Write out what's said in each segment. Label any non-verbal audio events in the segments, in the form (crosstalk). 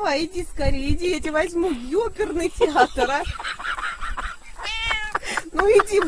давай, иди скорее, иди, я тебя возьму в ёперный театр, а. (laughs) Ну иди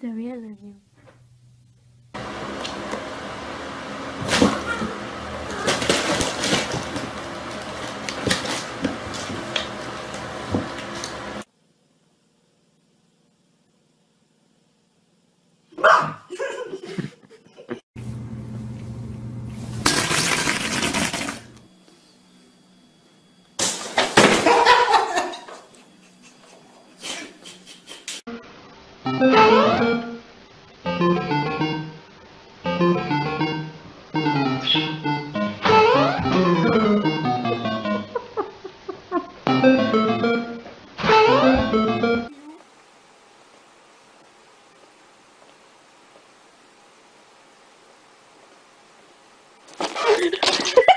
the real you. married. (laughs)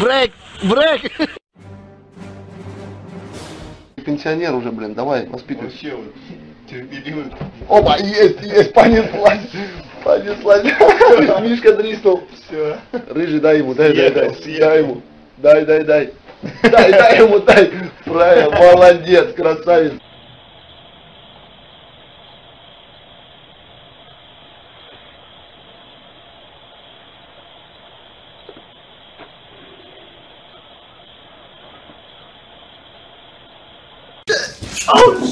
Брейк! Брейк! Пенсионер уже, блин, давай, воспитывай. Вообще вот, терпеливый. Опа, есть, есть, понеслась. Понеслась. (laughs) Мишка дриснул. Все. Рыжий, дай ему, дай, дай, дай. Дай ему. Дай, дай, дай. Дай, дай ему, дай. Правильно, молодец, красавец. Oh,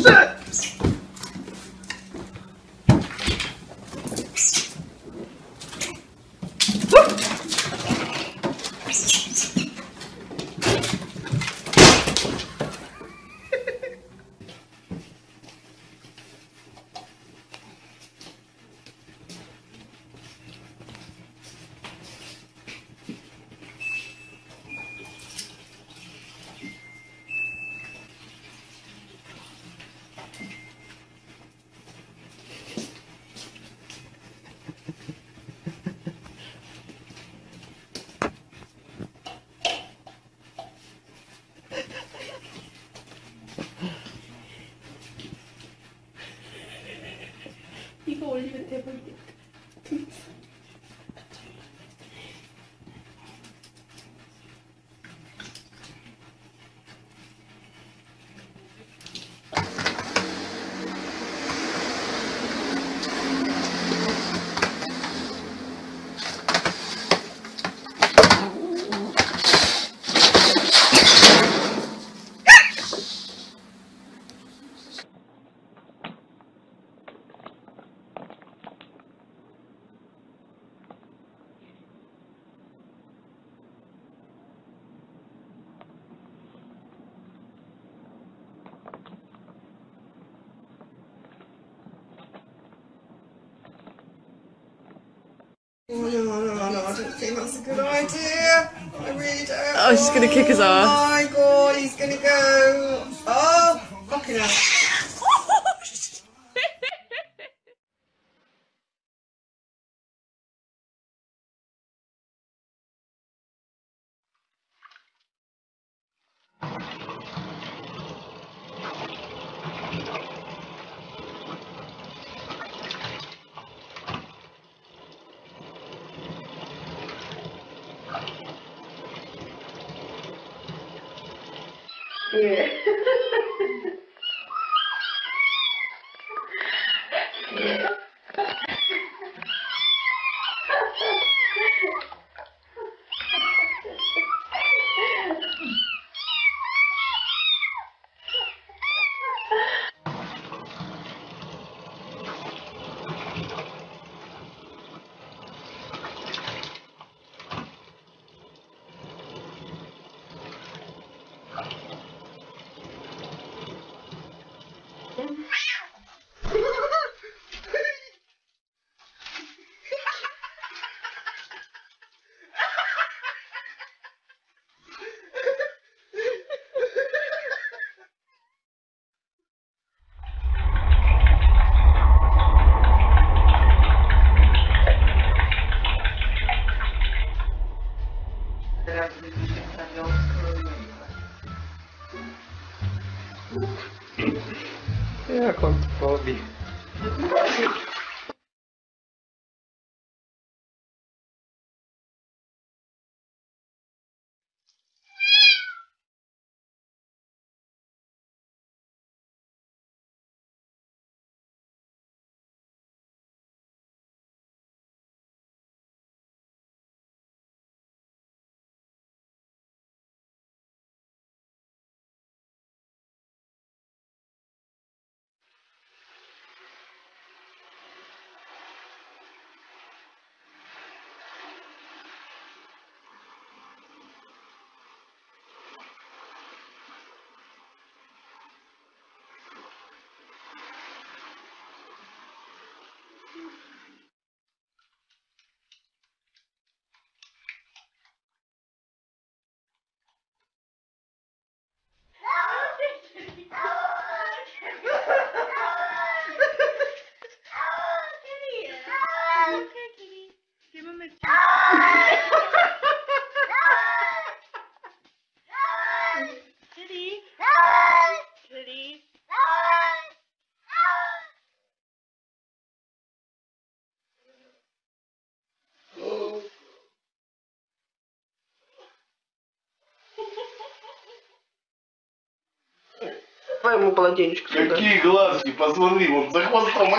младенечка. Какие глазки, посмотри, вот за хвостом.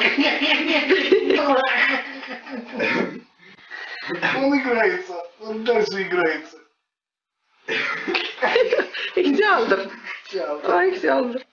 Он играется, он дальше играется. Ихтиандр. Ихтиандр. А, Ихтиандр.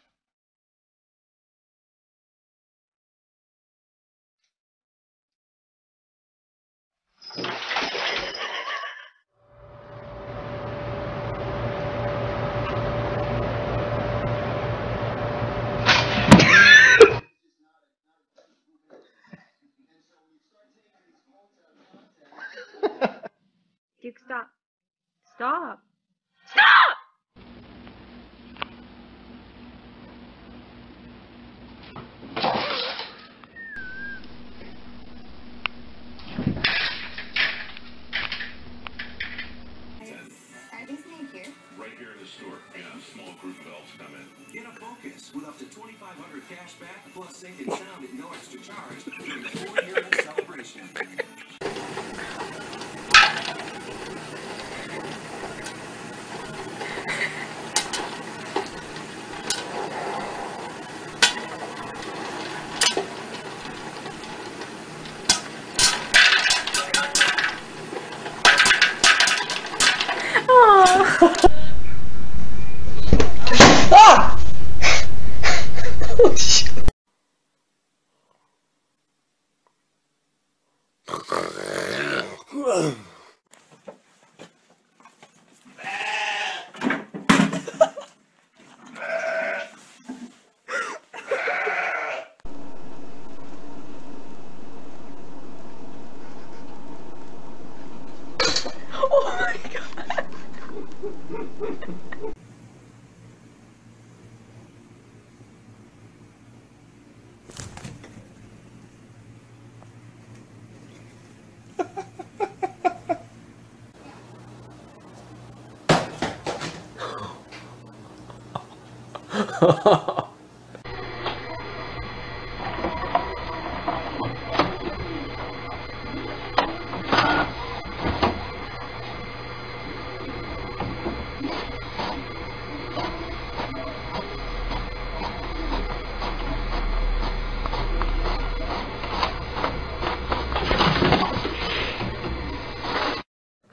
How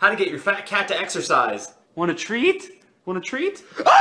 to get your fat cat to exercise. Want a treat? Want a treat? (laughs)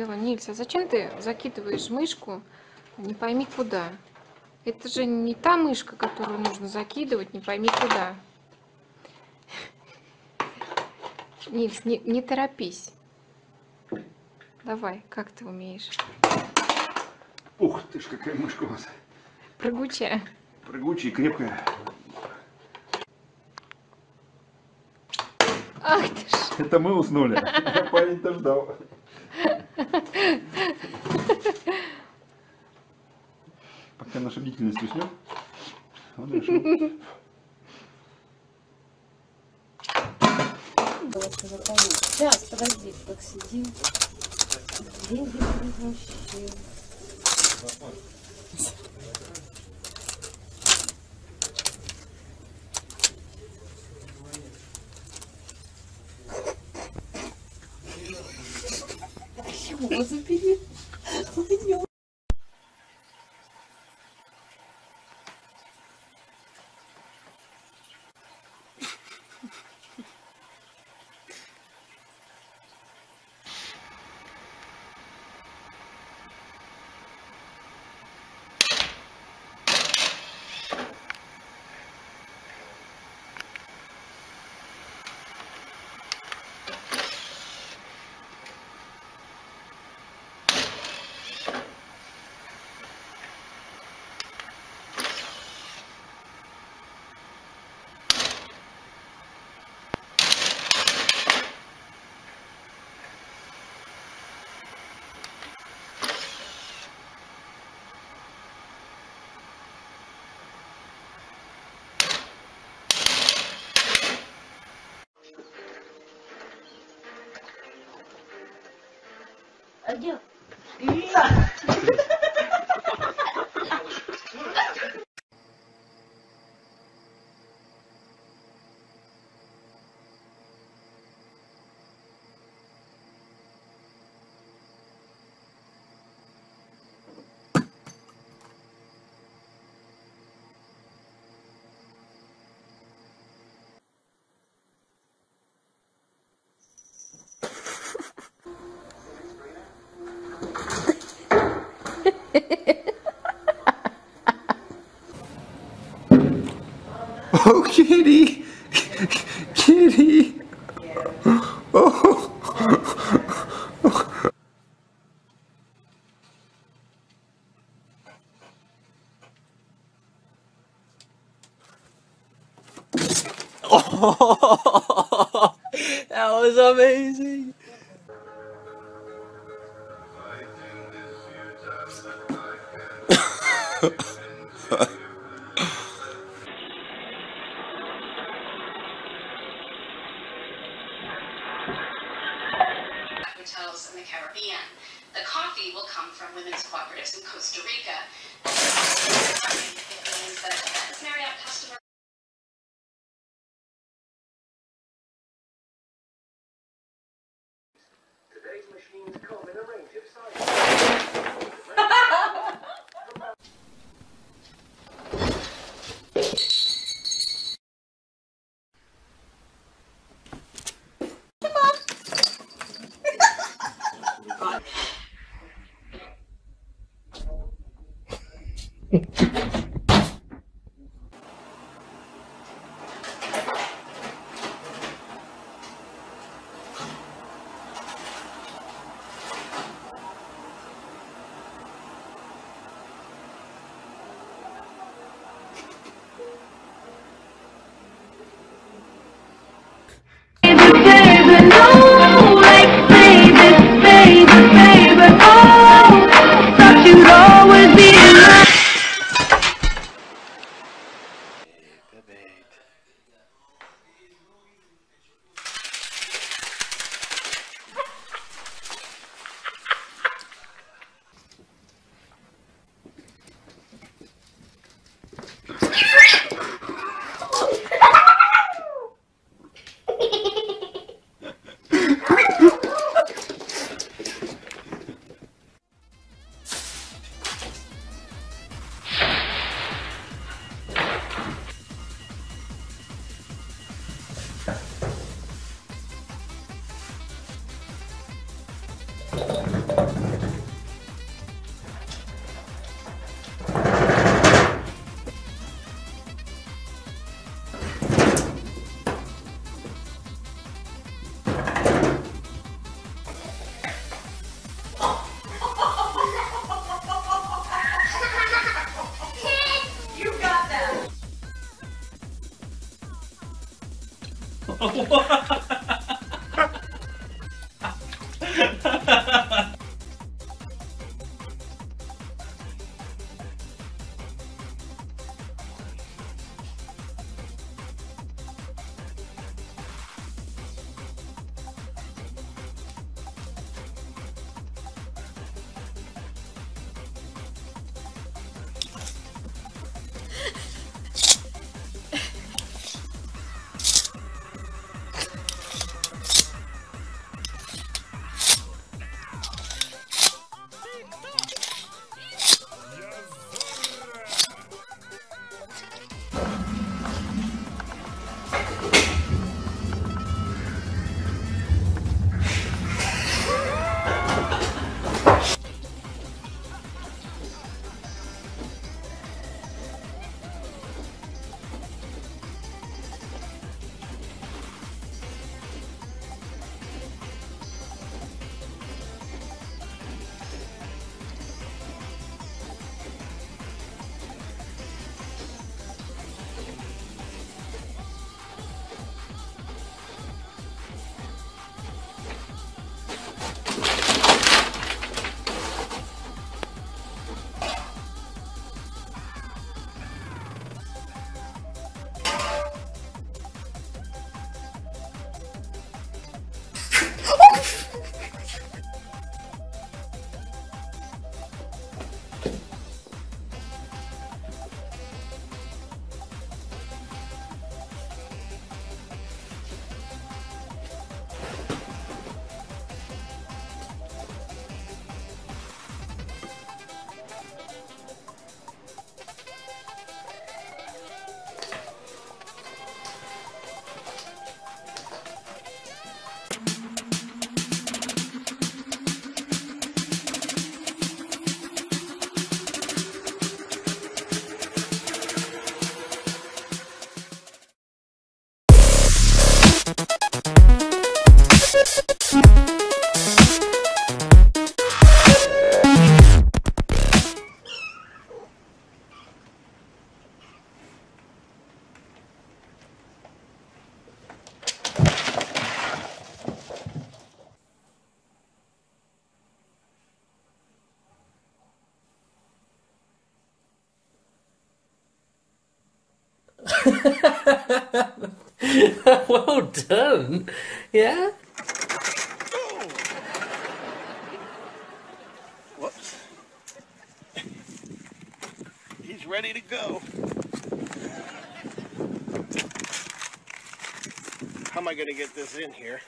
Успела. Нильс, а зачем ты закидываешь мышку не пойми куда? Это же не та мышка, которую нужно закидывать, не пойми куда. Нильс, не, не торопись. Давай, как ты умеешь? Ух ты ж, какая мышка у вас. Прыгучая. Прыгучая и крепкая. Ах ты ж. Это мы уснули. (laughs) Парень-то ждал. Пока наша бдительность уснет. Он решил. Сейчас, подожди, посидим. Деньги вообще. 我怎么。就哎呀 (laughs) Oh, kitty! (laughs) well done. Yeah? Whoops. He's ready to go. How am I going to get this in here?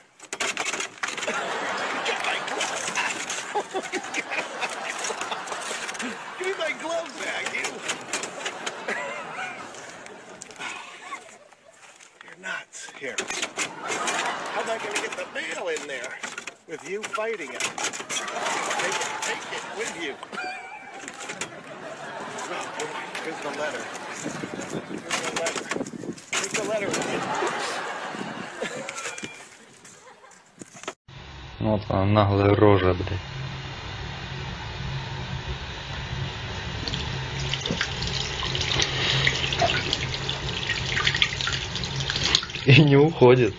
Наглая рожа, блядь. И не уходит.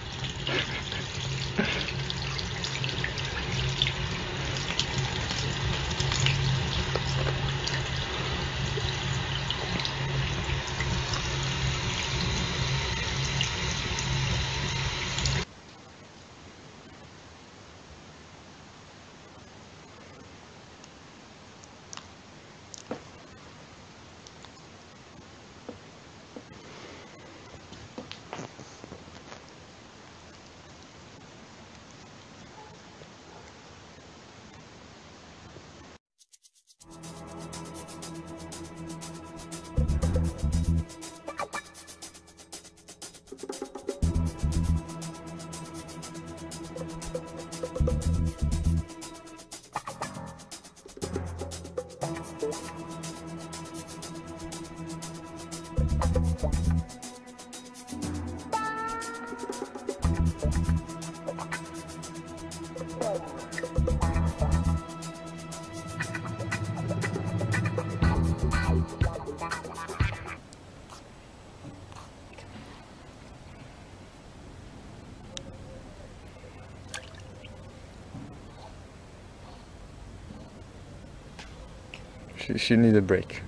She, she need a break.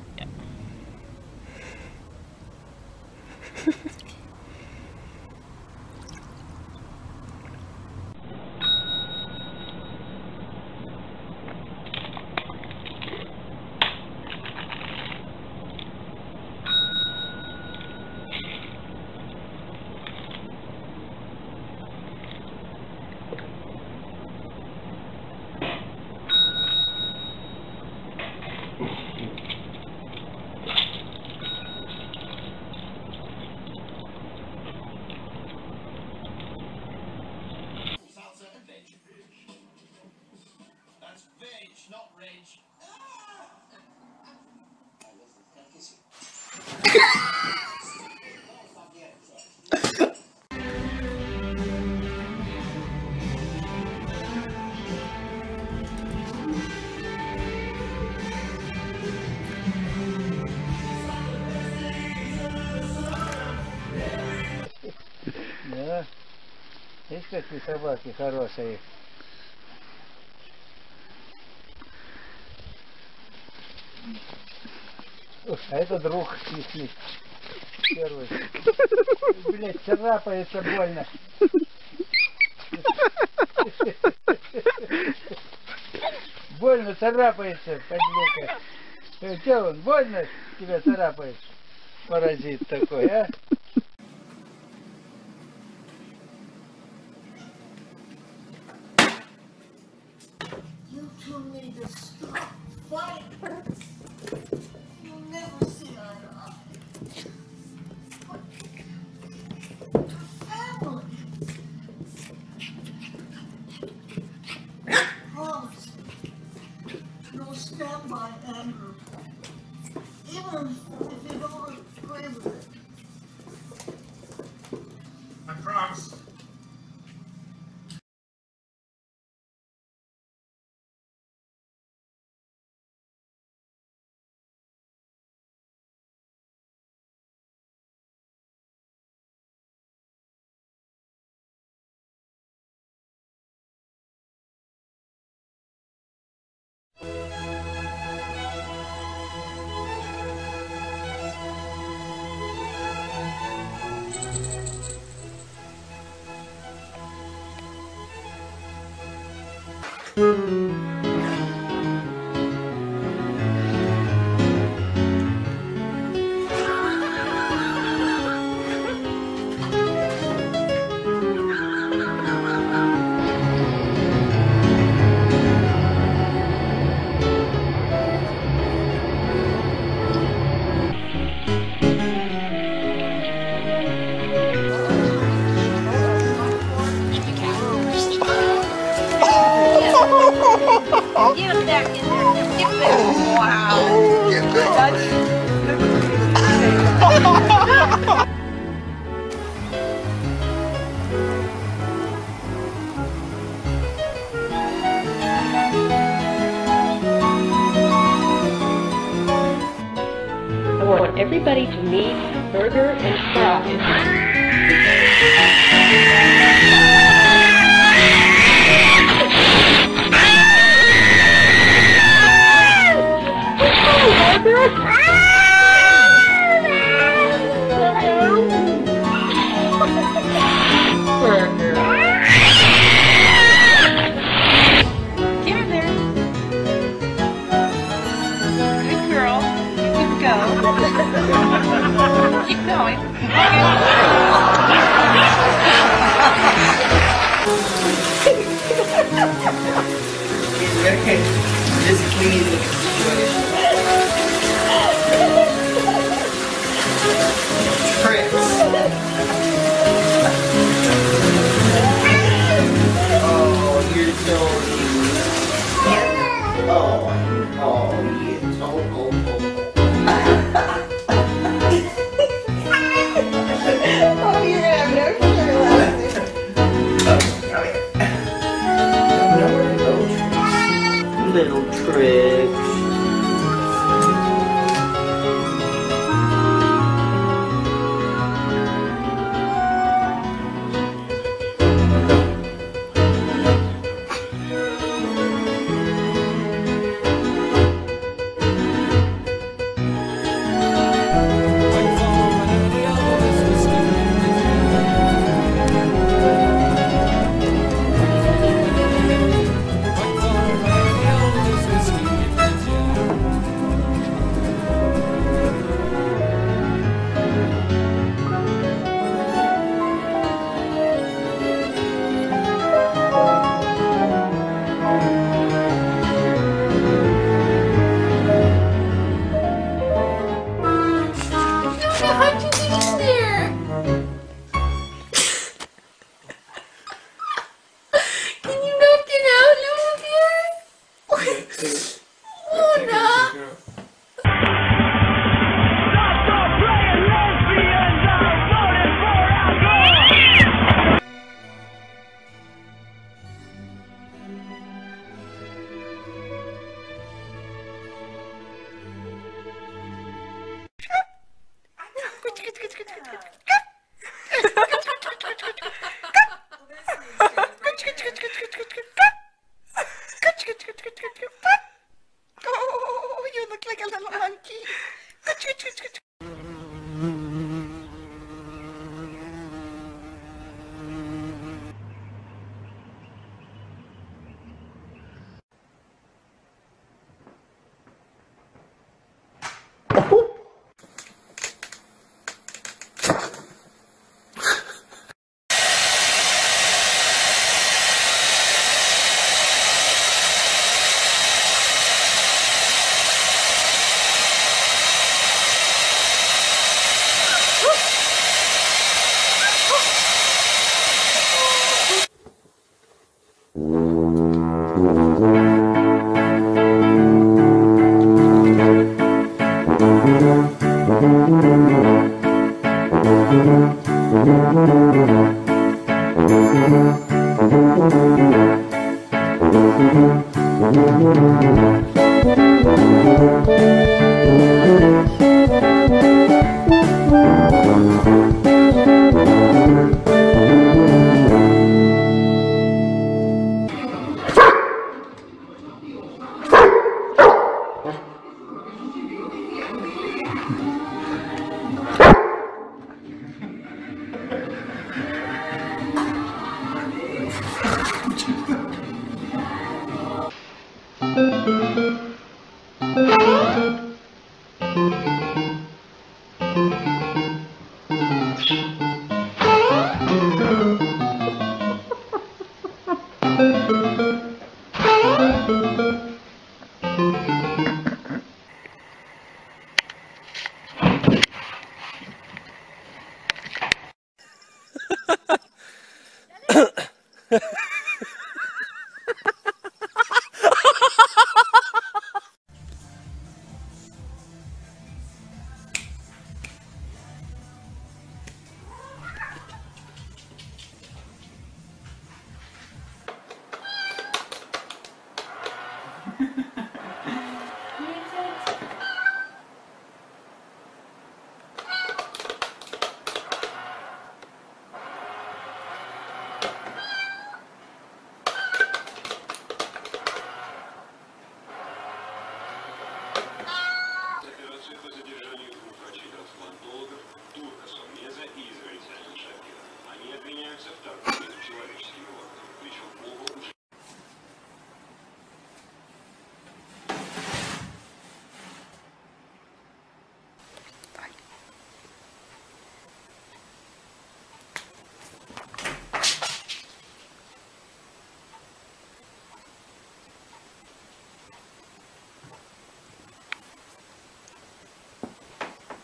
Собаки хорошие. А это друг хищный. Первый. Блять, царапается больно. Больно царапается, подлюка. Э, Че он, больно тебя царапает? Паразит такой, а?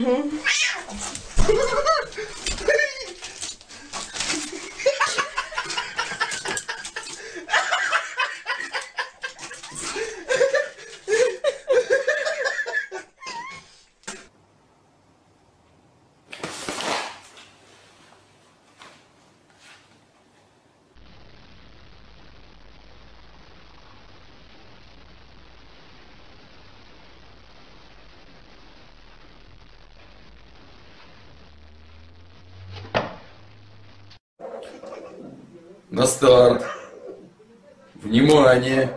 ハハハハ! На старт. Внимание.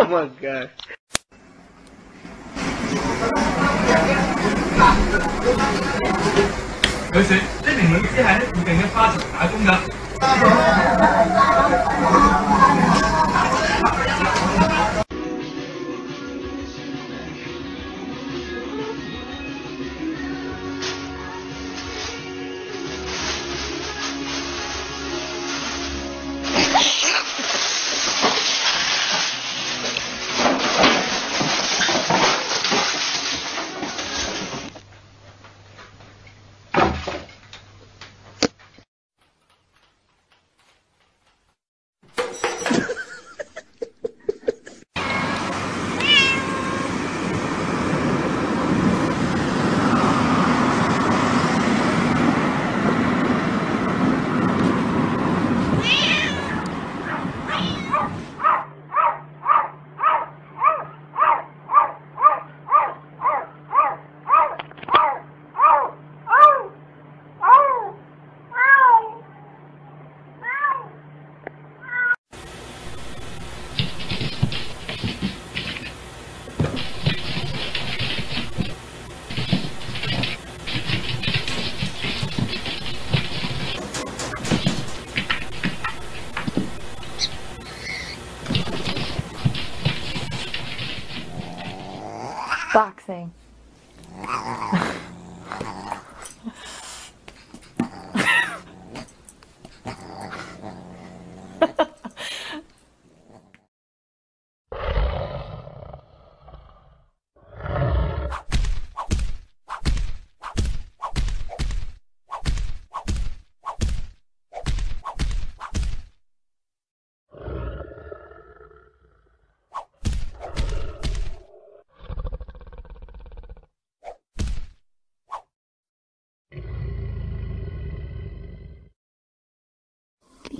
Oh my 名律师系喺附近嘅花城打工噶。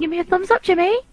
Give me a thumbs up, Jimmy.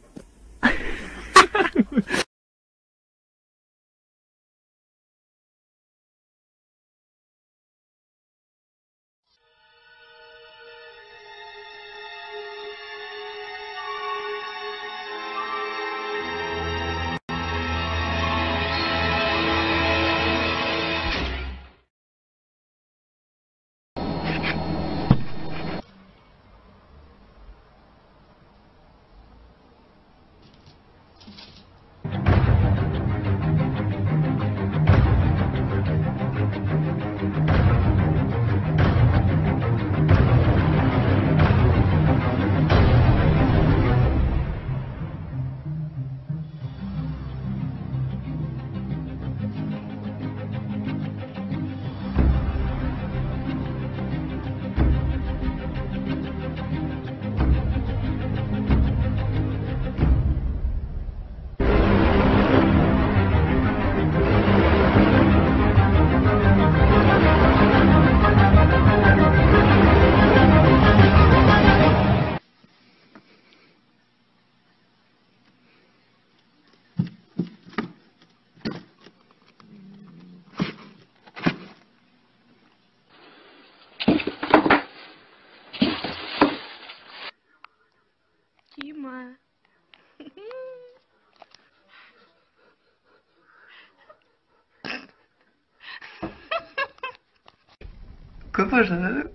Ну тоже.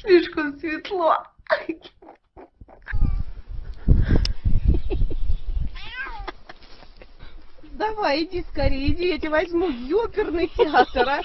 Слишком светло. Давай, иди скорее, иди, я тебя возьму в оперный театр, а.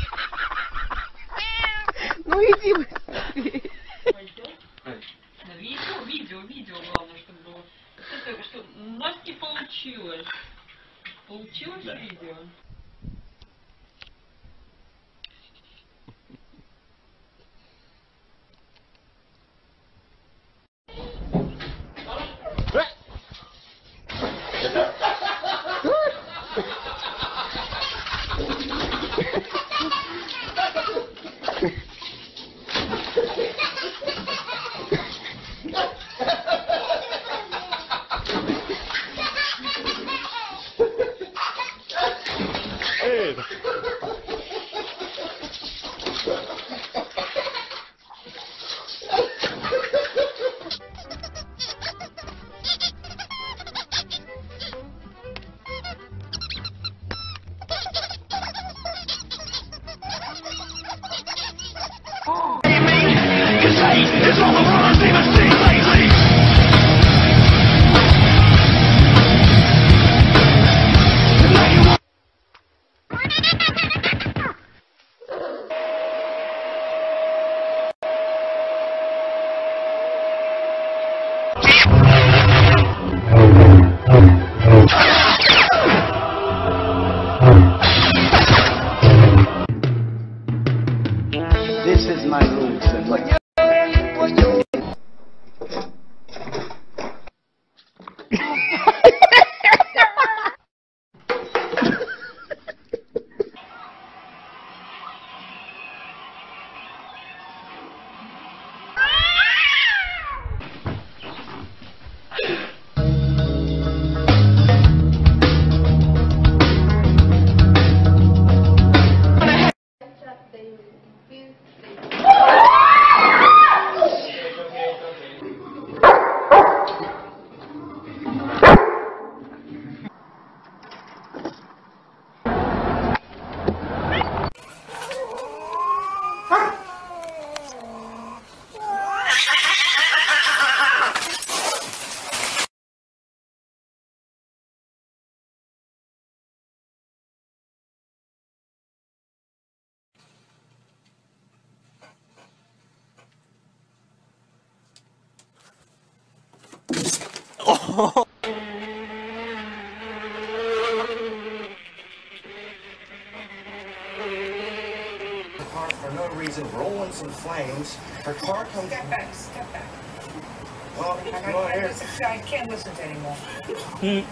Mm.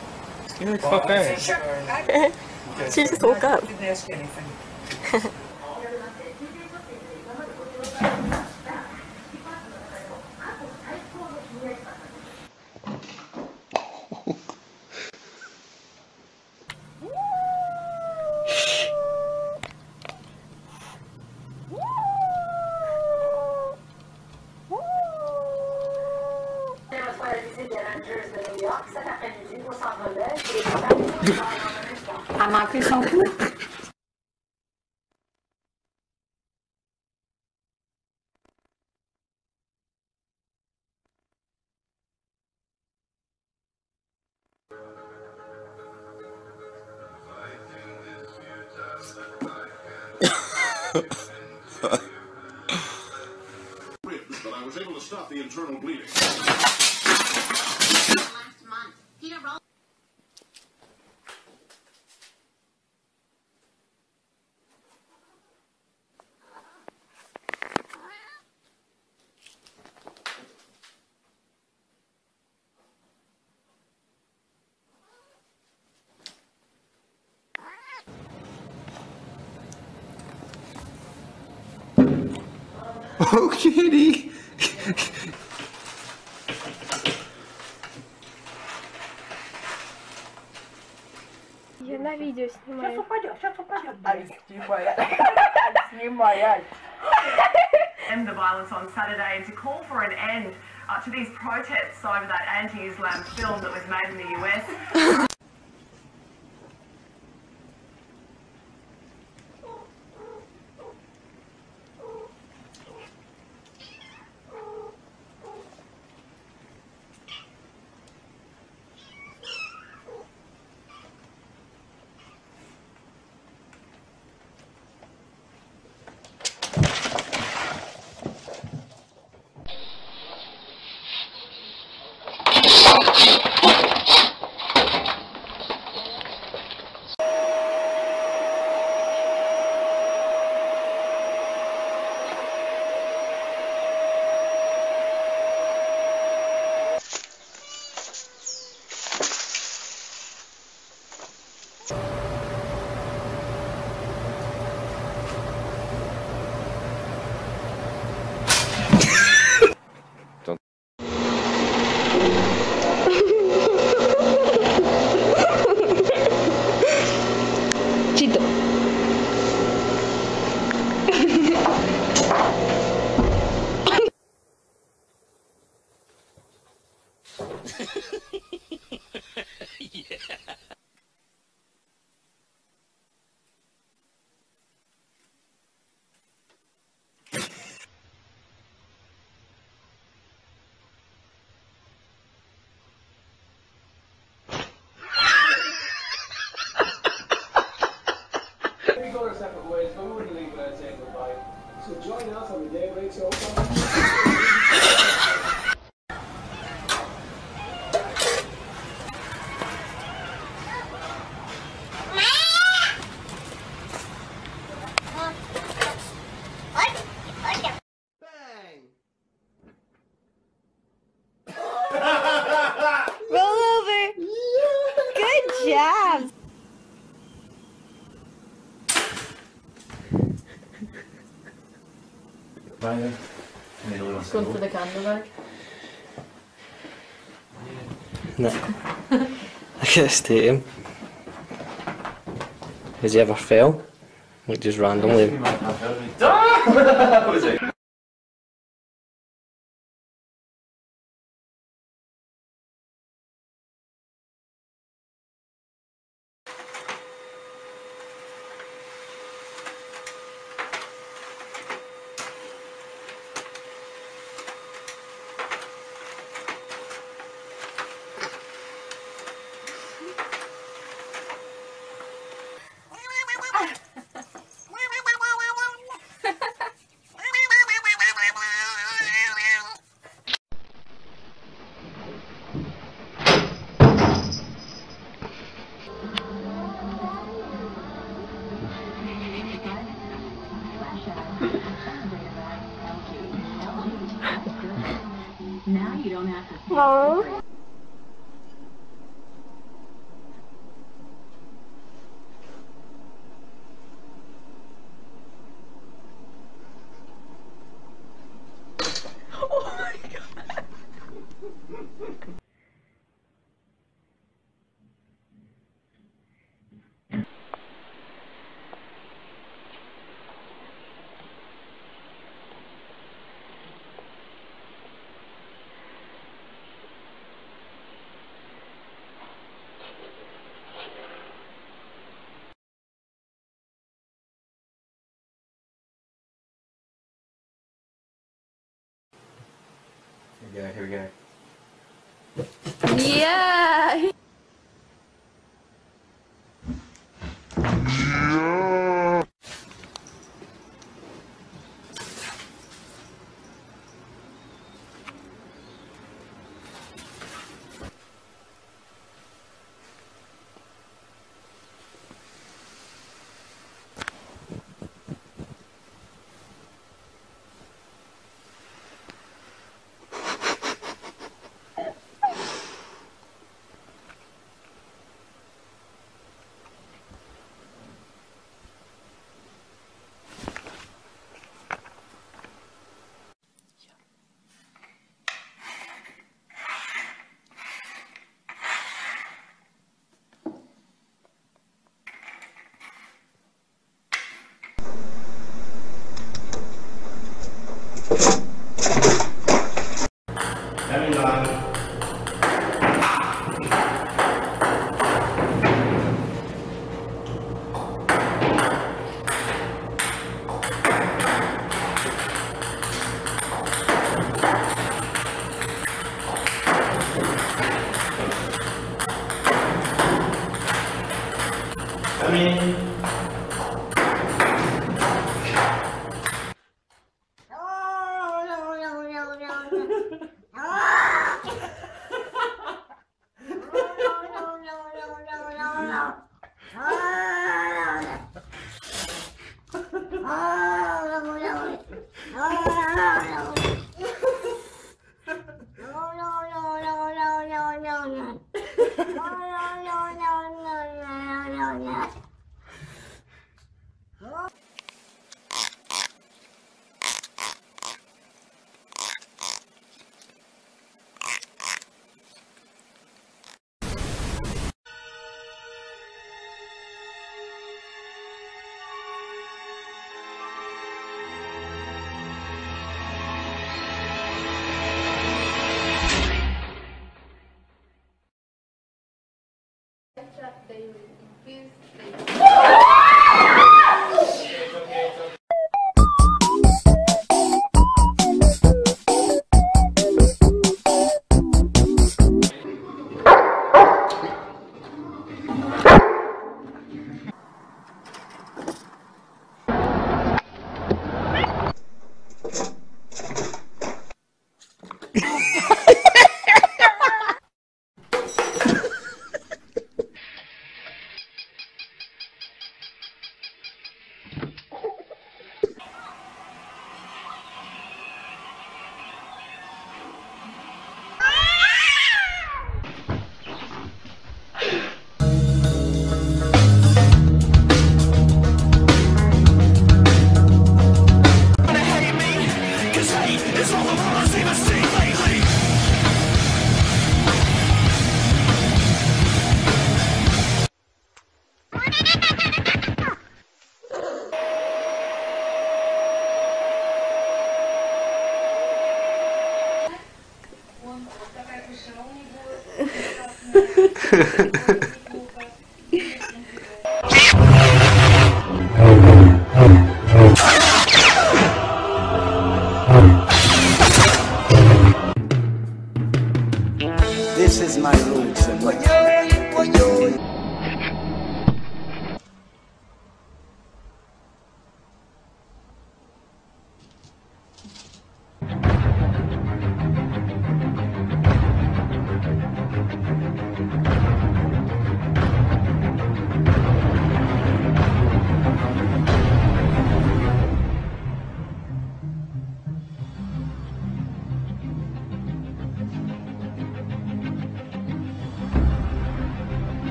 You look well, so okay. (laughs) She just woke up. (laughs) Oh, kitty. Я на видео снимаю. Сейчас упадет, сейчас упадет. Ай, снимай, снимай, ай. end the violence on Saturday and to call for an end uh, to these protests over that anti-Islam film that was made in the US. I'm going to leave it at goodbye. So join us on the Daybreak Show. Going for the candlelight. No. I guess to him. Has he ever fail? Like just randomly? (laughs)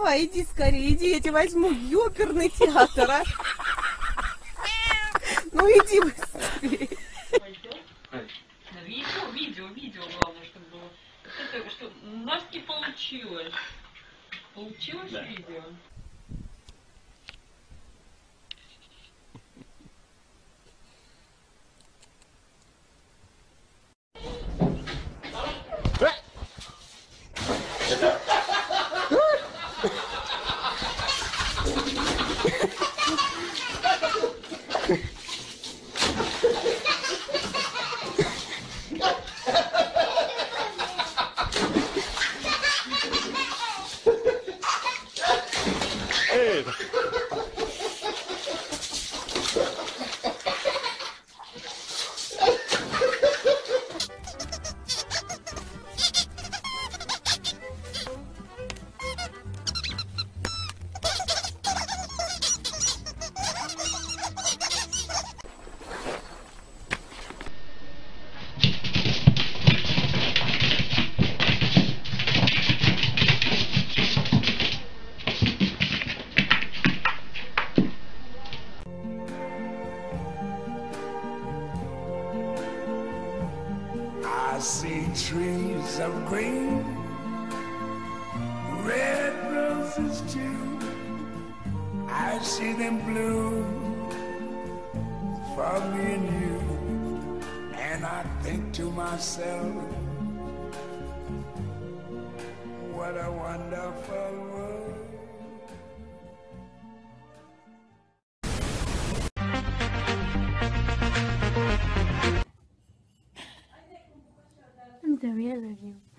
давай, иди скорее, иди, я тебя возьму в ёперный театр, а. Ну иди, de mierda, tío.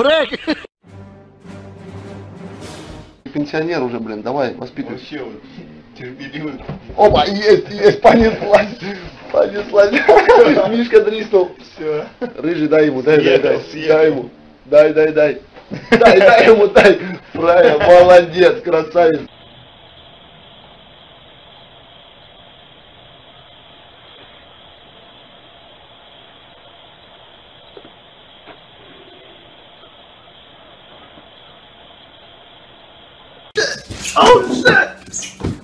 Брейк! Пенсионер уже, блин, давай, воспитывай. Вообще вот терпеливый. Опа, есть, есть, понеслась. Понеслась. (laughs) Мишка дриснул. Все. Рыжий, дай ему, дай, дай, дай. Дай ему. Дай, дай, дай. Дай, дай ему, дай. Правильно, молодец, красавец. Oh shit!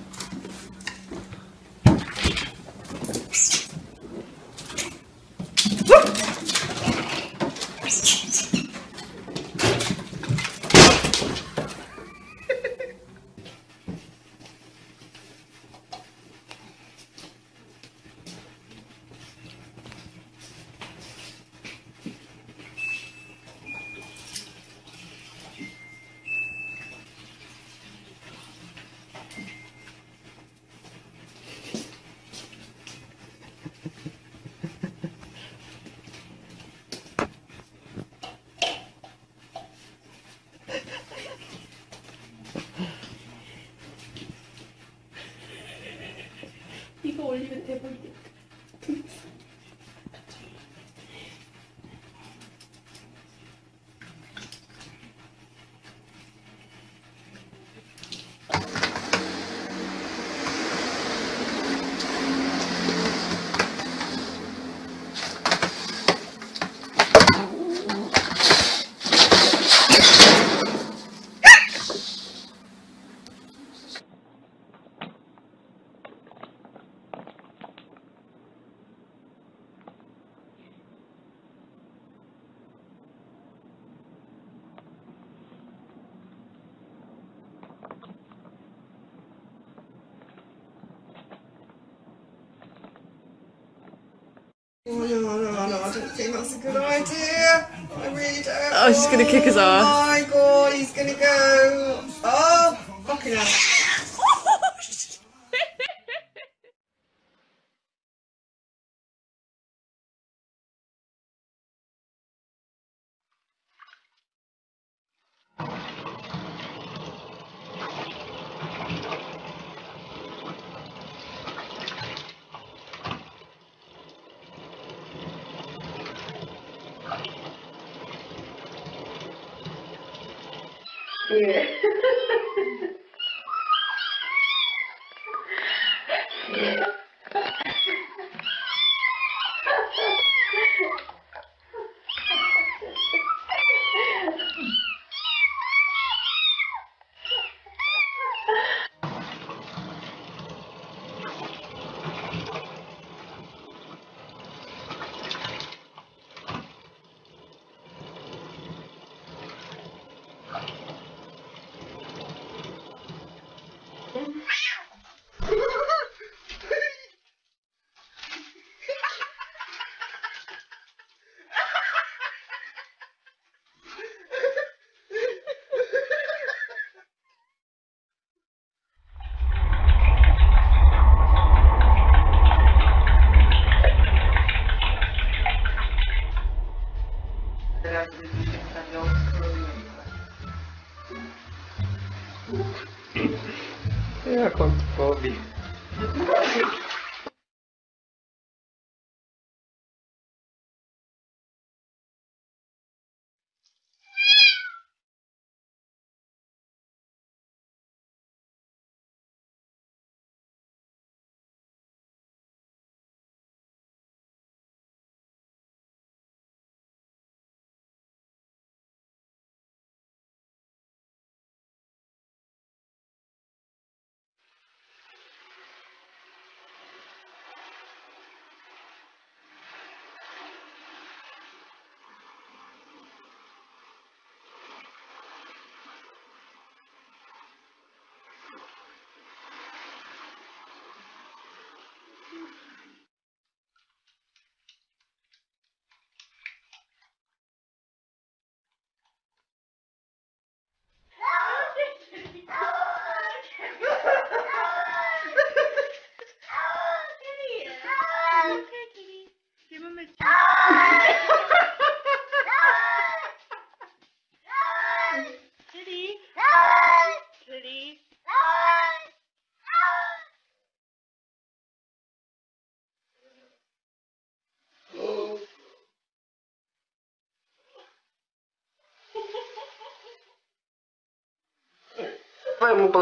Oh, she's gonna kick his ass. Oh my god, he's gonna go. Oh, fucking hell.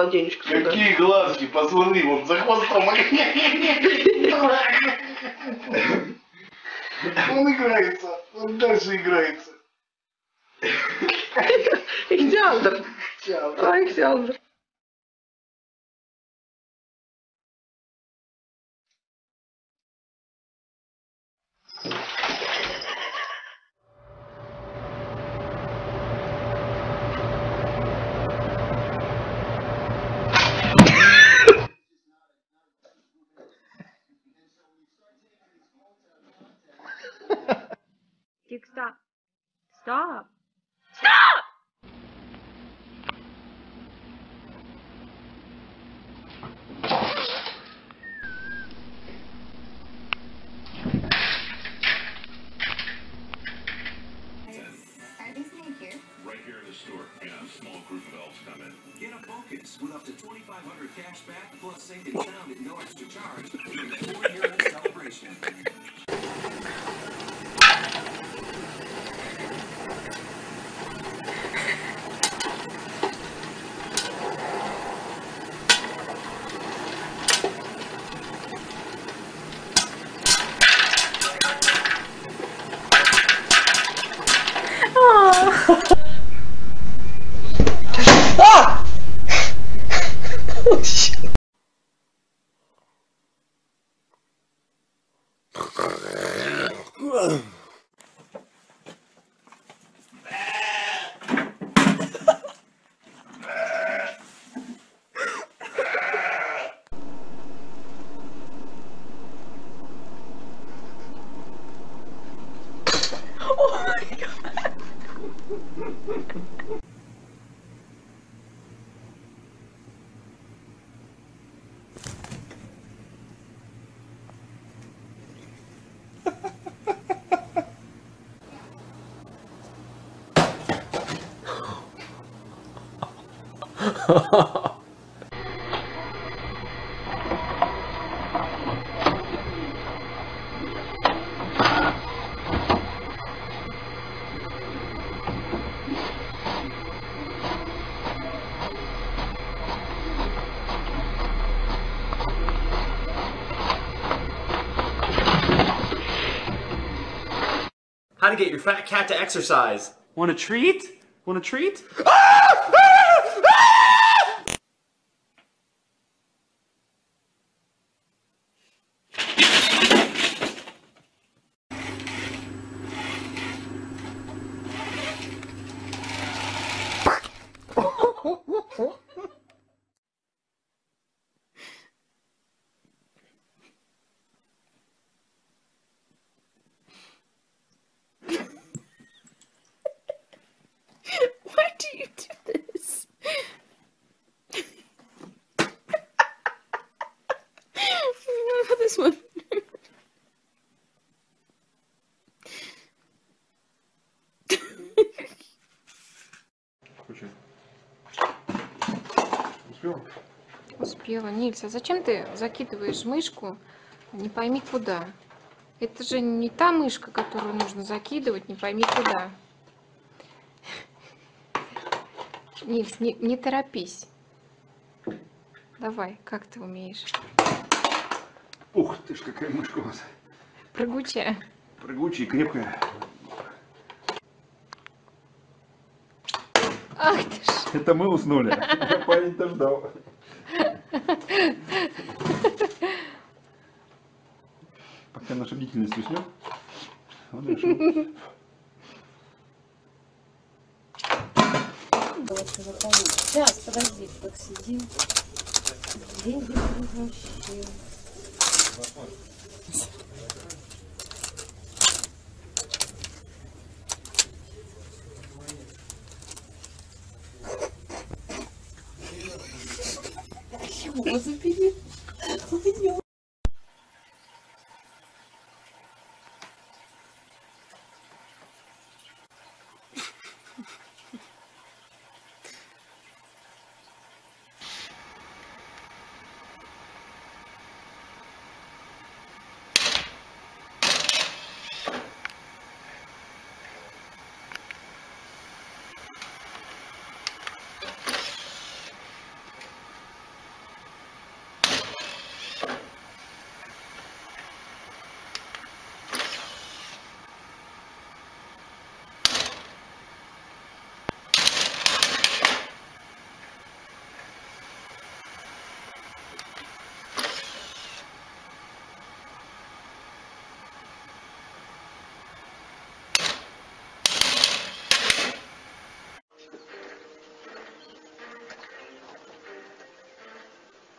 Полотенечко сюда. Какие глазки, посмотри, вот за хвостом. Он играется, он дальше играется. Ихтиандр. А, Ихтиандр. How to get your fat cat to exercise. Want a treat? Want a treat? (laughs) Успела. Нильс, а зачем ты закидываешь мышку не пойми куда? Это же не та мышка, которую нужно закидывать не пойми куда. Нильс, не, не торопись. Давай, как ты умеешь? Ух ты ж, какая мышка у вас. Прыгучая. Прыгучая и крепкая. Ах ты ж. Это мы уснули. (laughs) Парень-то ждал. Пока наша бдительность уснет, он решил. Сейчас, подожди, так сидим. Деньги возвращаем. was it, Piggy?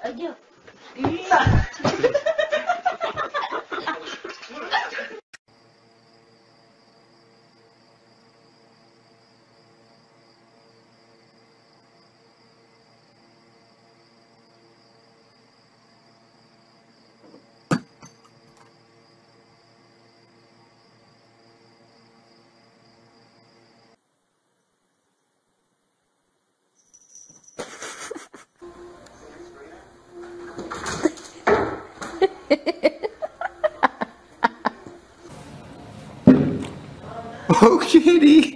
哎呀，晕 ih. (laughs) Oh, kitty!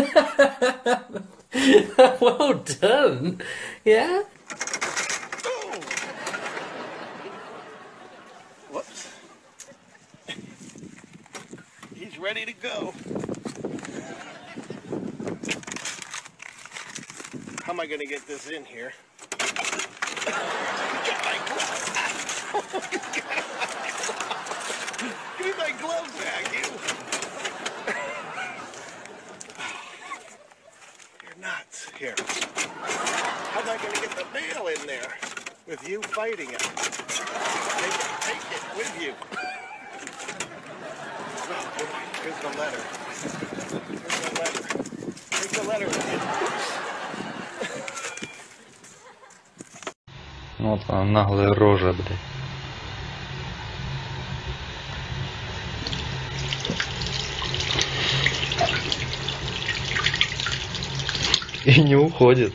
(laughs) well done. Yeah? Oh. Whoops. He's ready to go. How am I going to get this in here? Наглая рожа, блядь. И не уходит.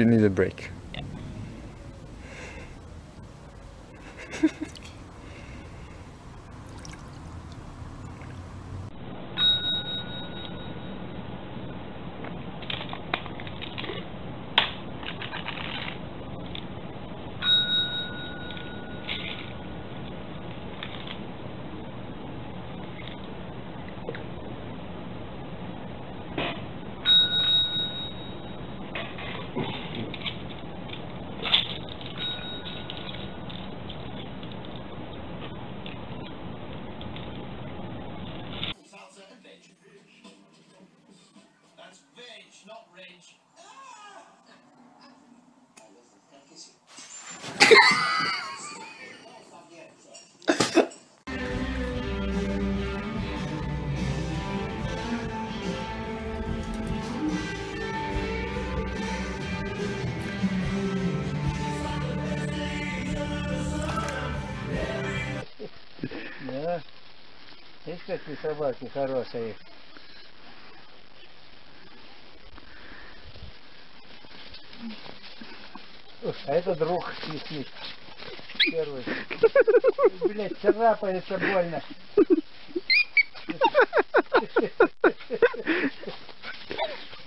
you need a break. и собаки хорошие. А это друг висит. Первый. Блять, царапается больно.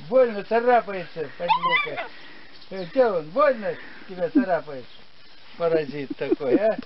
Больно царапается, подлека. Э, где он? Больно тебя царапает, Паразит такой, а?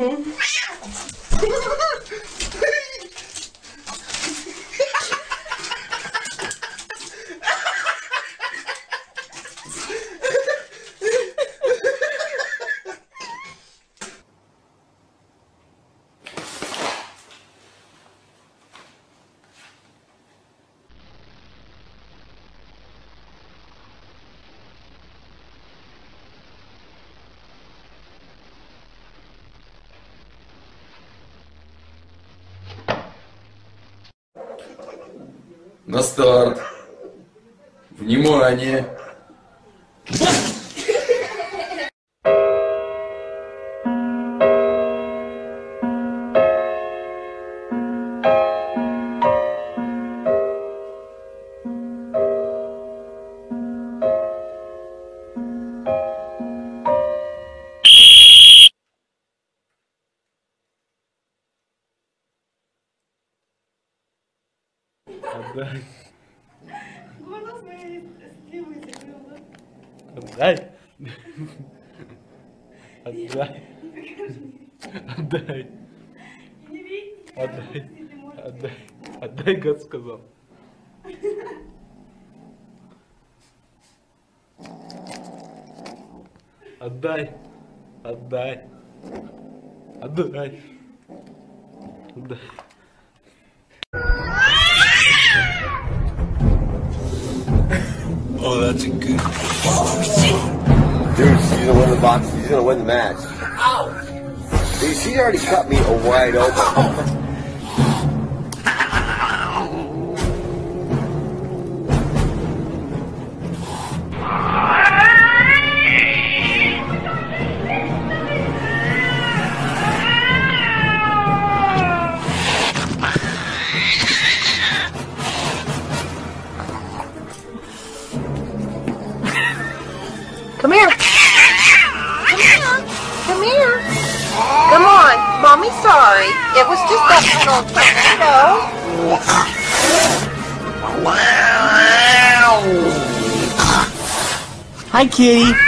Okay. на старт. Внимание! Kitty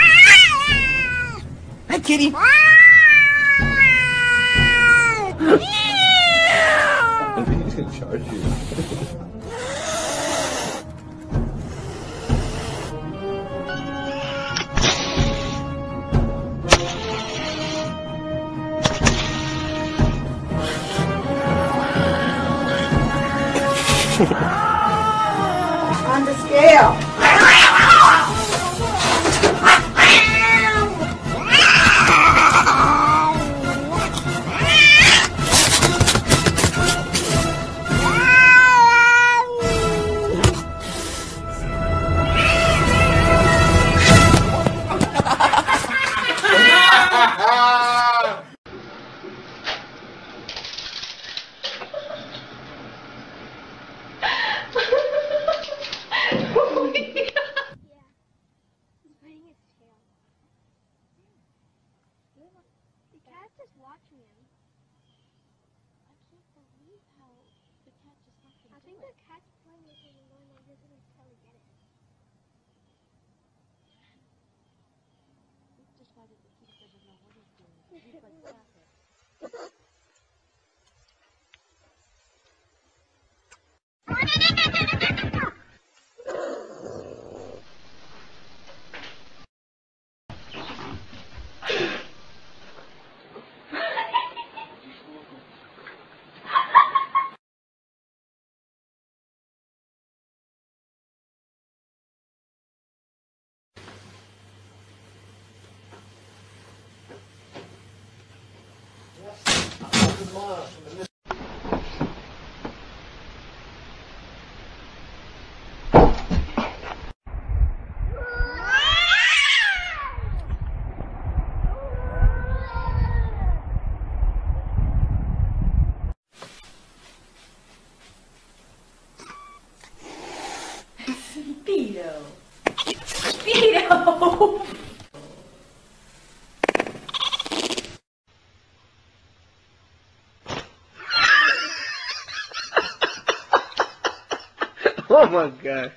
my god.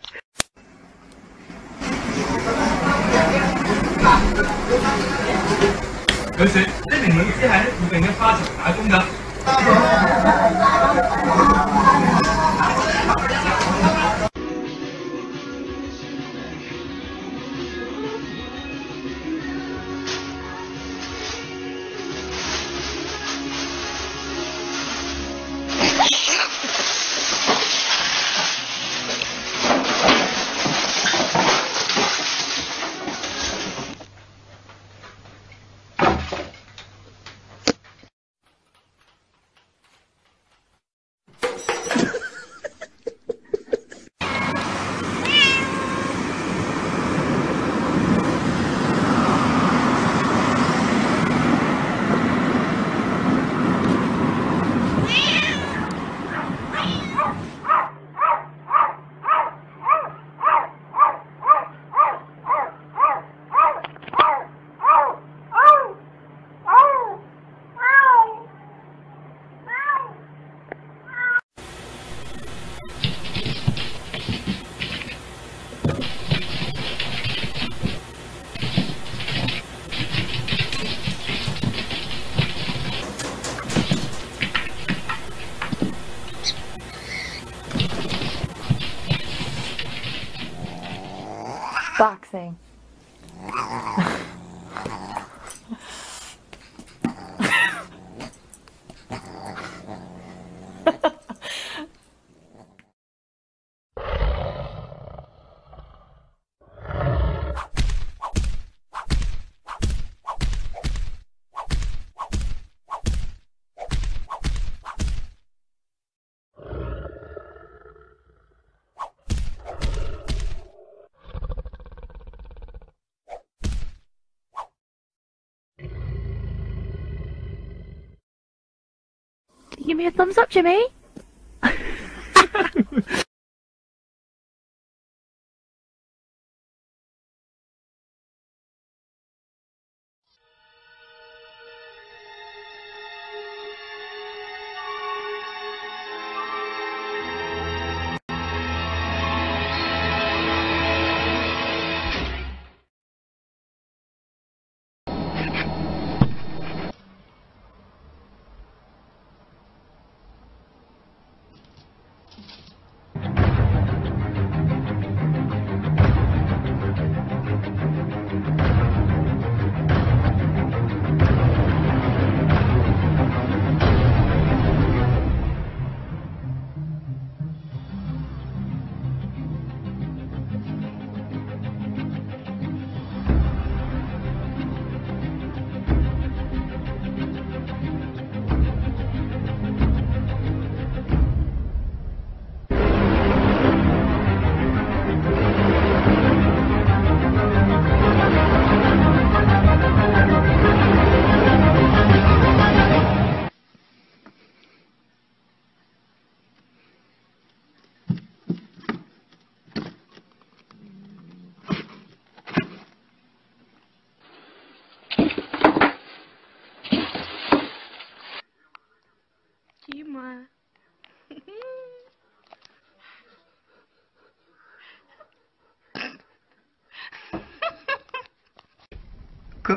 Listen, 名字还是湖北那花厂打工的。Thumbs up, Jimmy.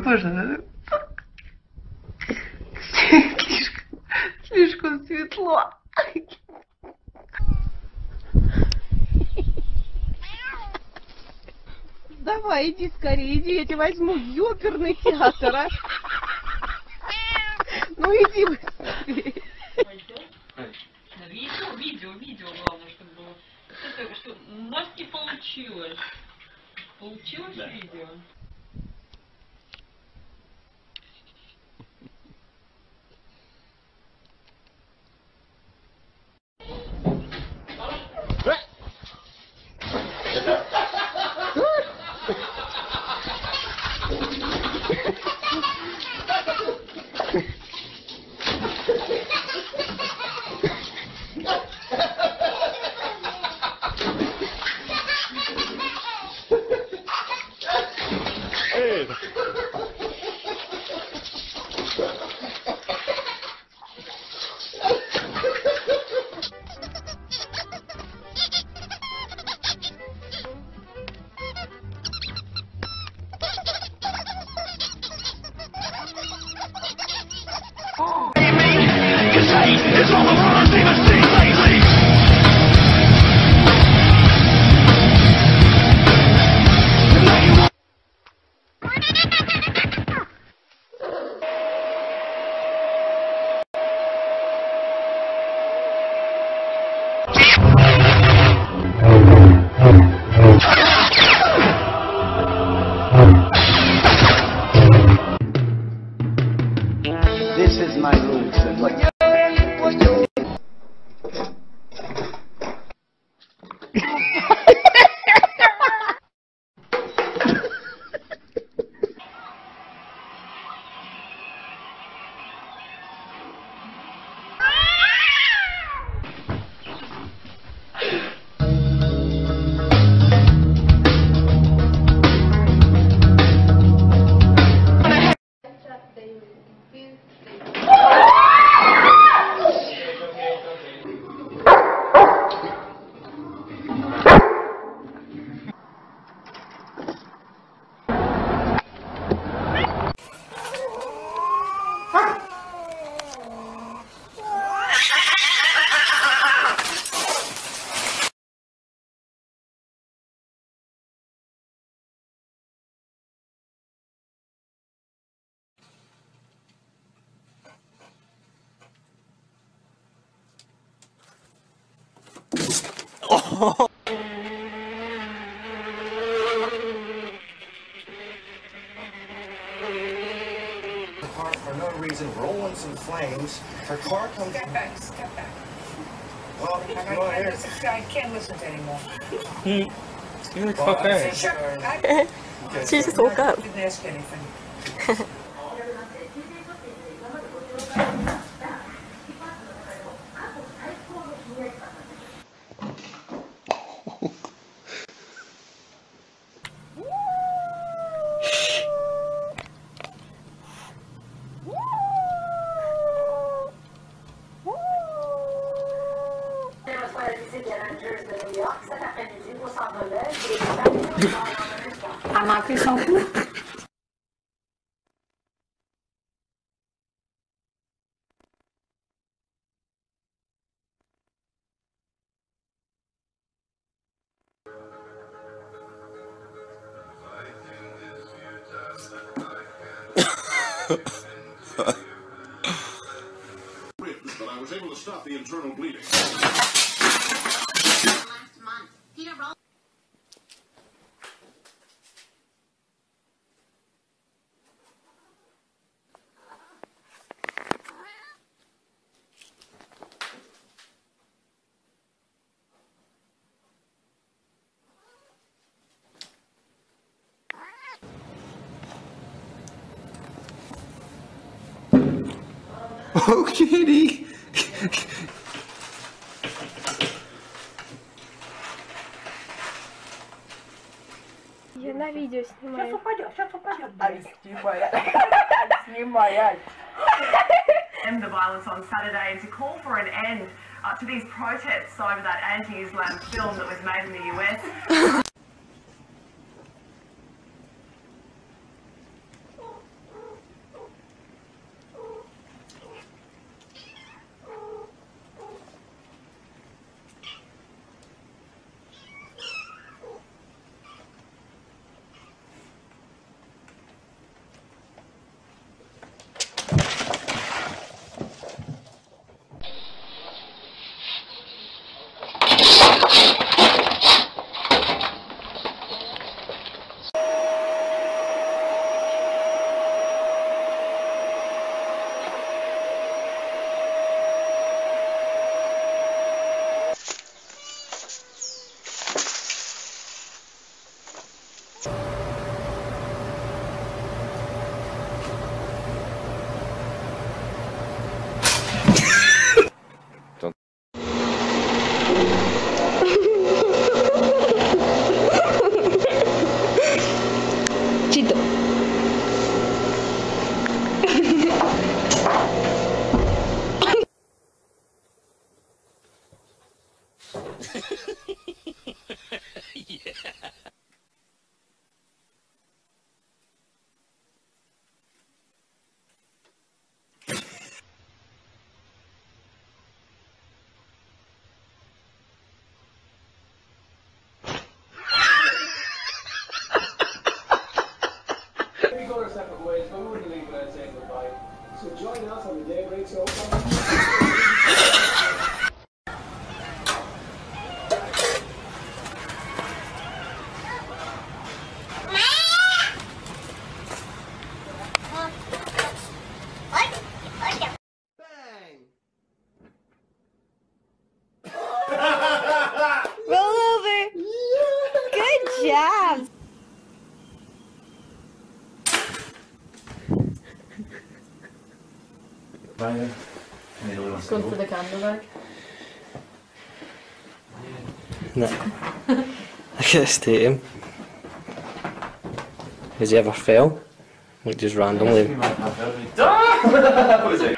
Какой же? Слишком, слишком светло. Давай, иди скорее, иди, я тебя возьму в оперный театр, а. The car for no reason, rolling some flames. Her car comes. Step back, step back. Well, I, come I, here. I, I can't listen to anymore. Hmm. You like Well, fuck I'm her. saying- uh, I, Okay. She just woke up. didn't ask anything. Oh, kitty! Я на видео снимаю. Сейчас упадет, сейчас упадет. Ай, снимай. Снимай, Ай. end the violence on Saturday and to call for an end uh, to these protests over that anti-Islam film that was made in the US. No. (laughs) I can't state him. Has he ever fell? Like just randomly. (laughs)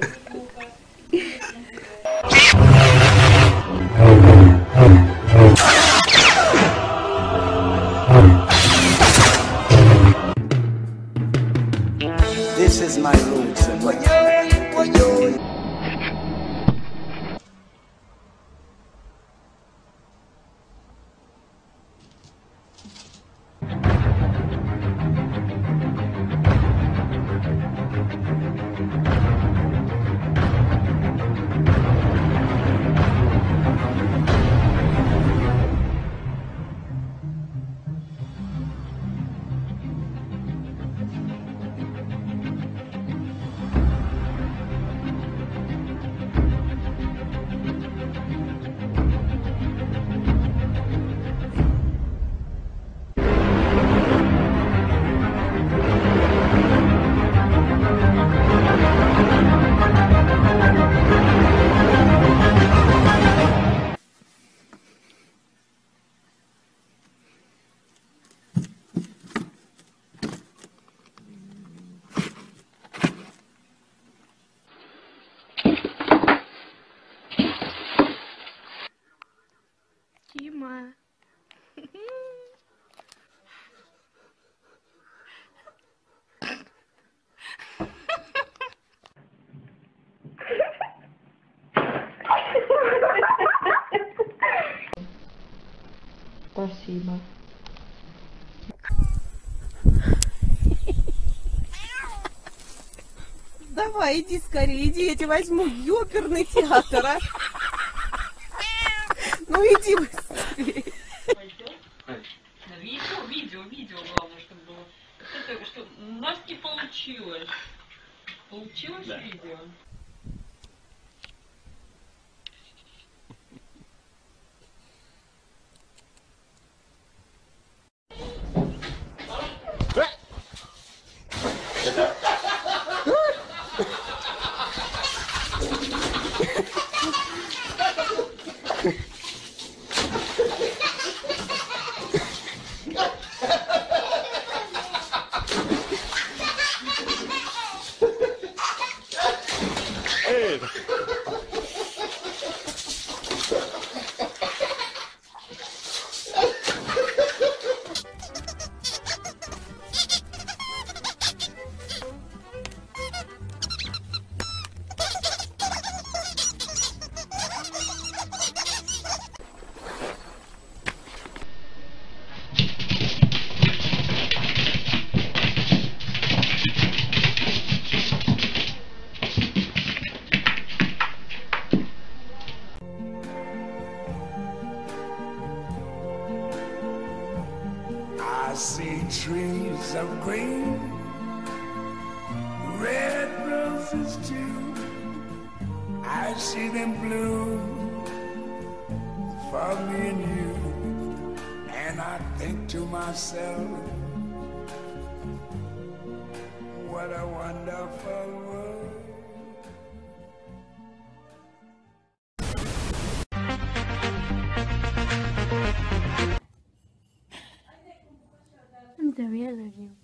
давай, иди скорее, иди, я тебя возьму в ёперный театр, а. Ну иди, de mierda.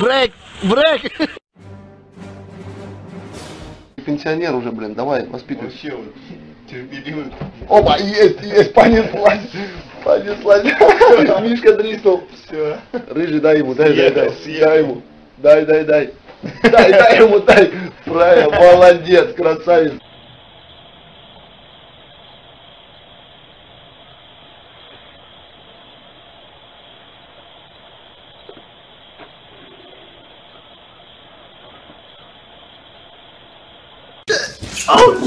Брейк! Брейк! Пенсионер уже, блин, давай, воспитывай. Вообще терпеливый. Опа, есть, есть, понеслась. Понеслась. (laughs) Мишка дриснул. Все. Рыжий, дай ему, дай, дай, дай. Дай ему. Дай, дай, дай. Дай, дай ему, дай. Правильно, молодец, красавец. Oh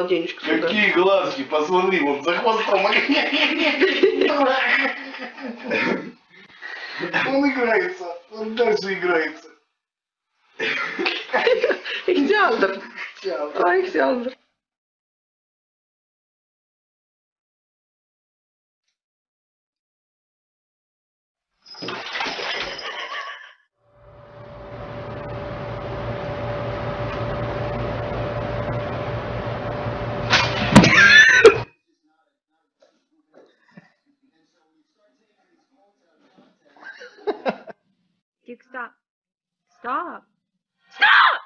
Ему полотенечко сюда. Какие глазки, посмотри, вон за хвостом. Он играется, он дальше играется. Ихтиандр. Ой, Ихтиандр. Stop. Stop.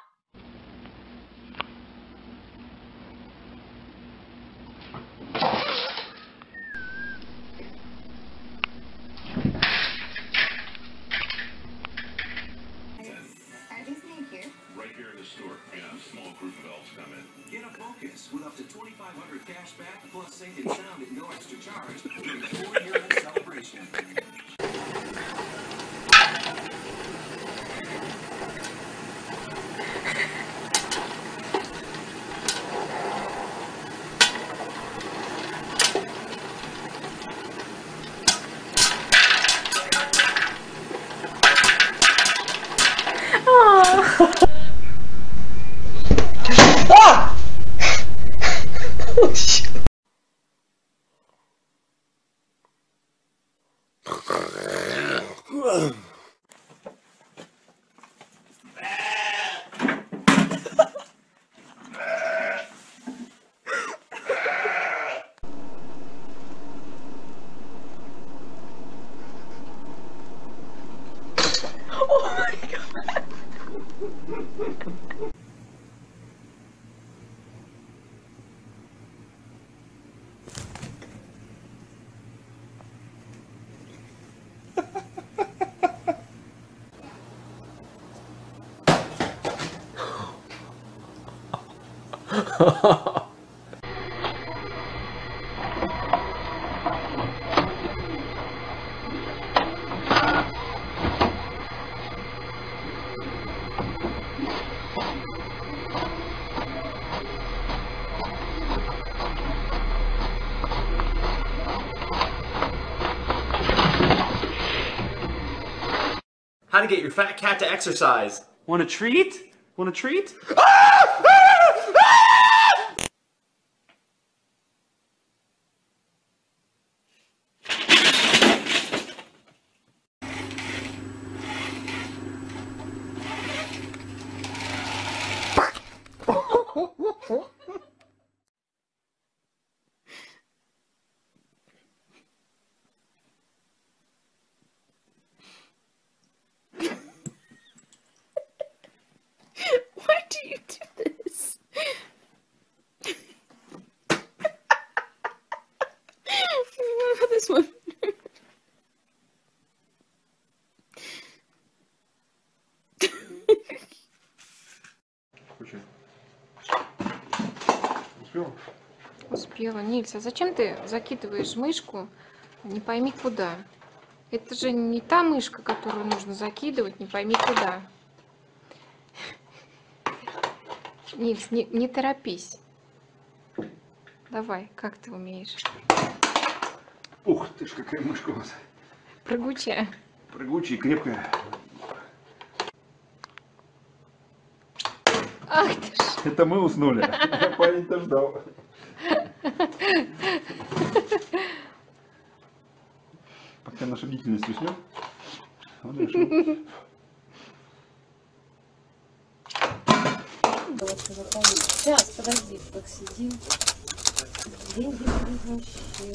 Right here in the store. We're a small group of elves come in. Get a focus with up to 2500 cash back plus sing and sound at no extra charge during the four-year celebration. А! Oh my god. How to get your fat cat to exercise. Want a treat? Want a treat? Why Успела. Нильс, а зачем ты закидываешь мышку не пойми куда? Это же не та мышка, которую нужно закидывать, не пойми куда. Нильс, не, не торопись. Давай, как ты умеешь? Ух ты ж, какая мышка у вас. Прыгучая. Прыгучая и крепкая. Ах ты ж. Это мы уснули. (laughs) Парень-то ждал. Пока наша бдительность уснет, он решил. Сейчас, подожди, посидим. Деньги будут вообще.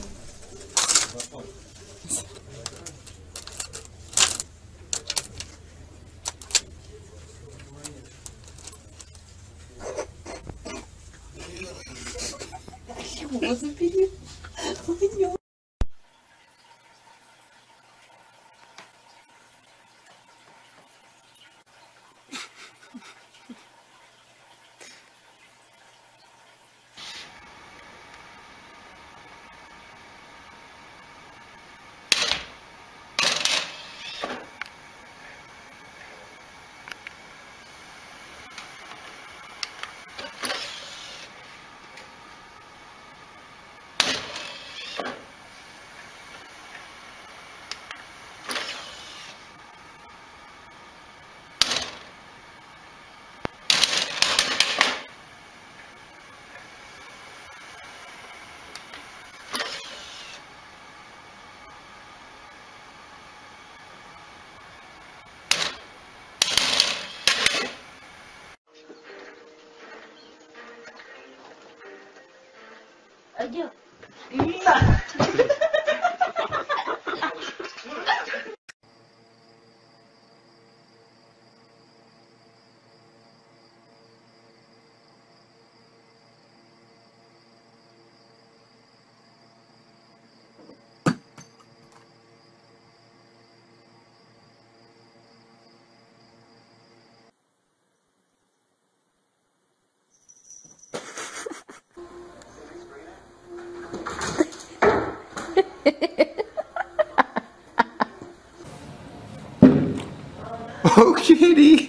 みん。(laughs) Oh, kitty!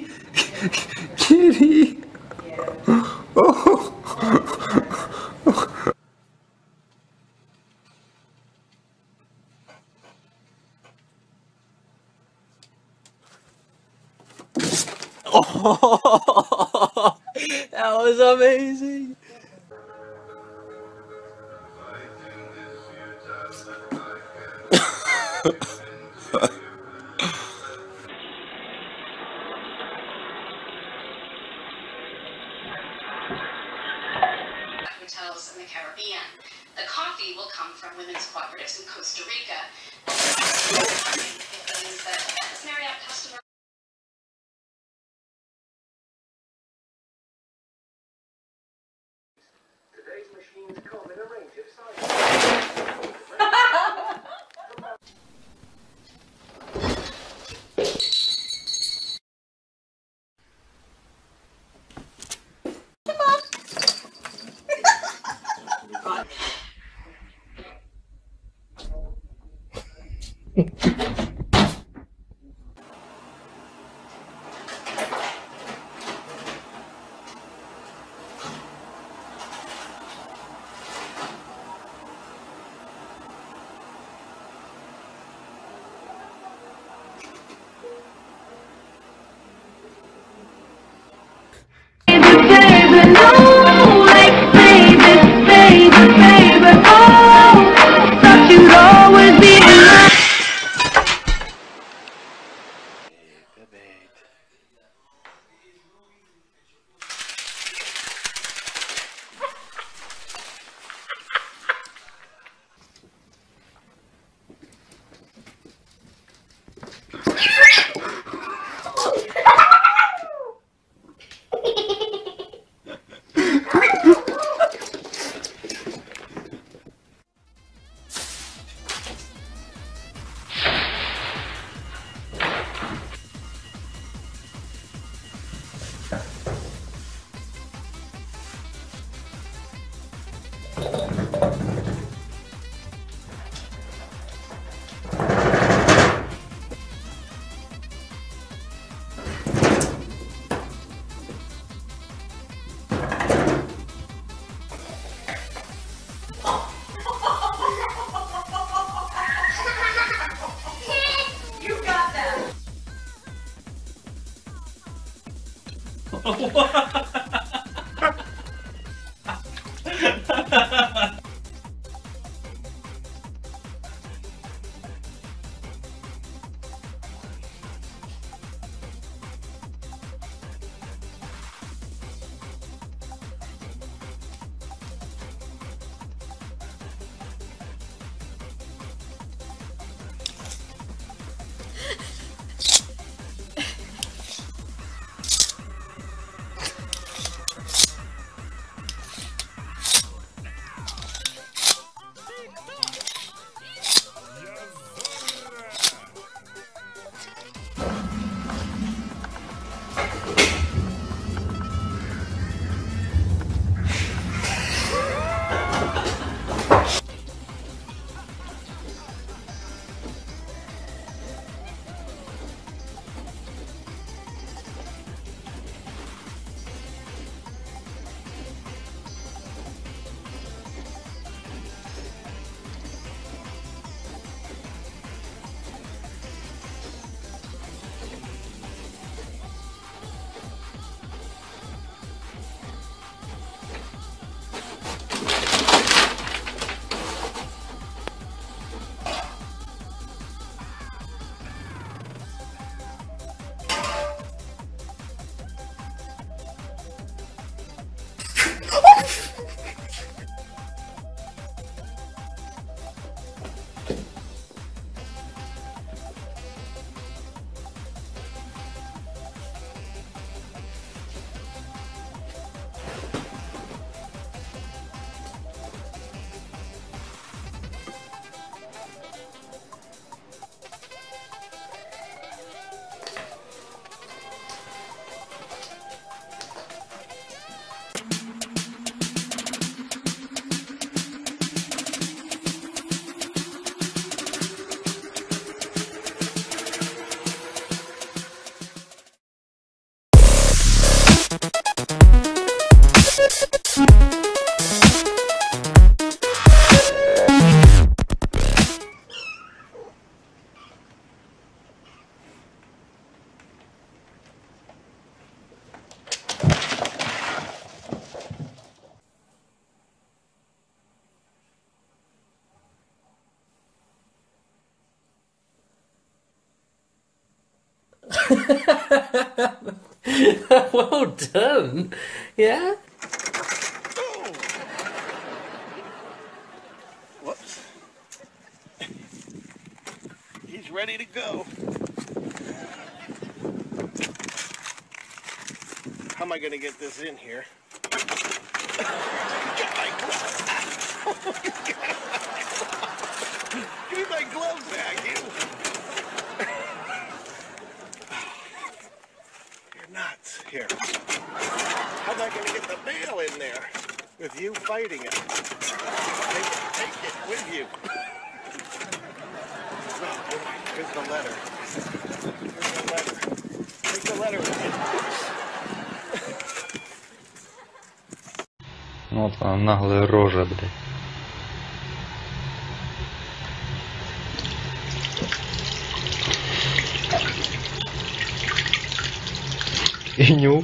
(laughs) well done. Yeah?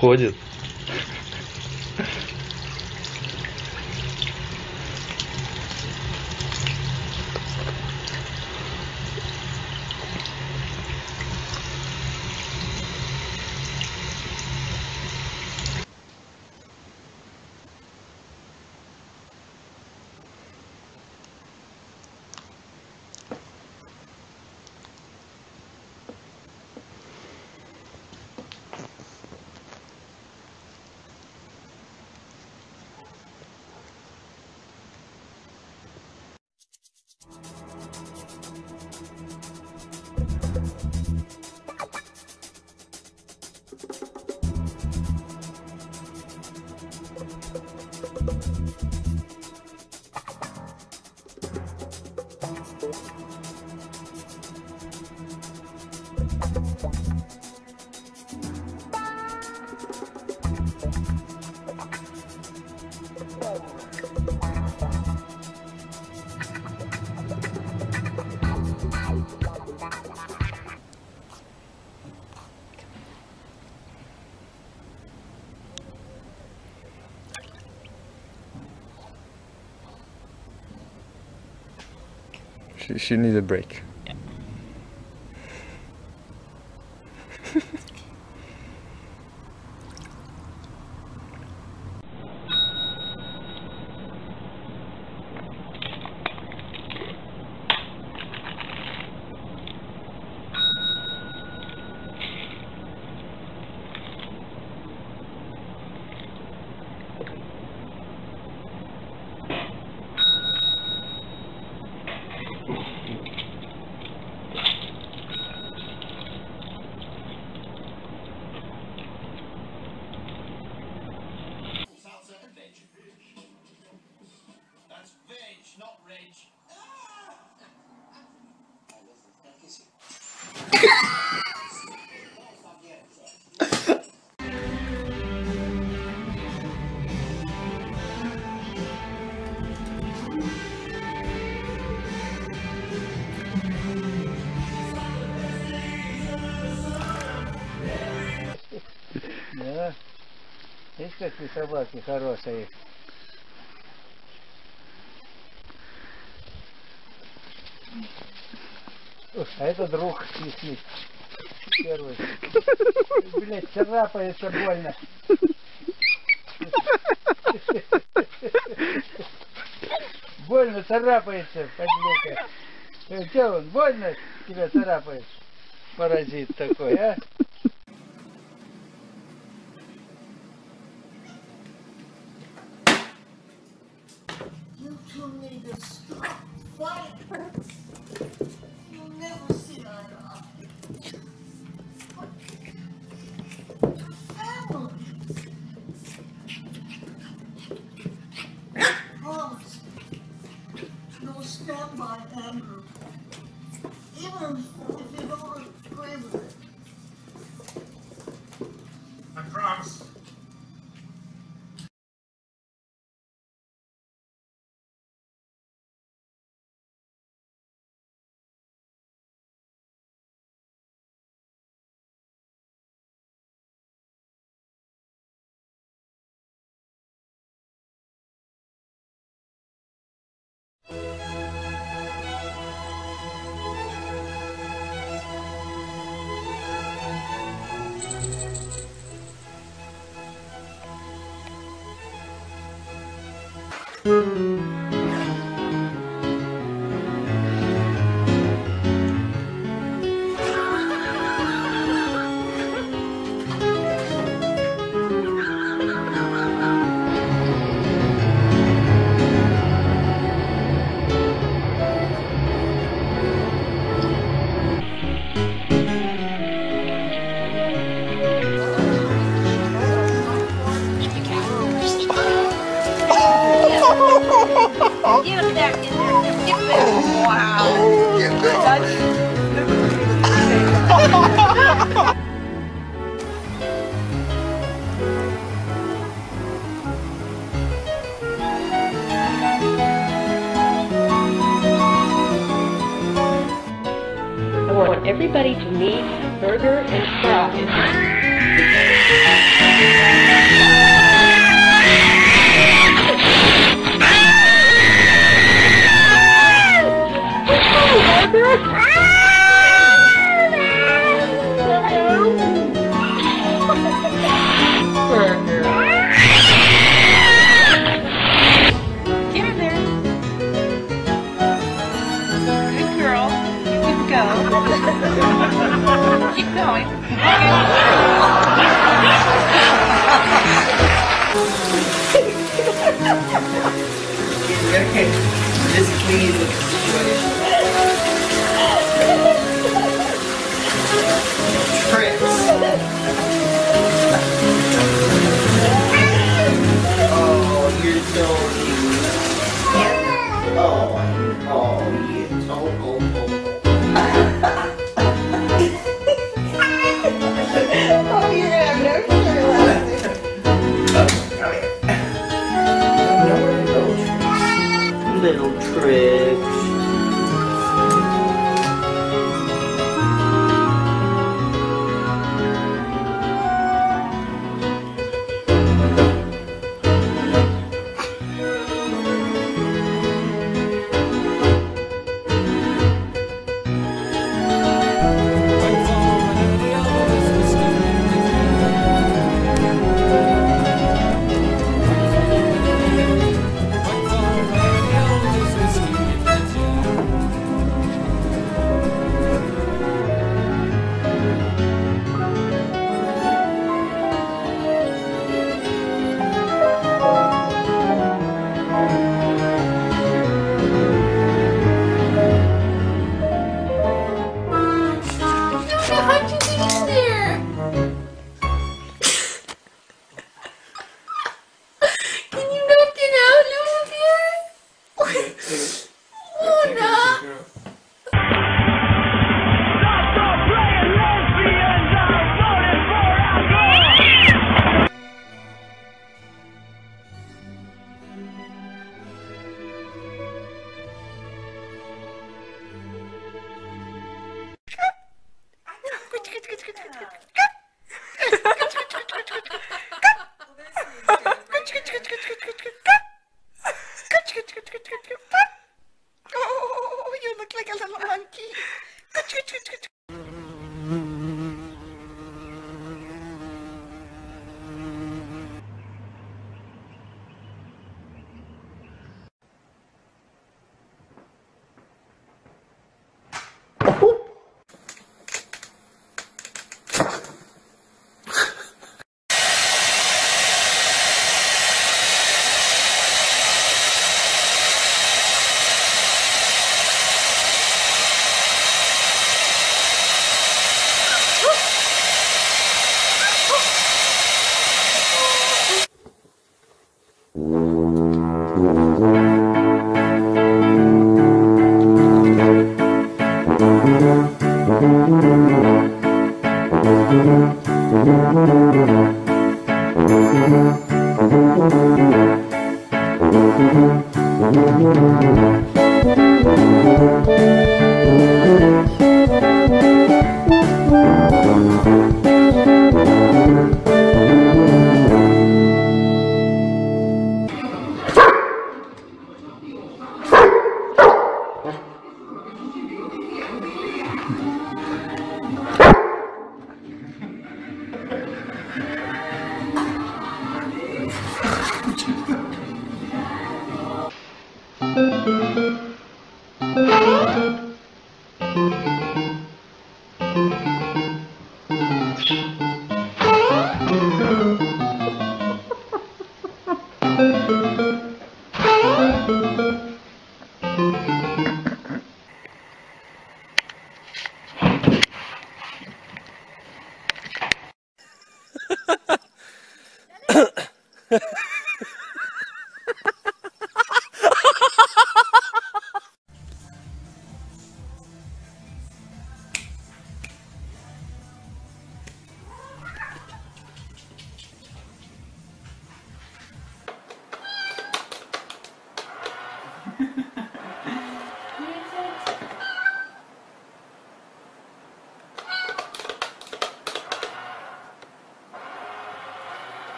Уходит. you need a break. собаки хорошие. А это друг висит. Первый. Блять, царапается больно. Больно царапается, подлека. Где э, он? Больно тебя царапает? Паразит такой, а?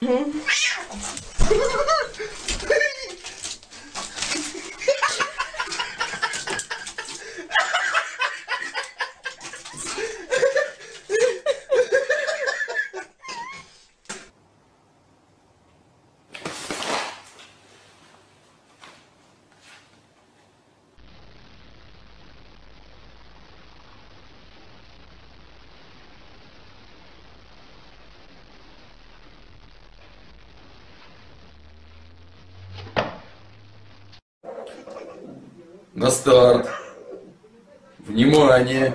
嗯哎呀 На старт. Внимание.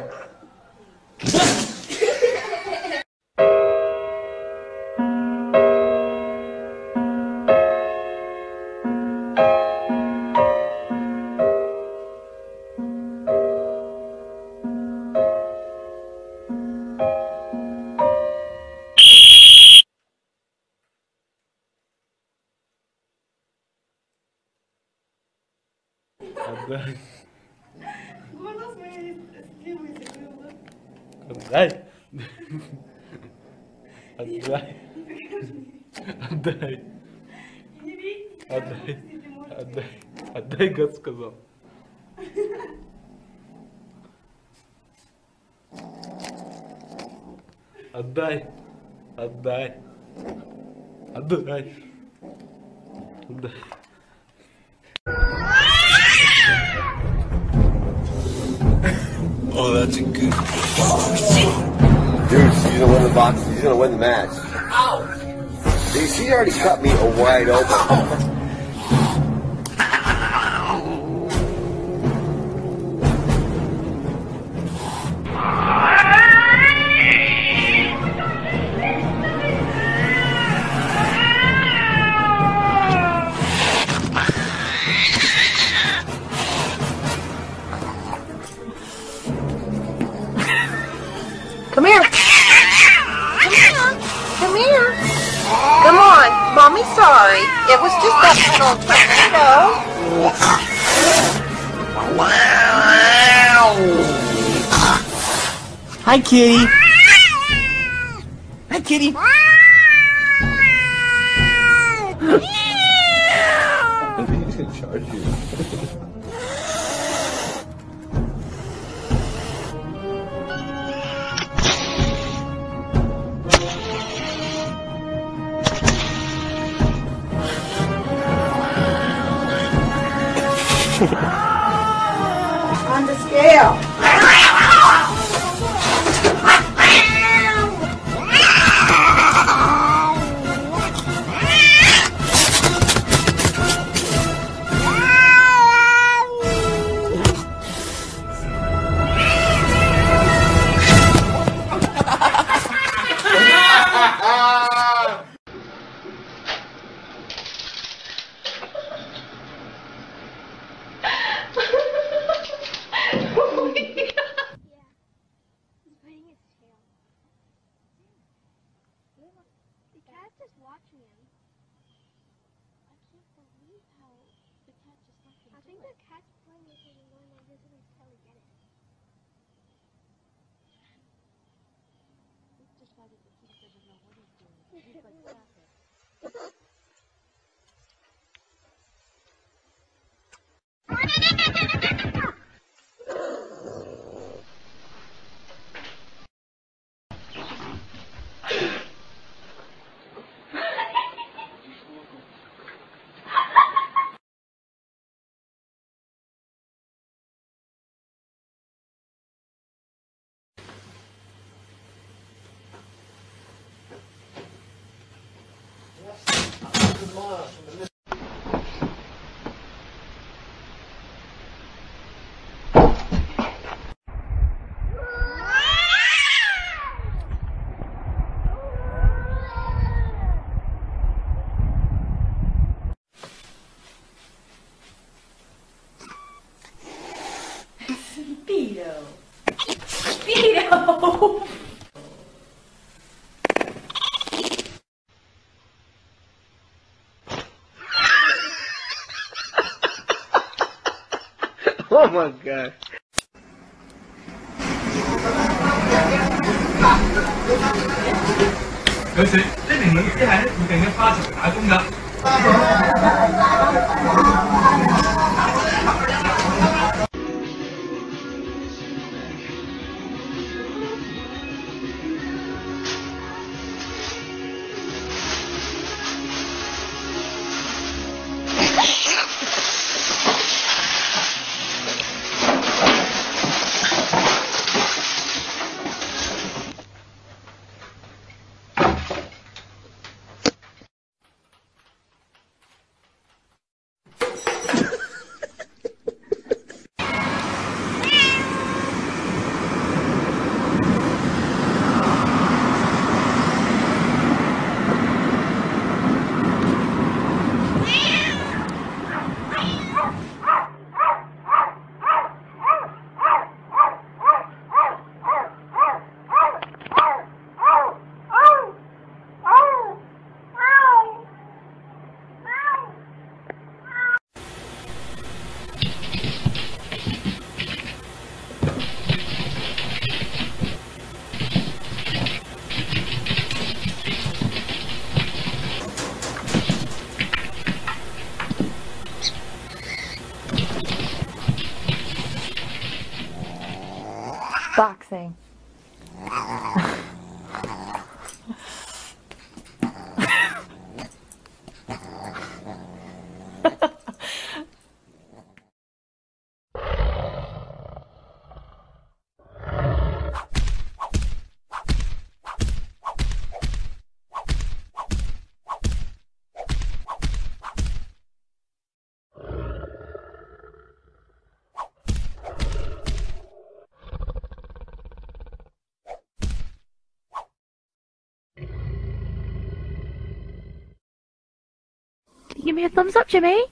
oh 呢名女仔喺有谁在还是定的花钱打工的 give me a thumbs up, Jimmy.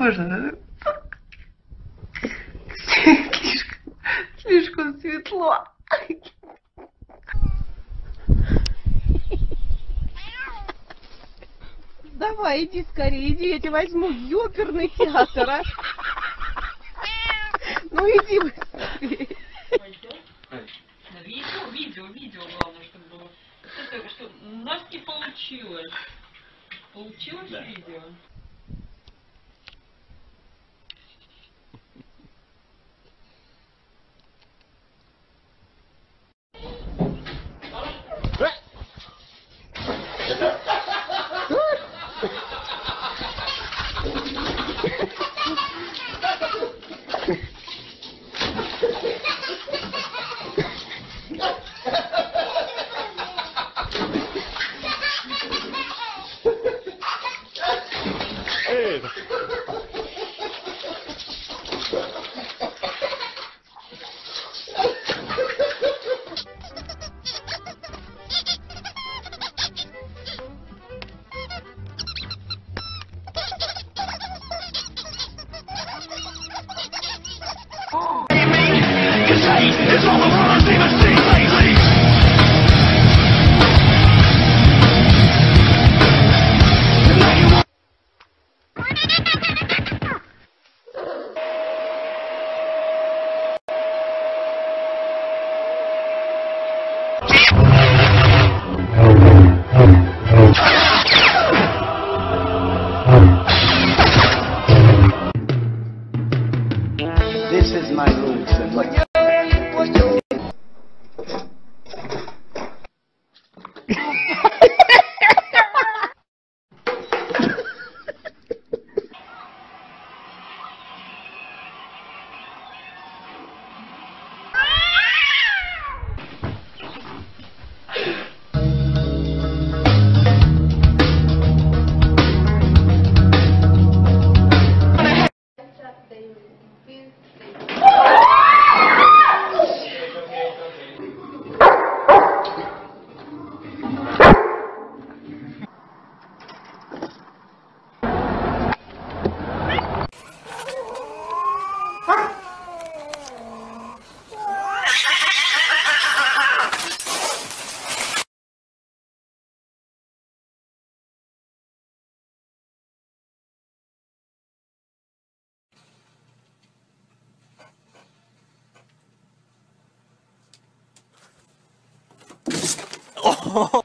Можно. Слишком, слишком светло. Давай, иди скорее, иди, я тебя возьму в ёперный театр, а. Ну иди быстрее. Видео, видео, видео, главное, чтобы было. Это, что у нас не получилось. Получилось Да. видео? The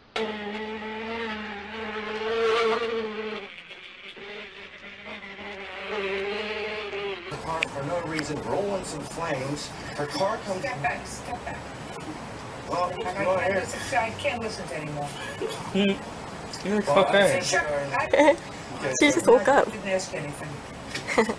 car for no reason, rolling some flames. Her car comes. Step back, step back. Well, I, come on I, here. listen, I can't listen to anymore. Well, okay. I'm Shut sorry. She just woke up. Didn't ask anything.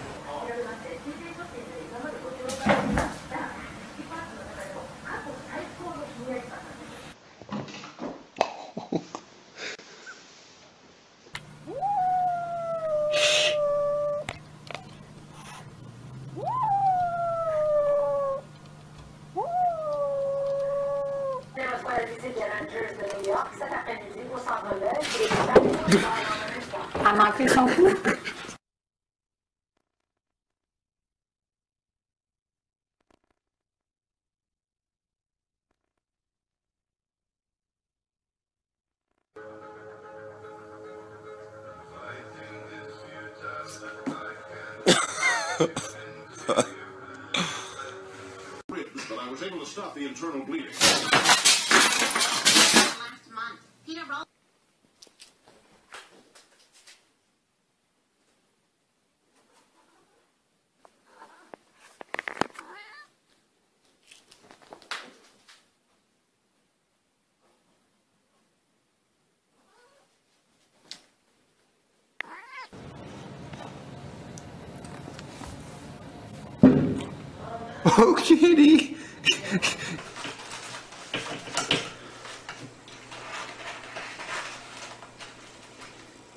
kitty!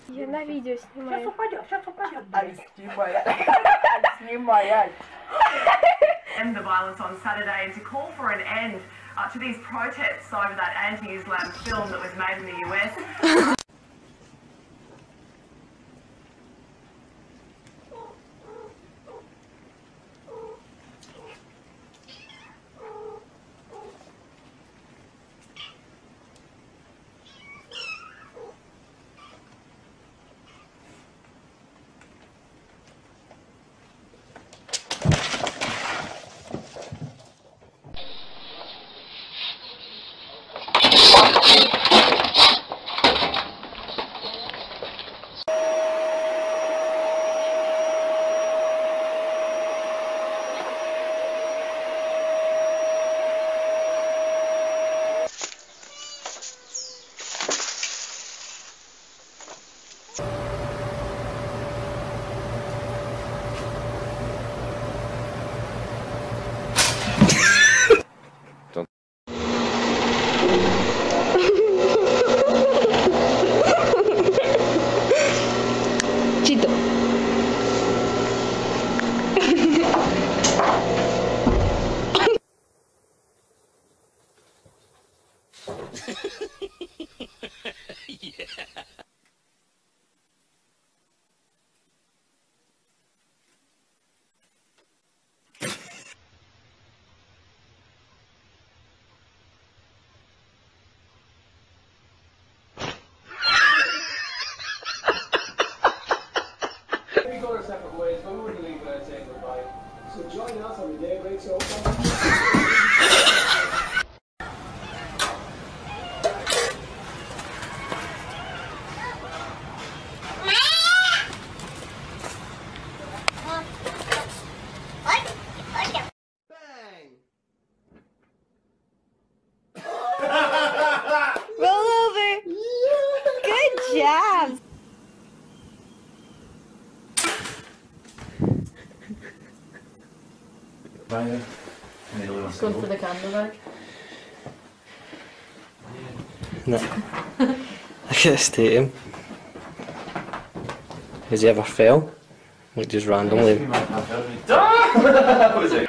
Я на видео снимаю. Сейчас упадет, сейчас упадет. Ай, снимай, снимай, ай. end the violence on Saturday and to call for an end uh, to these protests over that anti-Islam film that was made in the US. (laughs) yeah. No. I can't state him. Has he ever fell? Like just randomly. (laughs)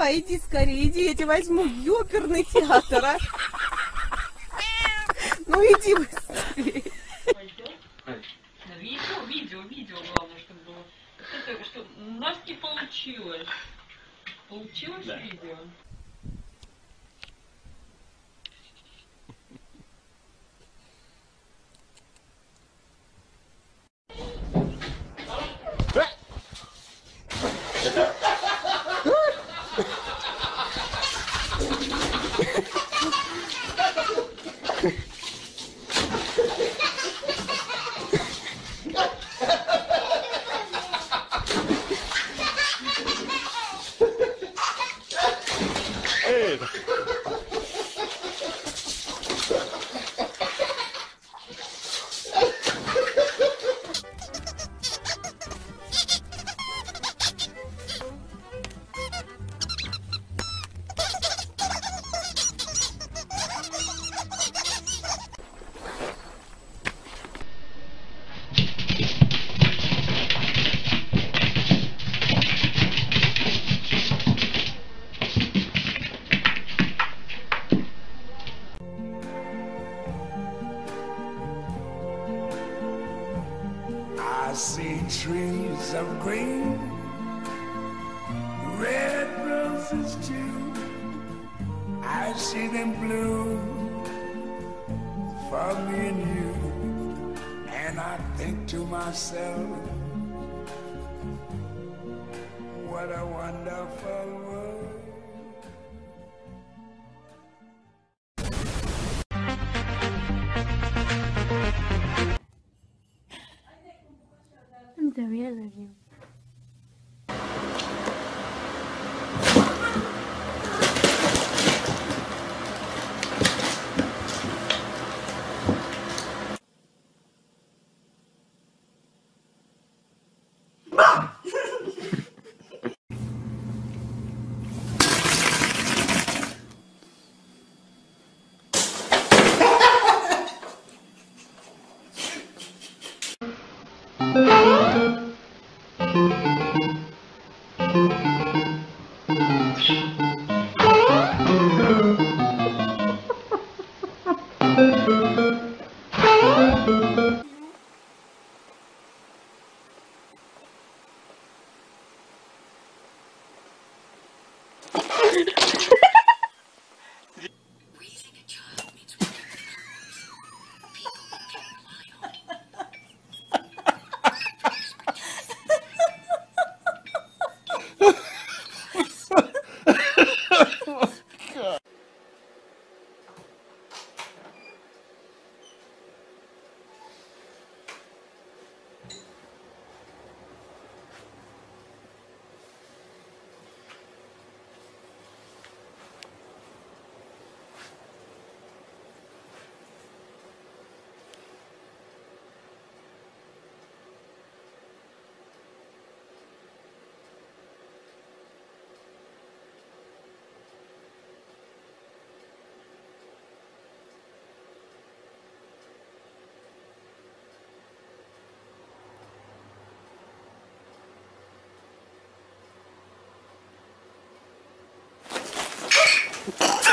давай, иди скорее, иди, я тебя возьму в ёперный театр, а. I really love you.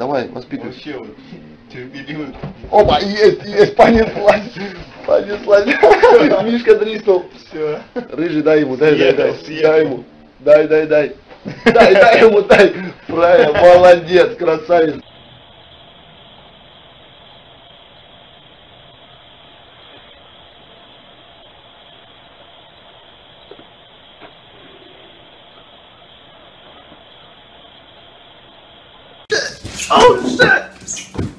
давай, воспитывай. Вообще вот терпеливый. Опа, есть, есть, понеслась, понеслась. Мишка дриснул. Все. Рыжий, дай ему, дай, дай, дай, дай ему. Дай, дай, дай. Дай, дай ему, дай. Правильно, молодец, красавец. Oh shit!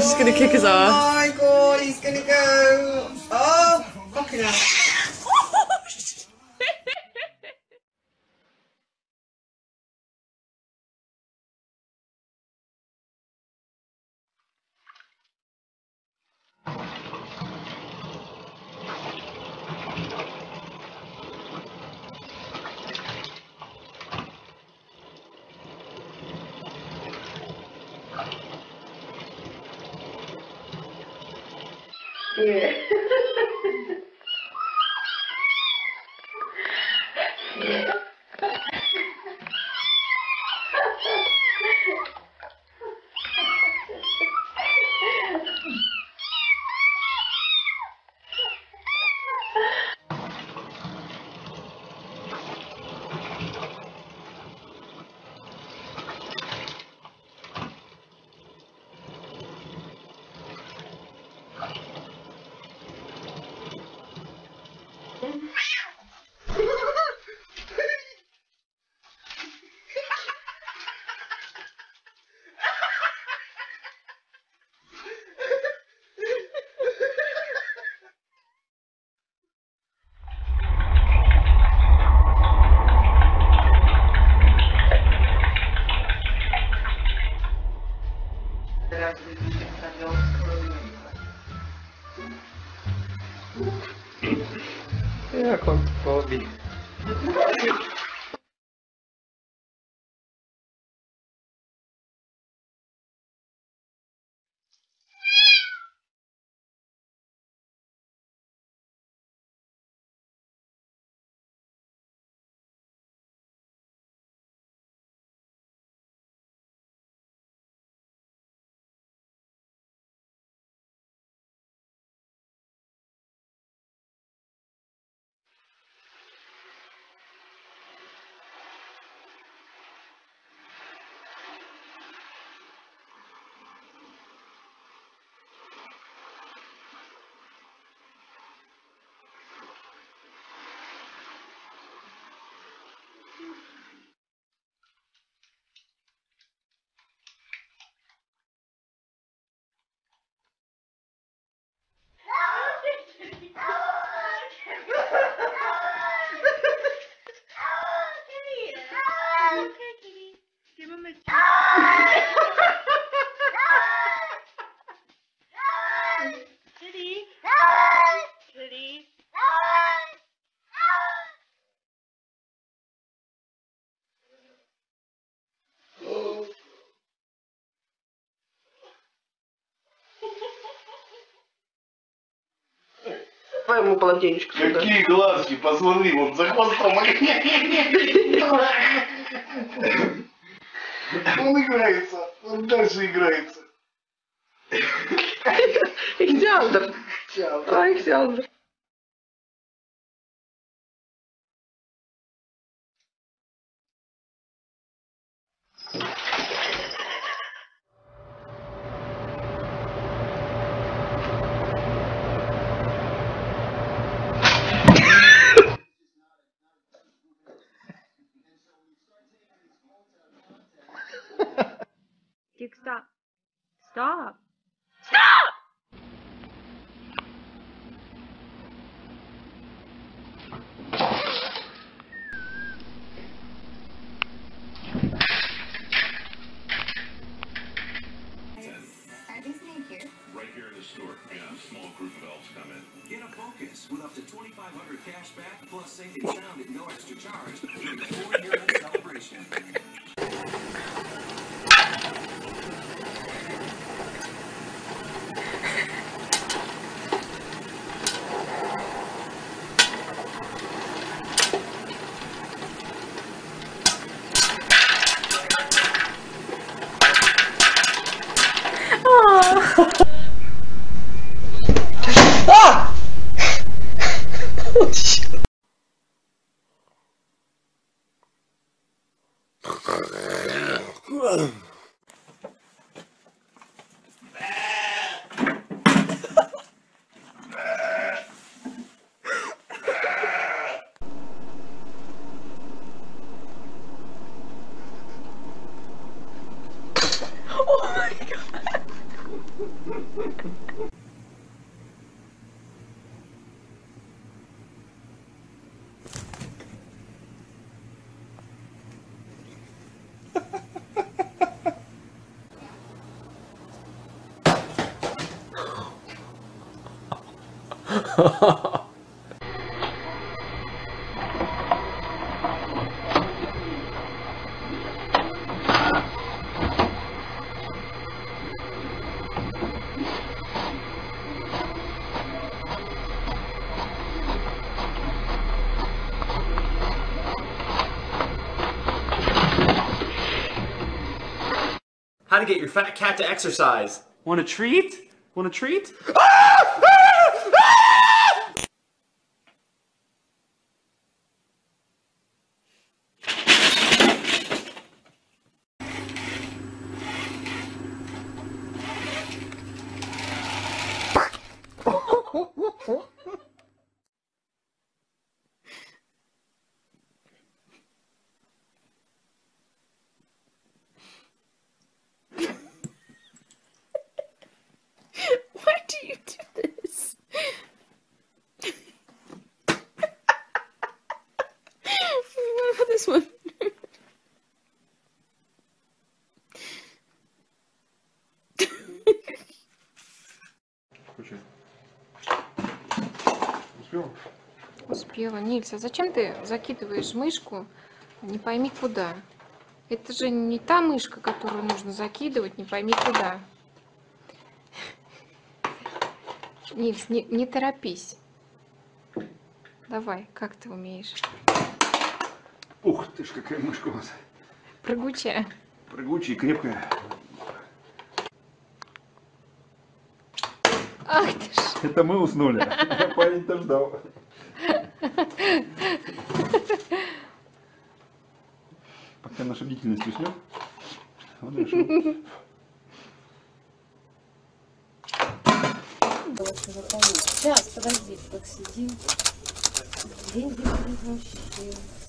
She's gonna kick his ass. Oh my god, he's gonna go. Oh, fucking hell. денежку сюда. Какие глазки, посмотри, он за хвостом. Он играется, он дальше играется. Ихтиандр. Ихтиандр. А, Ихтиандр. How to get your fat cat to exercise. Want a treat? Want a treat? Ah! Успела. Нильс, а зачем ты закидываешь мышку не пойми куда? Это же не та мышка, которую нужно закидывать, не пойми куда. Нильс, не, не торопись. Давай, как ты умеешь? Ух ты ж, какая мышка у вас. Прыгучая. Прыгучая и крепкая. Ах ты ж. Это мы уснули. (laughs) Парень-то ждал. Пока наша бдительность уснет, он решил. Сейчас, подожди, так сидим. Деньги вообще.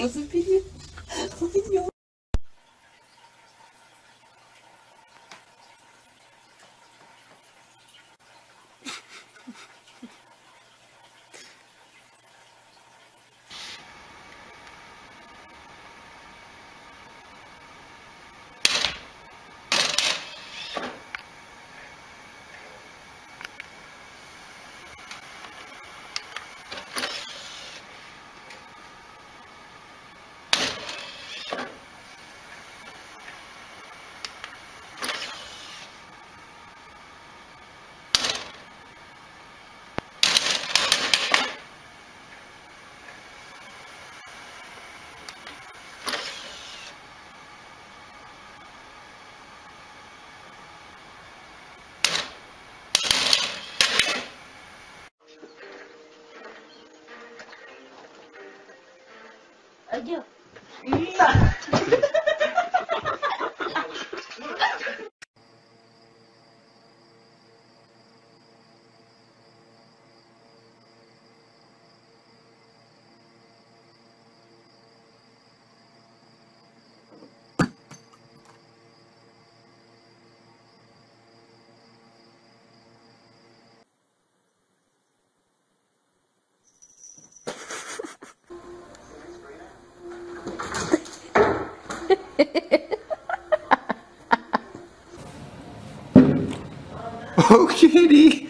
Nasıl biliyorsun? Aduh. (laughs) Oh, kitty!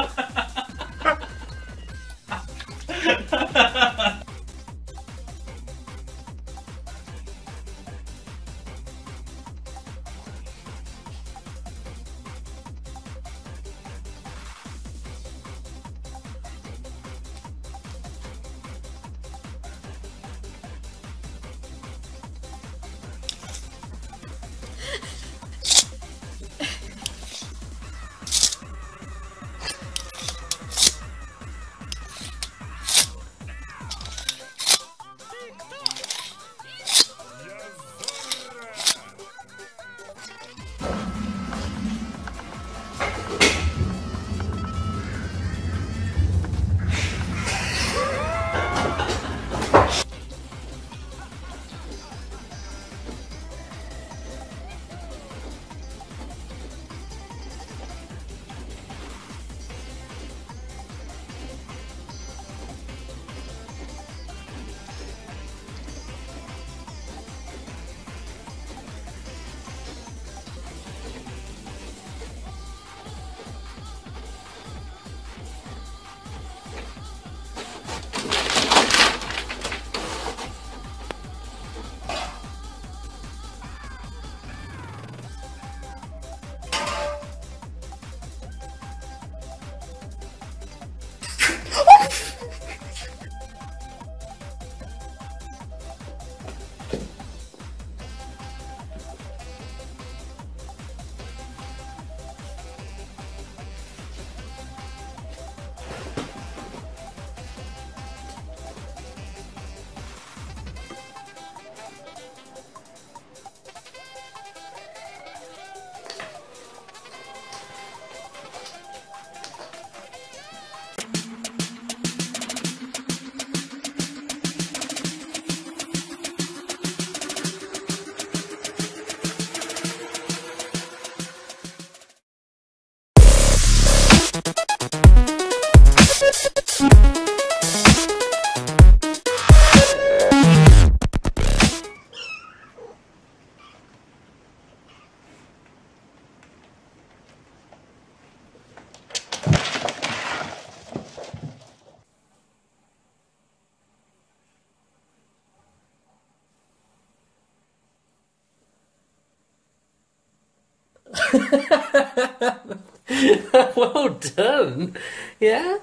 (laughs) well done. Yeah?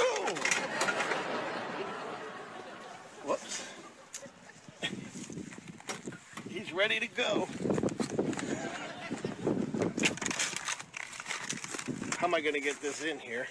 Oh. Whoops. He's ready to go. How am I going to get this in here?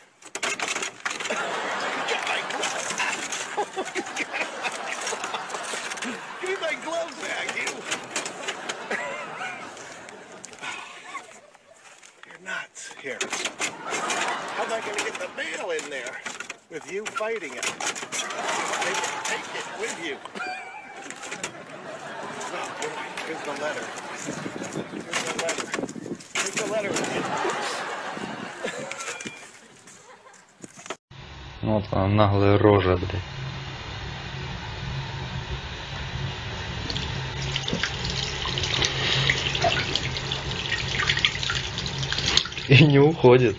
Наглая рожа, блядь. И не уходит.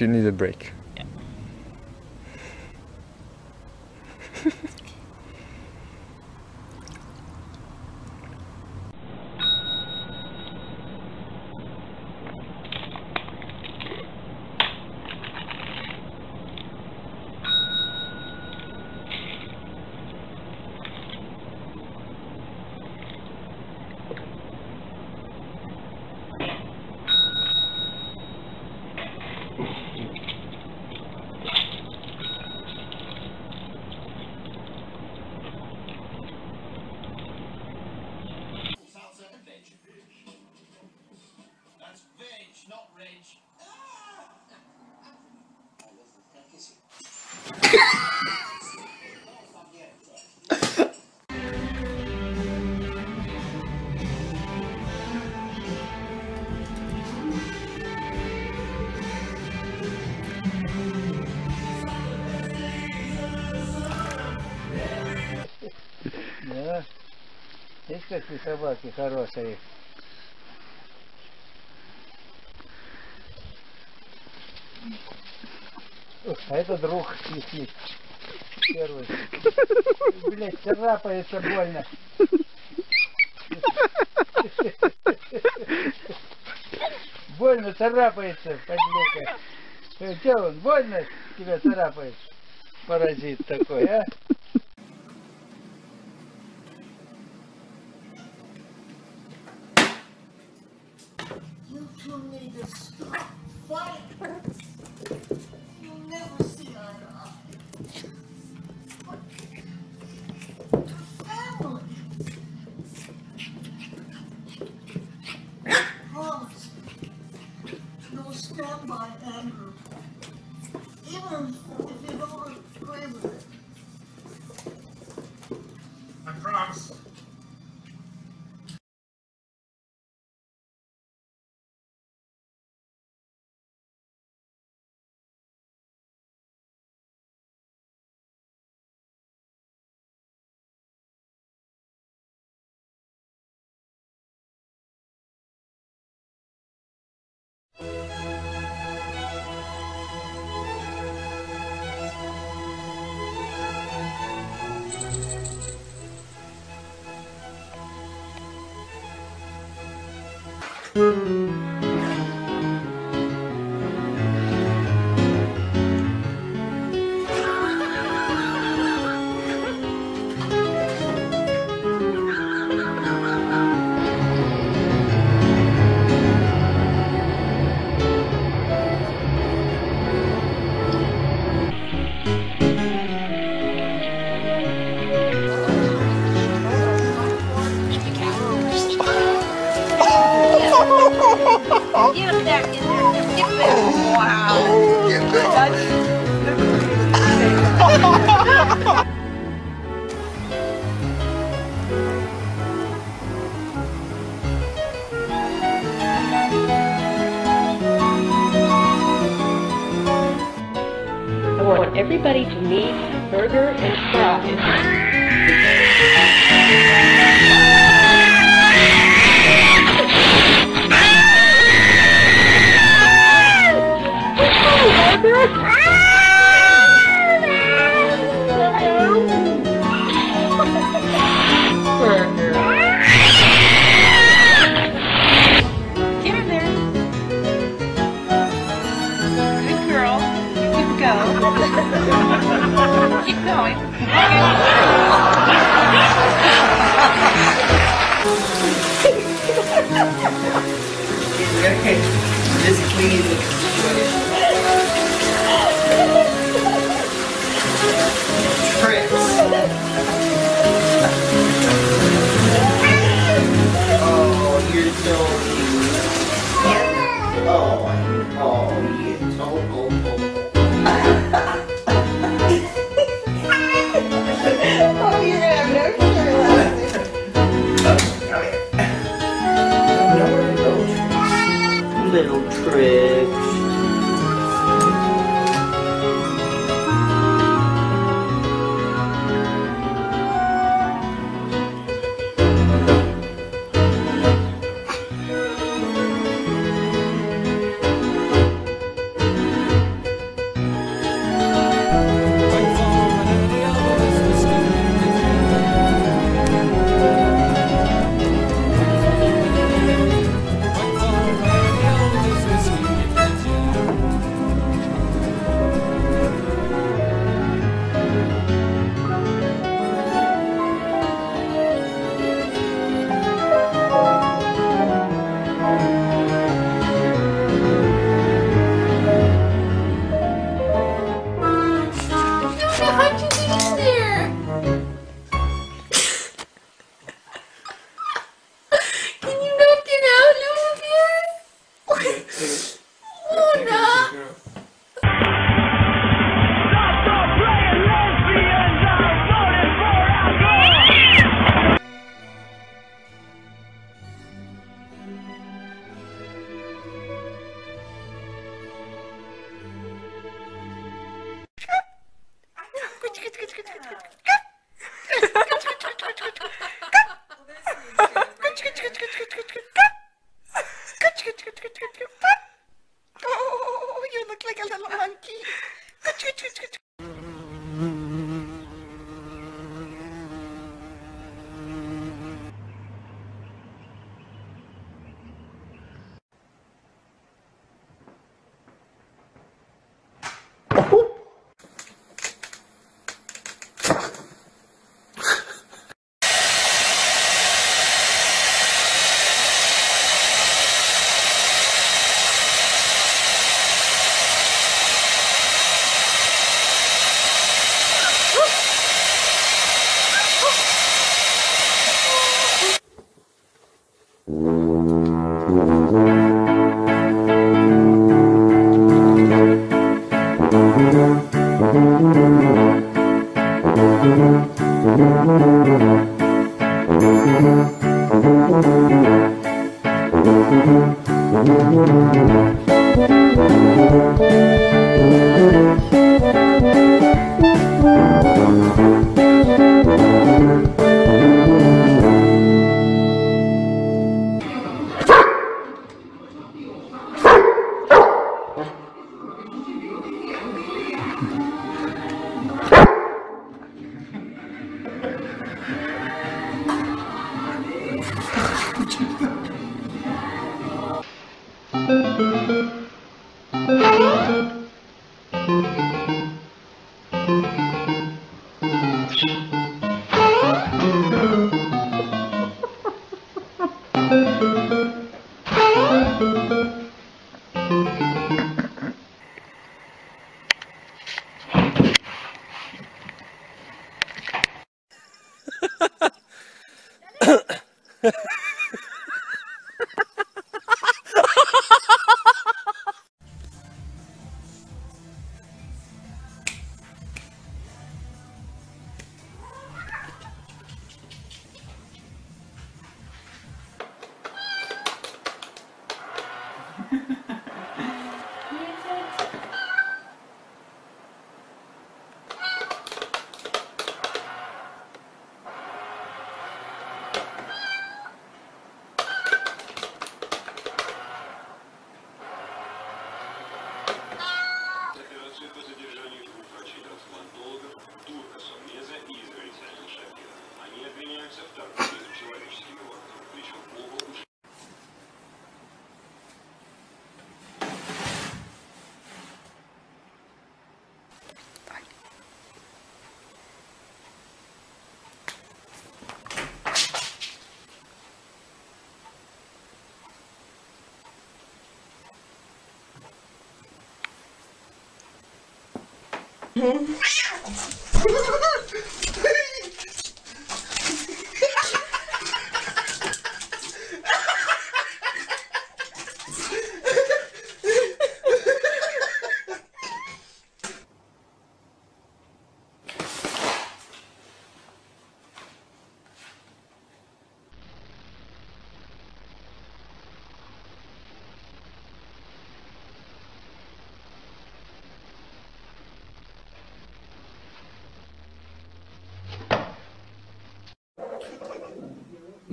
you need a break. собаки хорошие. Ух, а это друг сидит. Первый. Блять, царапается больно. Больно царапается, подлека. Где э, он? Больно тебя царапает? Паразит такой, а? Mm-hmm.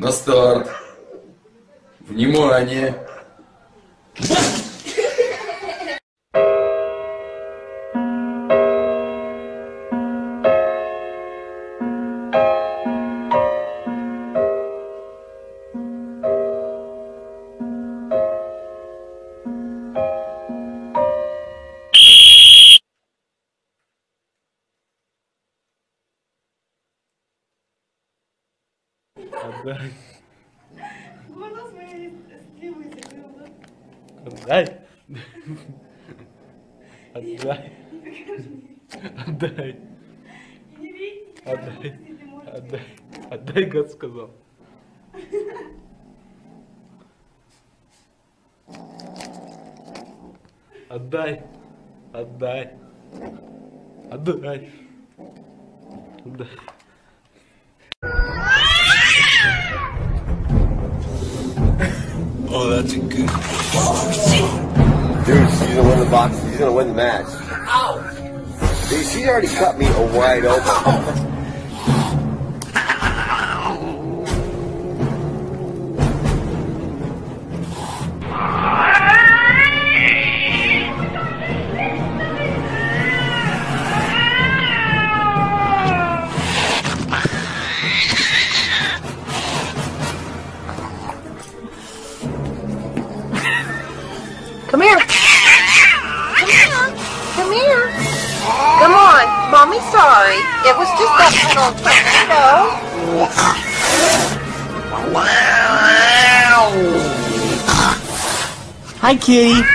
На старт. Внимание. oh, that's a good. Oh, shit. Dude, she's gonna win the box. She's gonna win the match. Ow! Dude, she already cut me a wide open. Hi, kitty.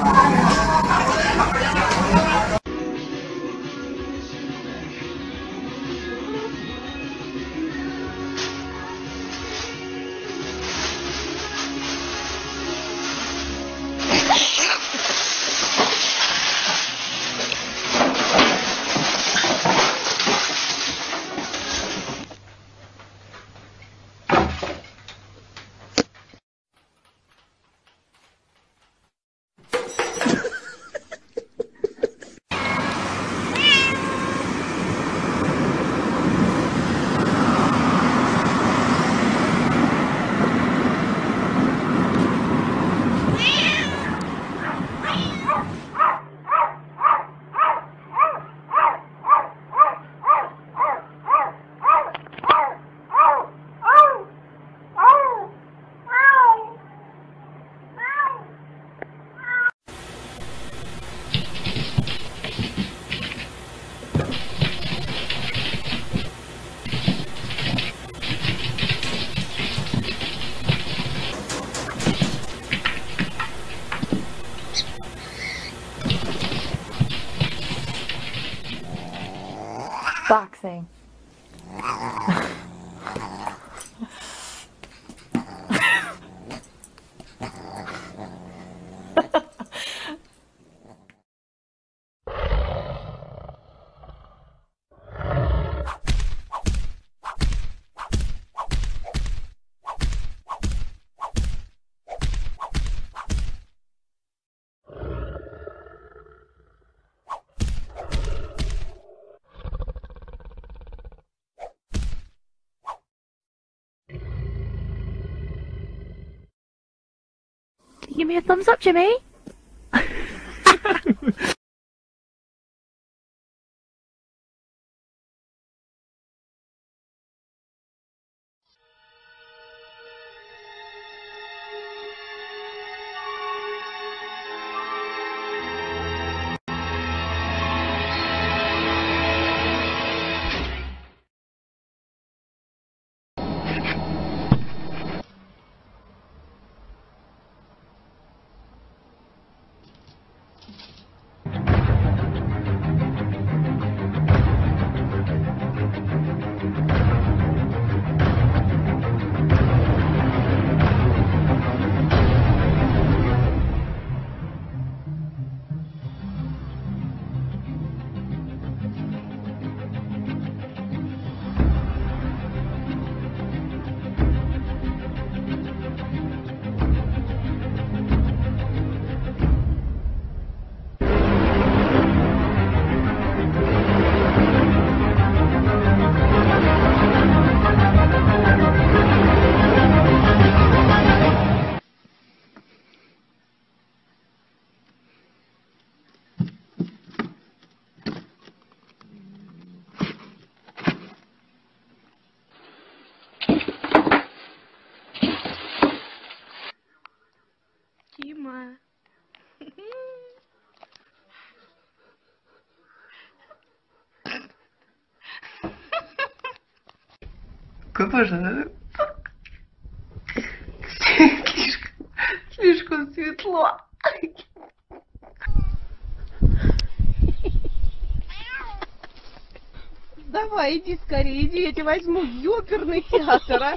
me a thumbs up, Jimmy? Боже, слишком светло. Давай, иди скорее, иди, я тебя возьму в ёперный театр, а.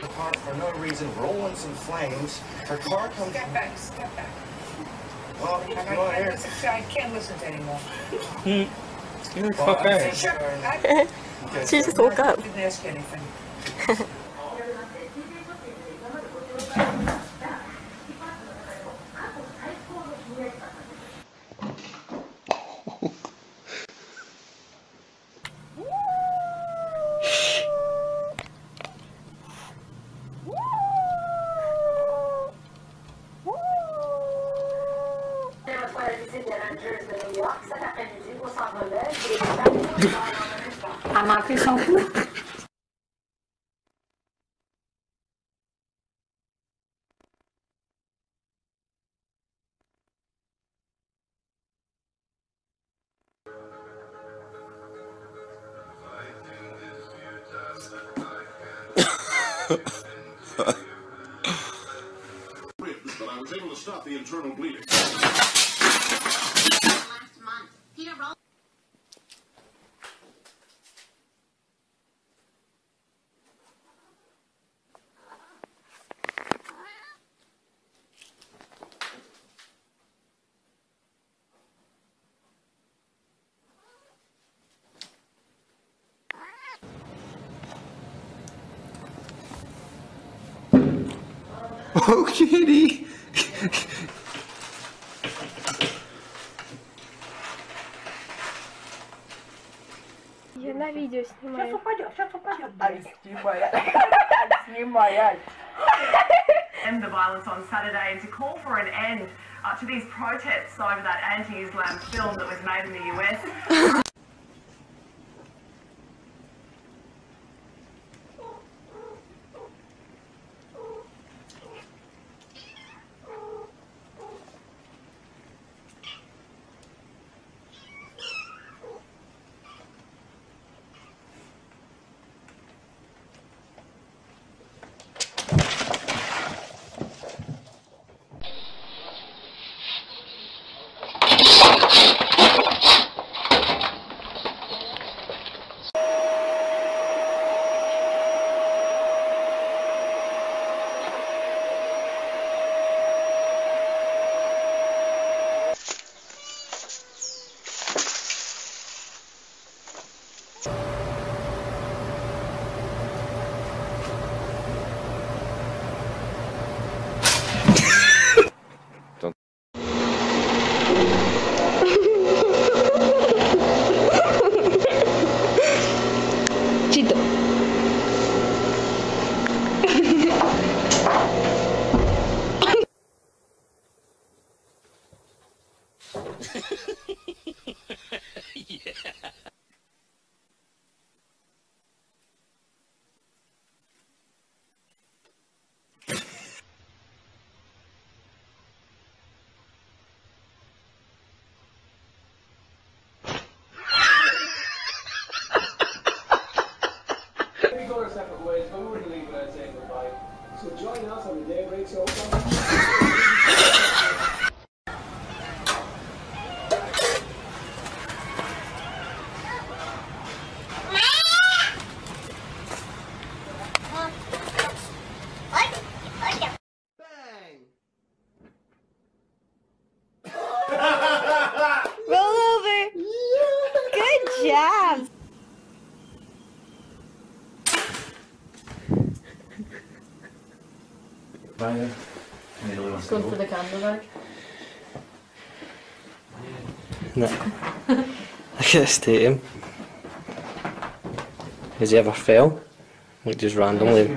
The car for no reason, rolling some flames. Her car comes. Step back, step back. Well, I, come on I, here. listen, I can't listen to anymore. Hmm. You're Well, I'm sure- I- (laughs) She just woke up. Didn't ask anything. (laughs) Oh, kitty! Я на видео снимаю. Сейчас упадет, сейчас упадет. Ай, снимай, снимай, ай. end the violence on Saturday and to call for an end uh, to these protests over that anti-Islam film that was made in the US. So join us on the day Daybreak Show. Roll over. Good job. Going for the candle dark. No. I can't him. Has he ever failed? Like just randomly. (laughs)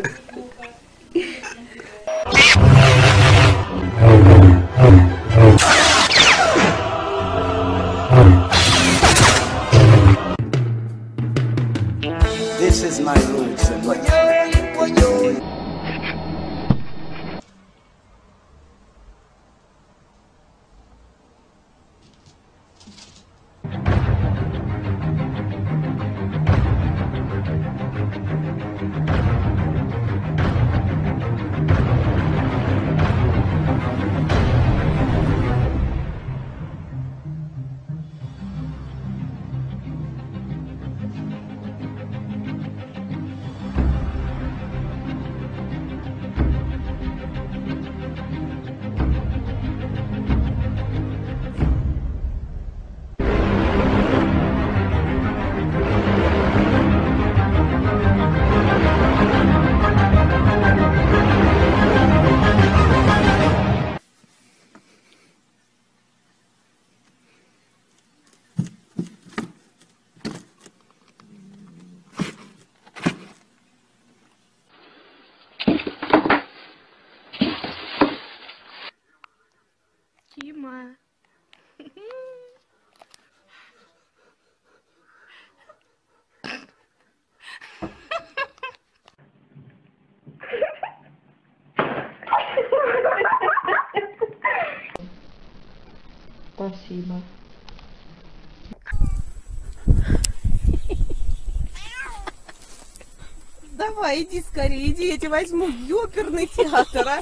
давай, иди скорее, иди, я тебя возьму в ёперный театр, а.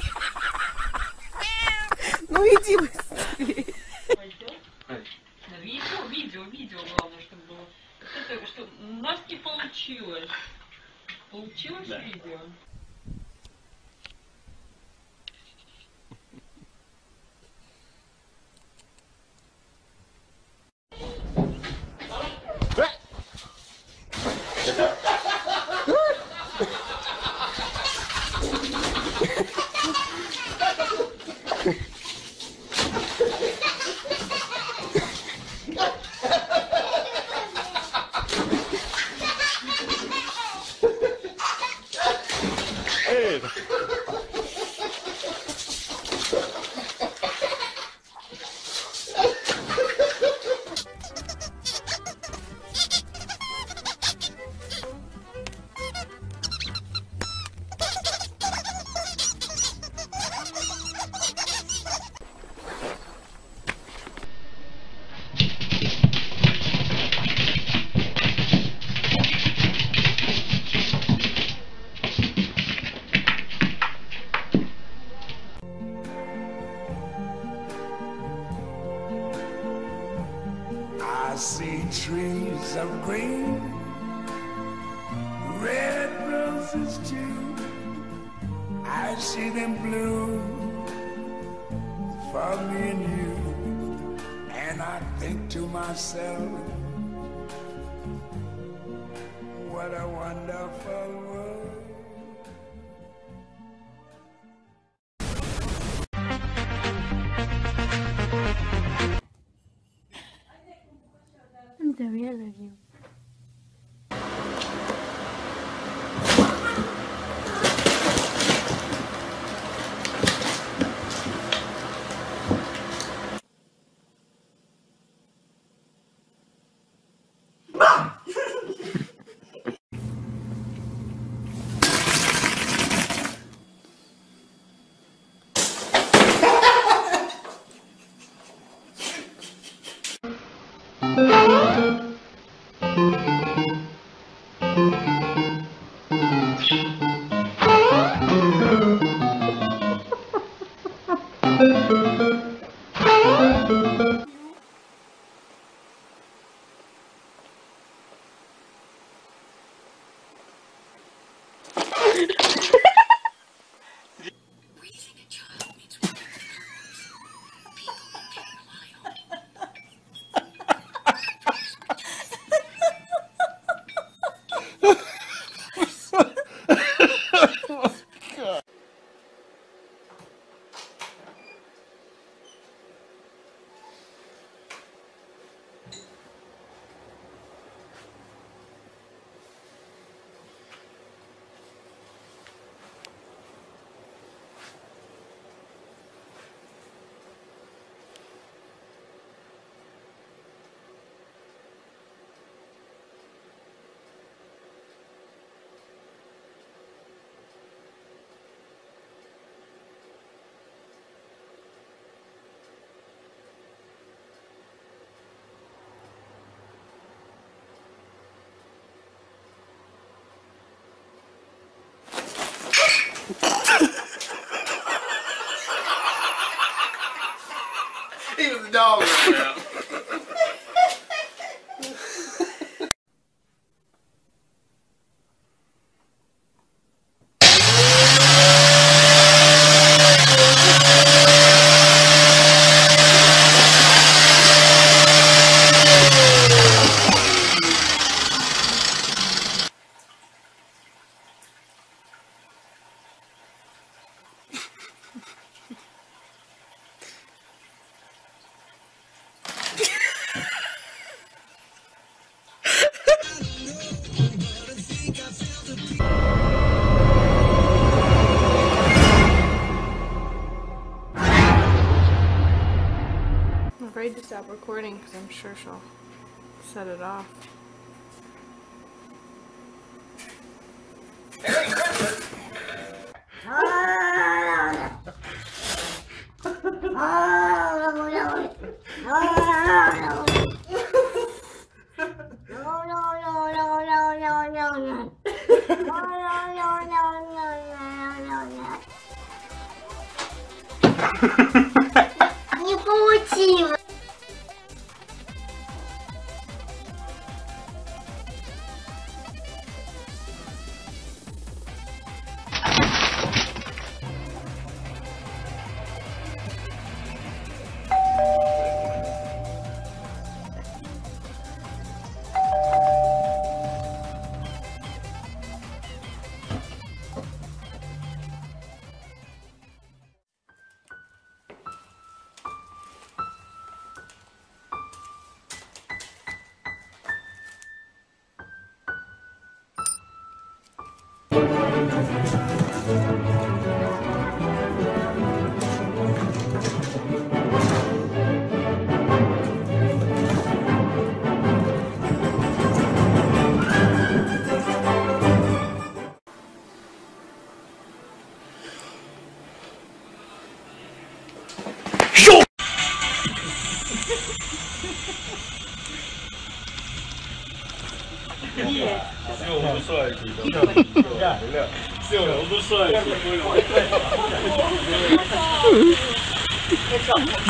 puta mierda, tío.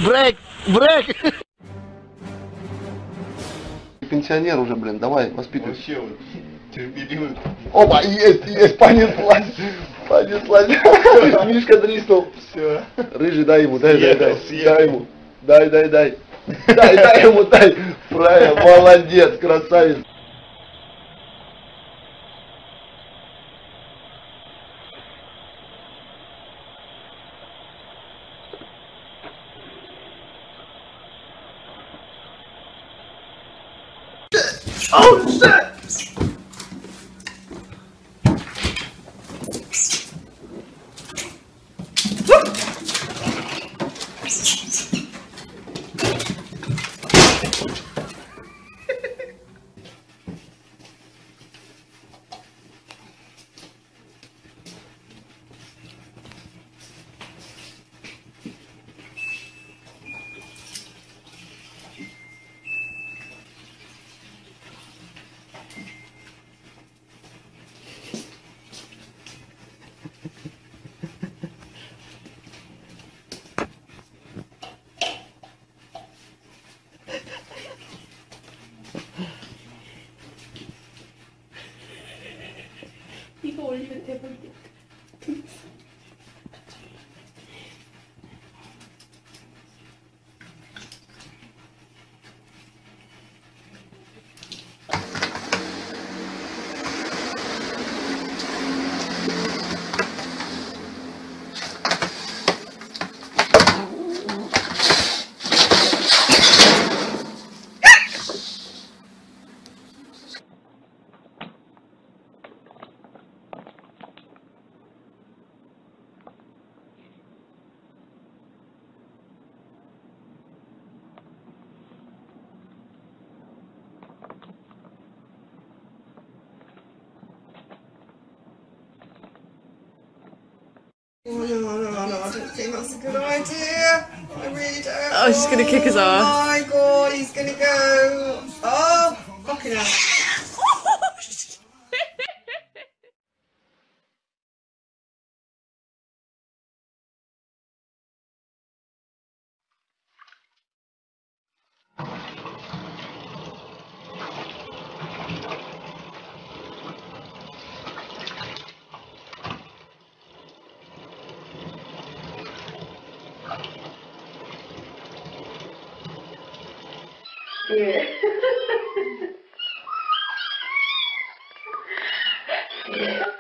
Брейк! Брейк! Пенсионер уже, блин, давай, воспитывай. Вообще вот терпеливый. Опа, есть, есть, понеслась. Понеслась. Мишка дриснул. Все. Рыжий, дай ему, дай, дай, дай. Дай ему. Дай, дай, дай. Дай, дай ему, дай. Правильно, молодец, красавец. Gonna kick Oh ass. yeah. (laughs)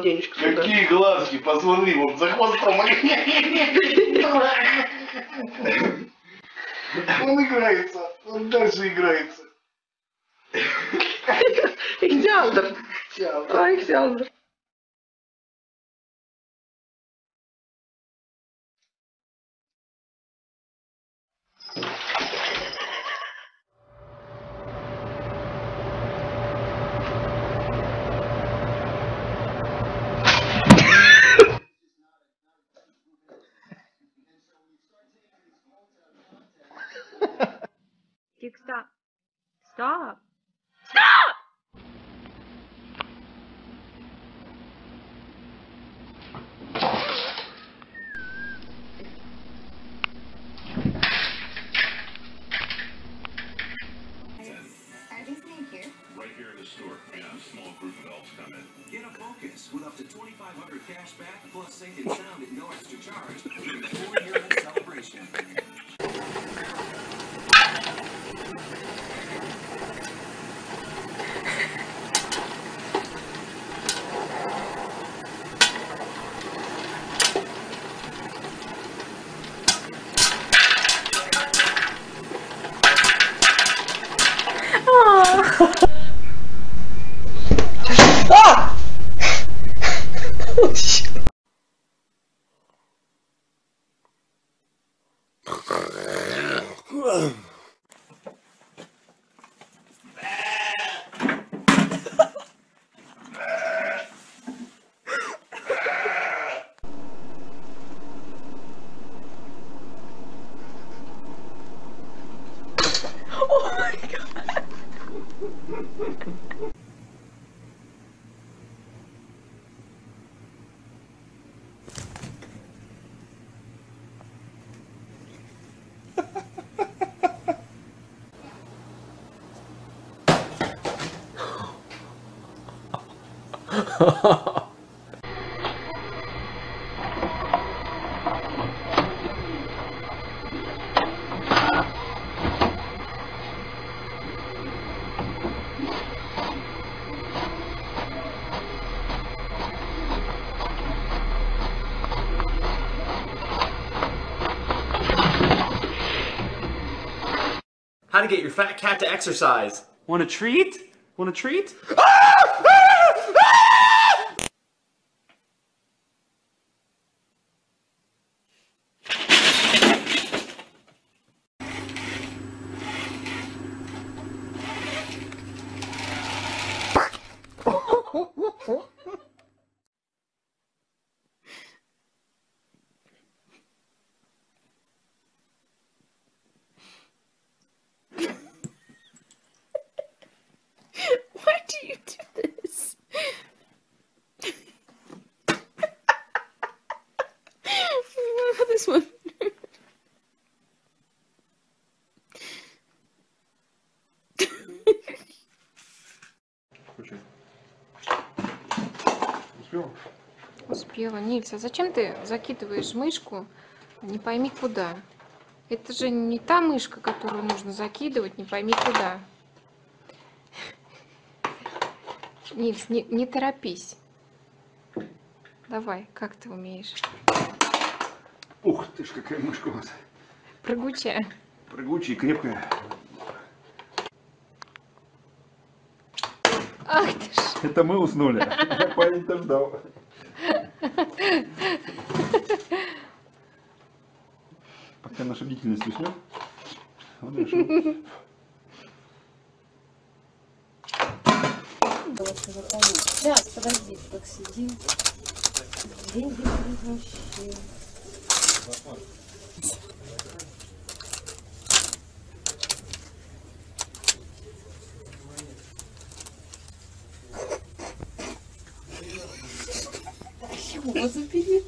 Полотенечко сюда. Какие глазки, посмотри, вот за хвостом. Он играется, он дальше играется. Ихтиандр. А, Ихтиандр. How to get your fat cat to exercise. Want a treat? Want a treat? (laughs) Успела. Нильс, а зачем ты закидываешь мышку не пойми куда? Это же не та мышка, которую нужно закидывать не пойми куда. Нильс, не, не торопись. Давай, как ты умеешь? Ух ты ж, какая мышка у вас. Прыгучая. Прыгучая и крепкая. Ах ты ж. Это мы уснули. А Парень-то ждал. Наша бдительность уснет, он решил. Сейчас, подожди, так сидим. Деньги вообще. Его забери.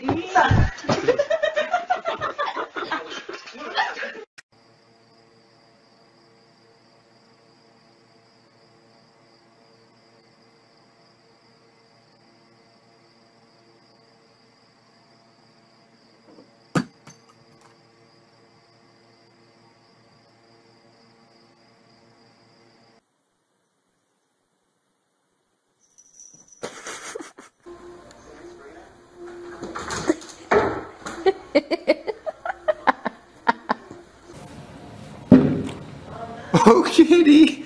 Ini. (laughs) Oh, kitty!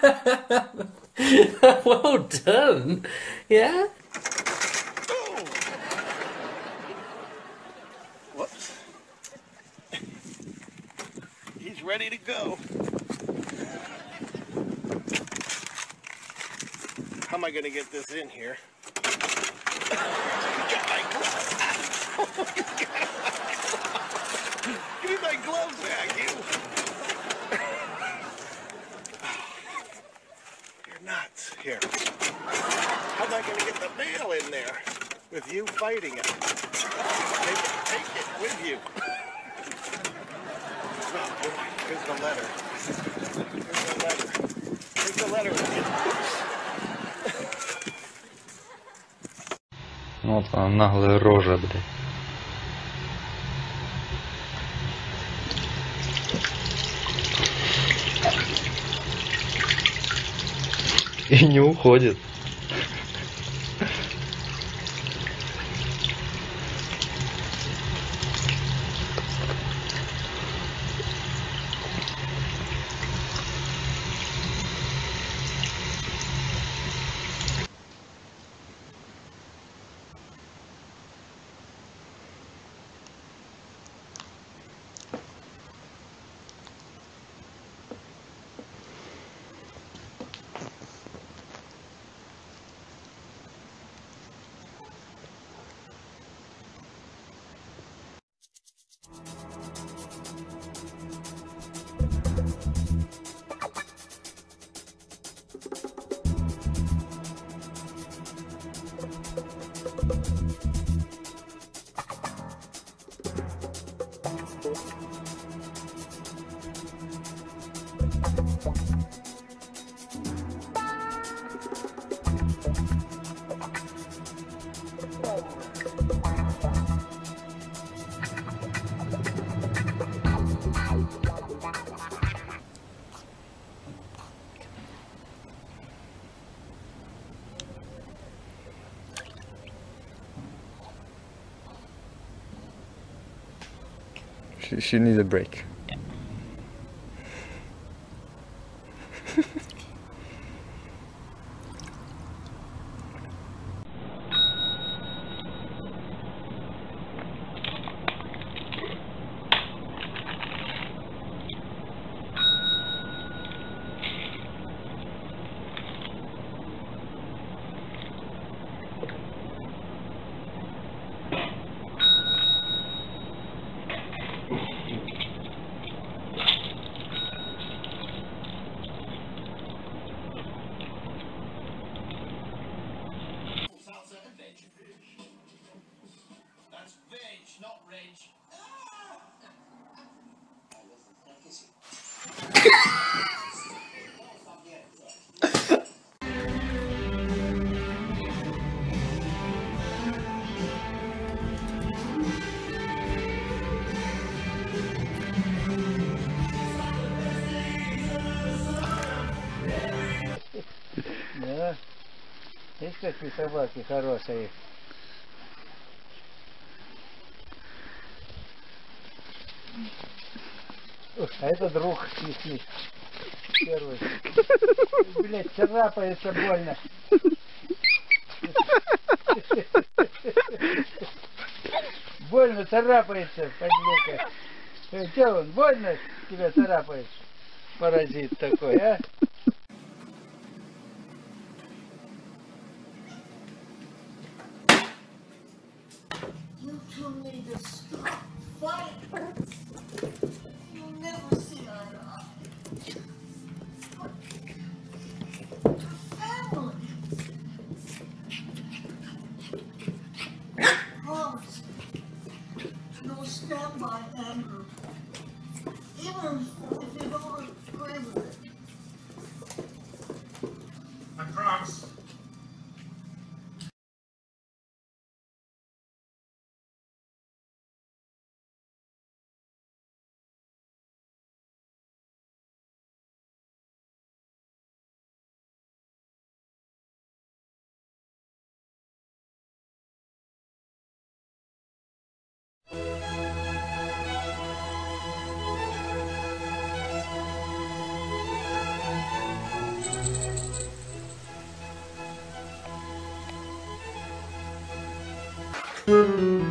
(laughs) well done. Yeah? Whoops. He's ready to go. How am I going to get this in here? Наглая рожа, блядь. И не уходит. you need a break. собаки хорошие. Ух, а это друг сиси. Первый. Блять, царапается больно. Больно царапается, подлека. Где э, он? Больно тебя царапает? Паразит такой, а? Música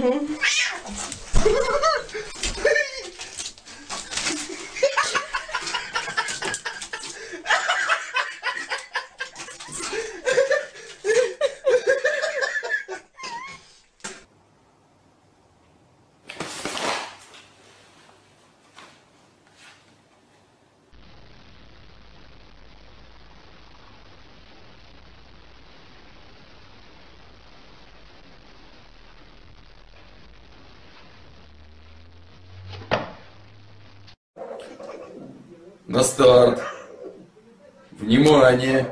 Oh, На старт. Внимание.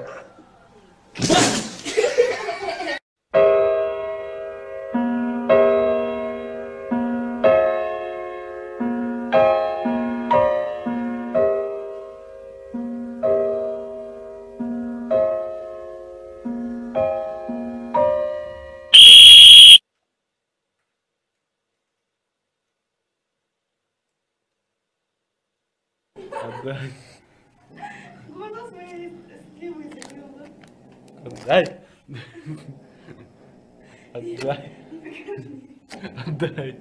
Отдай. Отдай. Отдай.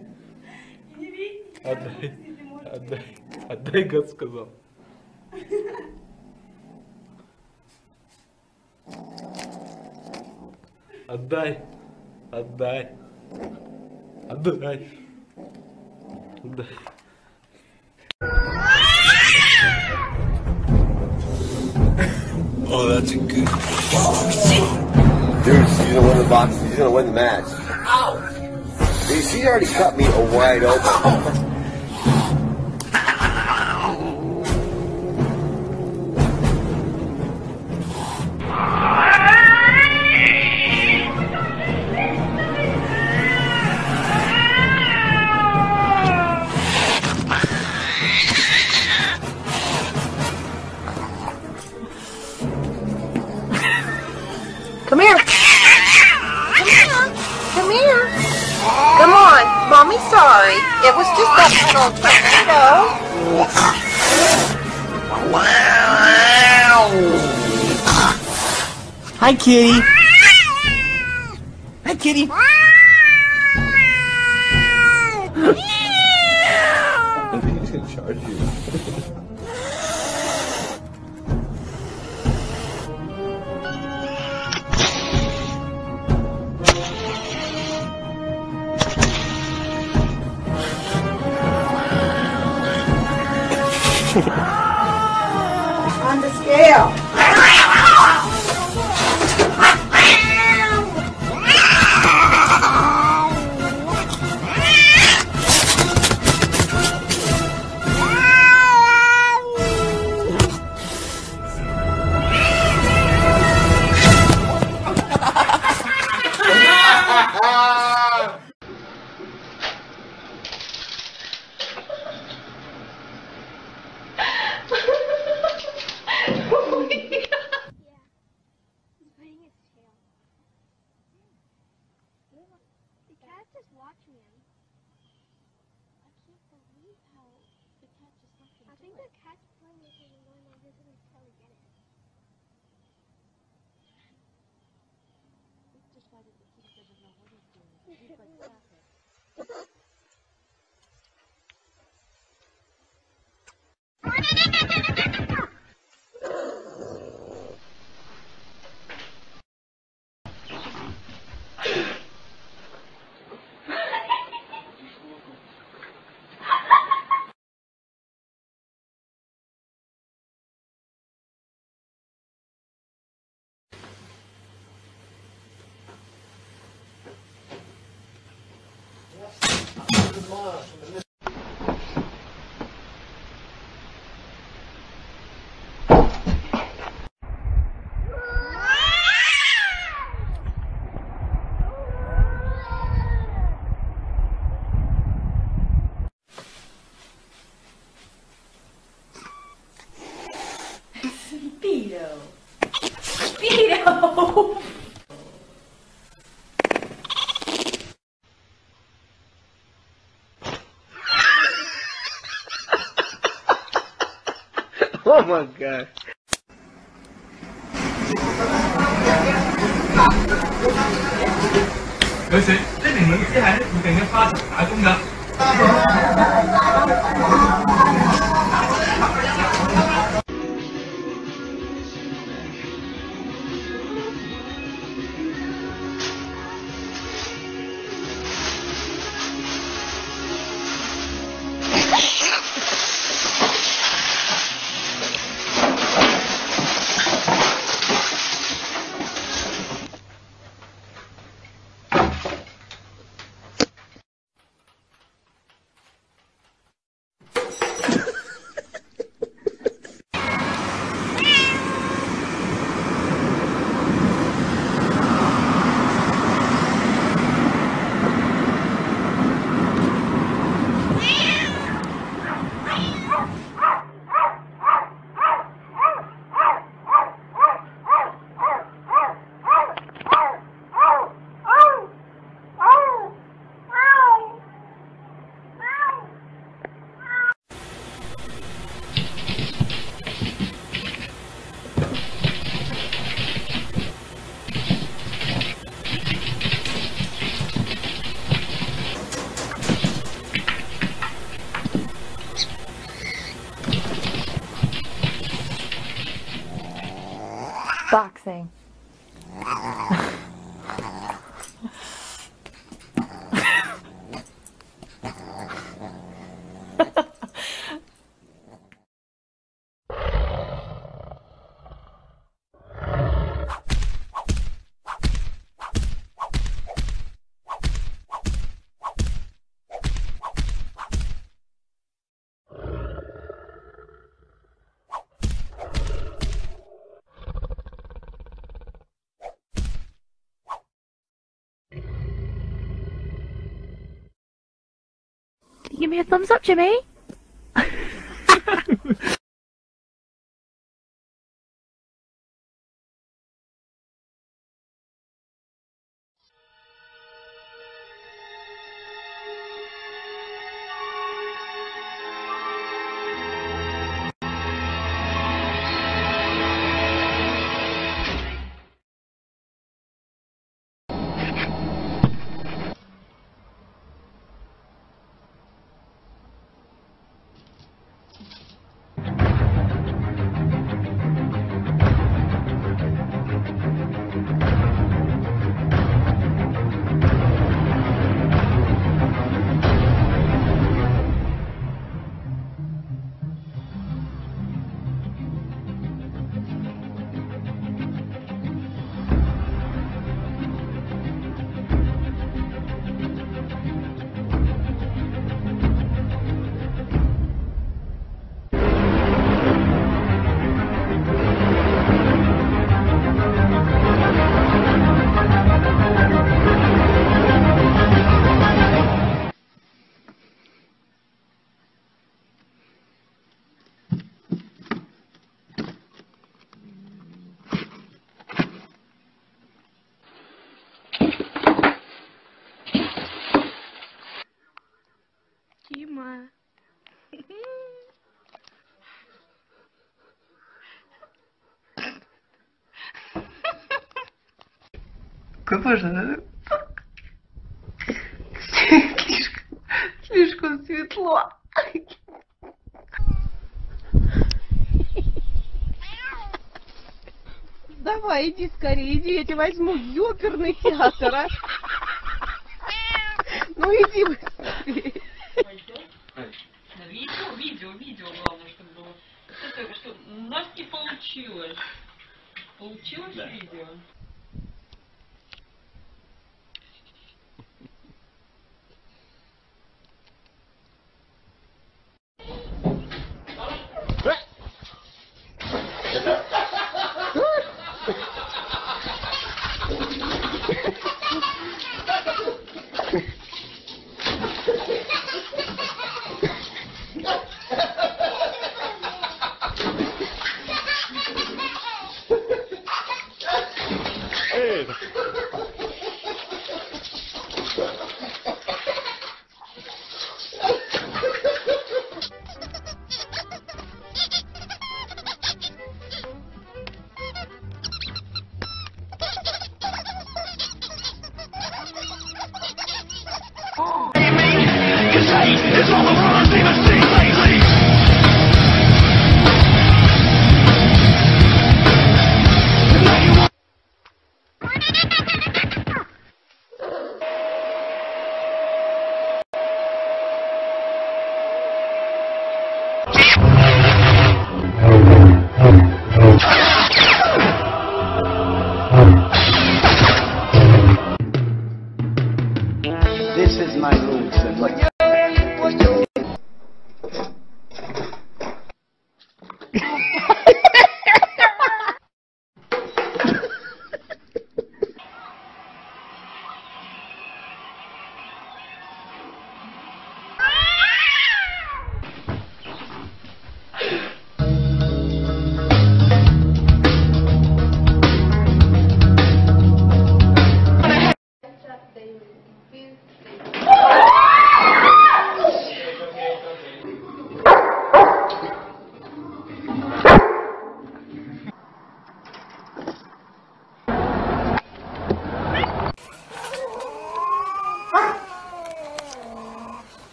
Отдай. Отдай. Отдай, гад сказал. Отдай. Отдай. Отдай. Отдай. box. He's going to win the match. Ow! She already cut me a wide open. (laughs) kitty. My god. 有時呢名女師喺附近嘅花場打工㗎。Me a thumbs up, Jimmy. Боже, слишком, слишком светло. Давай, иди скорее, иди, я тебя возьму в ёперный театр, а. Ну иди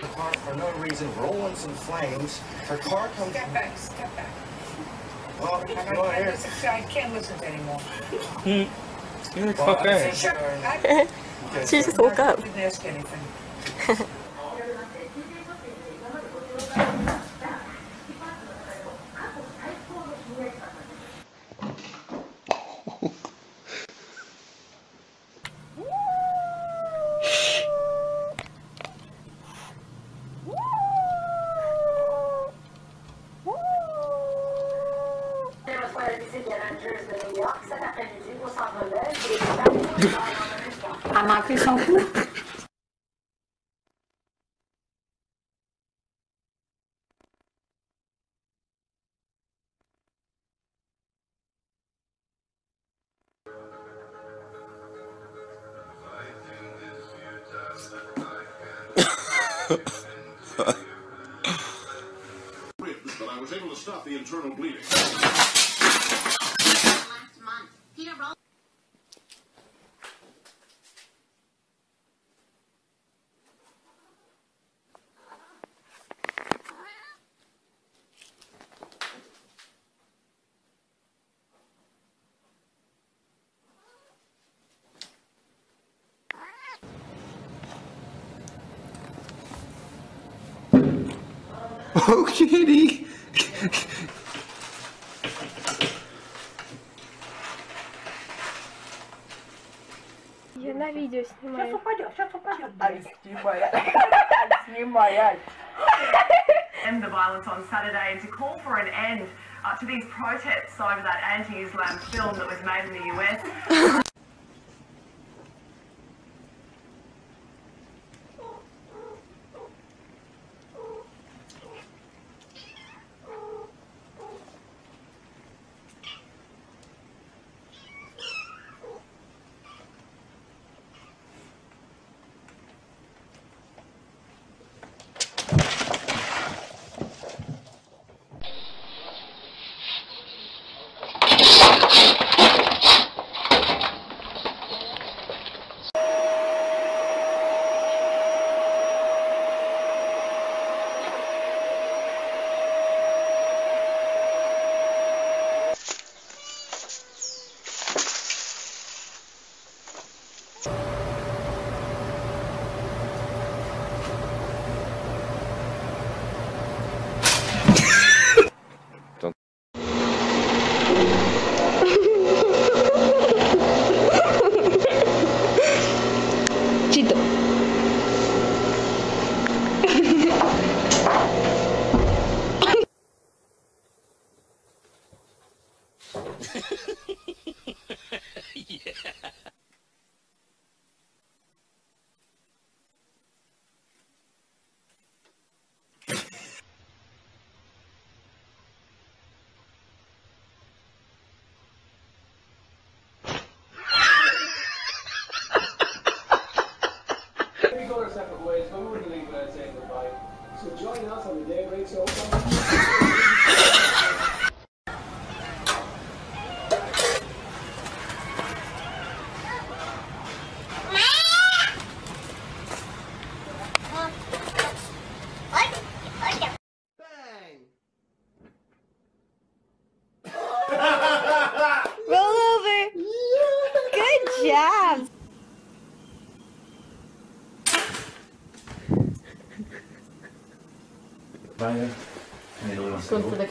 The car for no reason, rolling some flames. Her car comes. Step back, step back. Oh, well, I, go I, ahead. listen, I can't listen to anymore. Hmm. You're Well, fucker. Sure, I, (laughs) She just woke up. didn't ask anything. Oh, kitty. Я на видео снимаю. Сейчас упадет, сейчас упадет. Ай, снимай. Снимай, (laughs) Ай. End the violence on Saturday and to call for an end uh, to these protests over that anti-Islam film that was made in the US.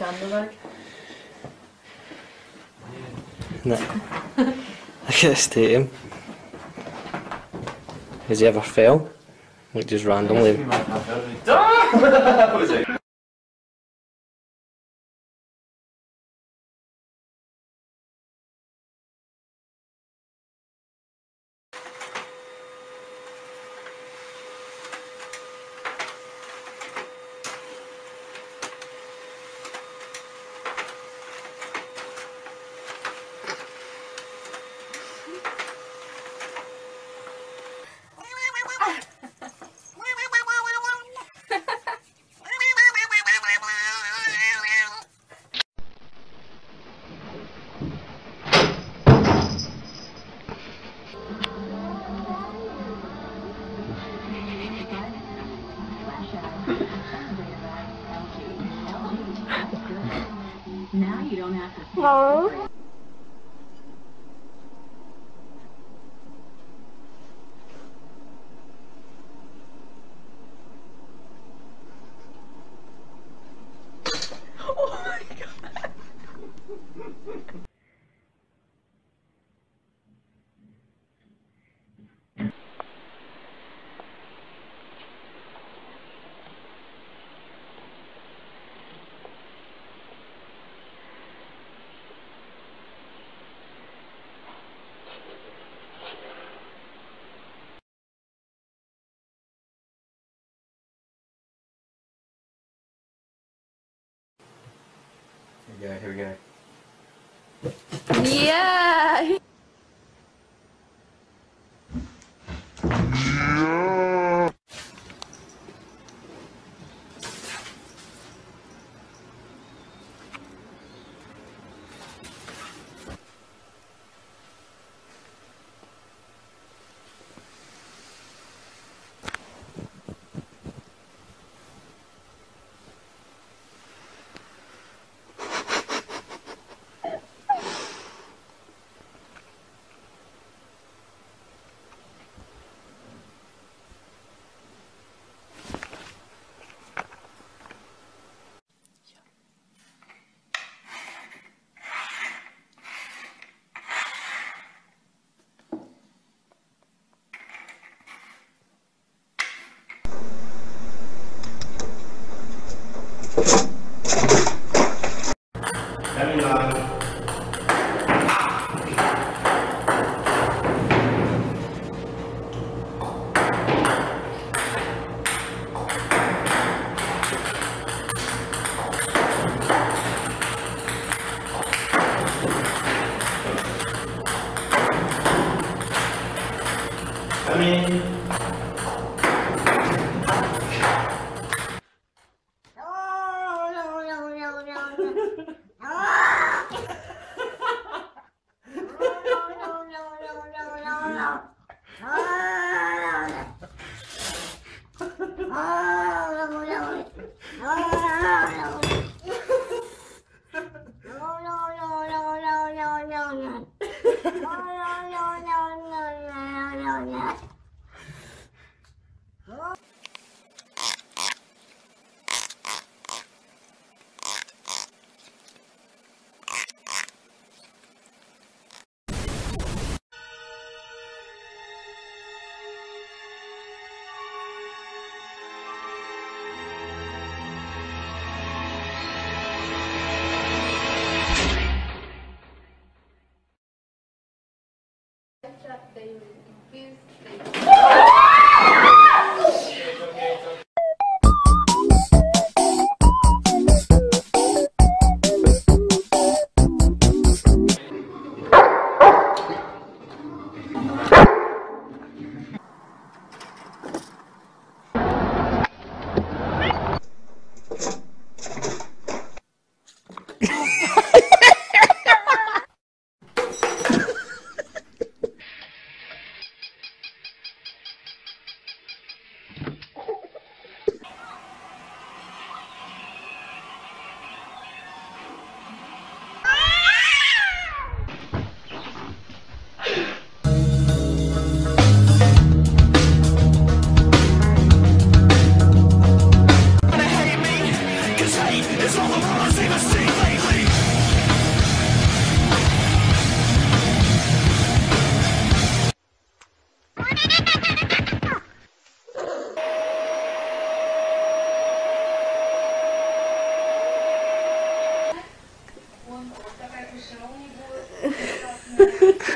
Kunde? No. (laughs) I guess to him. Has he ever fell? Like just randomly? (laughs)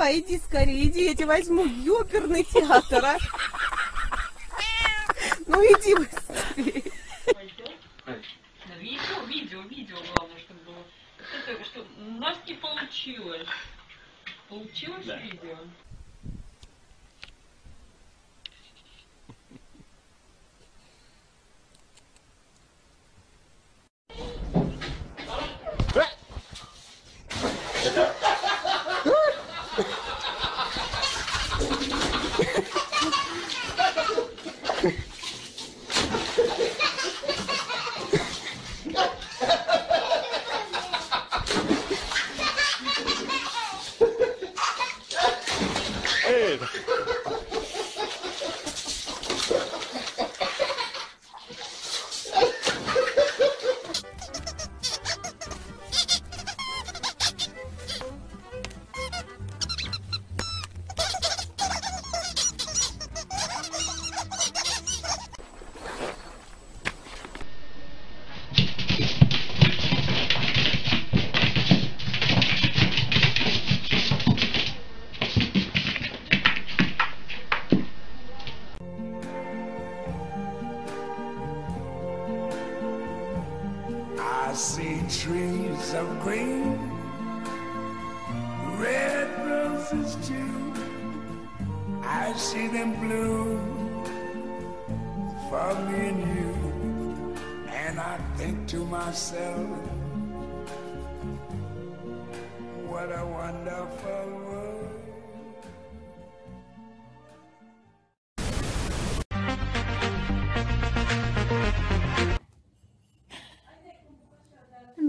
Давай, иди скорее, иди, я тебя возьму в ёперный театр, а. Ну иди,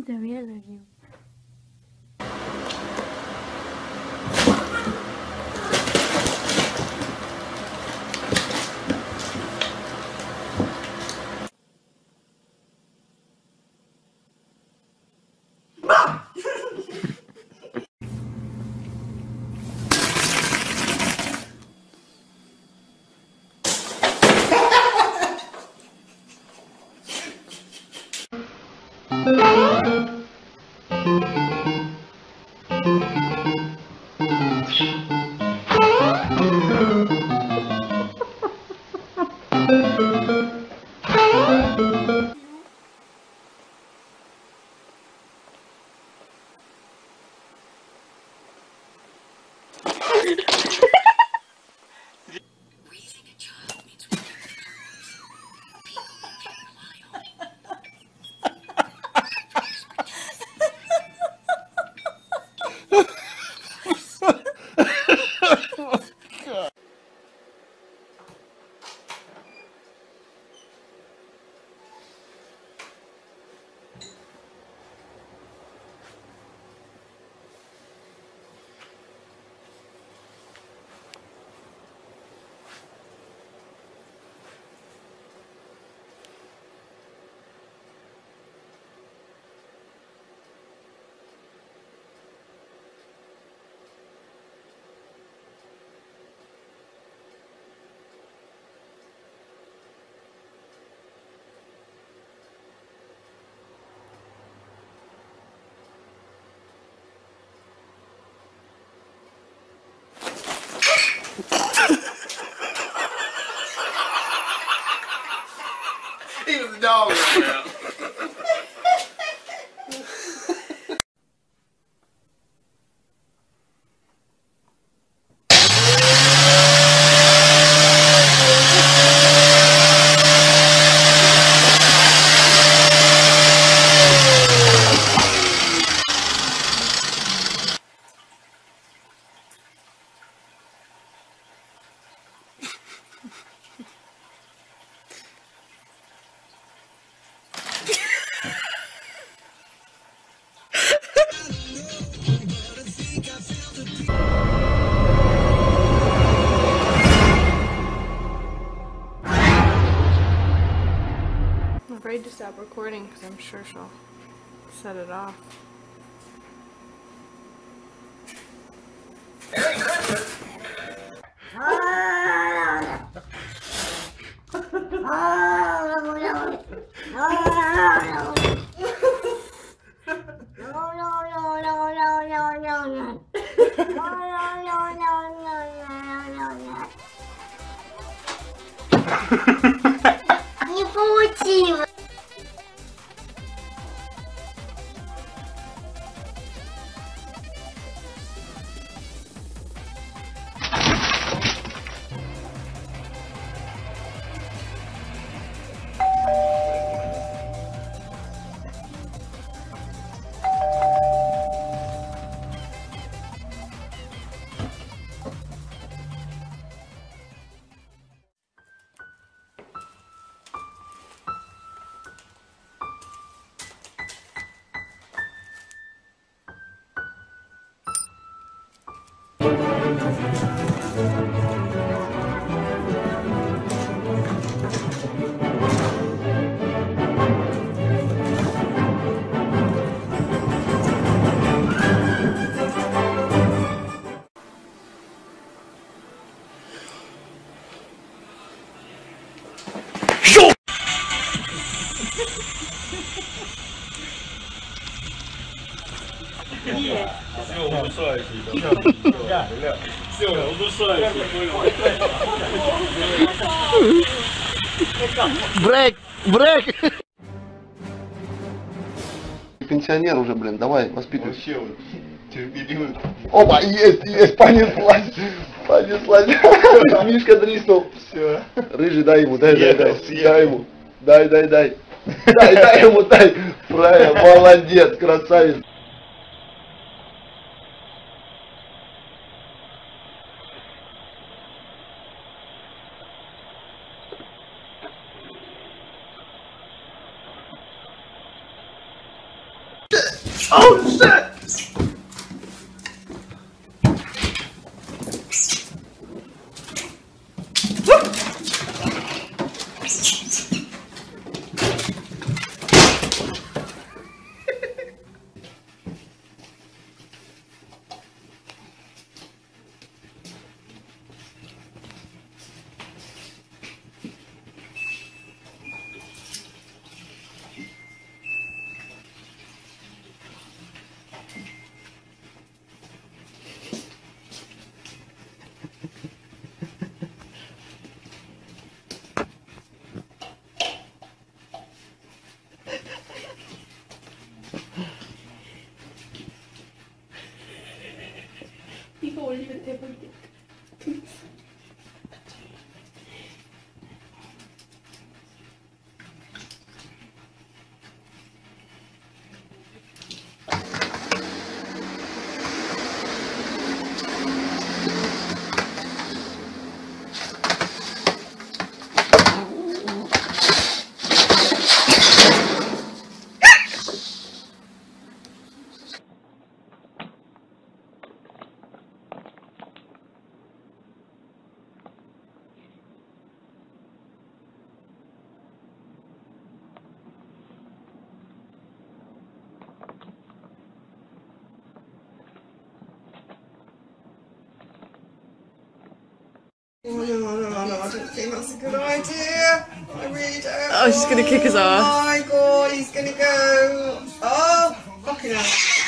bastante bien aquí. Sure she'll set it off. Брейк! Брейк! Пенсионер уже, блин, давай, воспитывай. Вообще вот терпеливый. Опа, есть, есть, понеслась. Понеслась. (laughs) Мишка дриснул. Все. Рыжий, дай ему, дай, дай, Съехал, дай. Дай ему. Дай, дай, дай. Дай, дай ему, дай. Правильно, молодец, красавец. Oh shit! Think that's a good idea. I really don't. Oh, she's gonna kick his ass. Oh my god, he's gonna go. Oh, fucking hell.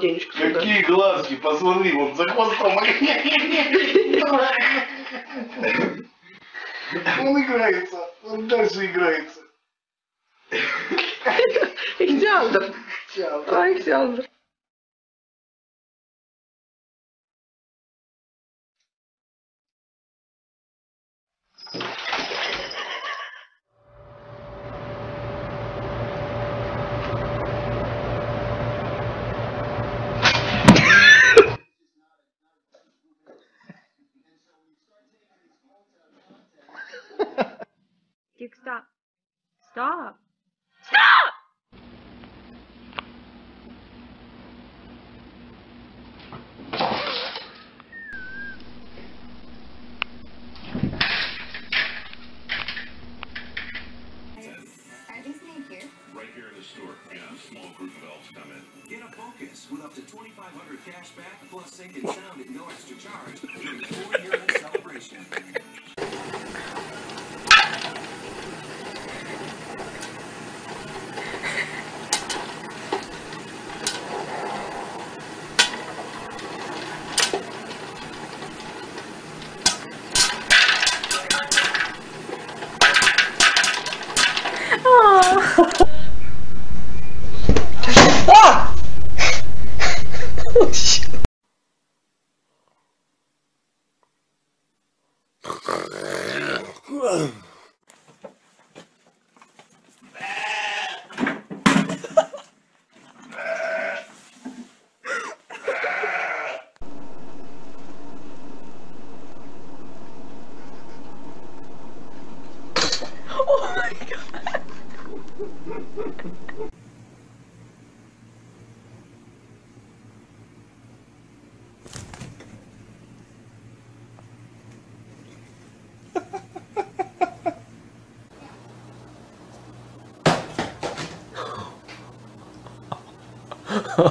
Полотенечко сюда. Какие глазки, посмотри, вот за хвостом. Он играется, он дальше играется. Ихтиандр. А, Ихтиандр. How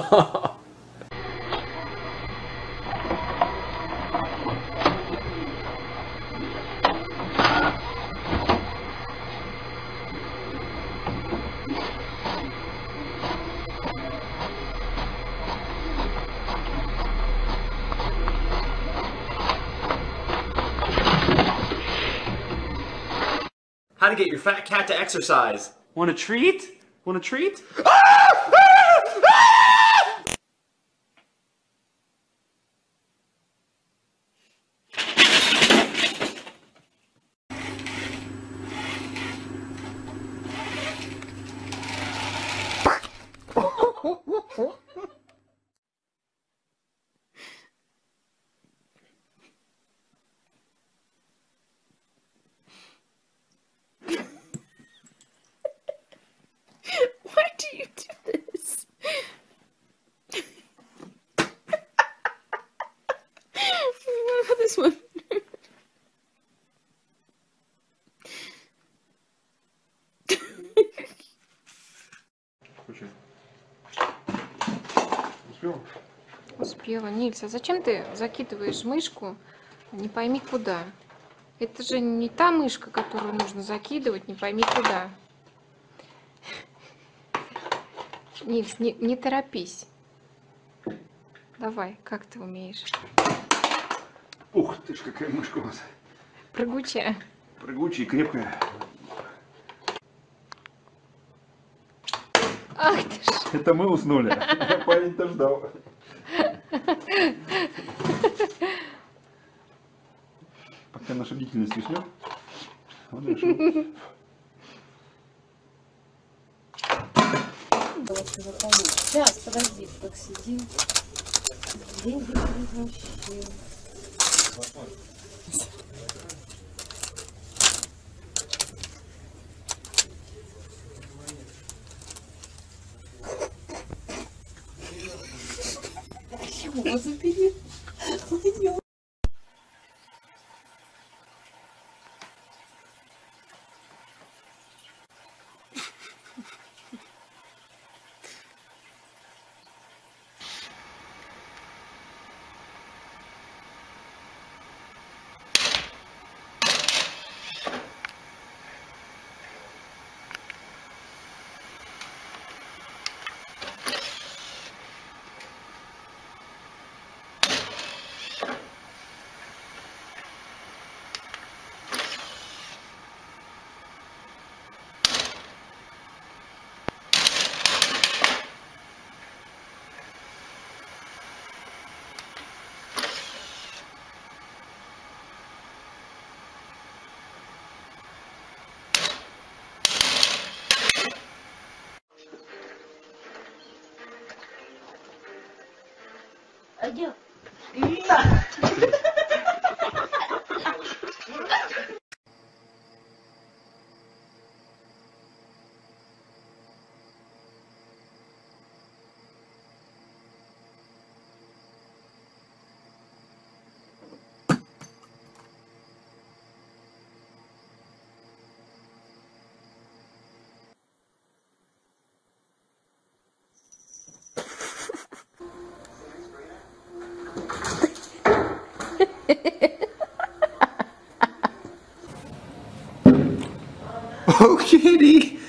to get your fat cat to exercise. Want a treat? Want a treat? Успела. Нильс, а зачем ты закидываешь мышку не пойми куда? Это же не та мышка, которую нужно закидывать не пойми куда. Нильс, не, не торопись. Давай, как ты умеешь? Ух ты ж, какая мышка у вас. Прыгучая. Прыгучая и крепкая. Ах ты ж. Это мы уснули. Парень-то ждал. Пока наша бдительность уснет, он решил. Сейчас, подожди, так сидим. Деньги вообще. みん。(laughs) Oh, kitty!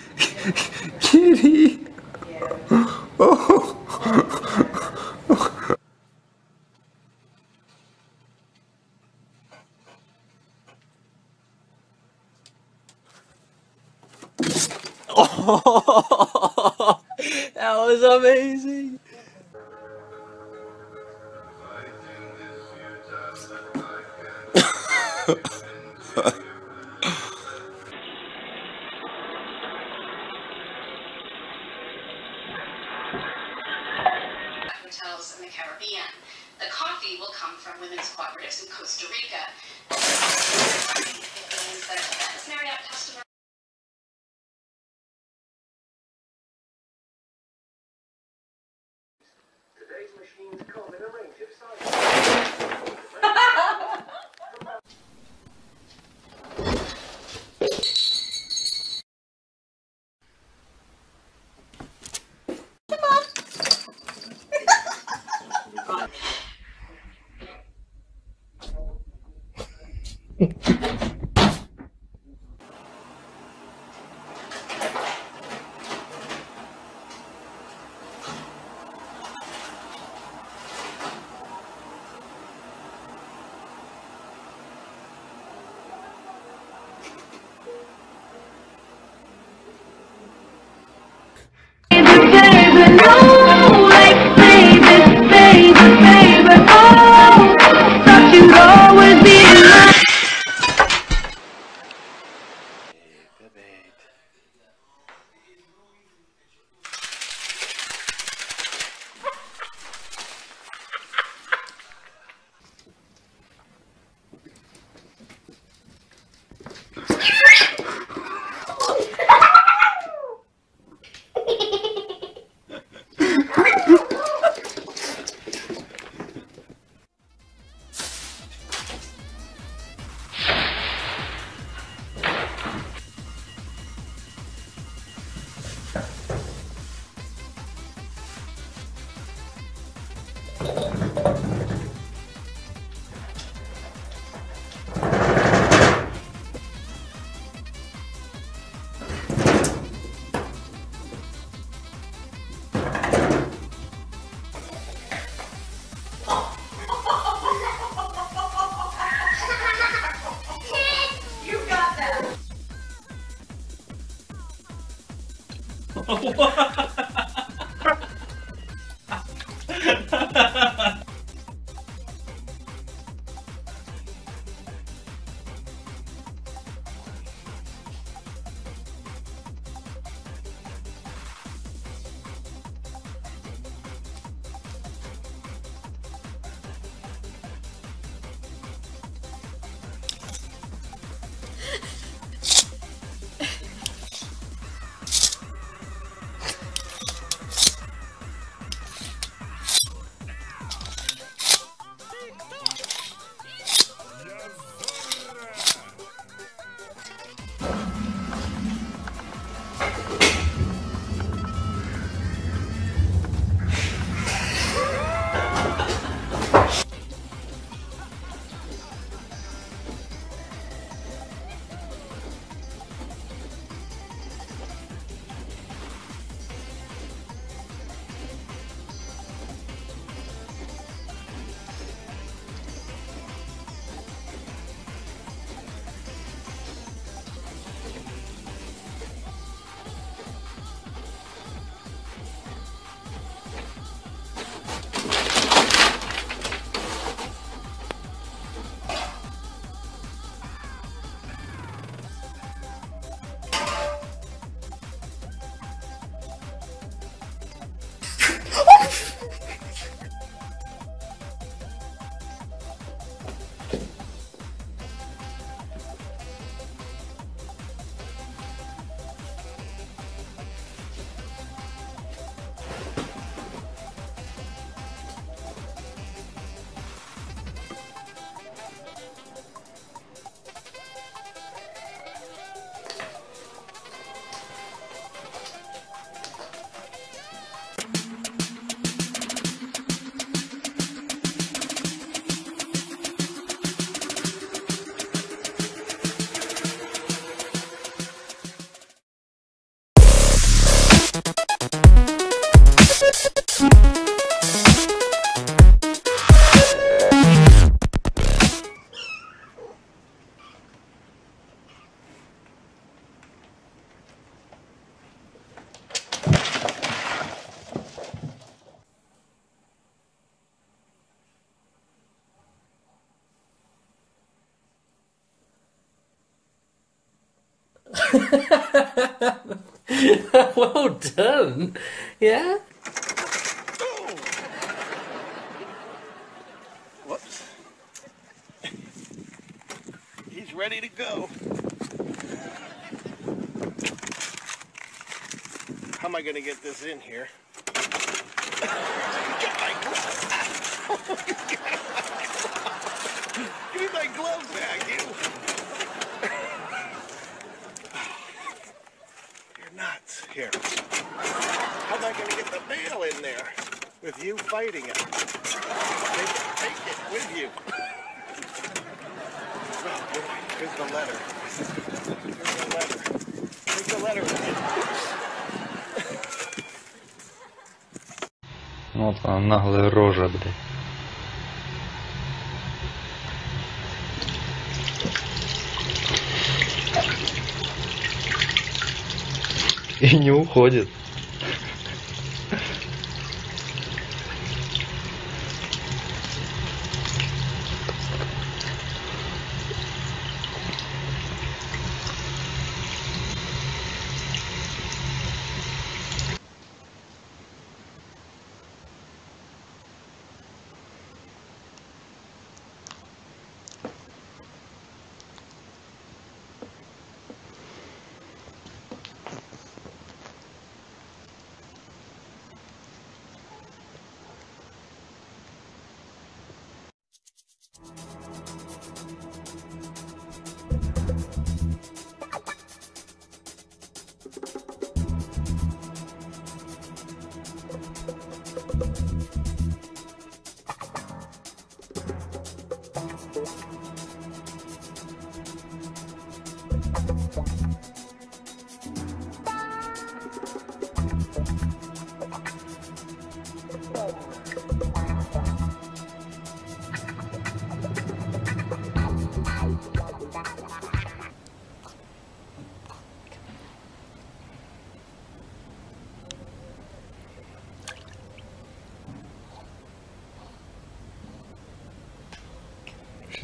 out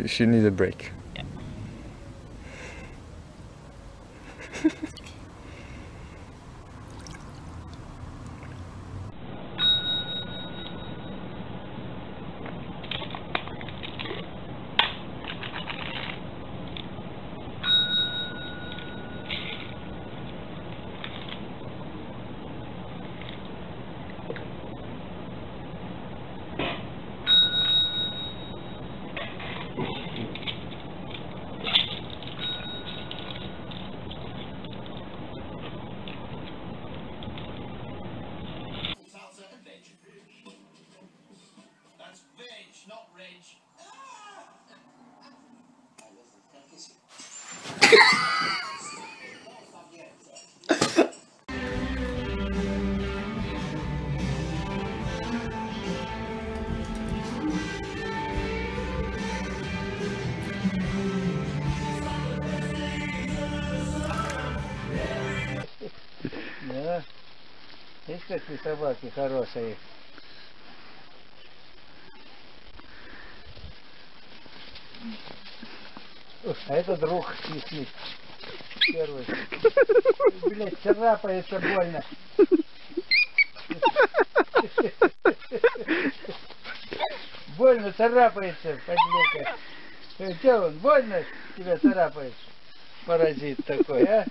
she needs a break. и собаки хорошие. А это друг писник. Первый. Блять, царапается больно. Больно царапается, подлека. Где э, он? Больно тебя царапает? Паразит такой, а?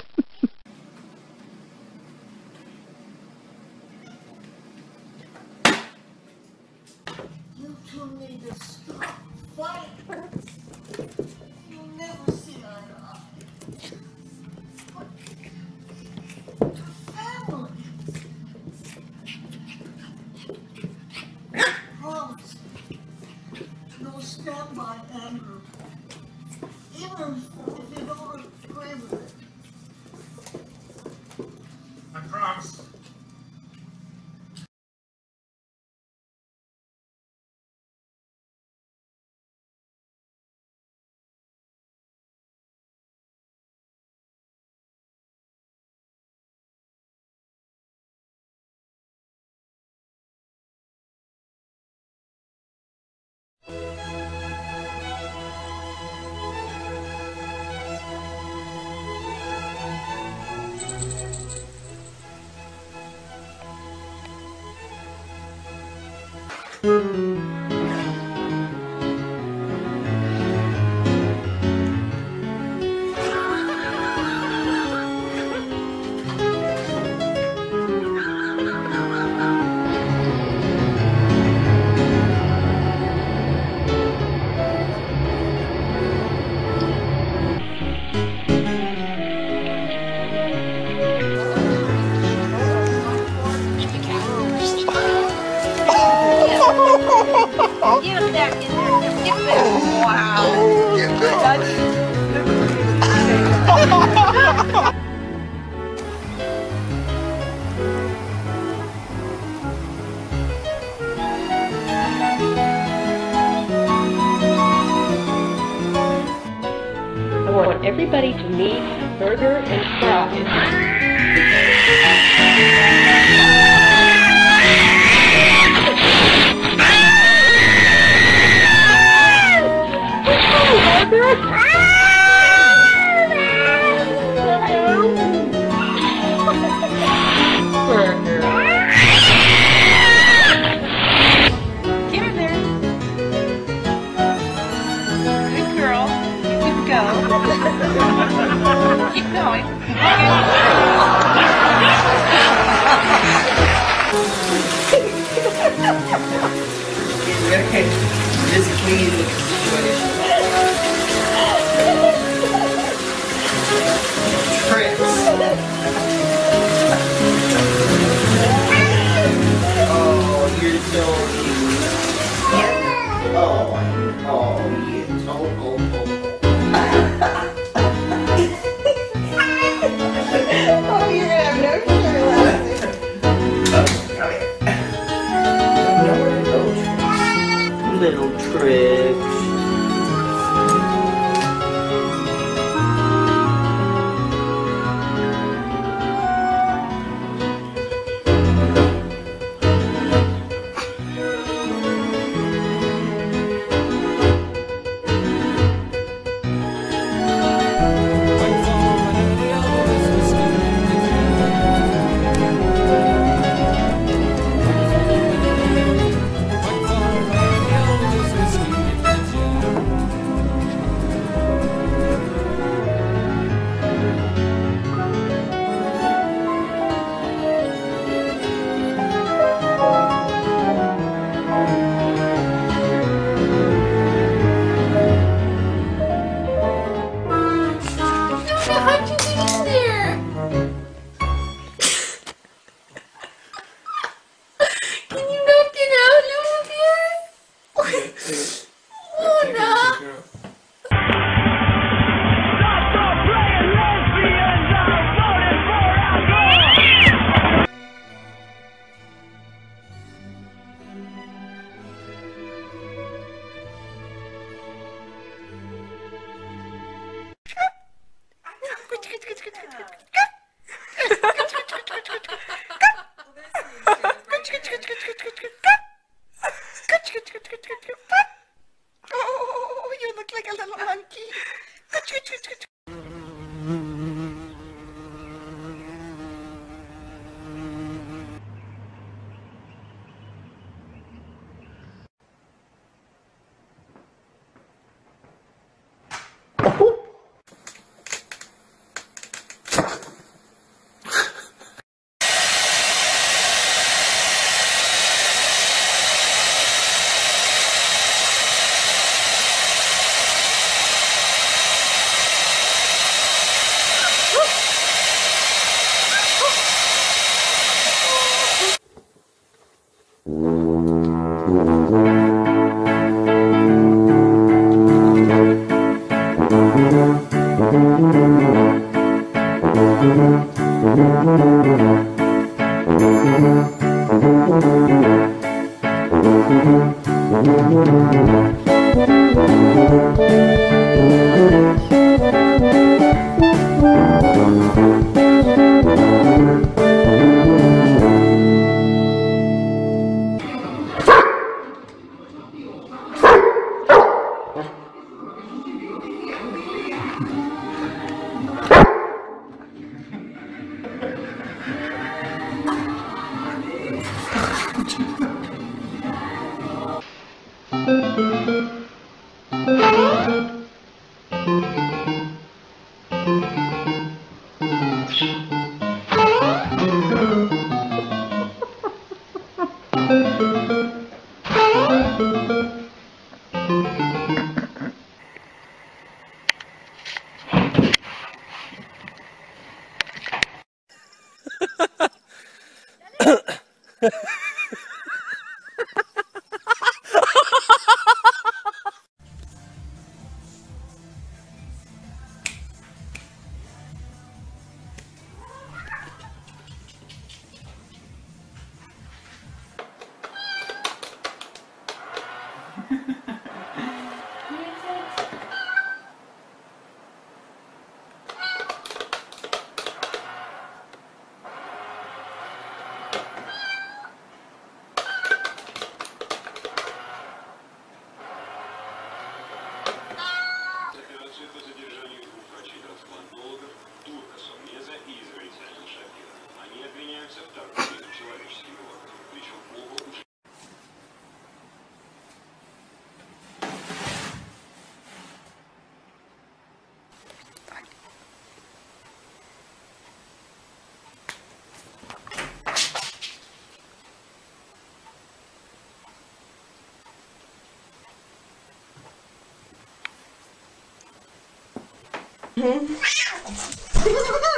嗯 (laughs)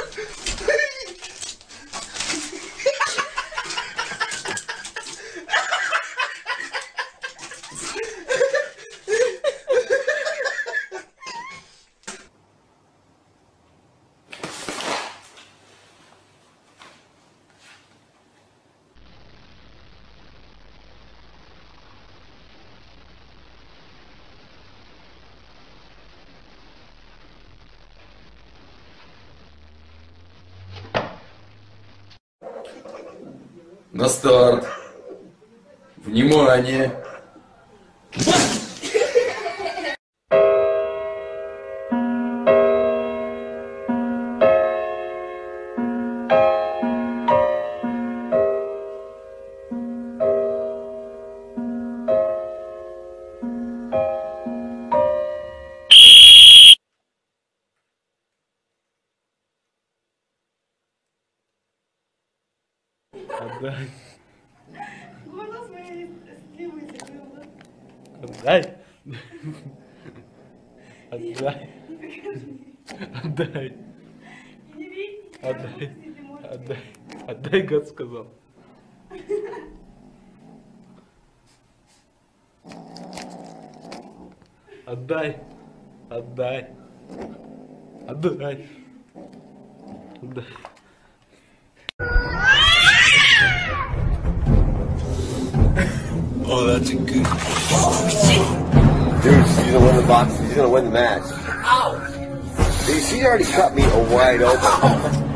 На старт. Внимание. Отдай, гад сказал. Отдай. Отдай. Отдай. Отдай. Oh, that's a good. Dude, she's gonna win the box. She's gonna win the match. Ow! Dude, she already cut me a wide open.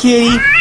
Kitty.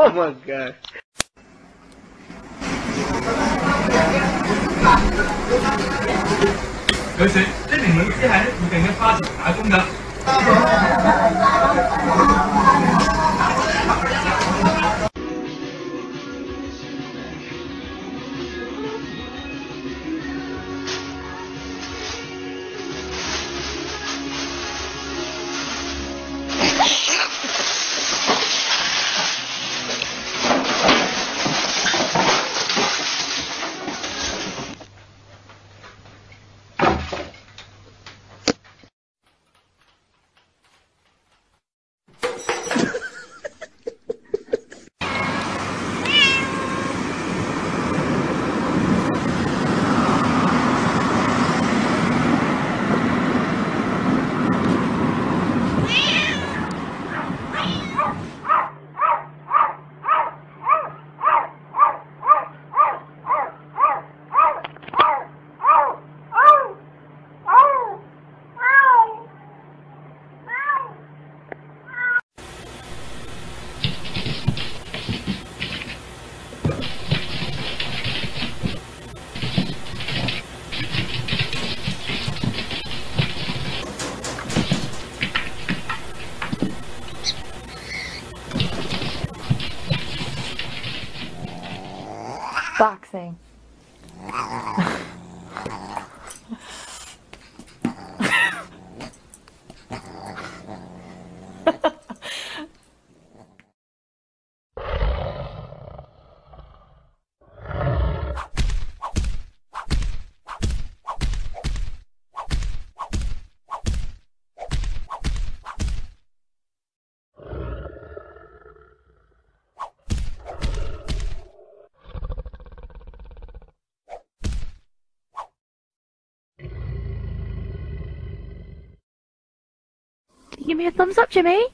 oh my god. 有谁证明您这还是土匪跟发起杂工的？me a thumbs up, Jimmy.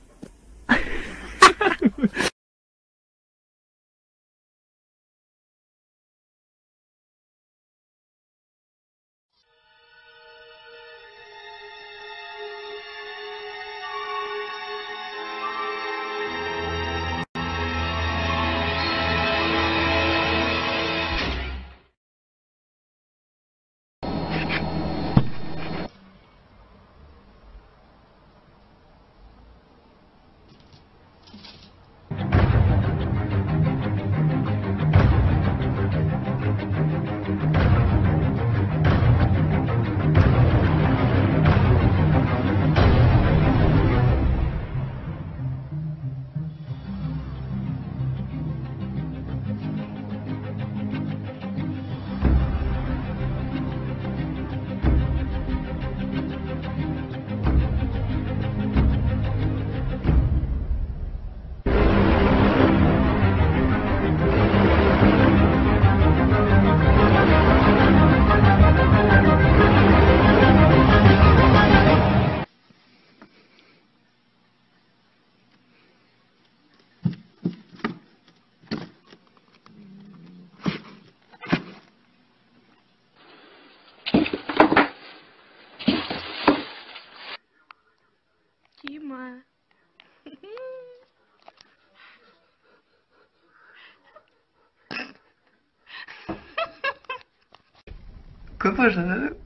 Же?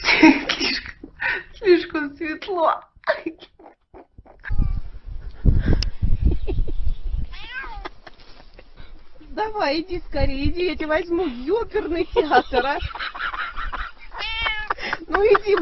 Слишком, слишком светло. Давай, иди скорее, иди, я тебя возьму в ёперный театр, а. Ну иди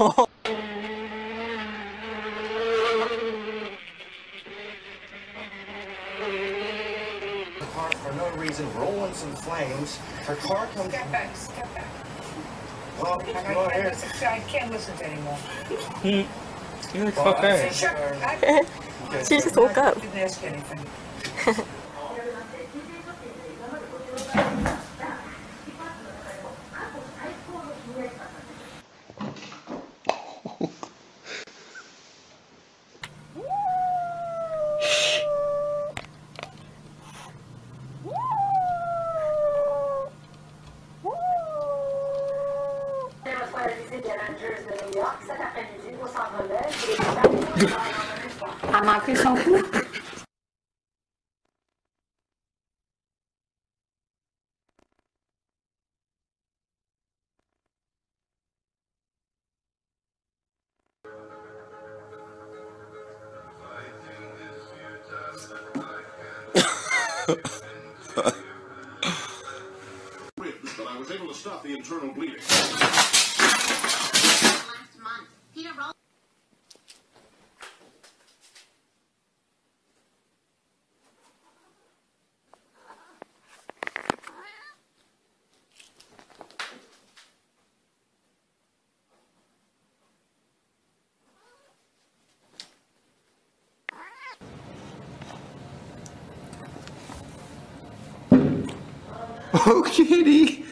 The car for no reason, rolling some flames. Her car comes. Step back, step back. Well, I, come on I, here. I can't listen to anymore. Hmm. You look Well, fucked I- uh, up. (laughs) Shut I- She just woke up. Didn't ask anything. Oh, kitty!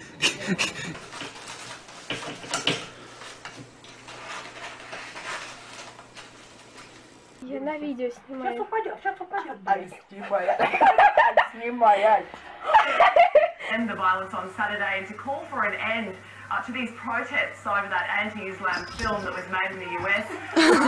Я на видео снимаю. Сейчас упадет, сейчас упадет. Ай, снимай, ай, снимай, ай. end the violence on Saturday and to call for an end uh, to these protests over that anti-Islam film that was made in the US. (laughs)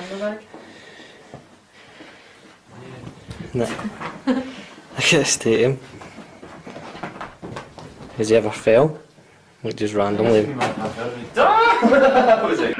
Ambular? No. I guess to him. Has he ever fell? Like just randomly. (laughs)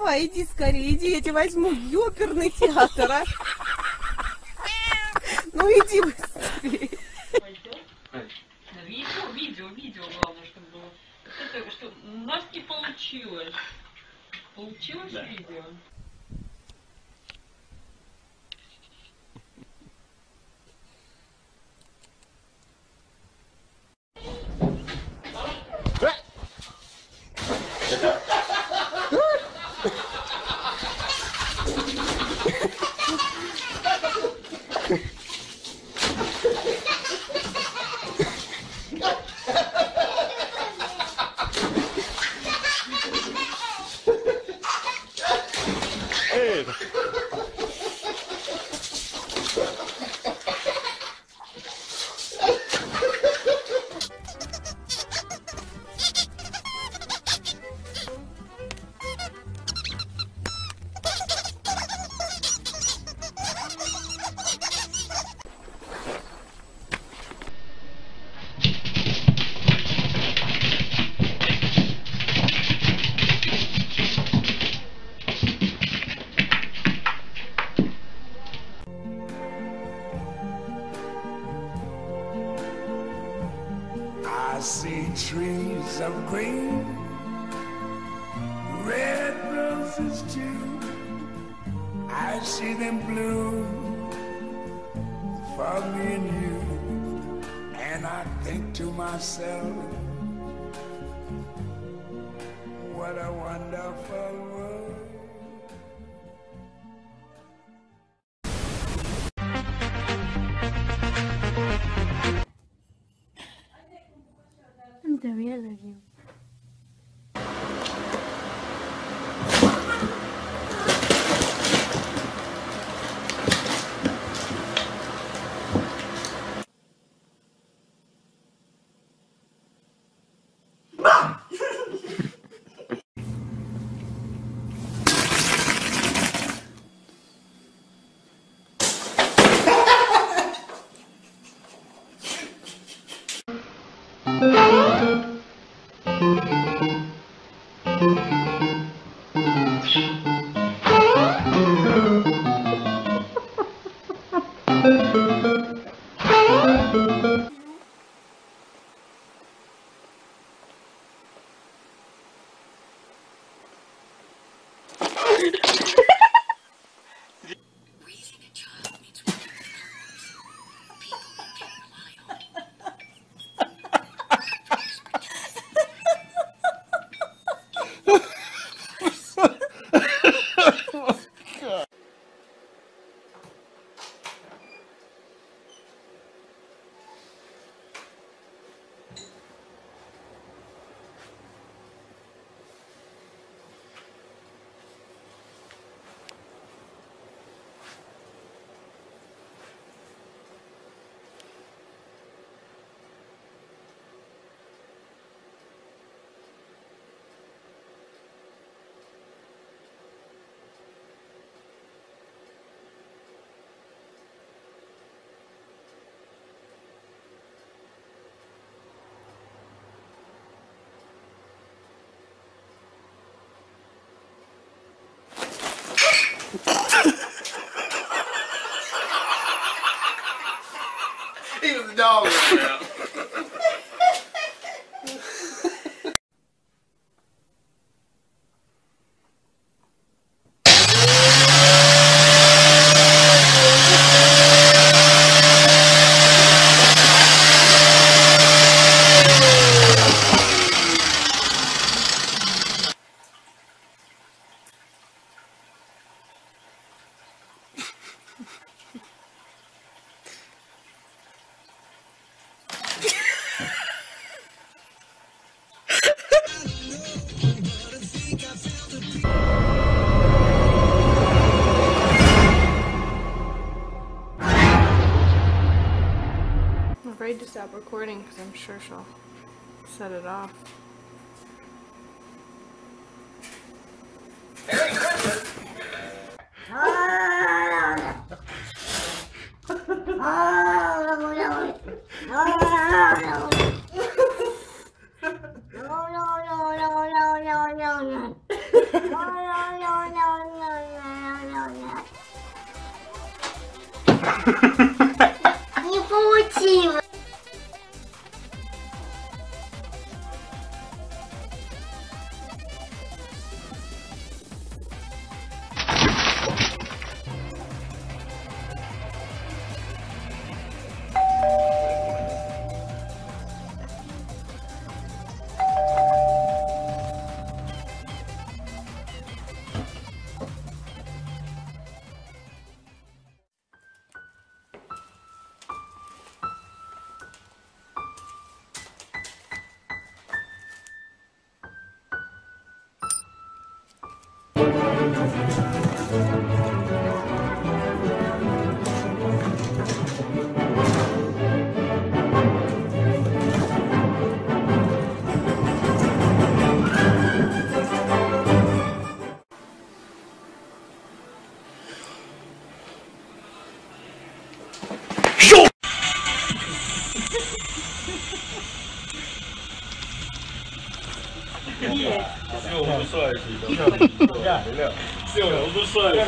давай, иди скорее, иди, я тебя возьму в ёперный театр, а. (laughs) Ну иди, te mierda, tío. weird. (laughs) Все, удушаюсь.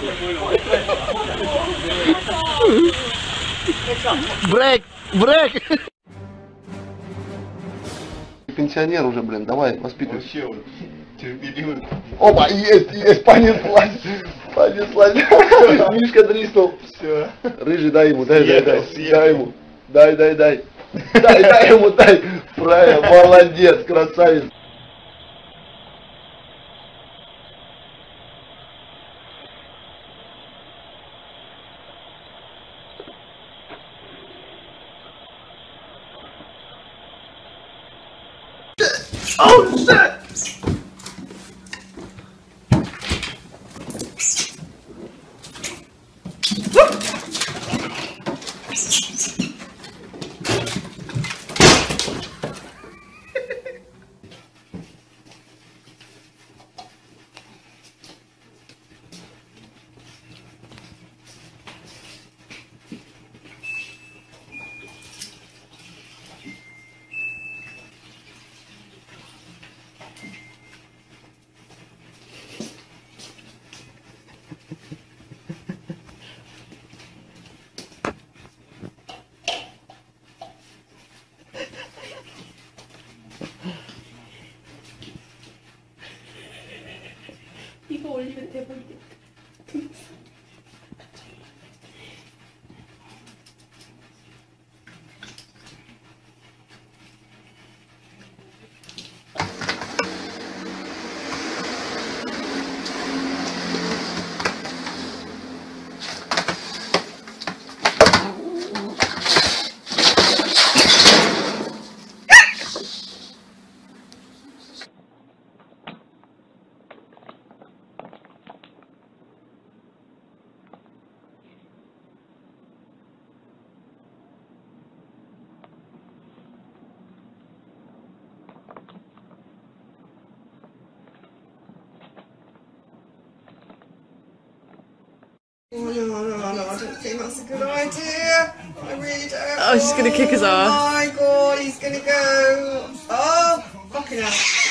Брейк! Брейк! Пенсионер уже, блин, давай, воспитывай. Вообще, вот, терпеливый. Опа, есть, есть, понеслась. Понеслась. (laughs) Мишка дриснул. Все. Рыжий, дай ему, дай, дай, дай. Дай ему. Дай, дай, дай. Дай, дай ему, дай. Правильно, молодец, красавец. Oh, she's gonna kick his ass. Oh my god, he's gonna go. Oh, fucking hell.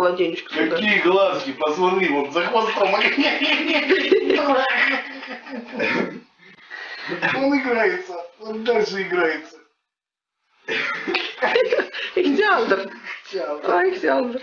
Полотенечко сюда. Какие глазки, посмотри, вот за хвостом. Он играется, он дальше играется. Ихтиандр. А, Ихтиандр.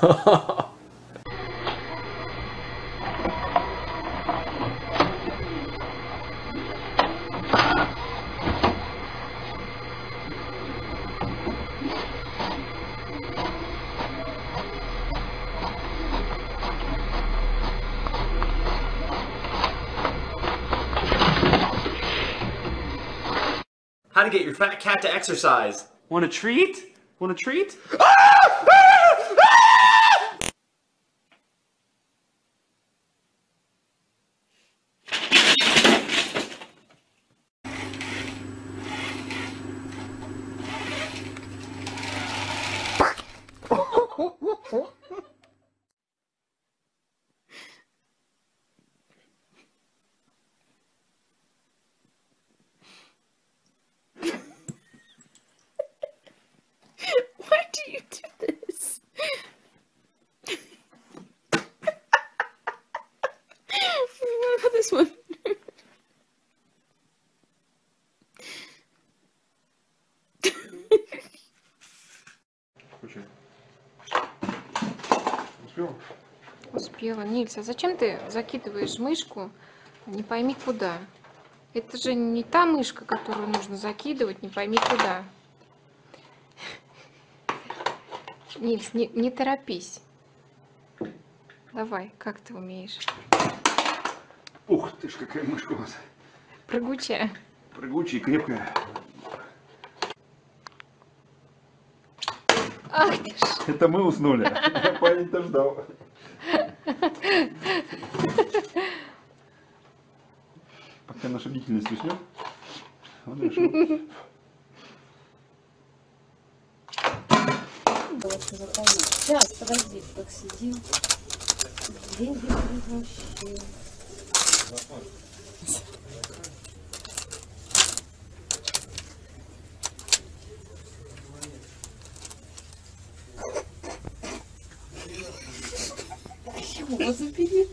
How to get your fat cat to exercise. Want a treat? Want a treat? Why Нильс, а зачем ты закидываешь мышку не пойми куда? Это же не та мышка, которую нужно закидывать, не пойми куда. Нильс, не, не торопись. Давай, как ты умеешь? Ух ты ж, какая мышка у вас. Прыгучая. Прыгучая и крепкая. Ах ты ж. Это мы уснули. (laughs) Парень-то ждал. Пока наша бдительность уснет. Он решил. Сейчас, подожди, как сидим. Деньги вообще. Nasıl pili?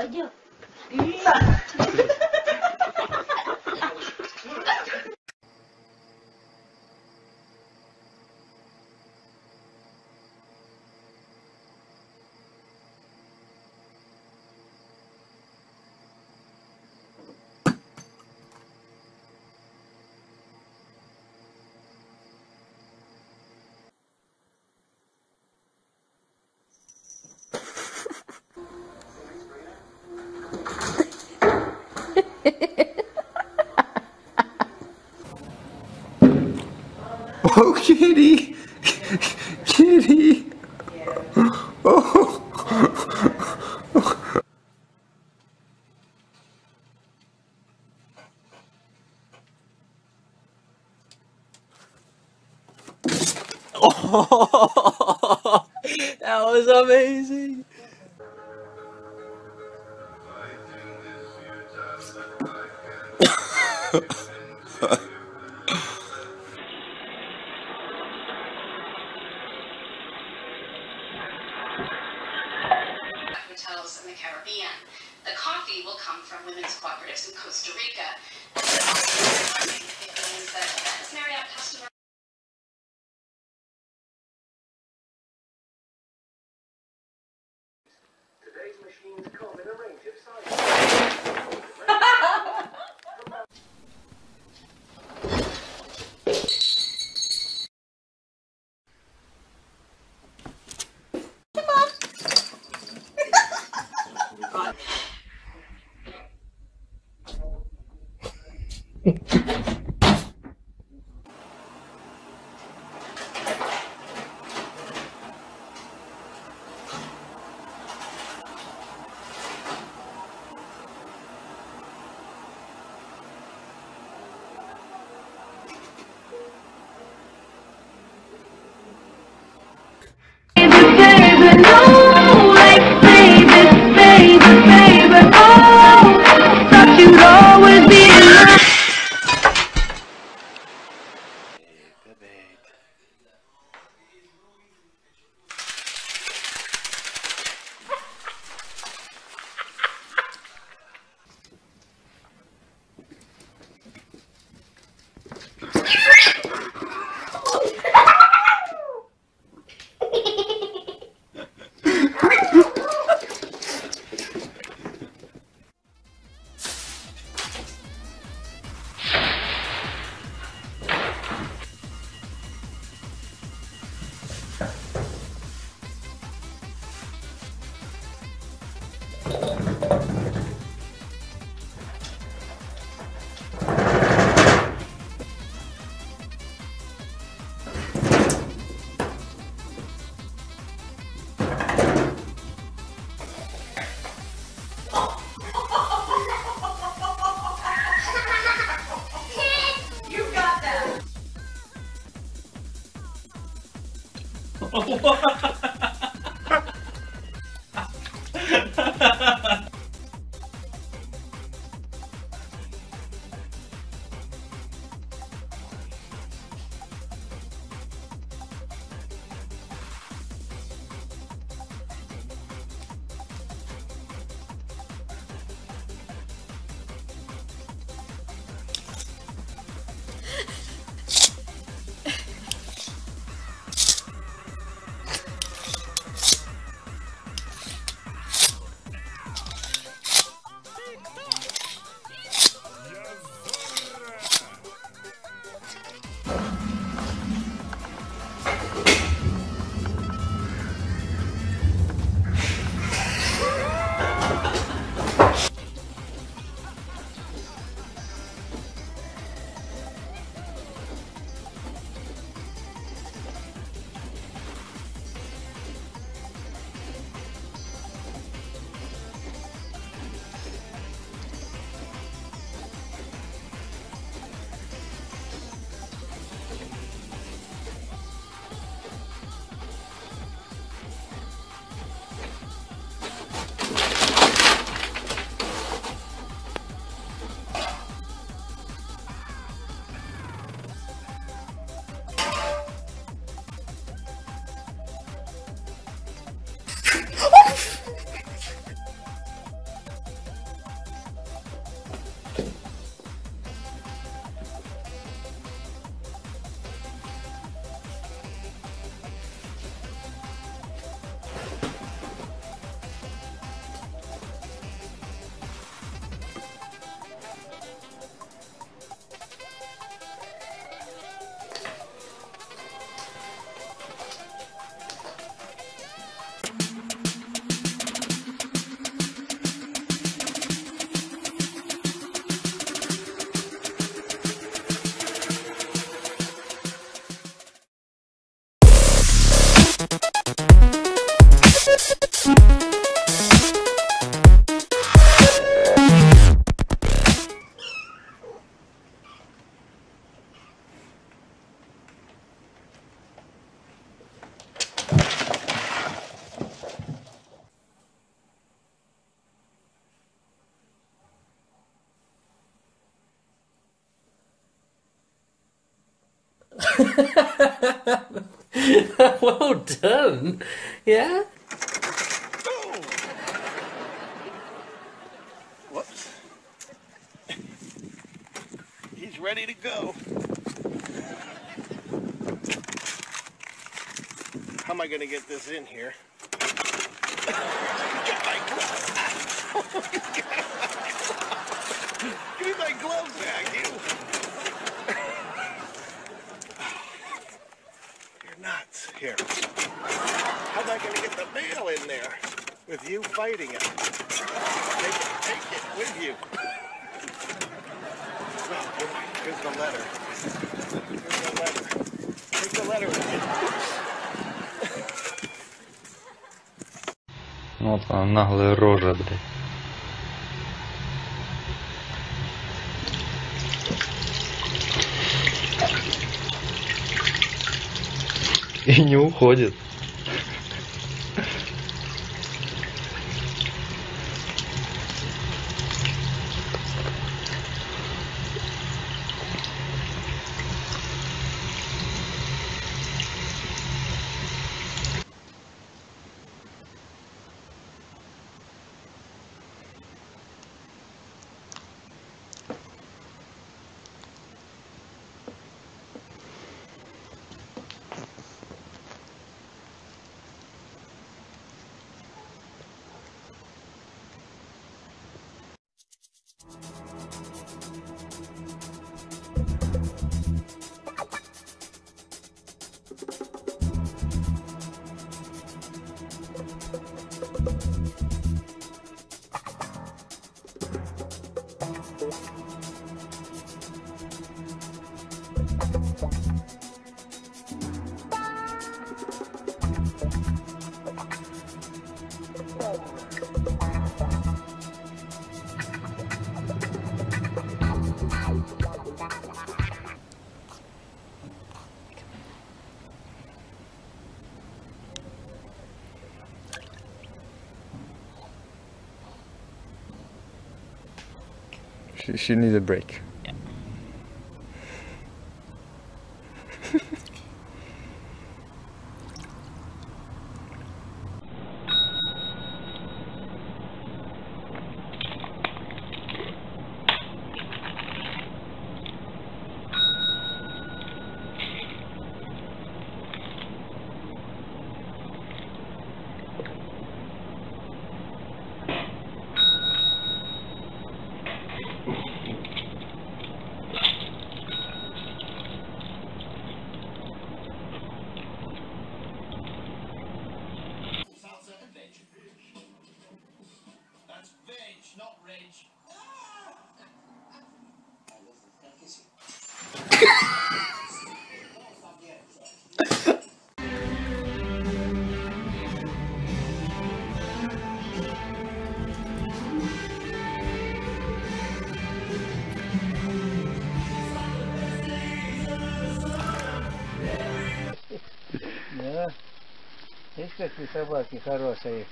aja. Iya. (laughs) (laughs) Oh, kitty! (laughs) well done. Yeah? Whoops. He's ready to go. How am I going to get this in here? Наглая рожа, блядь. И не уходит. she, she needs a break. собаки хорошие.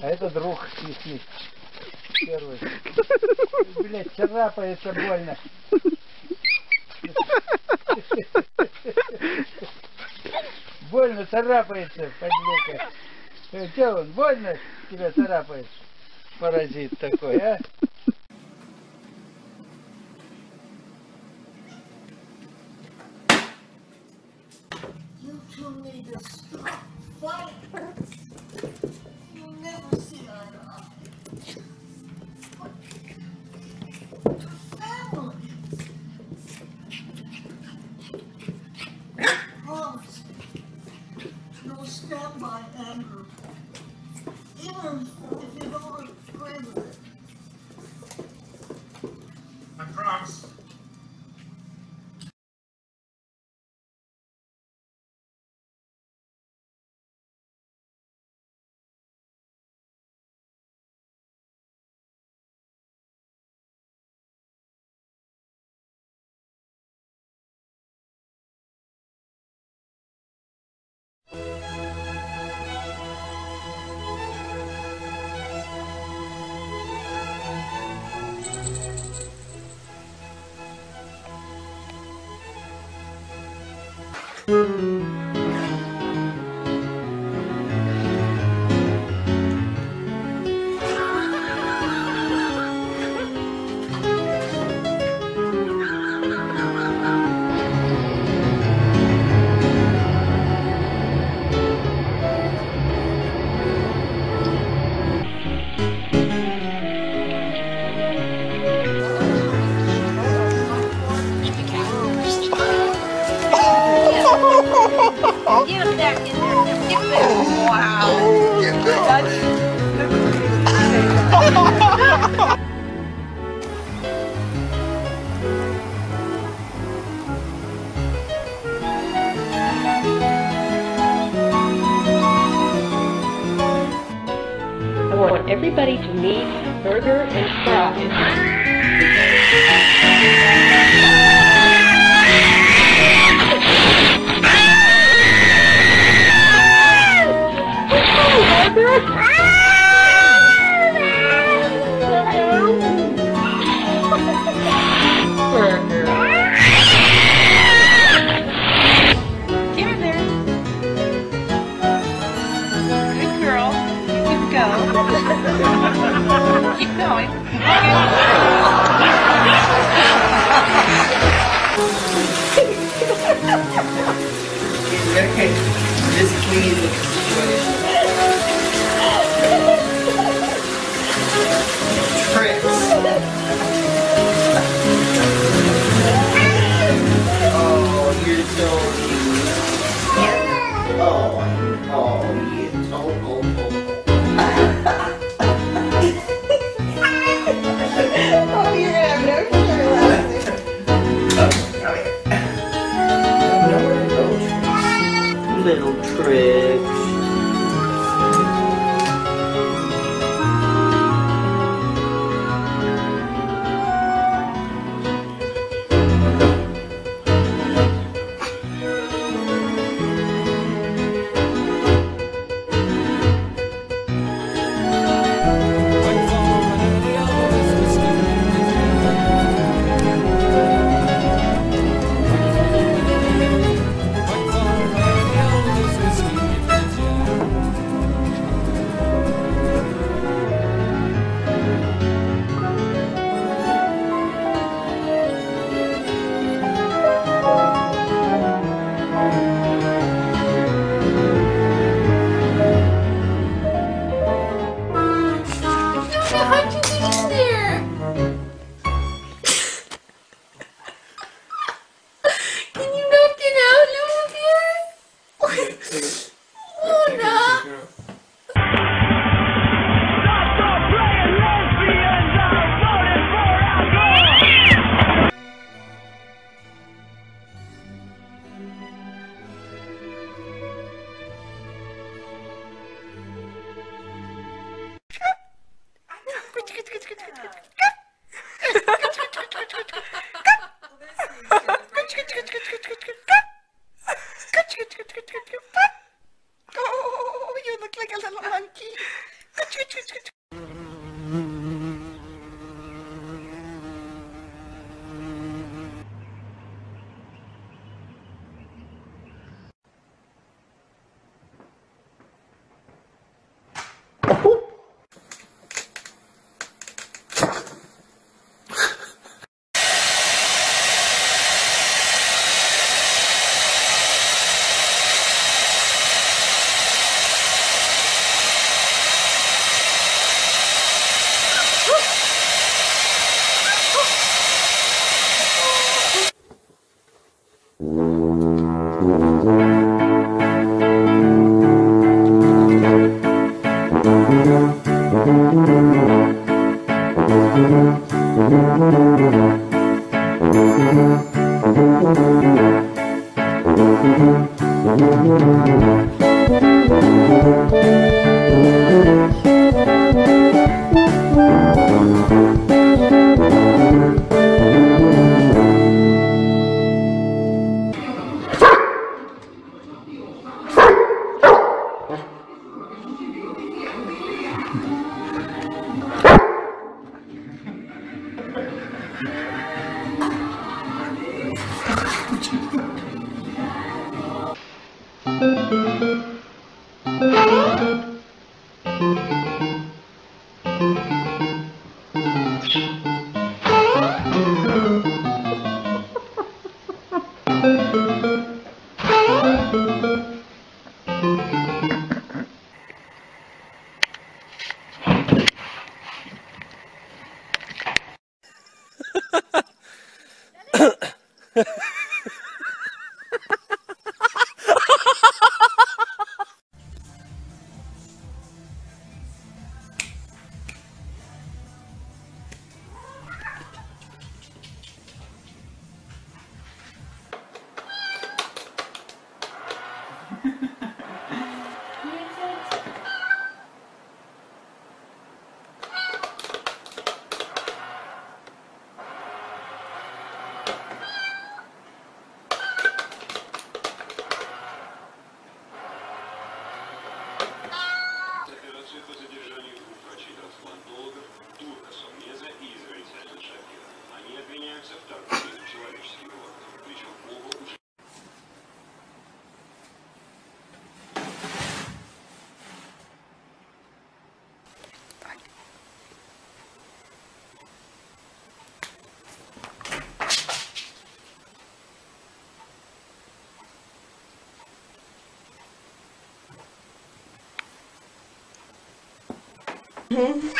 А это друг тихий. Первый. Блять, царапается больно. Больно царапается, подлека. Где э, он? Больно тебя царапает? Паразит такой, а? Mm-hmm.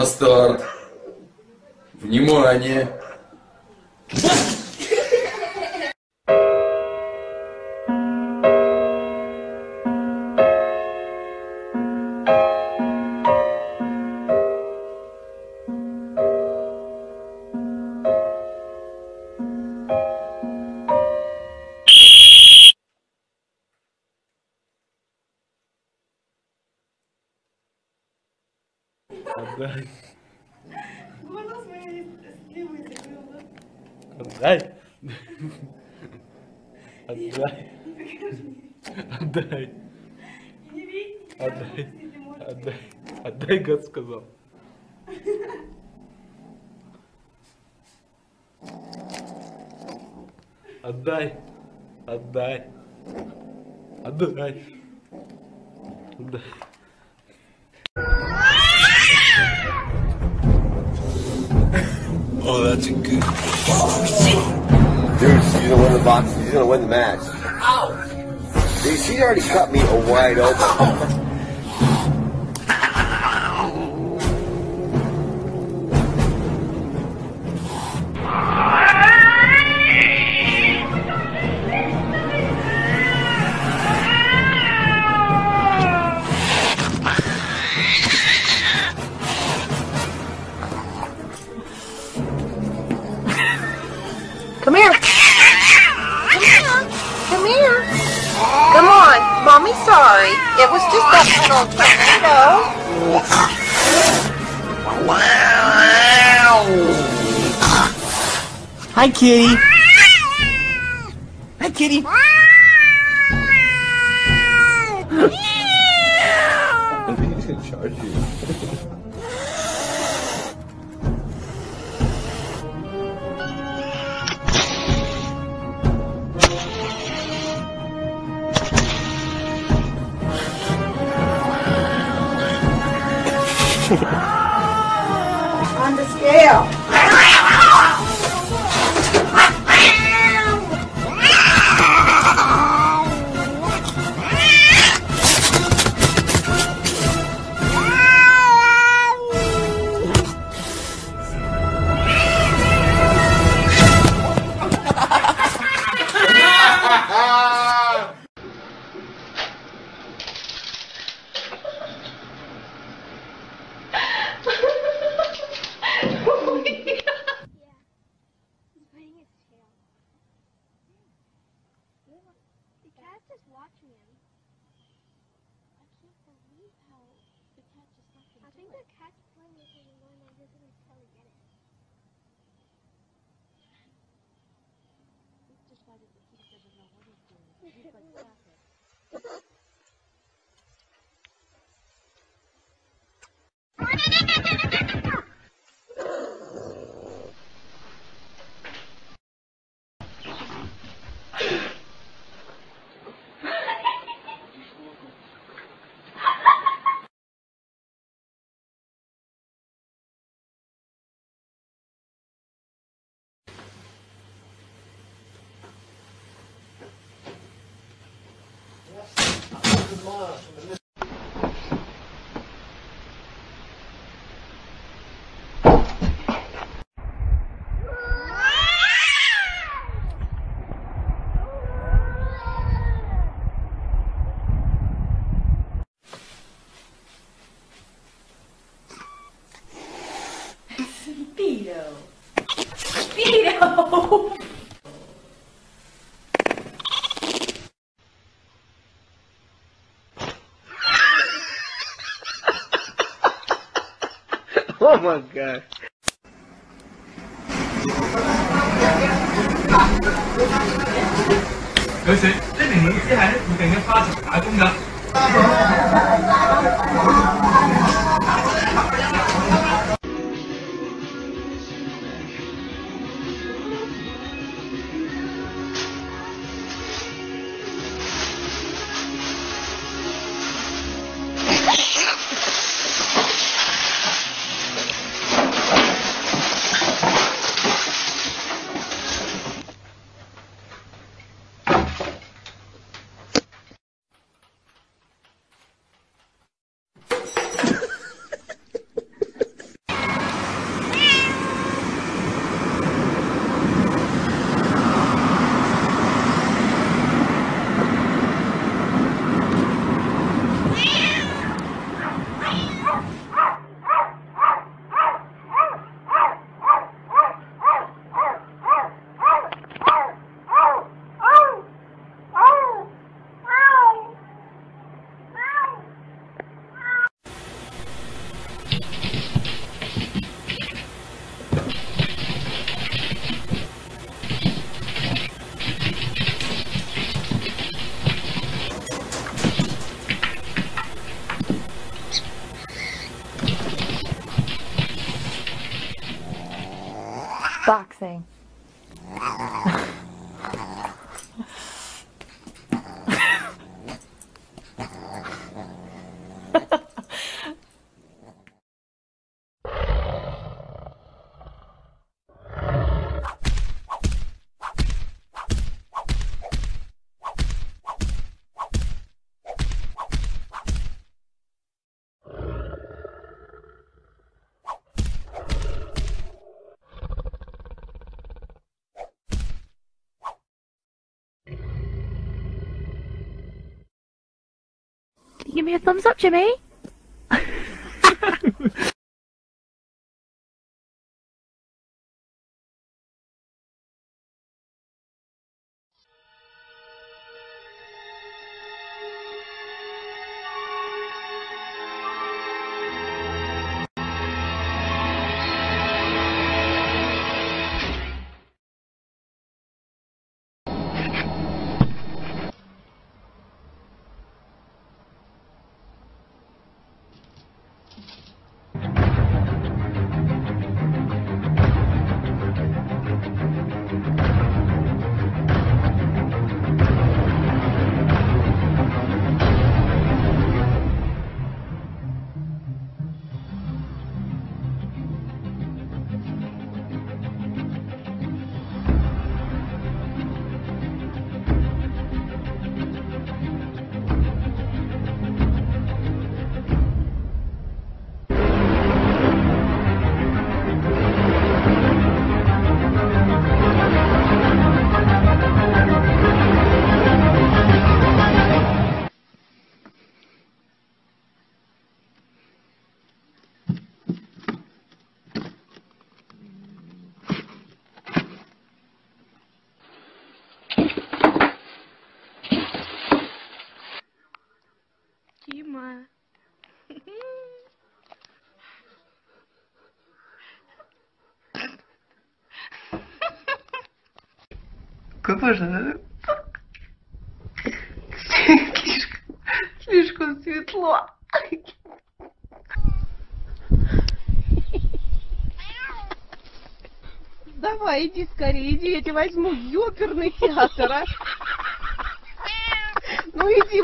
На старт. Внимание. сказал. Отдай. Отдай. Отдай. Отдай. Oh, that's a good. Dude, she's gonna win the box. She's gonna win the match. Ow! Dude, she already cut me a wide open. (laughs) Hi, kitty. 據說，這名老師係喺附近嘅花場打工㗎。me a thumbs up, Jimmy? Боже. Слишком светло. Давай, иди скорее, иди, я тебя возьму в ёперный театр, а. Ну иди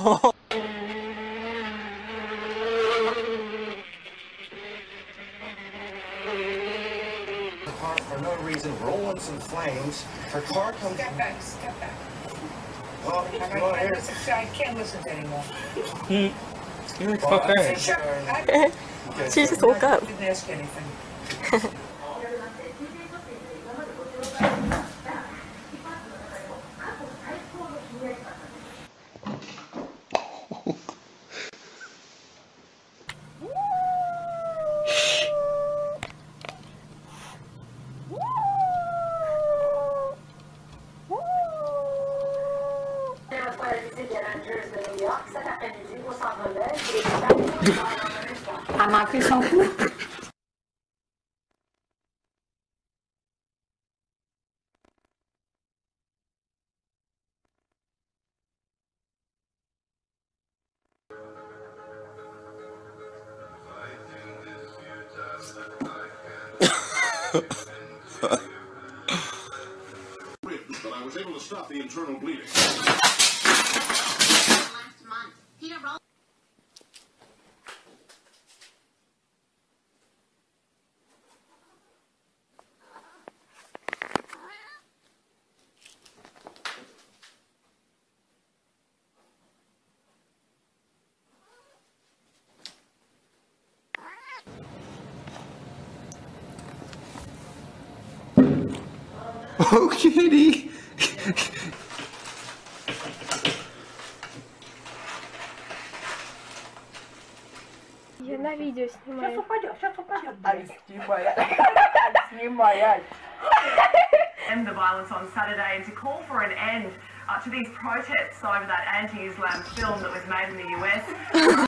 car for no reason, rolling some flames. Her car comes. Step back, step back. Well, I, come on I, here. I can't listen to anymore. Hmm. You're Well, I- Shut She just woke up. Didn't ask anything. (laughs) internal bleeding. Oh, kitty! Я на видео снимаю. Сейчас упадет, сейчас упадет. Sнимай, End the violence on Saturday and to call for an end uh, to these protests over that anti-Islam film that was made in the US.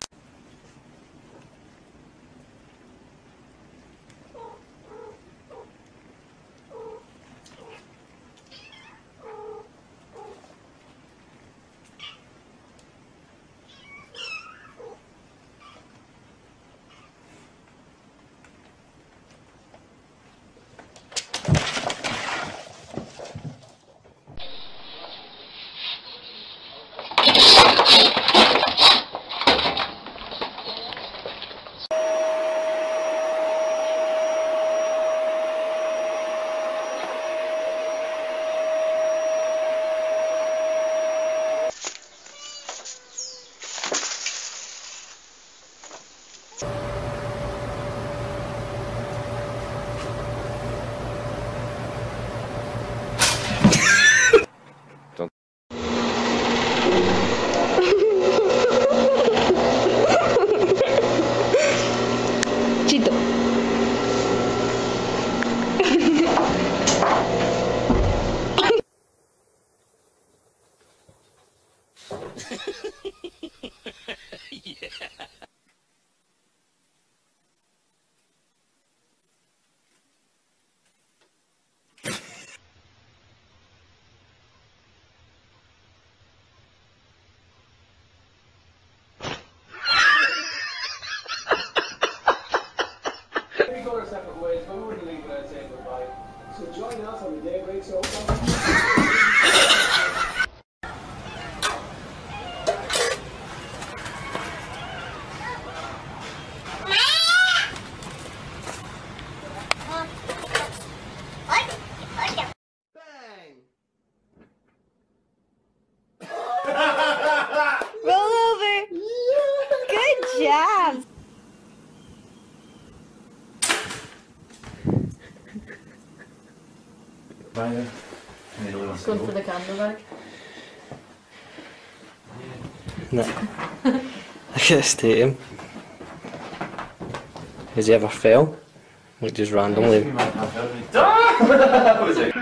Separate ways, but we wouldn't leave without saying goodbye. So join us on the Daybreak Show. Roll over. Good job. Good for the candle bag. No. I guess to him. Has he ever fell? Like just randomly. (laughs)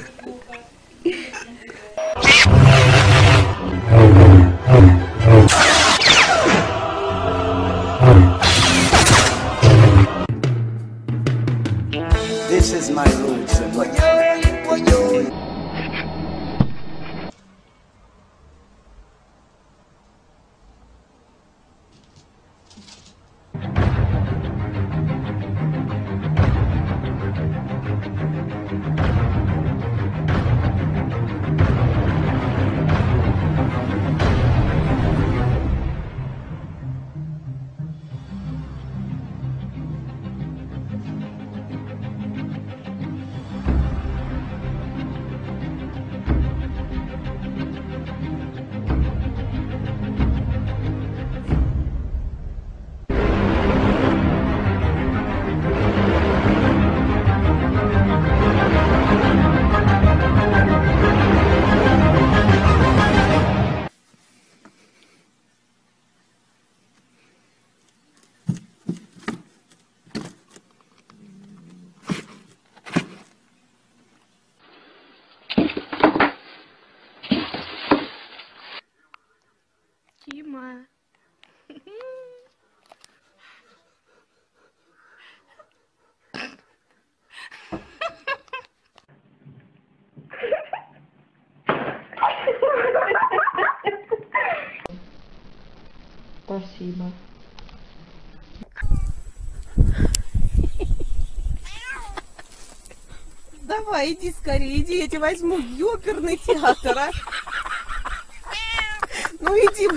Иди скорее, иди, я тебя возьму в оперный театр, а. Ну иди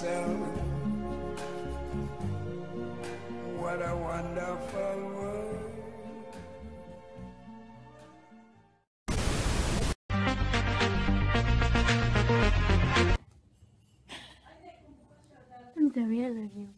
myself, what a wonderful world. I'm sorry, I love you.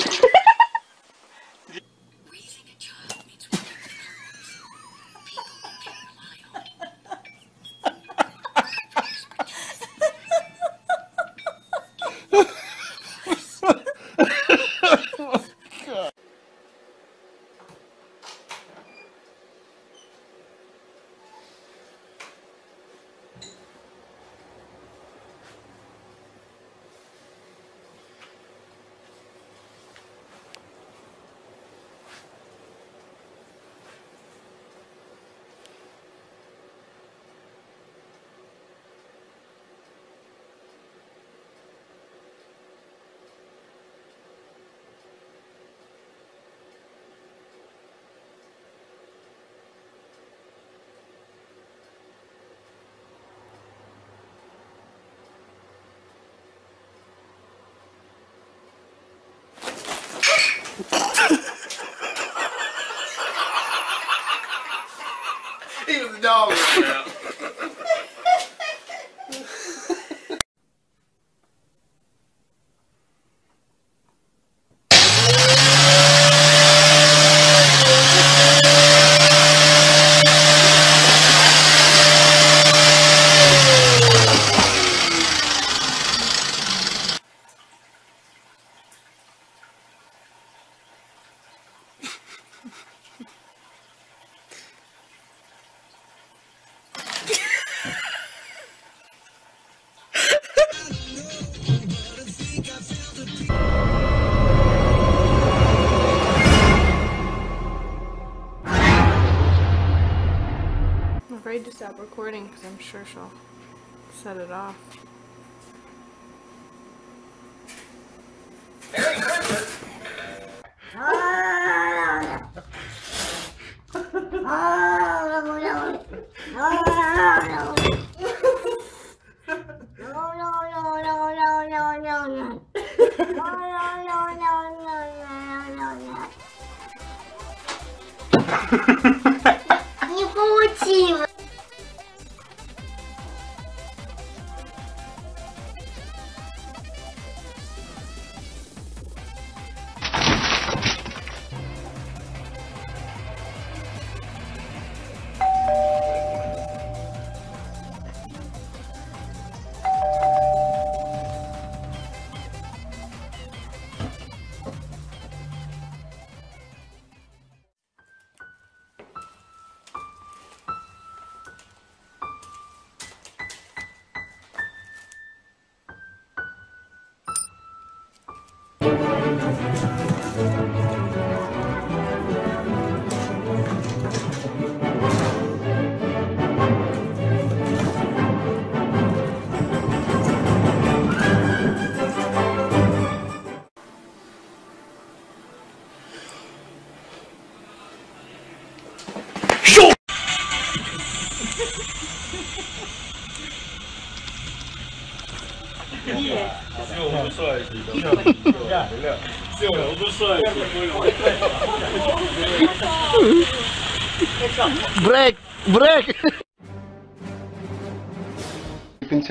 stop recording because I'm sure she'll set it off.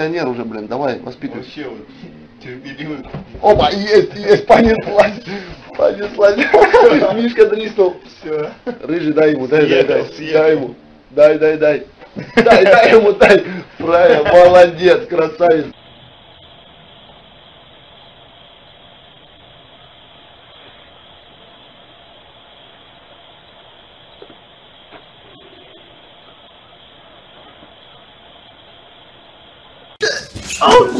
Пенсионер уже, блин, давай, воспитывай. Вообще вот терпеливый. Опа, есть, есть, понеслась, понеслась. Мишка дриснул. Все. Рыжий, дай ему, дай, дай, дай, дай ему. Дай, дай, дай. Дай, дай ему, дай. Правильно, молодец, красавец. Oh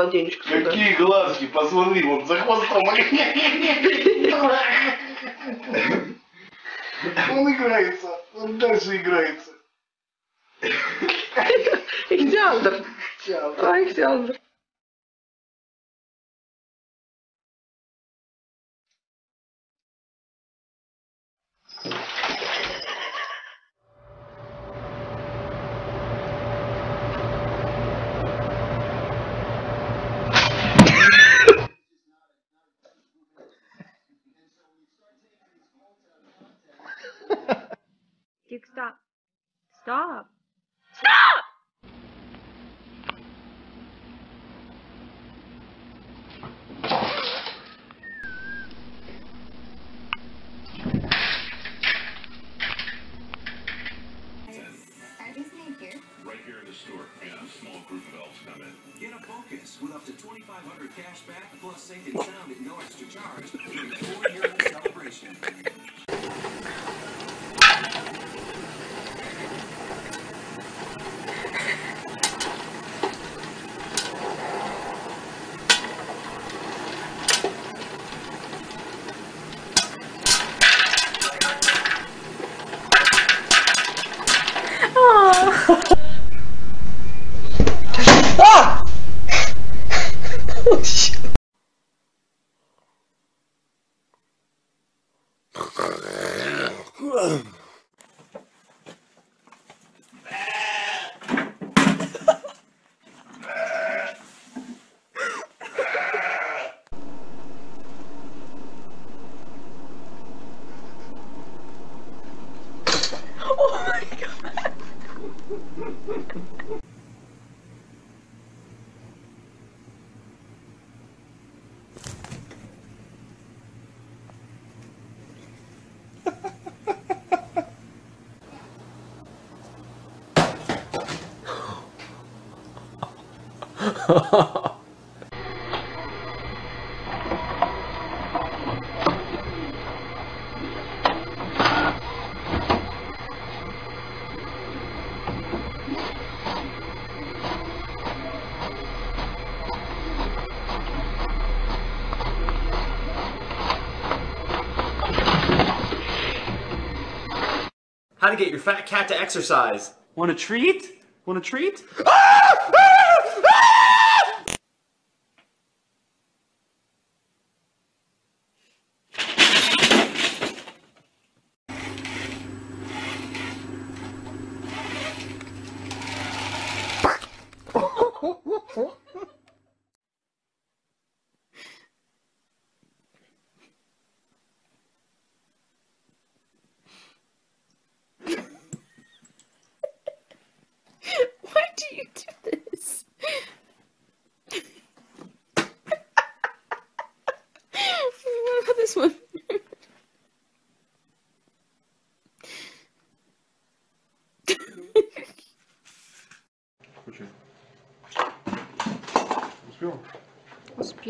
Ему полотенечко сюда. Какие глазки, посмотри, вот за хвостом. Он играется, он дальше играется. Ихтиандр. А, Ихтиандр. How to get your fat cat to exercise. Want a treat? Want a treat? Ah!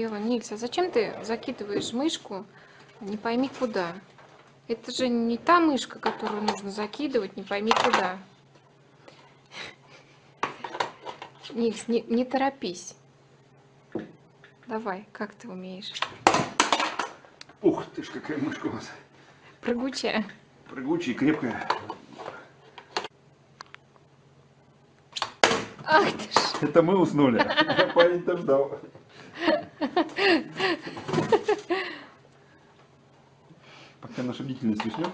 Включи. Успел? Успела. Нильс, а зачем ты закидываешь мышку не пойми куда? Это же не та мышка, которую нужно закидывать, не пойми куда. Нильс, не, не торопись. Давай, как ты умеешь? Ух ты ж, какая мышка у вас. Прыгучая. Прыгучая и крепкая. Ах ты ж. Это мы уснули. (laughs) Парень-то ждал. Пока наша бдительность уснет,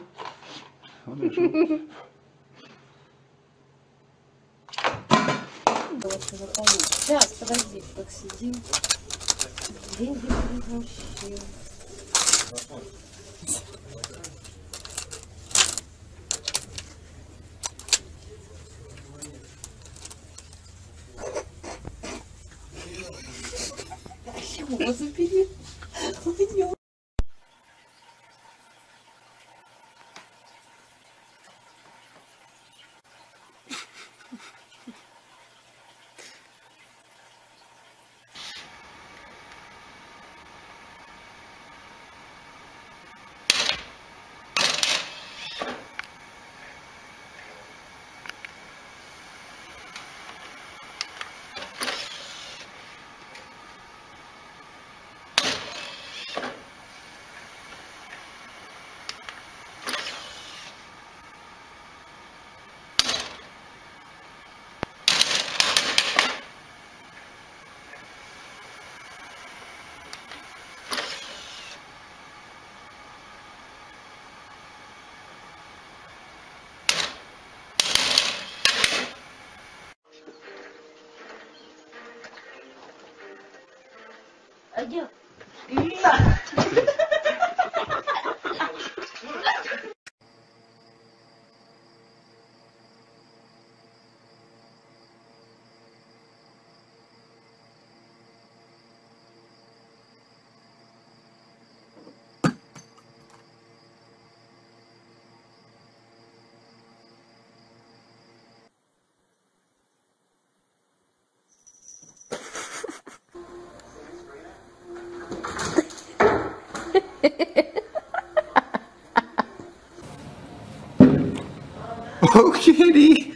он решил. Сейчас, подожди, так сидим. Деньги превращил. Его 哎呀哎呀 (laughs) Oh, kitty!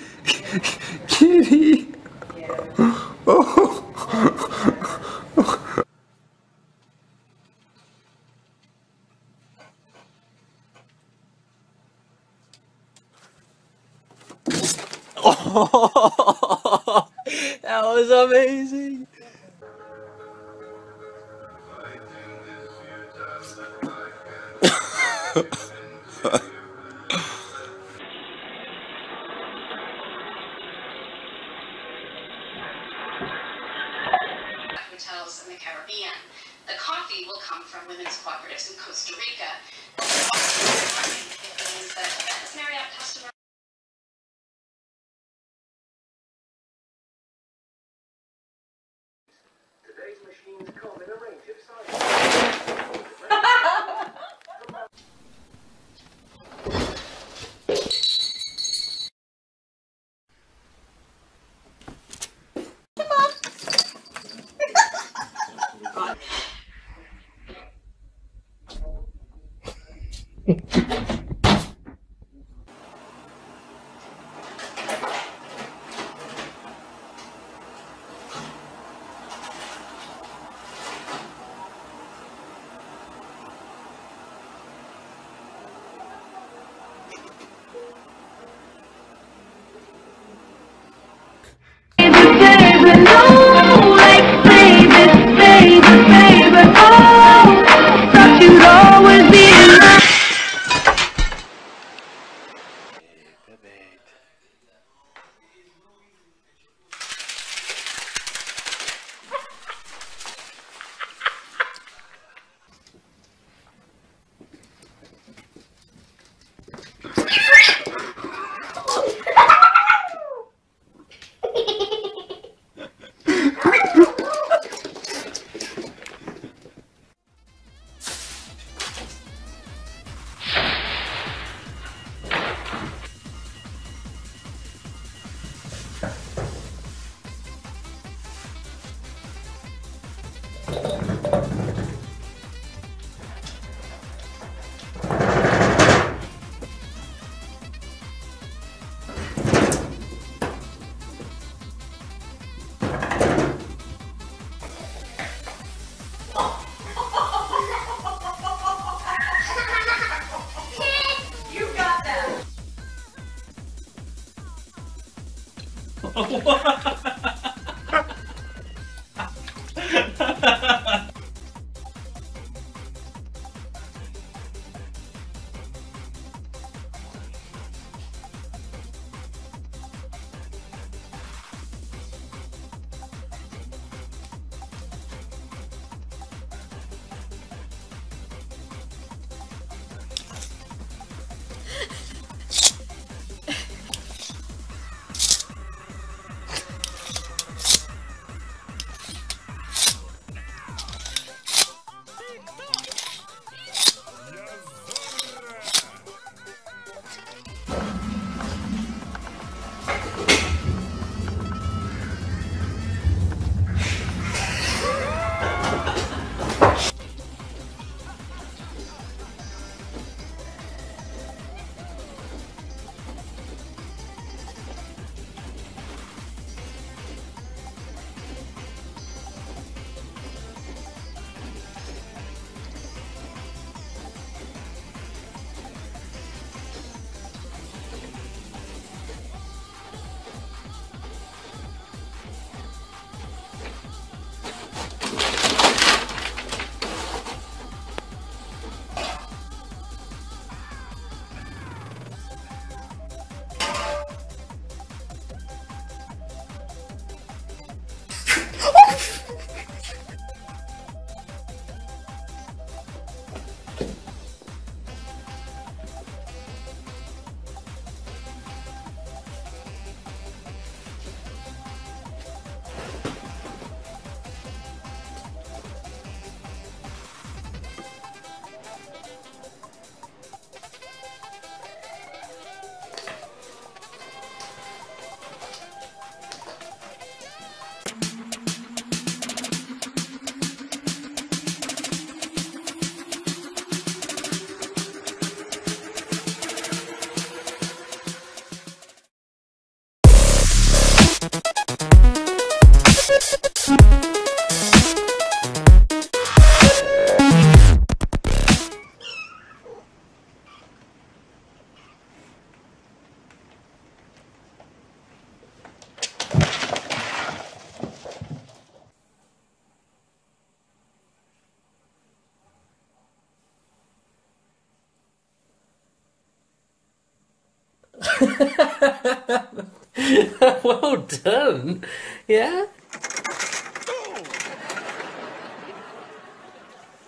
(laughs) well done. Yeah?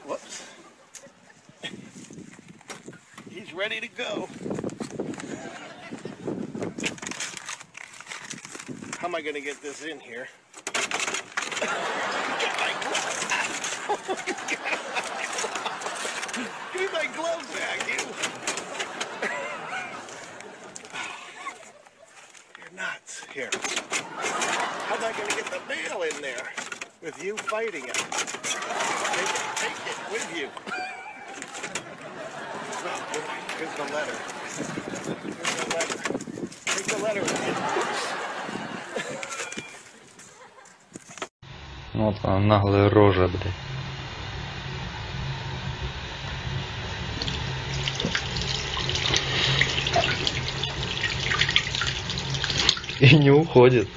Whoops. He's ready to go. How am I going to get this in here? (laughs) Give me my glove back, you. You're nuts Here. How am I going to get the mail in there with you fighting it? Take it, take it with you. Oh, boy. Here's the letter. Here's the letter. Take the letter with you. Вот она, наглая рожа, блядь. Не уходит.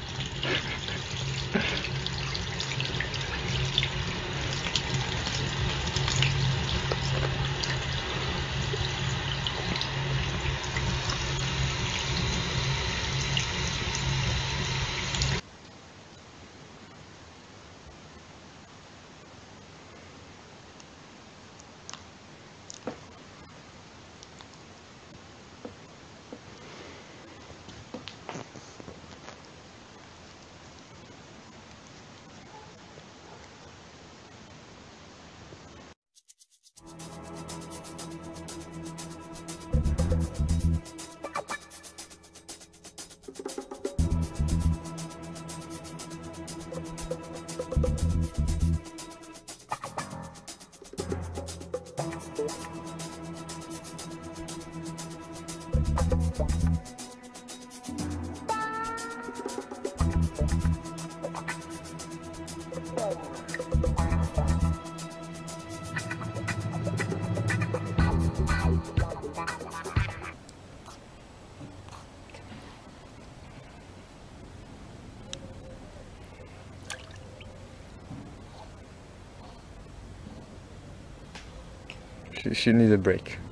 you need a break.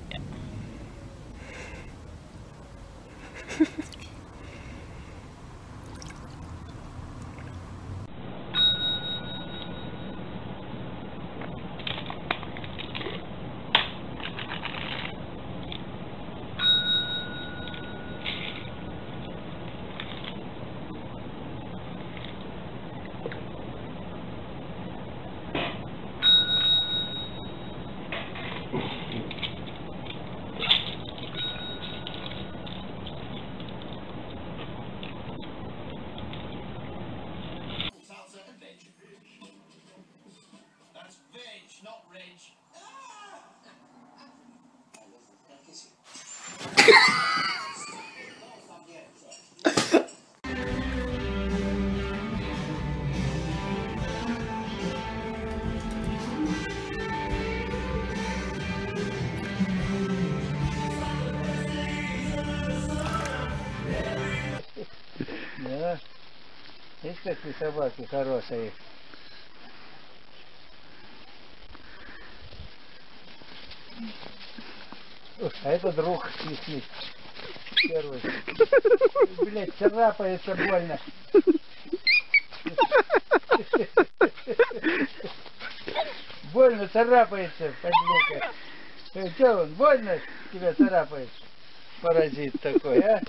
собаки хорошие. А это друг висит. Первый. Блять, царапается больно. Больно царапается, подлюка. Э, Че он, больно тебя царапает? Паразит такой, а?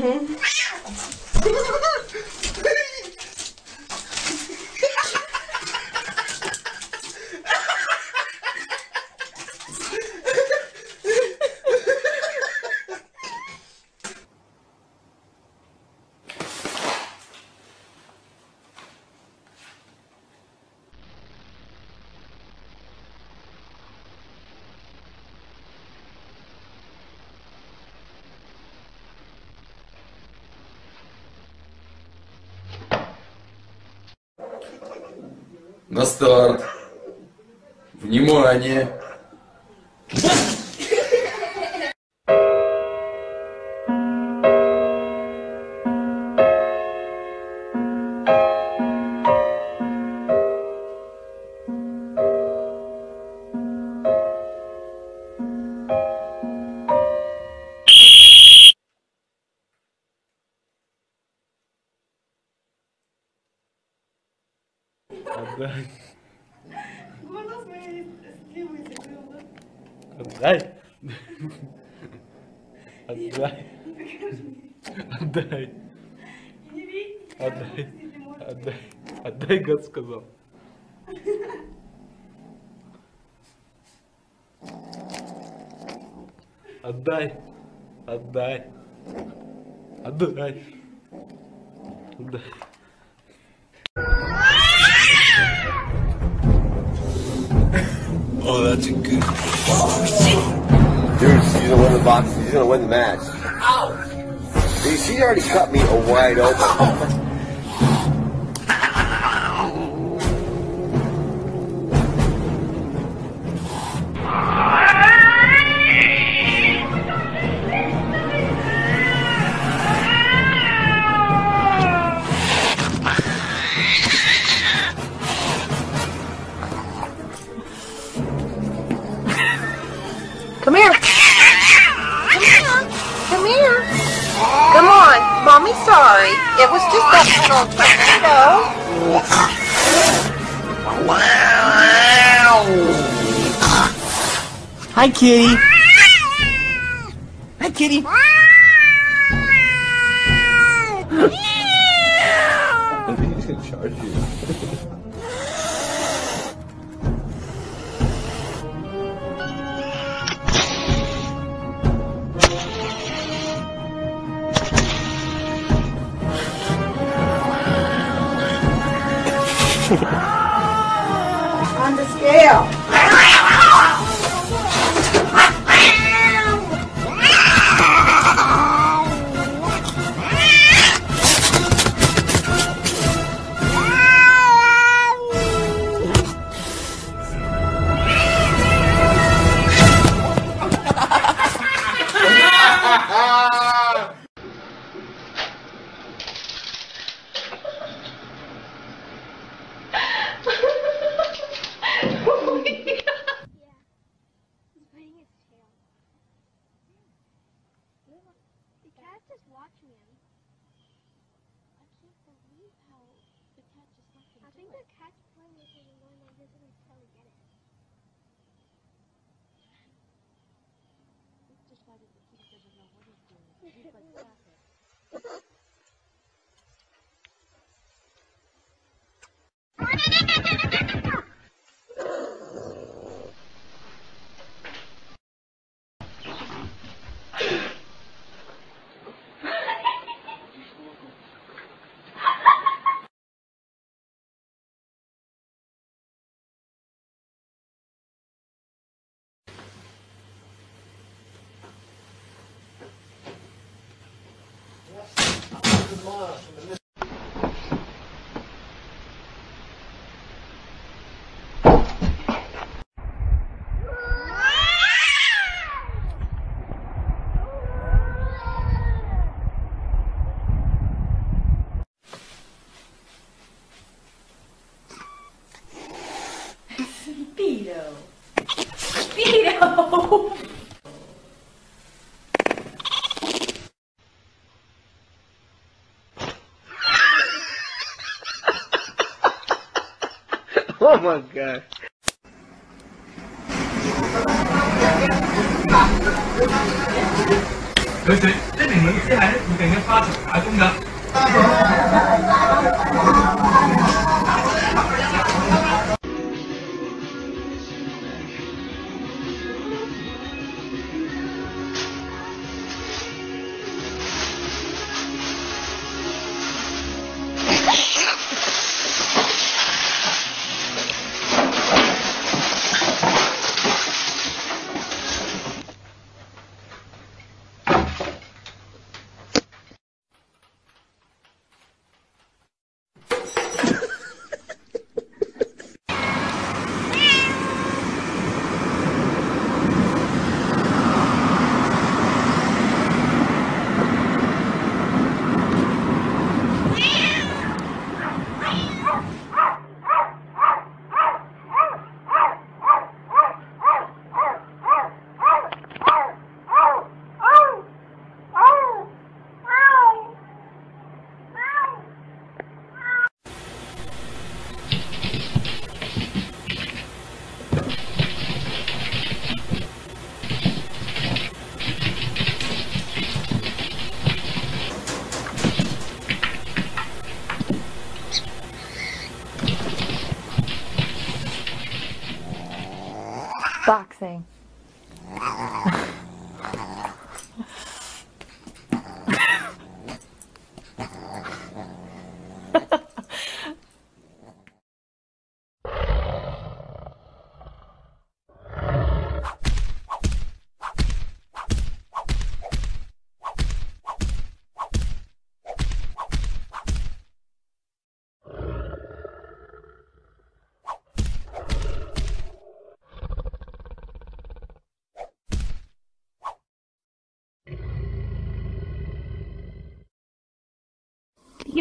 ハハハハ! Старт. Внимание. Отдай, гад сказал. Отдай. Отдай. Отдай. Отдай. Oh, that's a good. Dude, she's gonna win the box. She's gonna win the match. Dude, she's already cut me a wide open. (laughs) Hi, kitty. Oh my god.佢最即系明明意思系喺附近嘅花场打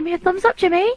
Me a thumbs up, Jimmy.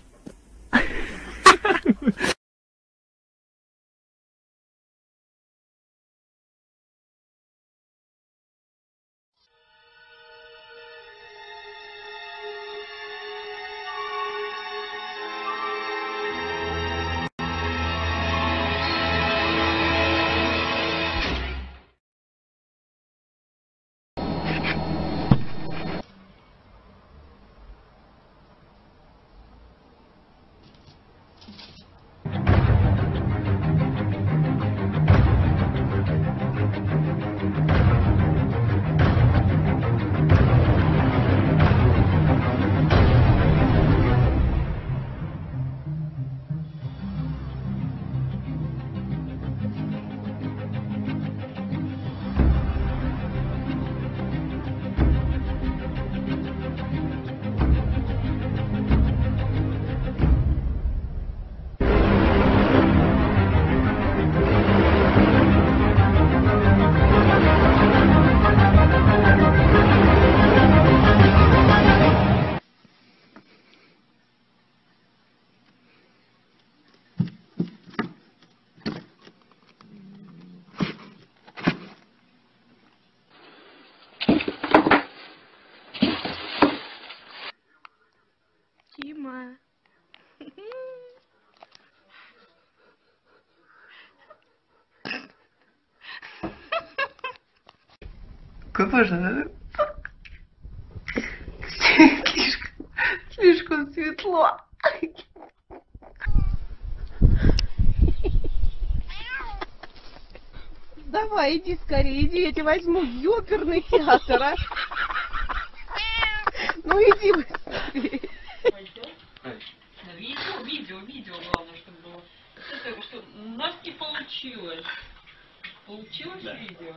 Какой же? Слишком, слишком светло. Давай, иди скорее, иди, я тебя возьму в оперный театр, а. Ну иди быстрее. Видео, видео, видео, главное, чтобы было. Это, что у нас не получилось. Получилось видео?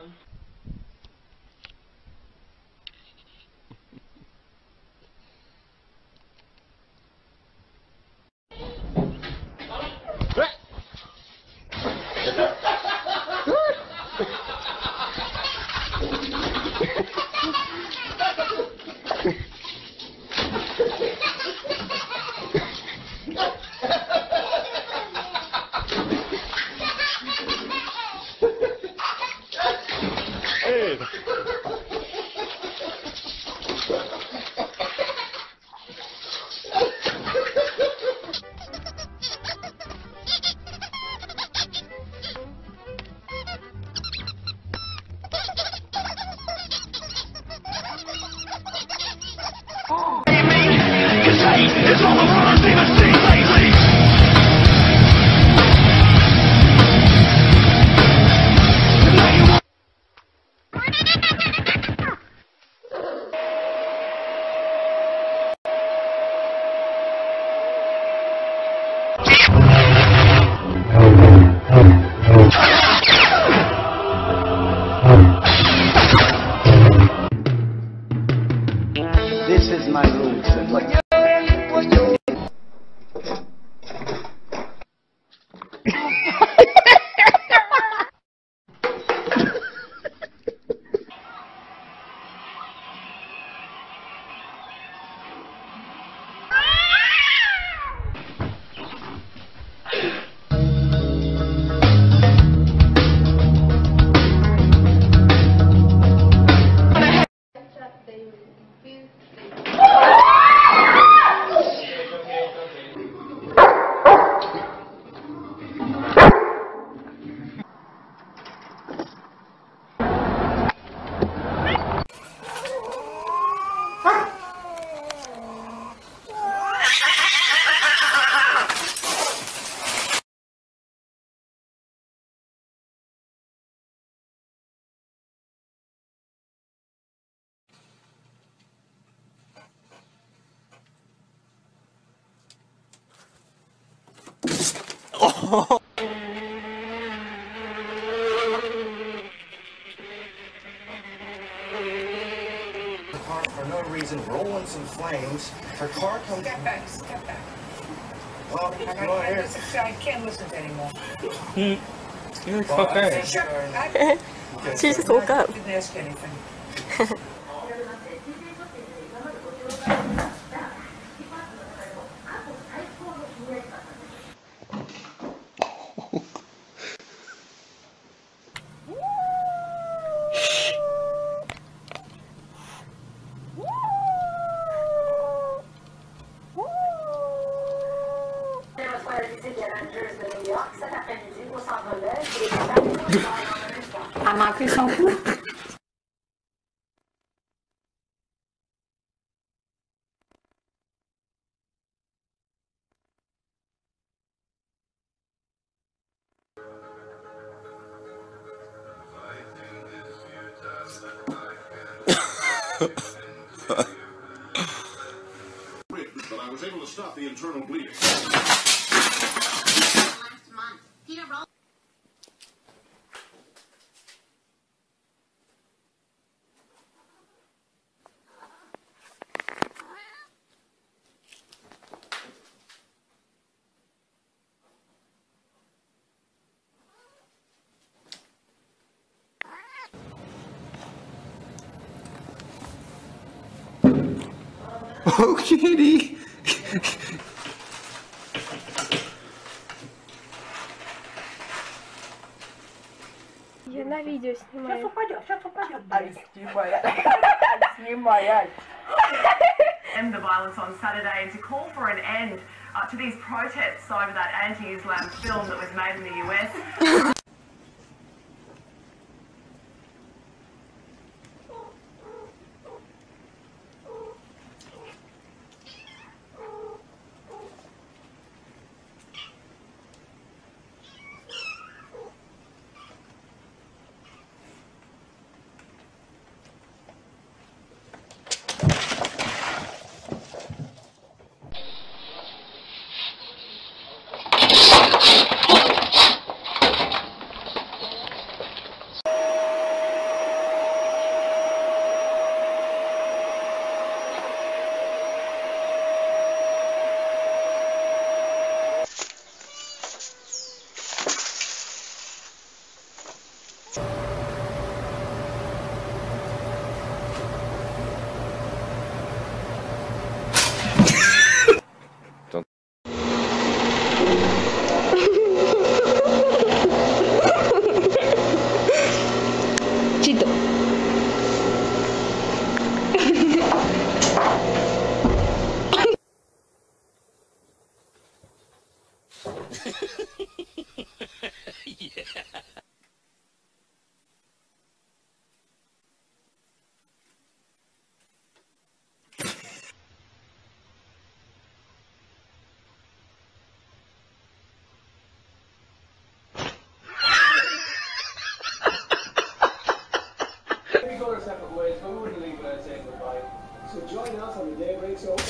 (laughs) She just woke up. Didn't ask woke up. Oh, kitty. Я на видео снимаю. Сейчас упадет, сейчас упадет. (laughs) end the violence on Saturday and to call for an end uh, to these protests over that anti-Islam film that was made in the US. Ways, but we wouldn't leave without saying goodbye. So join us on the Daybreak Soap.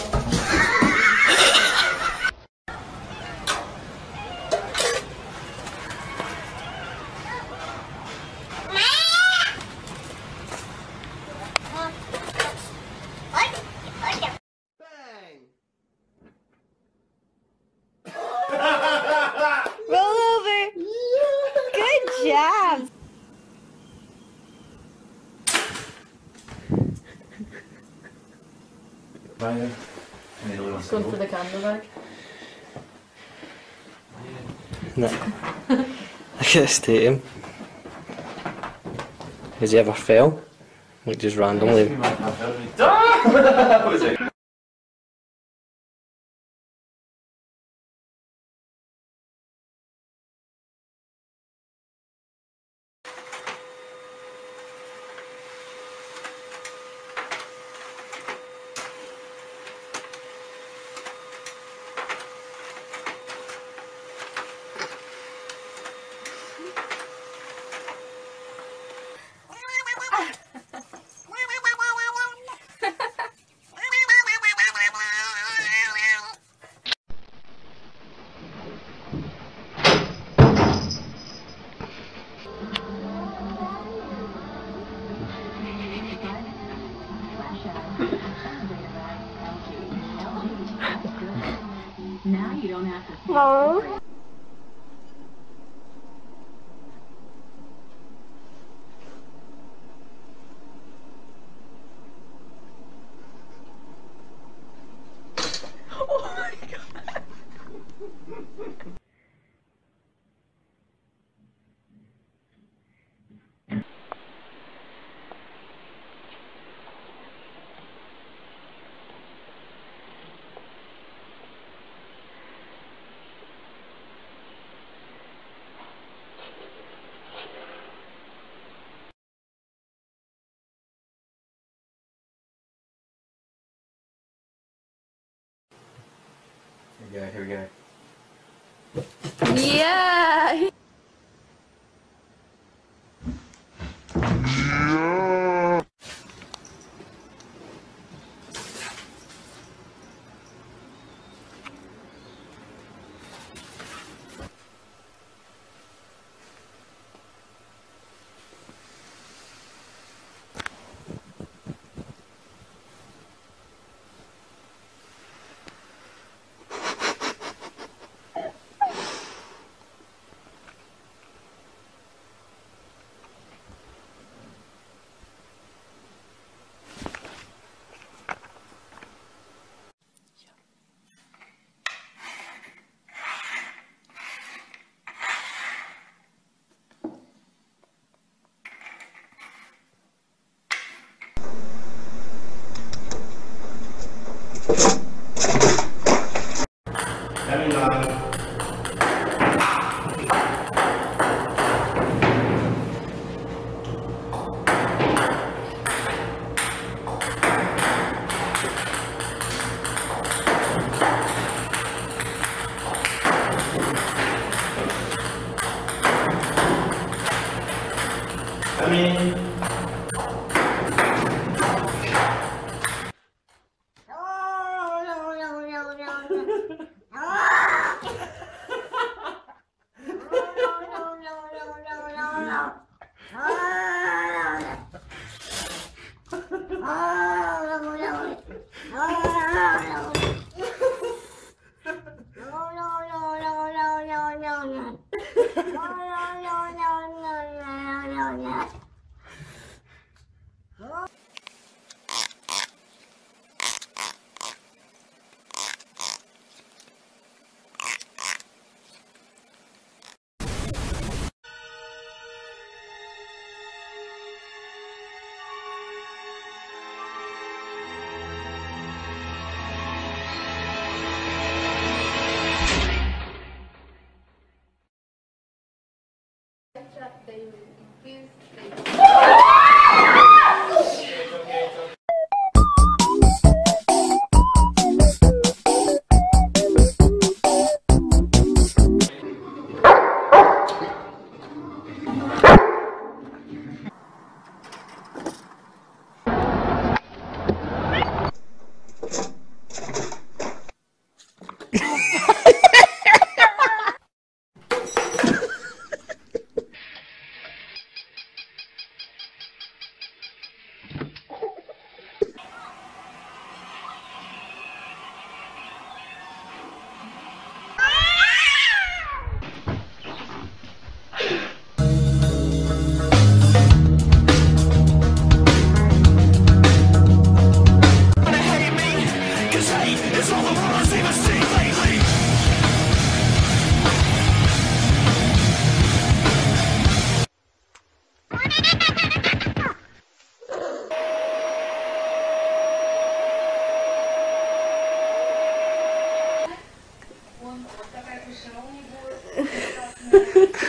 Roll over. Good job. Going for the candle bag. No. I can't state him. Has he ever fell? Like just randomly? (laughs)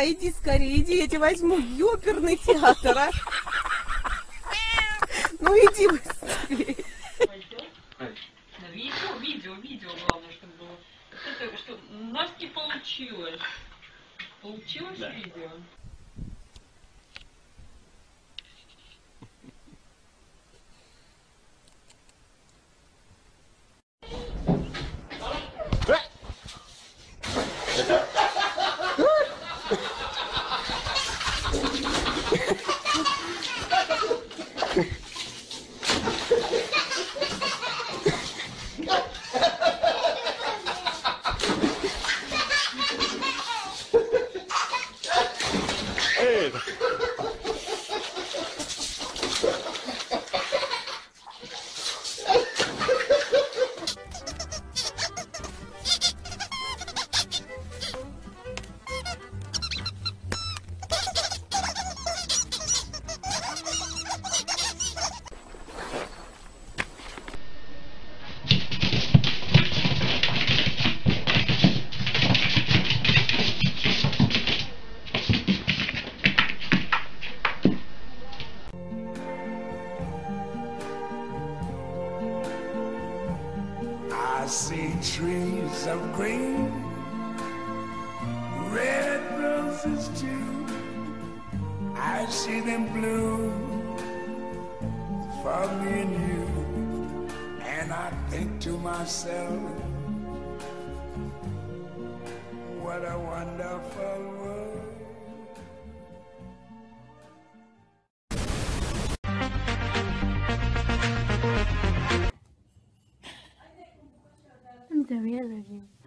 давай, иди скорее, иди, я тебя возьму в ёперный театр, а. Ну иди, de mierda, tío.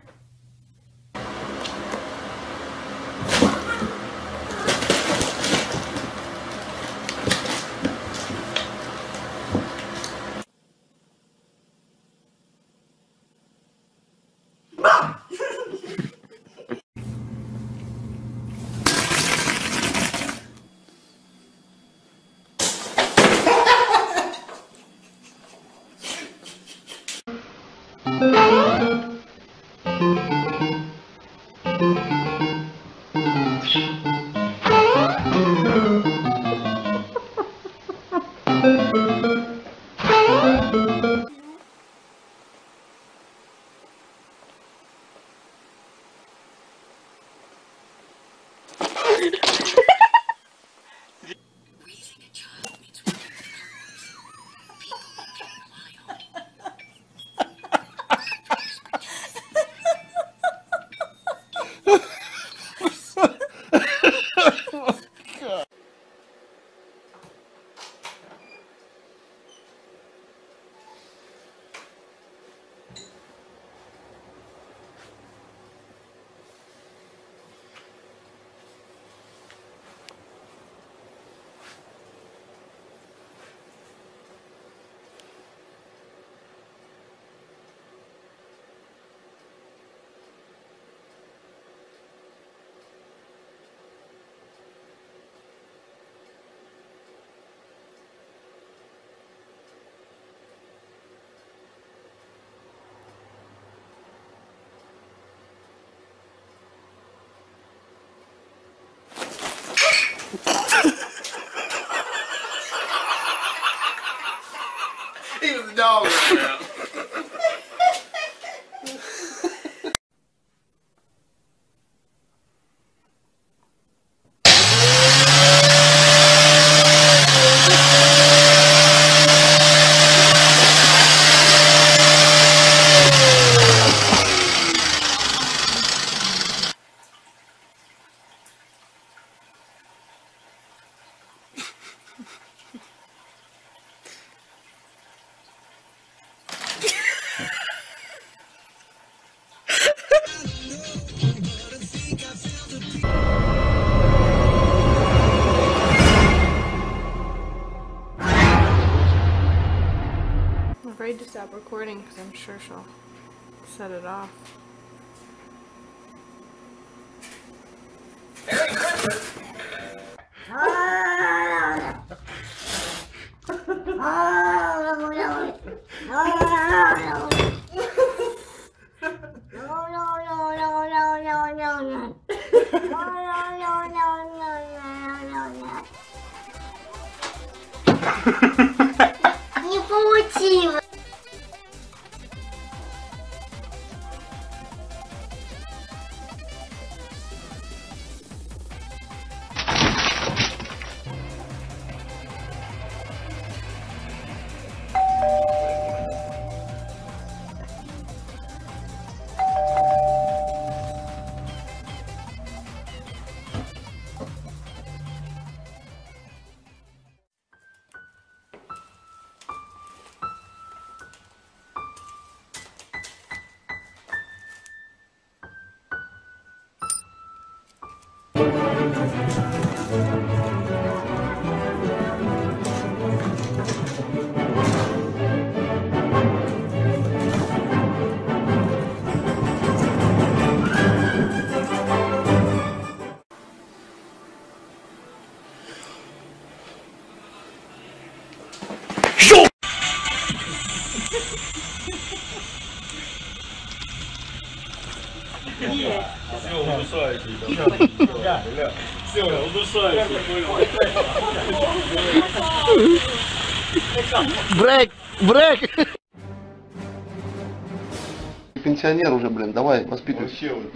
Воспитывай. Вообще вот,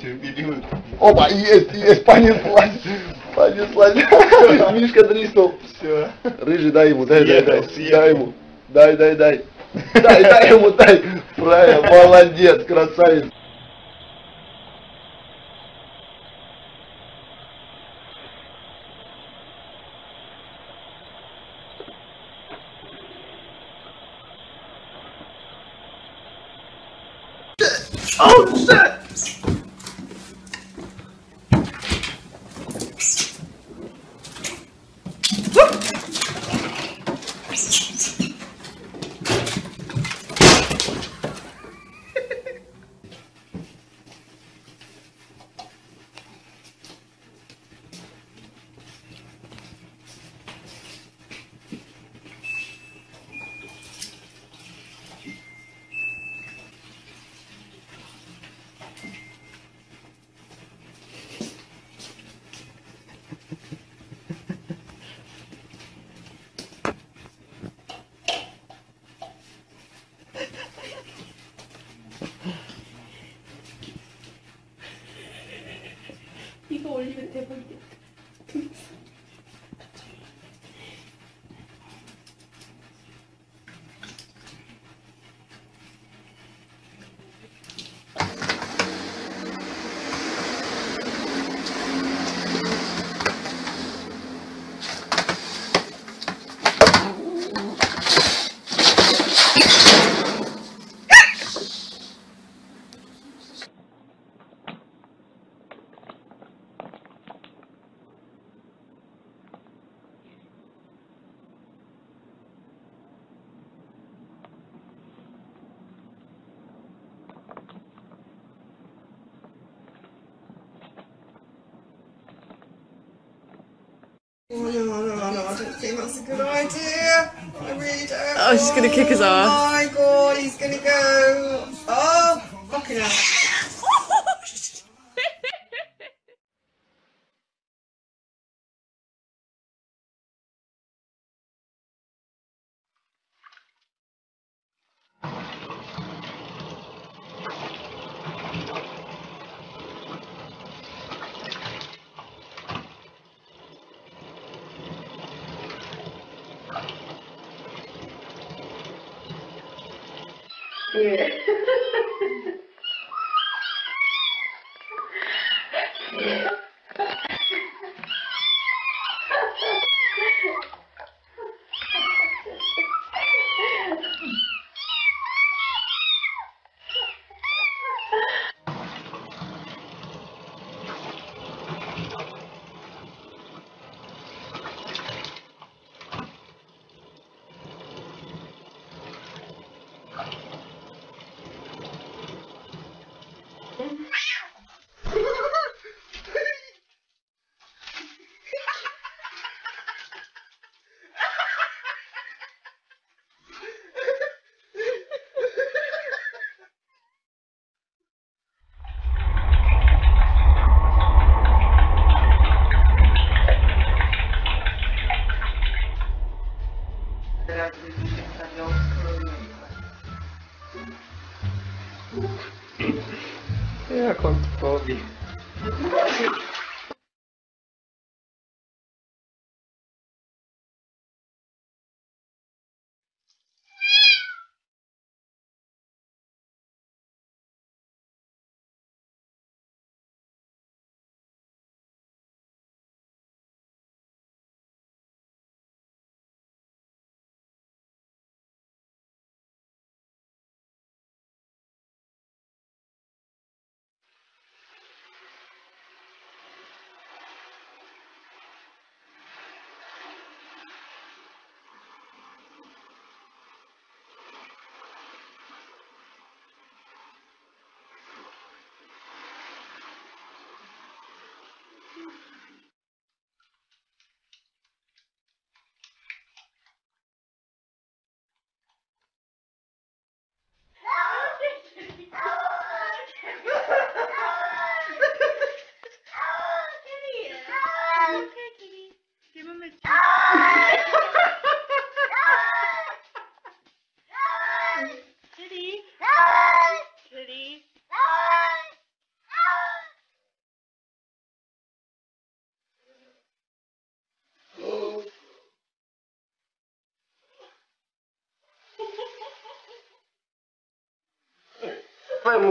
терпеливый. Опа, есть, есть, понеслась. Понеслась. (laughs) Мишка дриснул. Все. Рыжий, дай ему, дай, дай, дай. Дай ему. Дай, дай, дай. Дай, дай ему, дай. Правильно, молодец, красавец. Oh shit! Oh, she's gonna kick his ass. Oh my god, he's gonna go. Oh, fucking hell.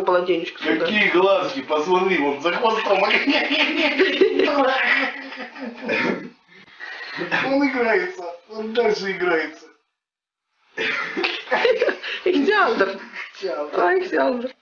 Полотенечко сюда. Какие глазки, посмотри, вот за хвостом. Он играется, он дальше играется. Ихтиандр. А, Ихтиандр.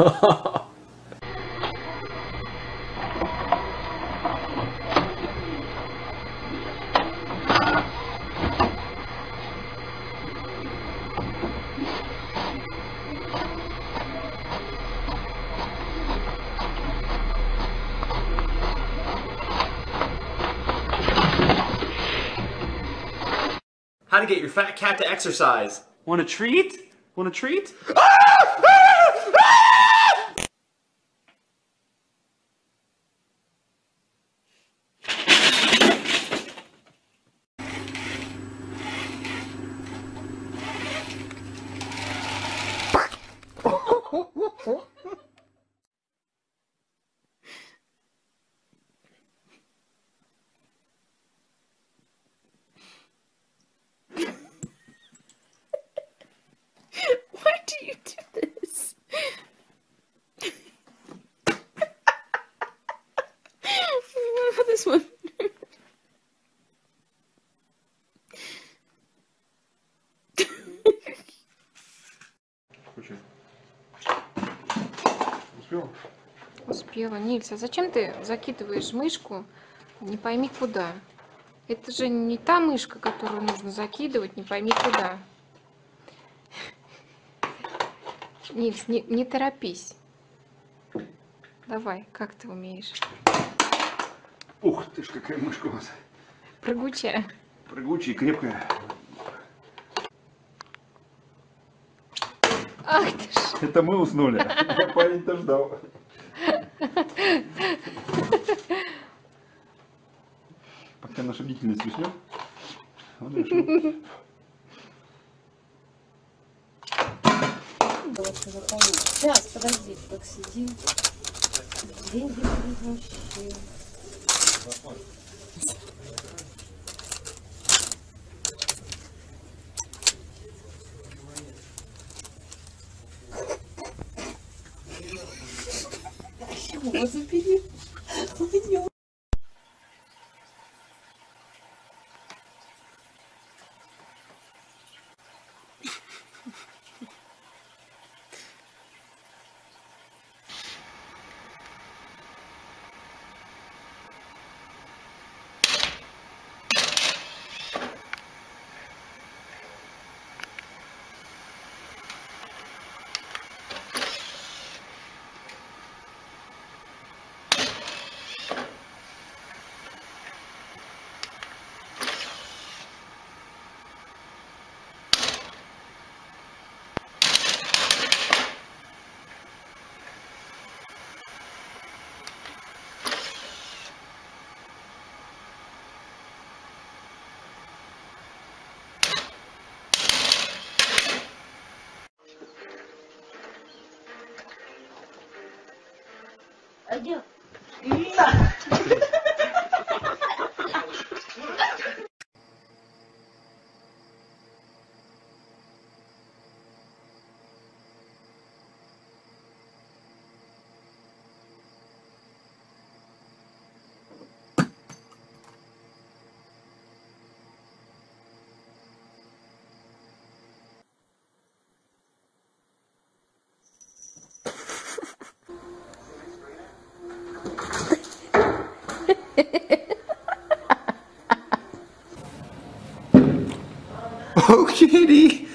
How to get your fat cat to exercise. Want a treat? Want a treat? Успела. Нильс, а зачем ты закидываешь мышку не пойми куда? Это же не та мышка, которую нужно закидывать, не пойми куда. Нильс, не, не торопись. Давай, как ты умеешь? Ух ты ж, какая мышка у вас. Прыгучая. Прыгучая и крепкая. Ах ты ж. Это мы уснули. Парень-то ждал. Пока наша бдительность уснет. он решил. Сейчас, подожди, так сидим. Деньги будут забери. 哎呀哎呀 (laughs) Oh, kitty!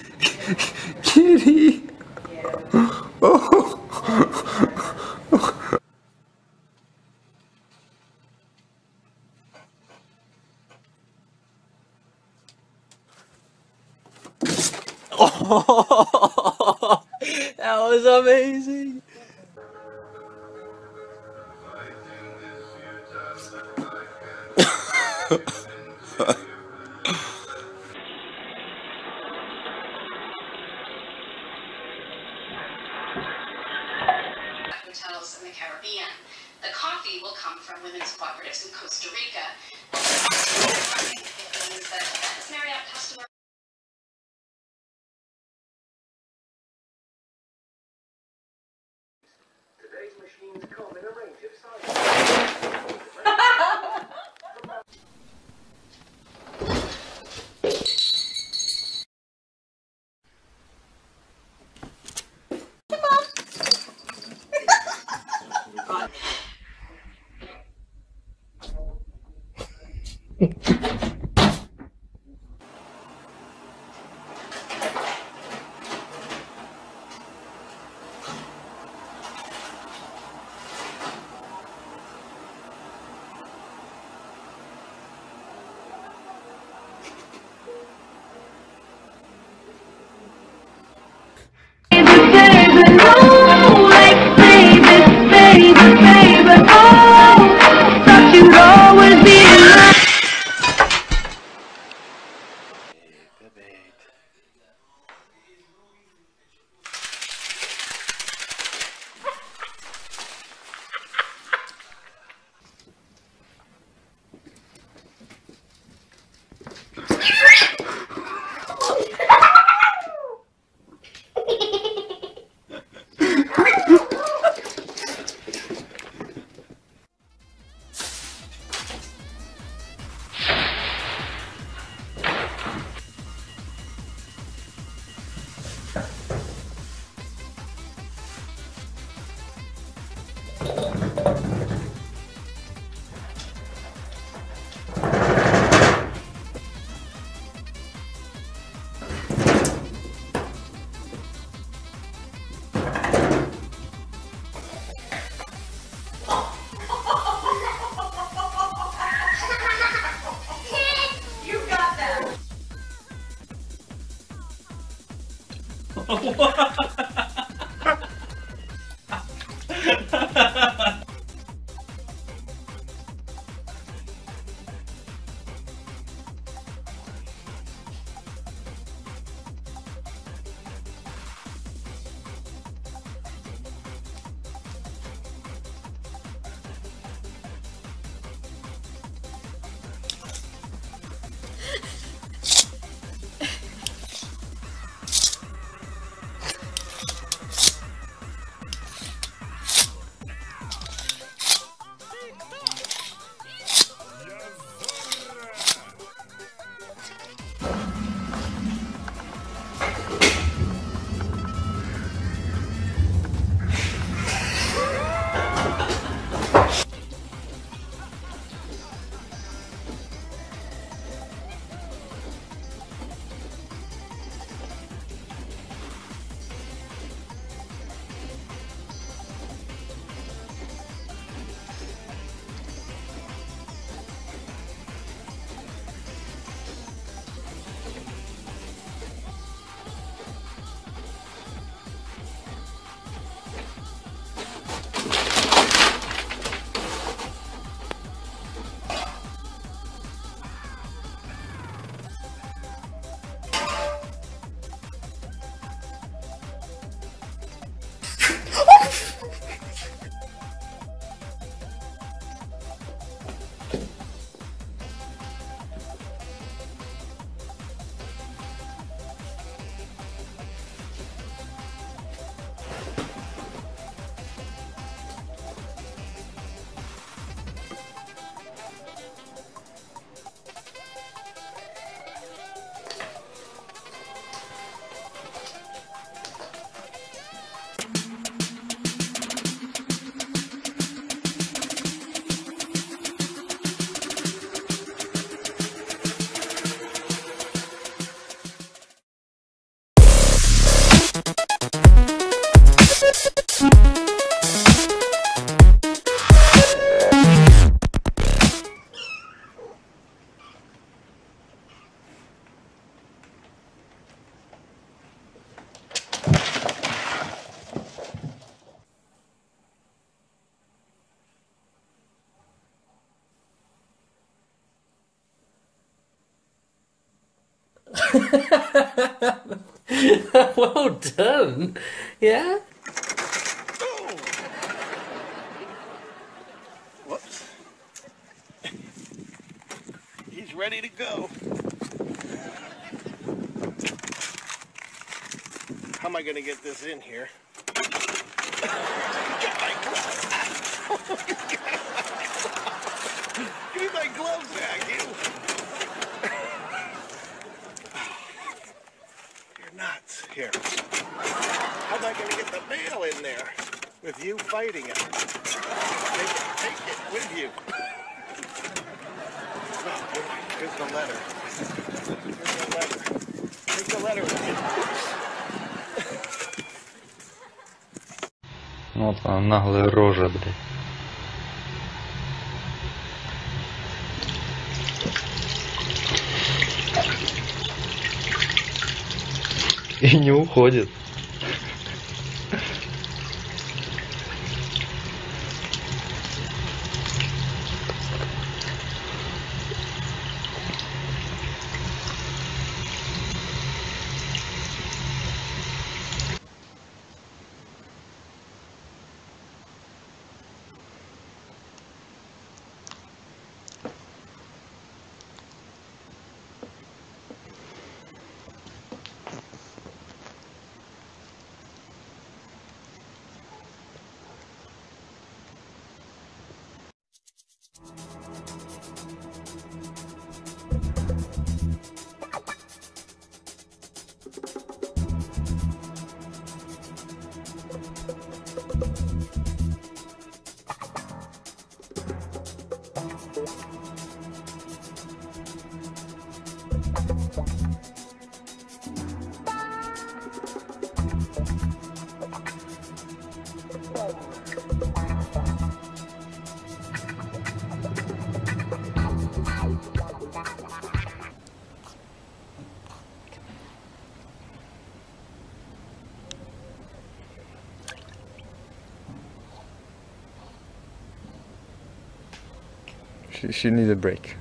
she, she needs a break.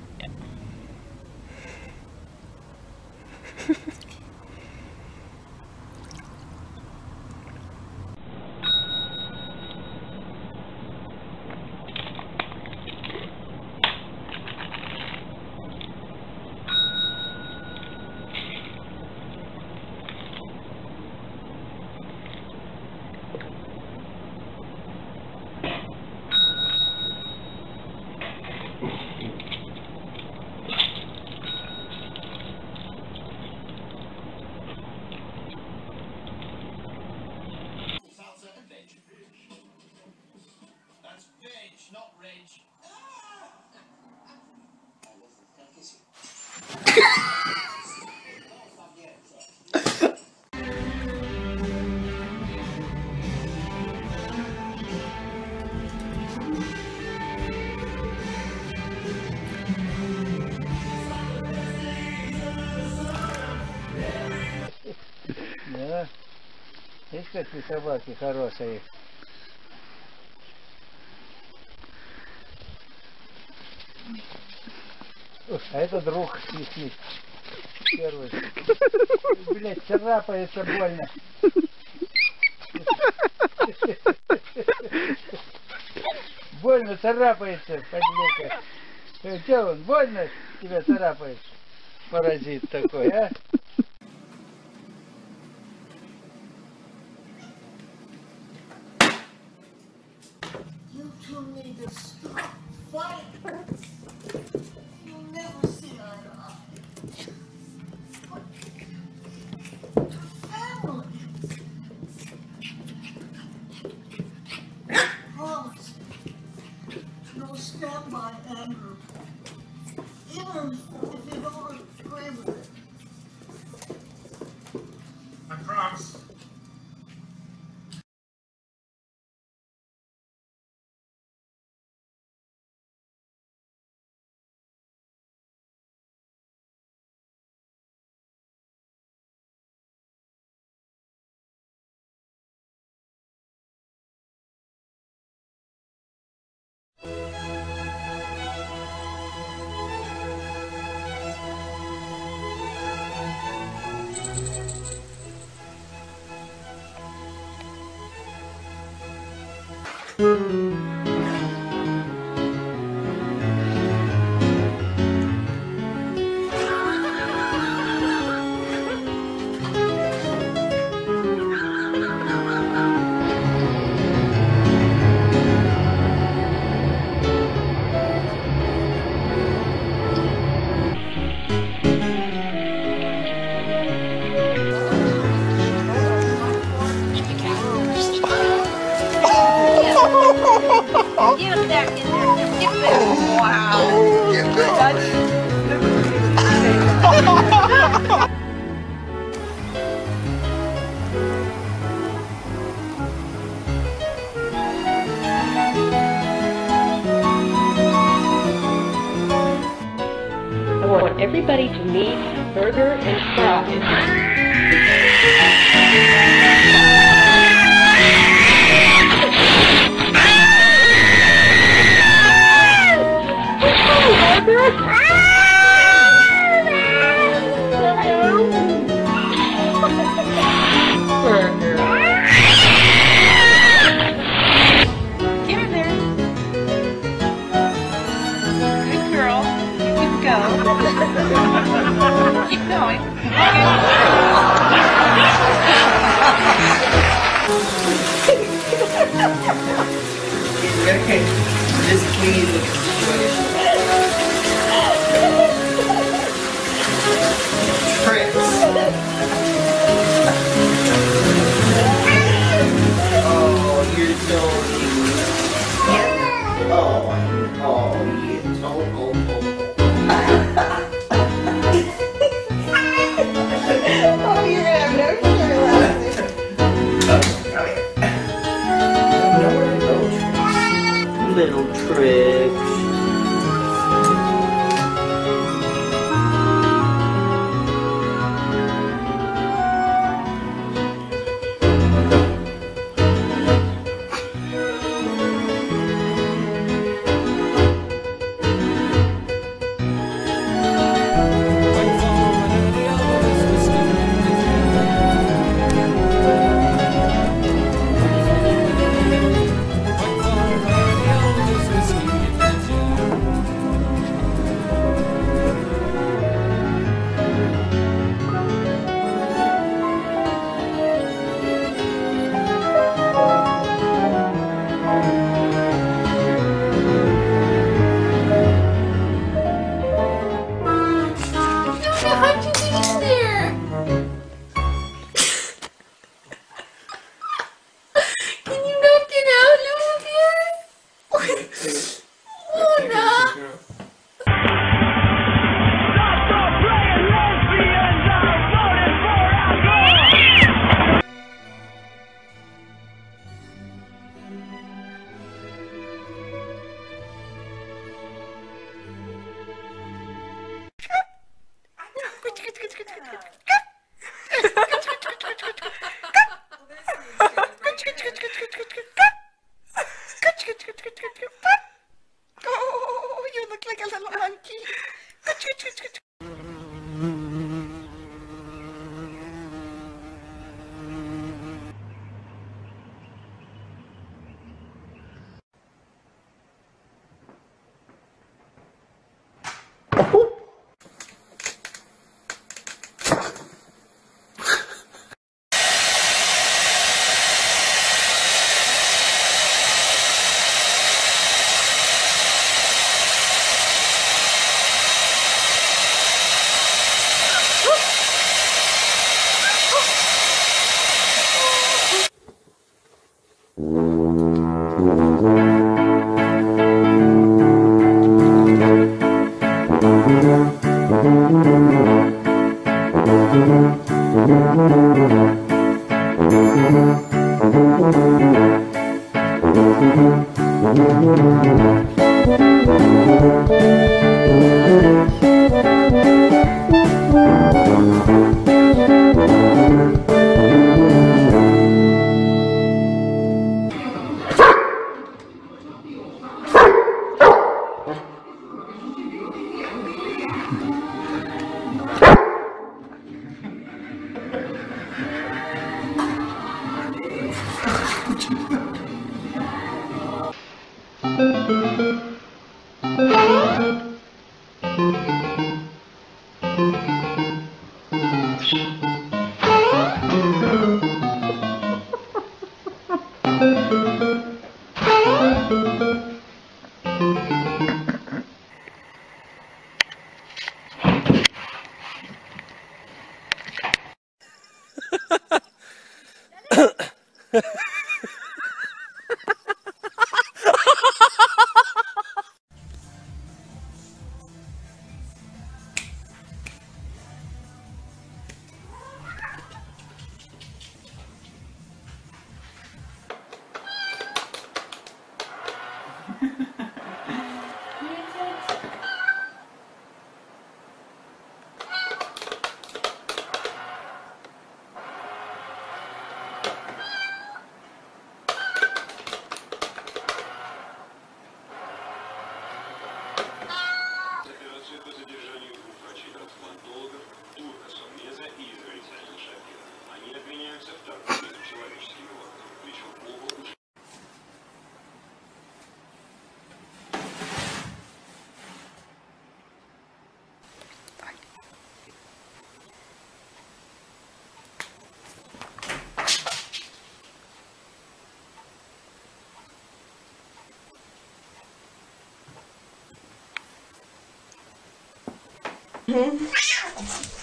собаки хорошие. А это друг сиси. Первый. Блять, царапается больно. Больно царапается, подлека. Где э, он? Больно тебя царапает? Паразит такой, а? 嗯。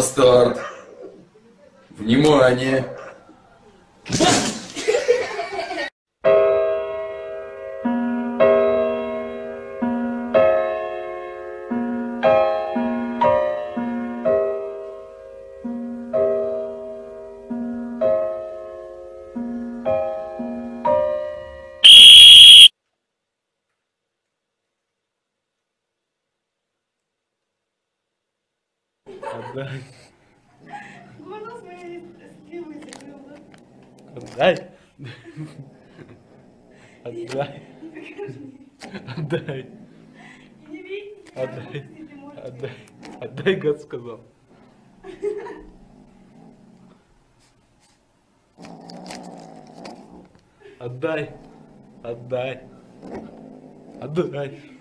Старт. Внимание. Отдай. Отдай. Отдай. Отдай. Отдай. Отдай, гад сказал. Отдай. Отдай. Отдай.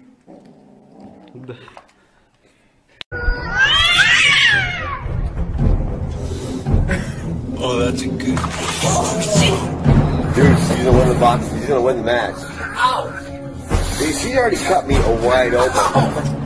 box. He's going to win the match. Ow! See, she already cut me a wide open.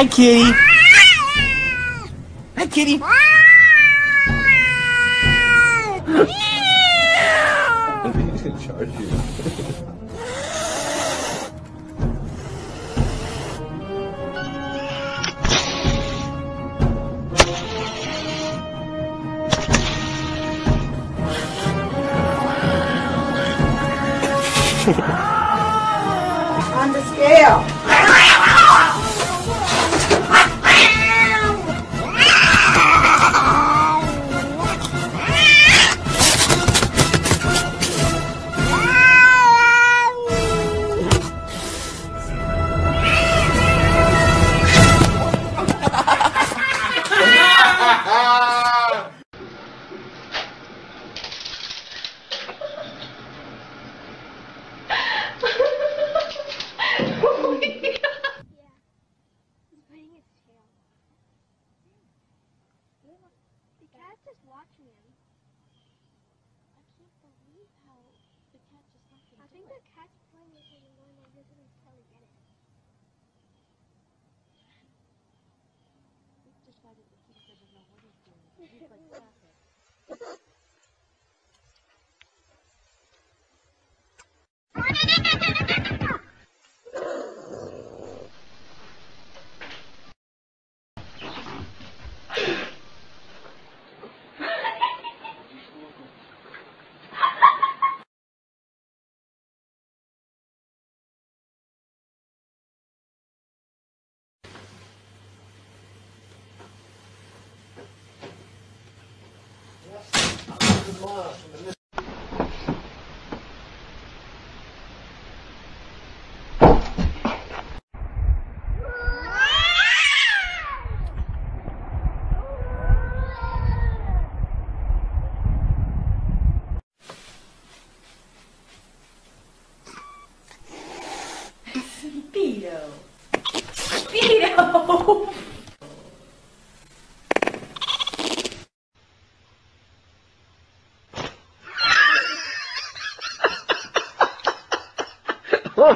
Hi, kitty.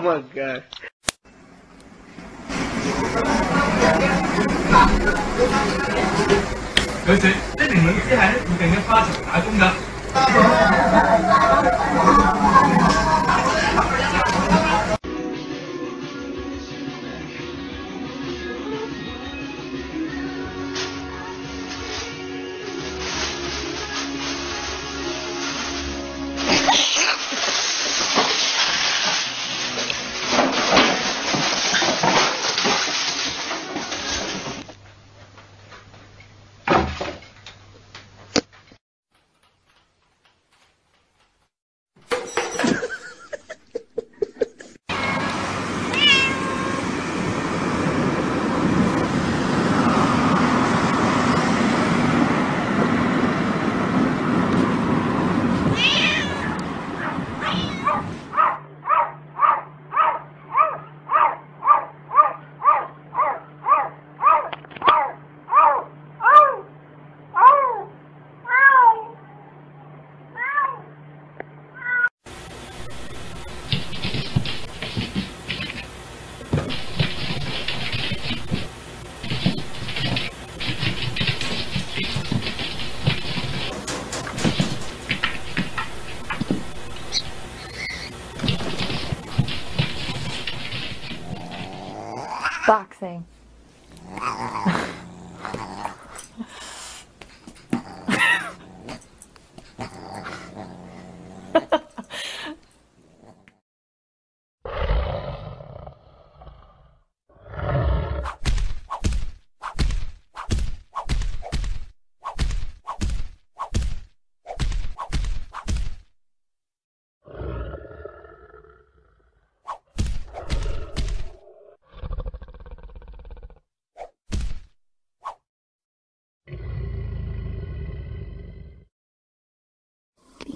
女士，这名女士喺附近嘅花场打工噶。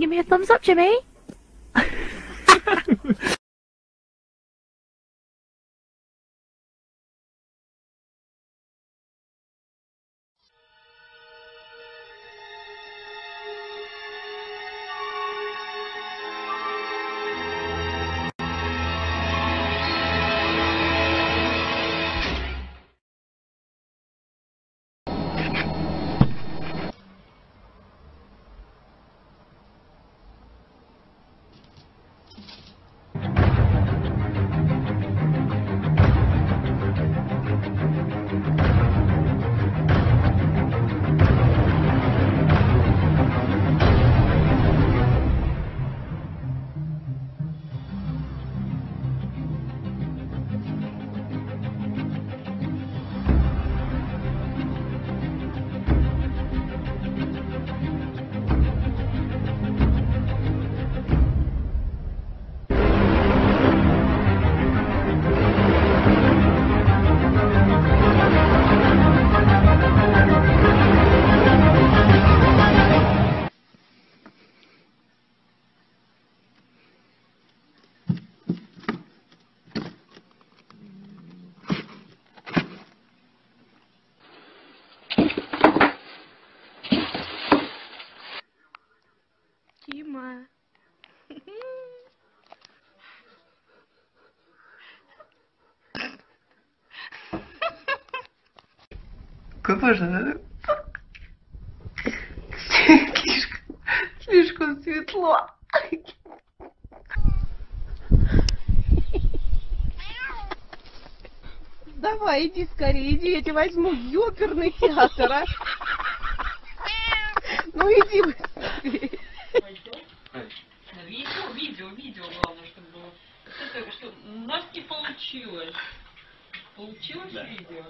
Give me a thumbs up, Jimmy. Боже, слишком светло. Давай, иди скорее, иди, я тебя возьму в оперный театр, а. Ну иди быстрее. Да, Видео, видео, видео, главное, чтобы было. Это, что у нас не получилось. Получилось видео?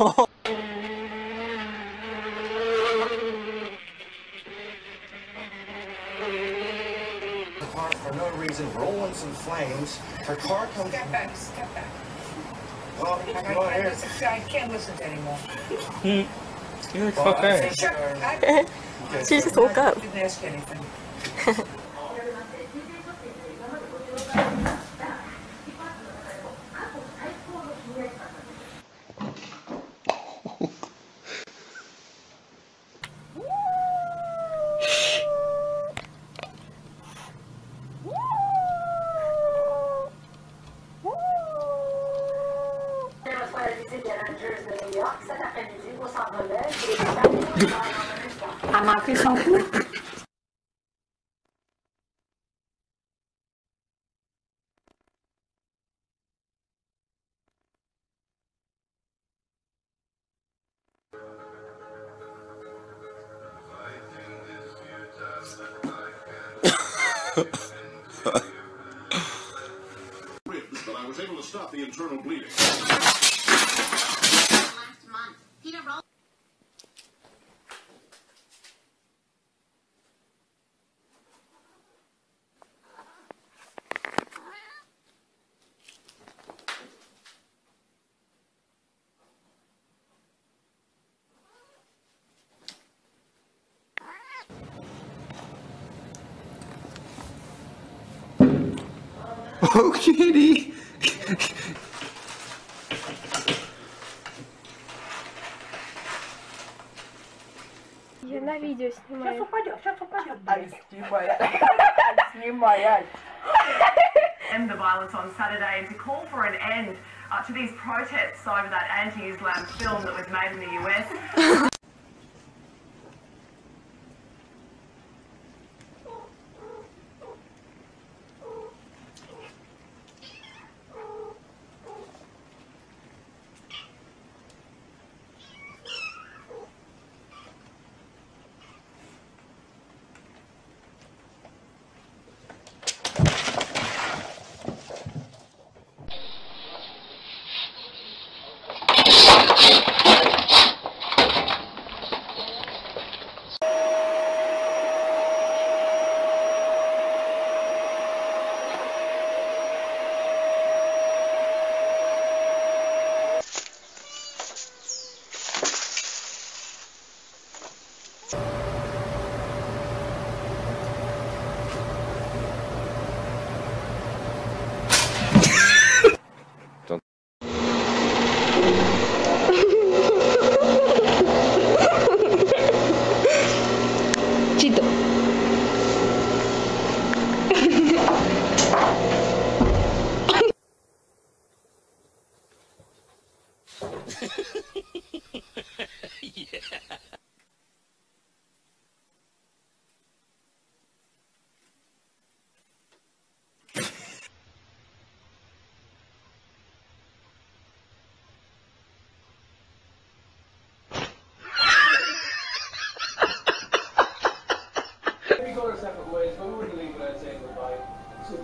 The (laughs) car for no reason, rolling some flames. Her car comes. Step back, step back. Well, I, come on I, here. I, I can't listen to anymore. Hmm. You look Well, fuck I out. Sure, I, She just woke up. didn't ask anything. Oh, kitty! Я на видео снимаю. Сейчас упадет, сейчас упадет. (laughs) Ай, снимай, ай, снимай, ай. end the violence on Saturday and to call for an end uh, to these protests over that anti-Islam film that was made in the US.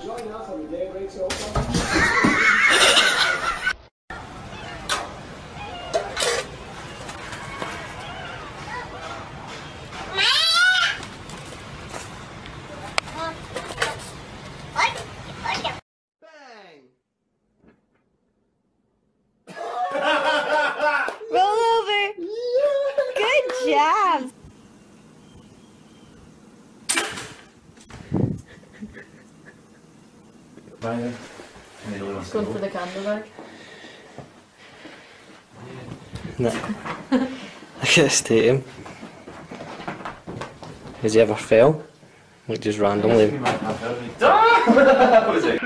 join us Vandenberg? No. (laughs) I guess to him. Has he ever fell? Like just randomly. (laughs)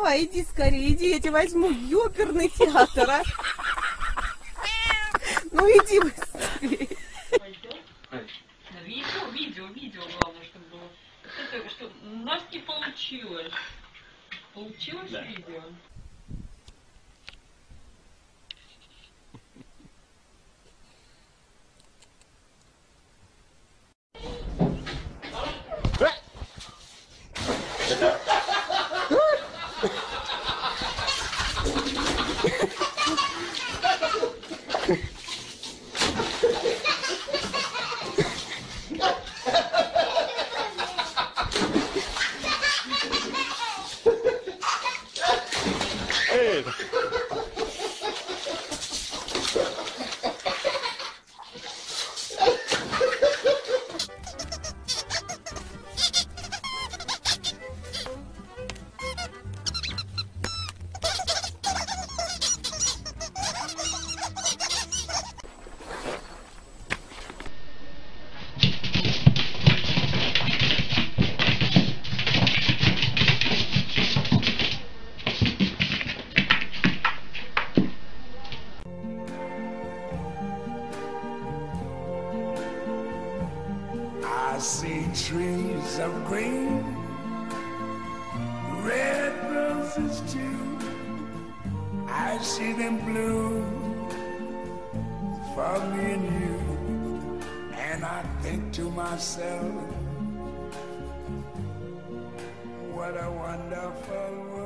давай, иди скорее, иди, я тебя возьму в ёперный театр, а. (laughs) Ну иди быстрее. myself. What a wonderful world.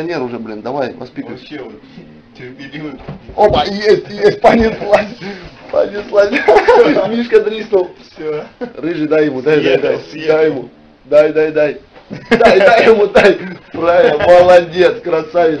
Пенсионер уже, блин, давай, воспитывай. Вообще вот (laughs) терпеливый. Опа, есть, есть, понеслась. Понеслась. Мишка дриснул. Все. Рыжий, дай ему, дай, дай, дай. Дай ему. Дай, дай, дай. Дай, дай ему, дай. Правильно, молодец, красавец.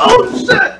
Oh shit!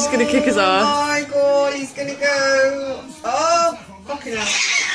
Oh, gonna kick his ass. Oh my god, he's gonna go. Oh, fucking hell.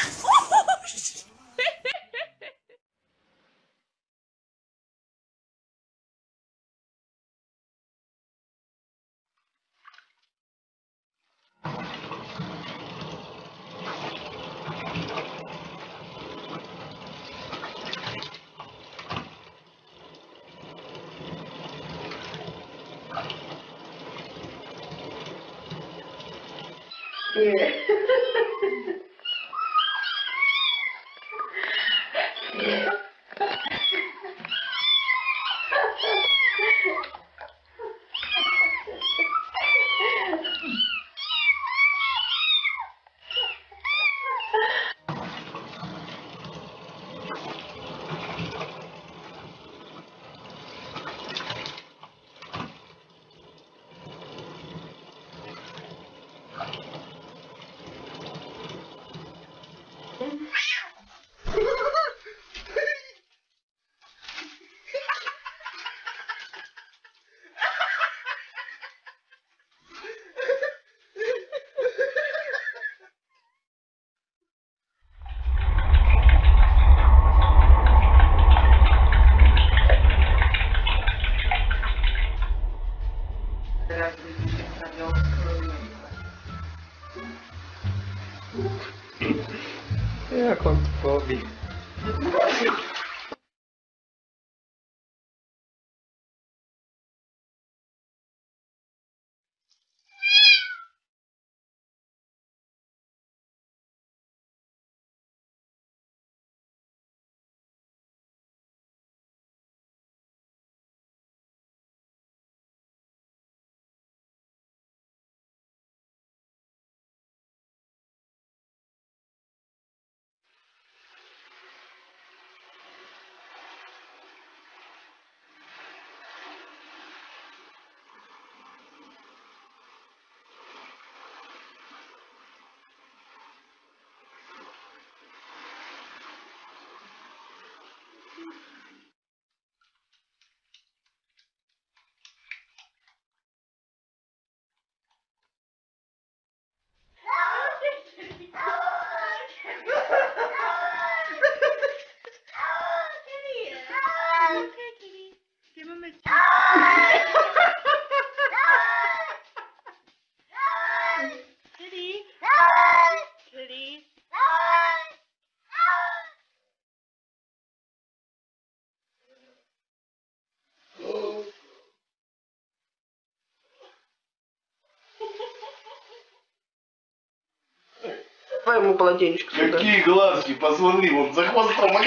Давай ему полотенечко сюда. Какие глазки, посмотри, вот за хвостом. (laughs)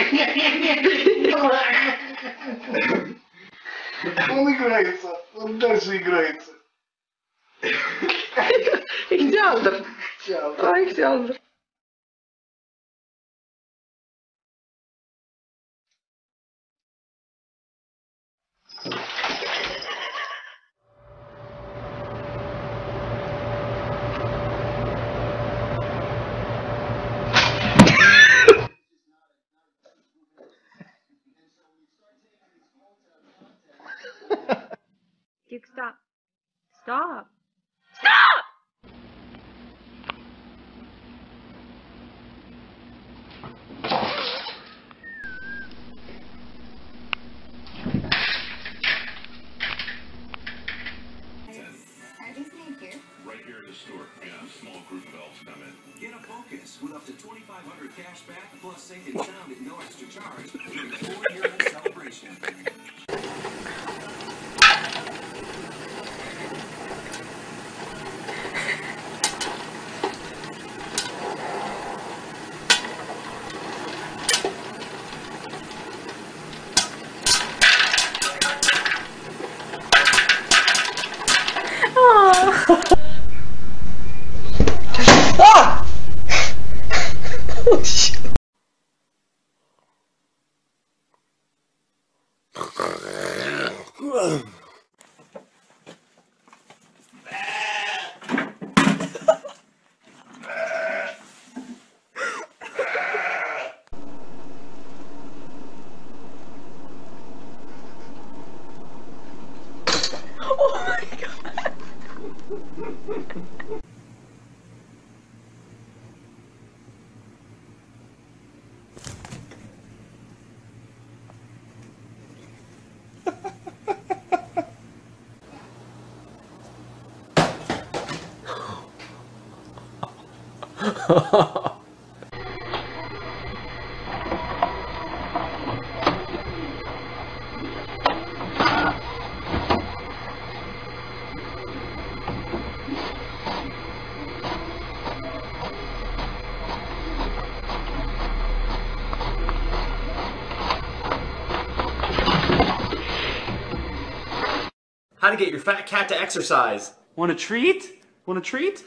Он играется, он дальше играется. Ихтиандр. А, Ихтиандр. How to get your fat cat to exercise. Want a treat? Want a treat?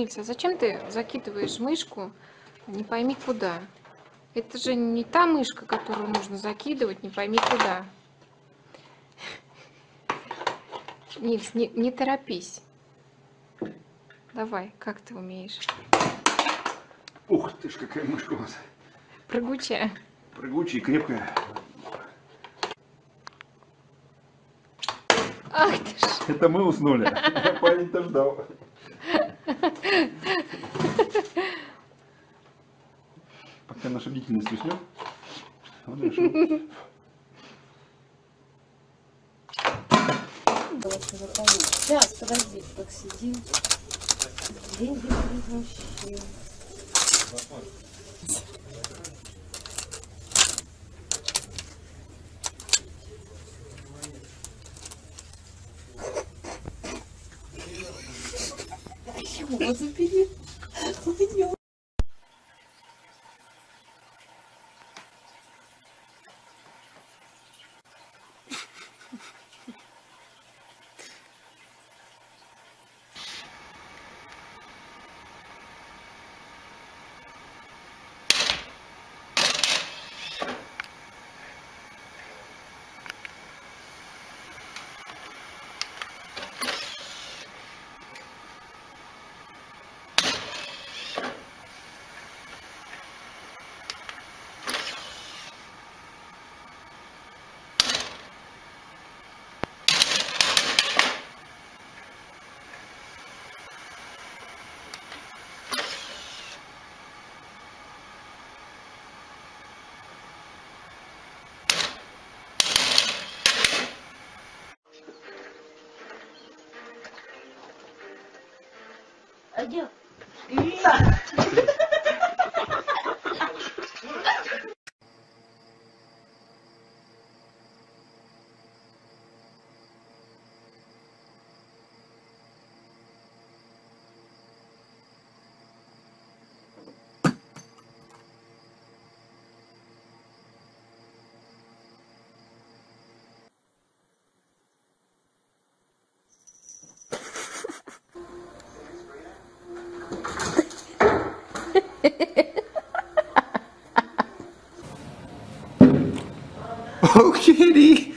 Успел? Успел. Ева, Нильс, а зачем ты закидываешь мышку не пойми куда? Это же не та мышка, которую нужно закидывать, не пойми куда. Нильс, не, не торопись. Давай, как ты умеешь? Ух ты ж, какая мышка у нас. Прыгучая. Прыгучая и крепкая. Ах ты ж. Это мы уснули. (laughs) Парень-то ждал. Пока наша бдительность уснет. он решил. Сейчас, подожди, так сидим. Деньги будут вообще. 我是 b aja. Iya. (laughs) (laughs) Oh, kitty!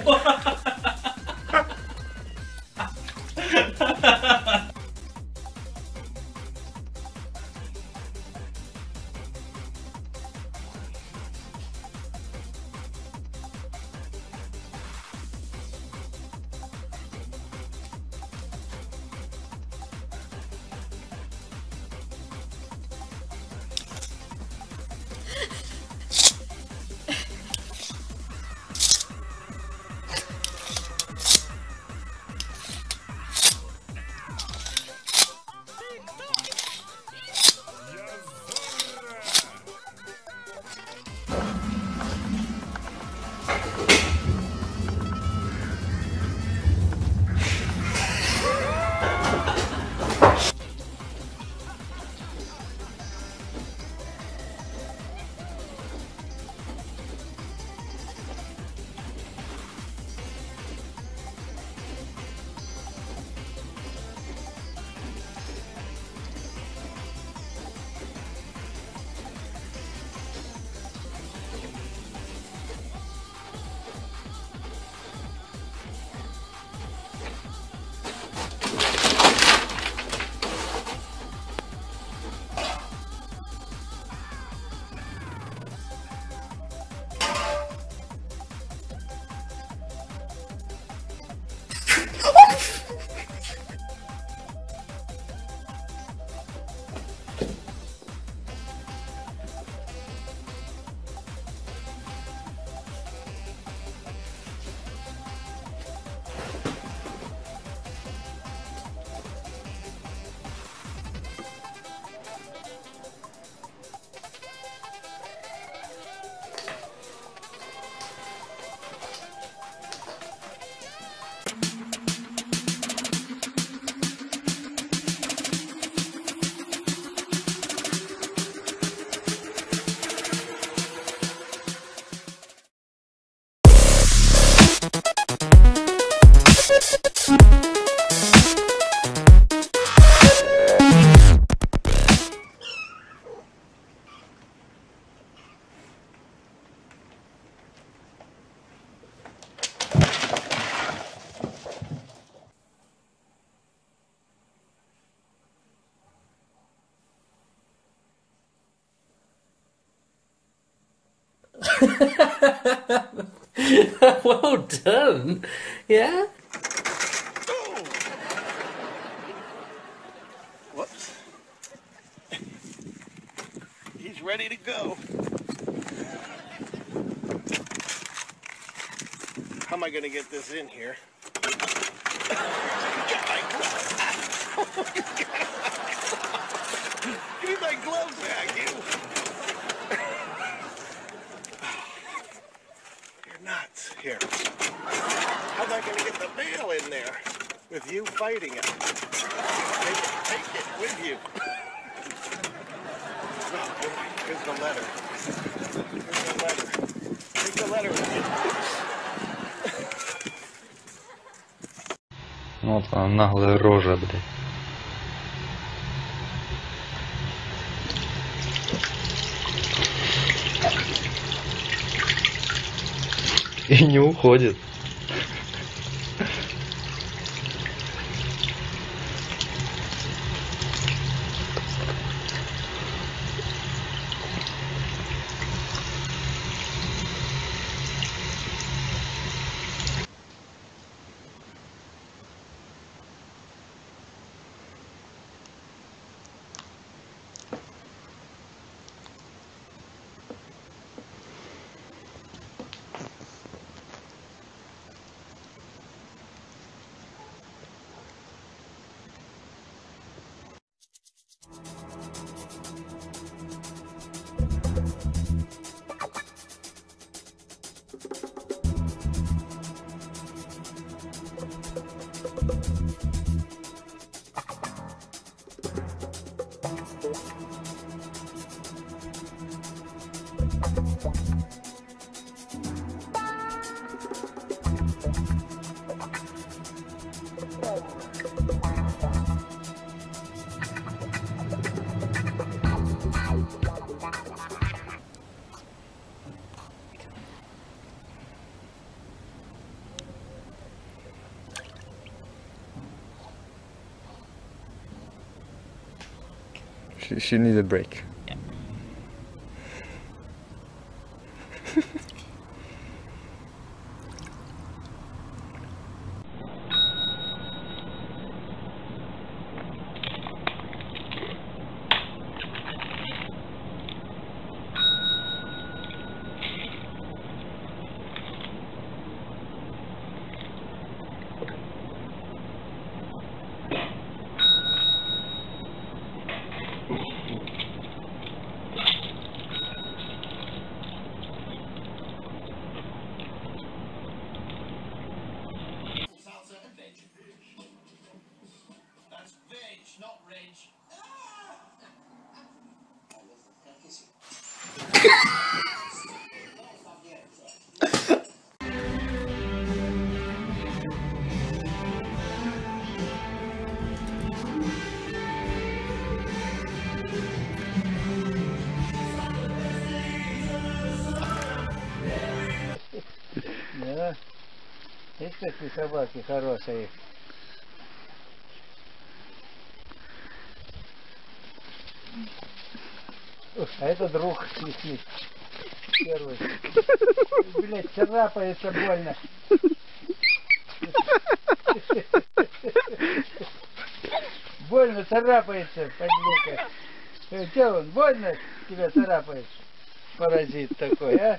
ハハハハ! (laughs) well done. Yeah? Oh. Whoops. He's ready to go. How am I going to get this in here? Наглая рожа, блядь. И не уходит. need a break. собаки хорошие. А это друг висит. Первый. Блять, царапается больно. Больно царапается, подлека. Где э, он? Больно тебя царапает? Паразит такой, а?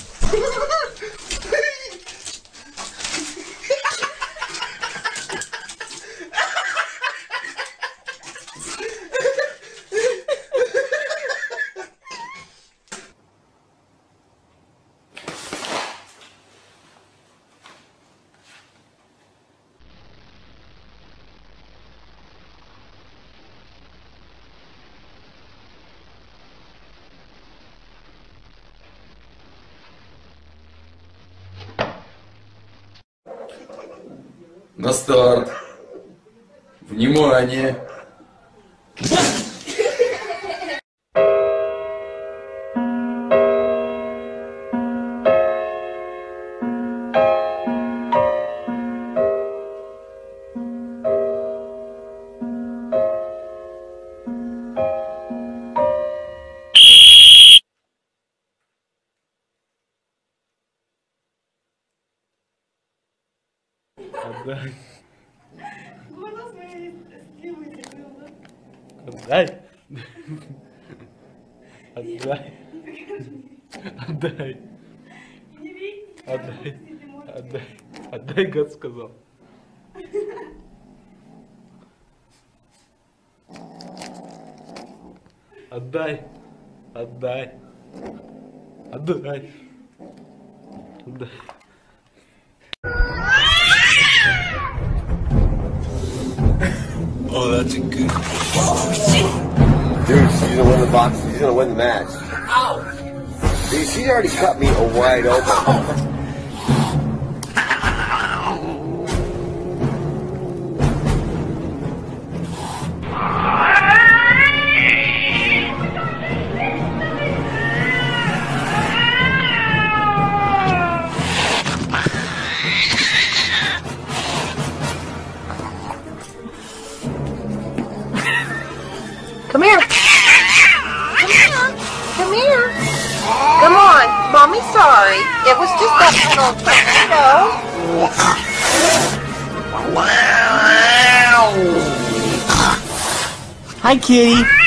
На старт. Внимание. сказал. Отдай. Отдай. Отдай. Отдай. Oh, that's a good. Dude, she's gonna win the box. She's gonna win the match. Ow! Dude, she's already cut me a wide open. Hi, kitty.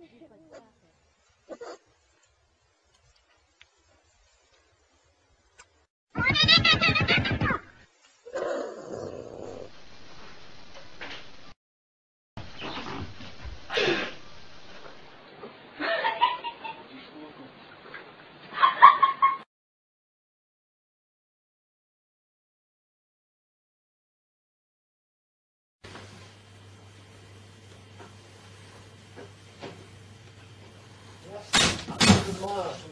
이렇게 해. love.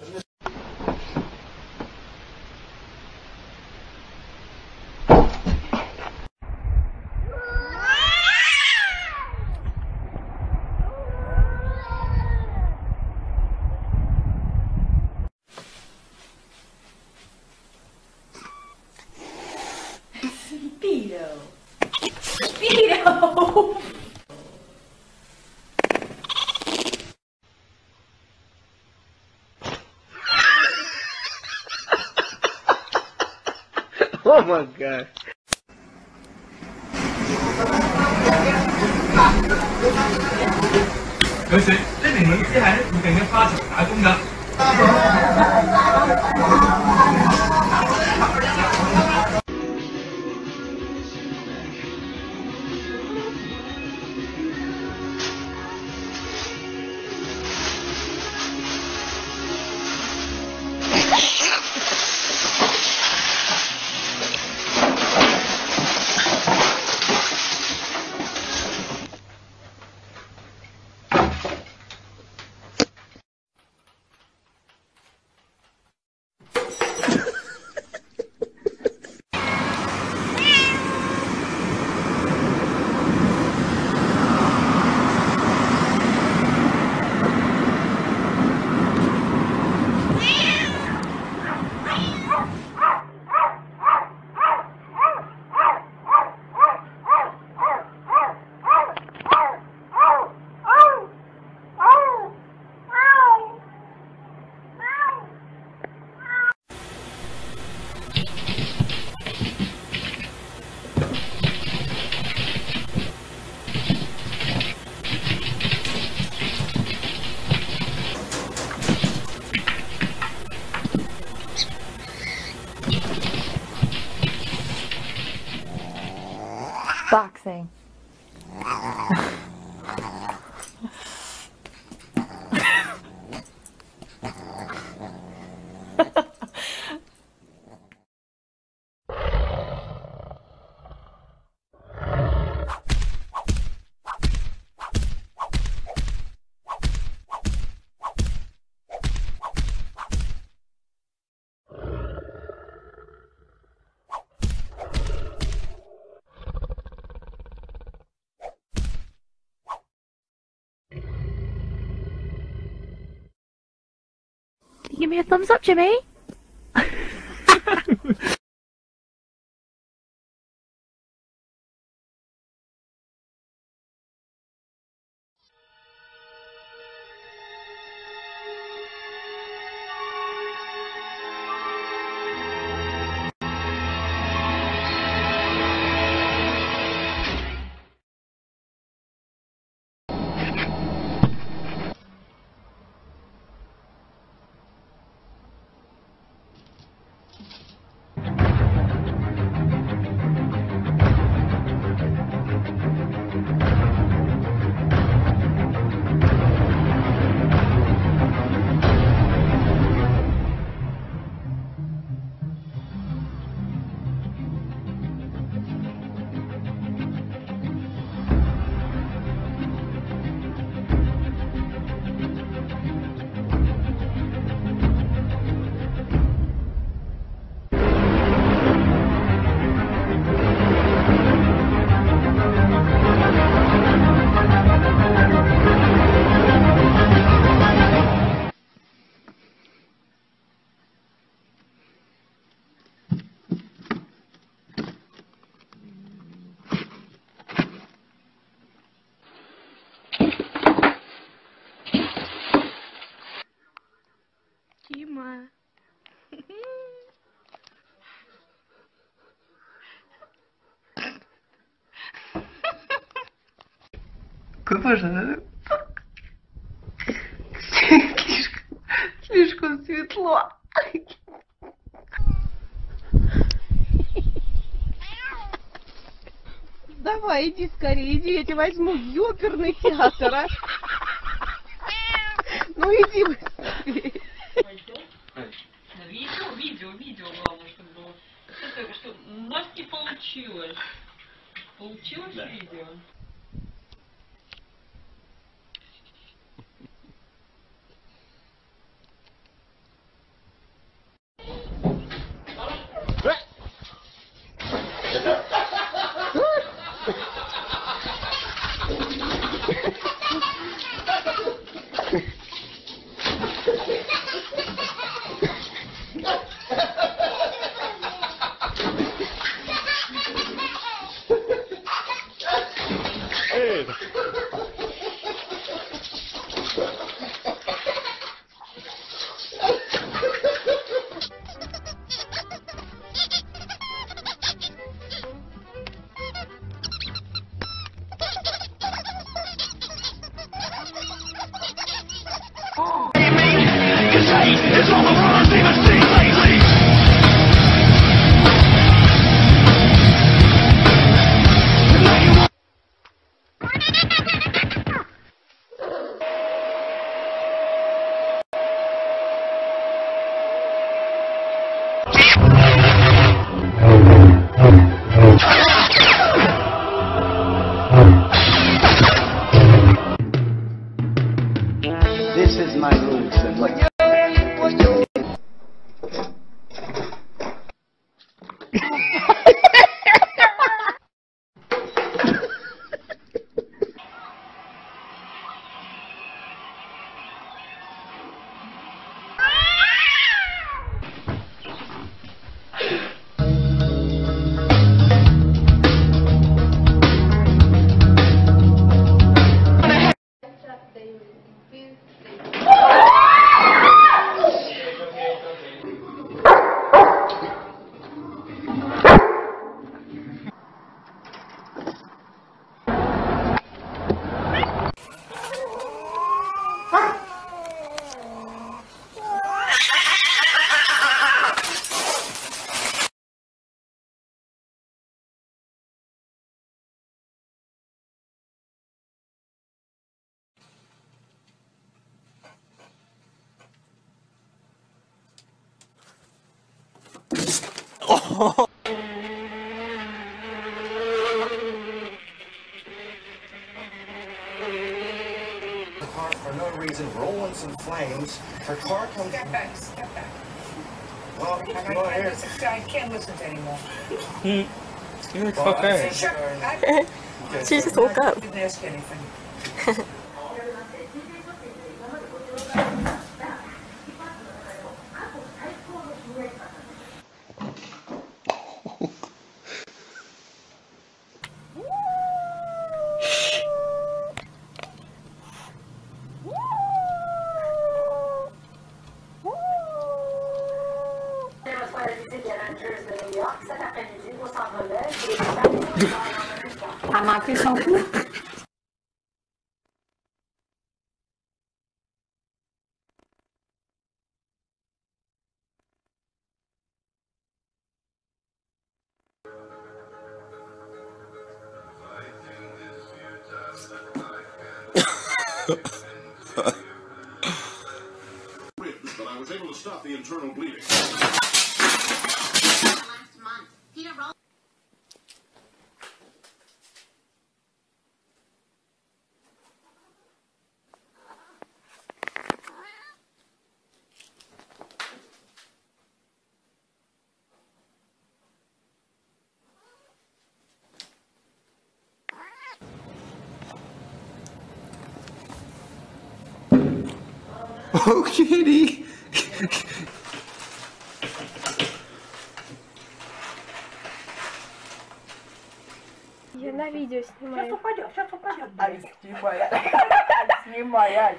Oh 呢名 god. Nói chuyện. a thumbs up, Jimmy. Боже, слишком, слишком светло. Давай, иди скорее, иди, я тебя возьму в оперный театр, а. Ну иди The car for no reason, rolling some flames. Her car comes. Step back, step back. Well, I, come on I, here. I, I can't listen to anymore. Hmm. You're Okay. Shut I, She just woke up. didn't ask anything. Oh, kitty! Я на видео снимаю. Сейчас упадет, сейчас упадет. Ай, снимай, (laughs) снимай, Ай.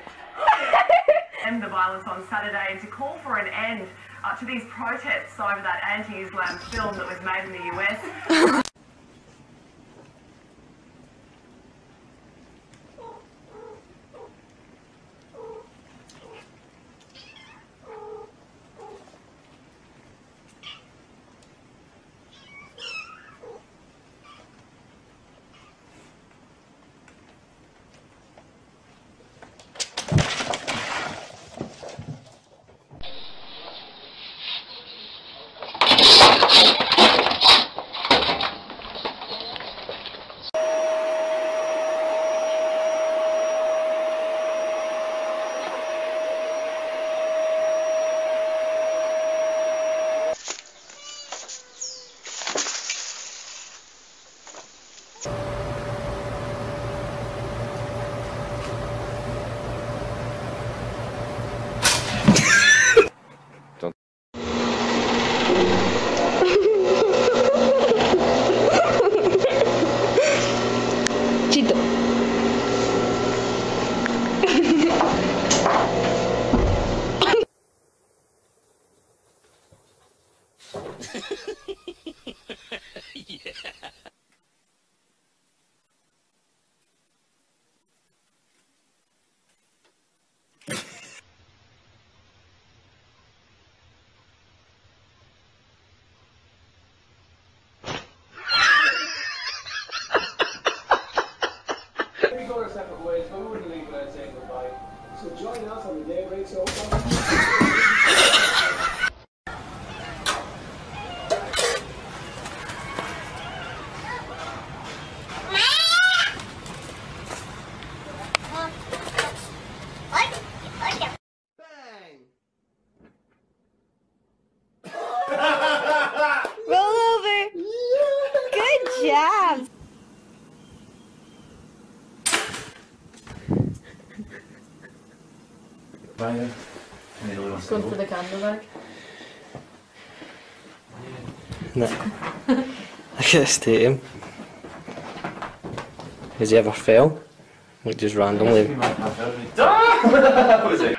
end the violence on Saturday and to call for an end uh, to these protests over that anti-Islam film that was made in the US. (laughs) separate ways, but we wouldn't leave without saying goodbye. So join us on the day rates open. Roll over. Good job. Ryan. Going for the candle bag. No. I guess to him. Has he ever fail? Like just randomly. (laughs)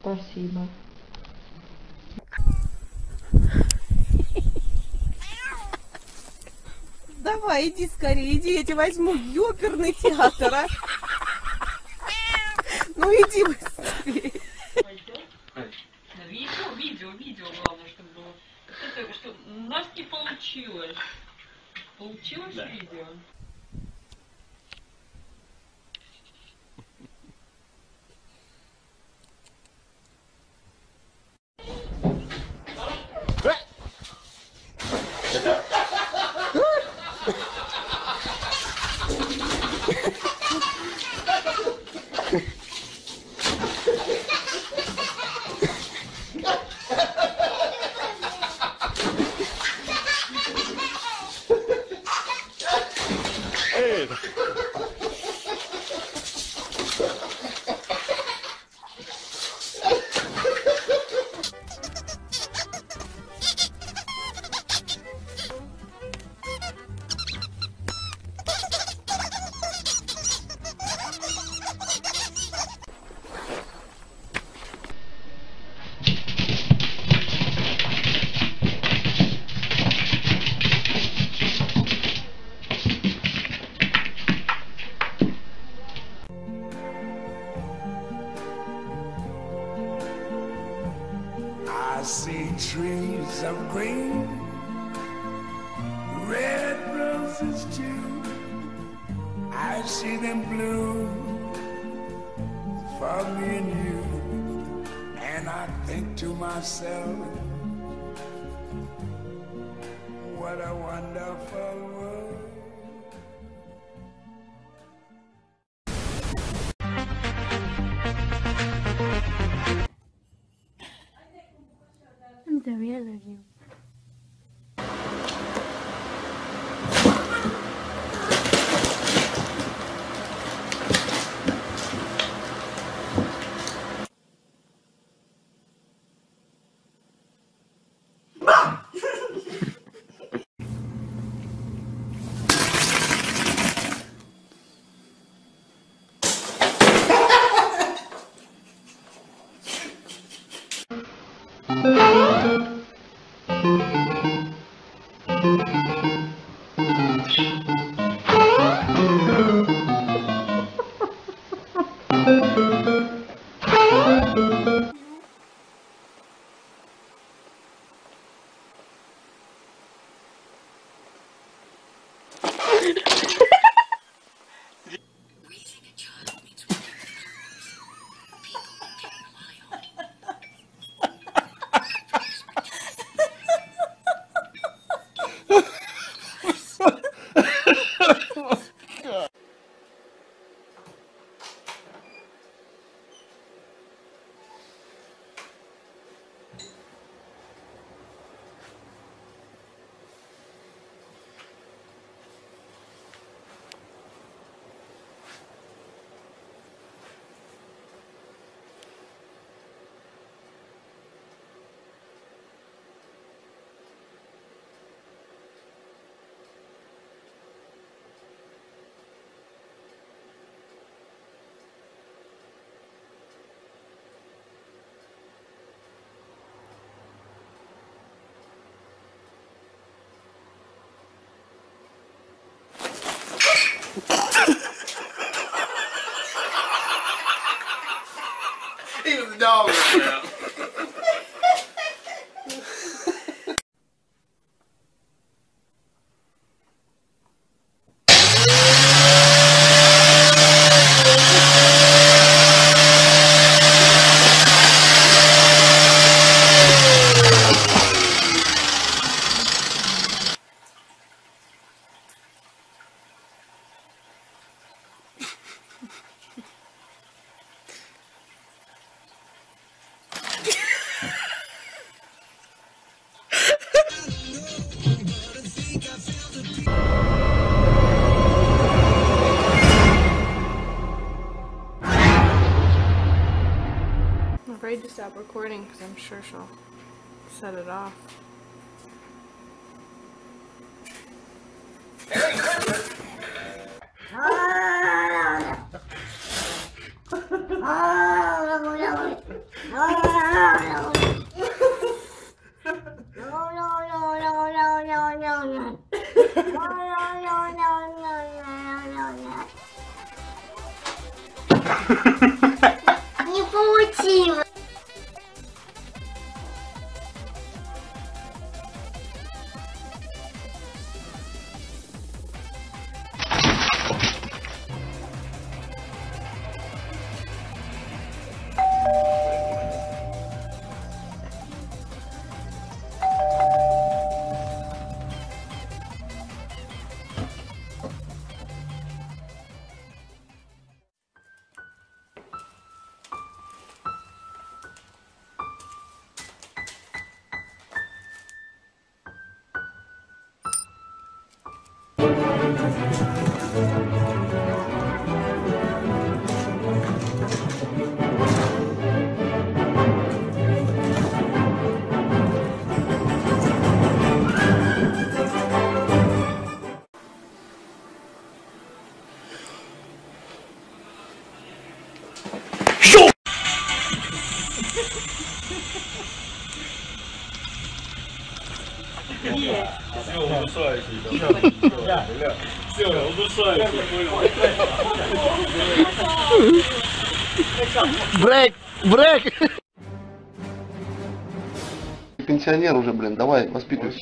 Спасибо. Давай, иди скорее, иди, я тебя возьму в ёперный театр, а. Ну иди быстрее. получилось. Получилось да. видео?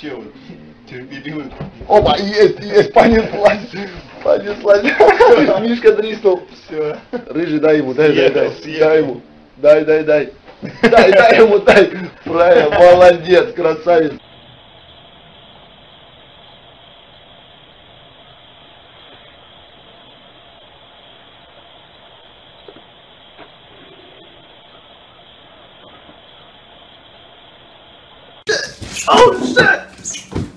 Вообще вот (laughs) терпеливый. Опа, есть, есть, понеслась, понеслась. Мишка дриснул. Все. Рыжий, дай ему, дай, дай, дай, Съехал, дай ему. Дай, дай, дай. Дай, дай ему, дай. Правильно, молодец, красавец. Oh shit! times.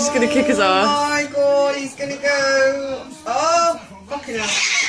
She's gonna kick his oh off. Oh my god, he's gonna go. Oh, fucking hell.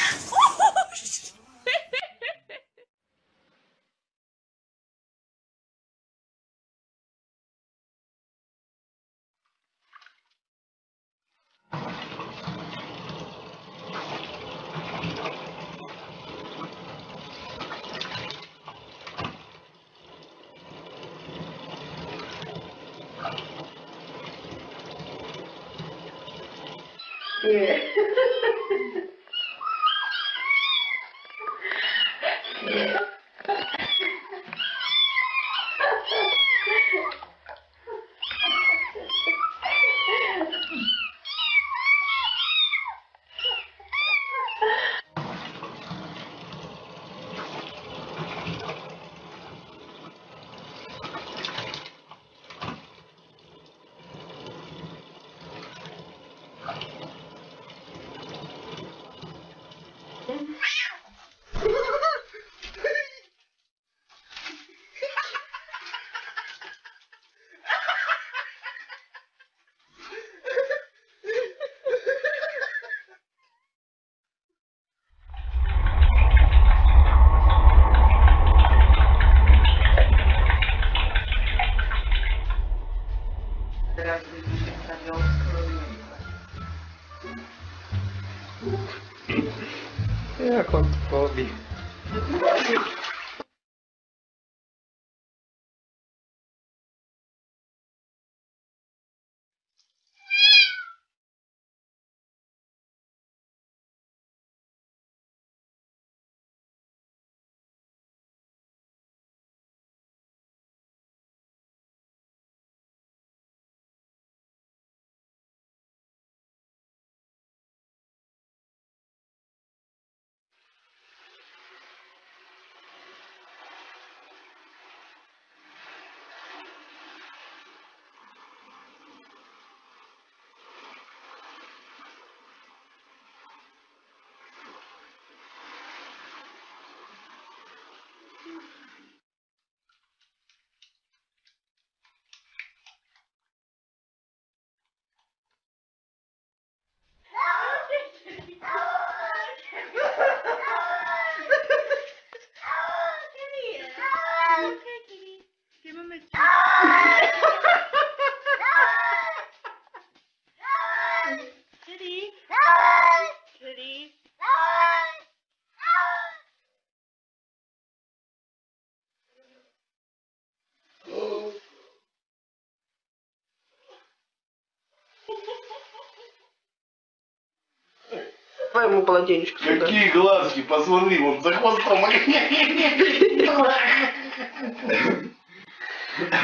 дам сюда. Какие глазки, посмотри, вон за хвостом. (laughs)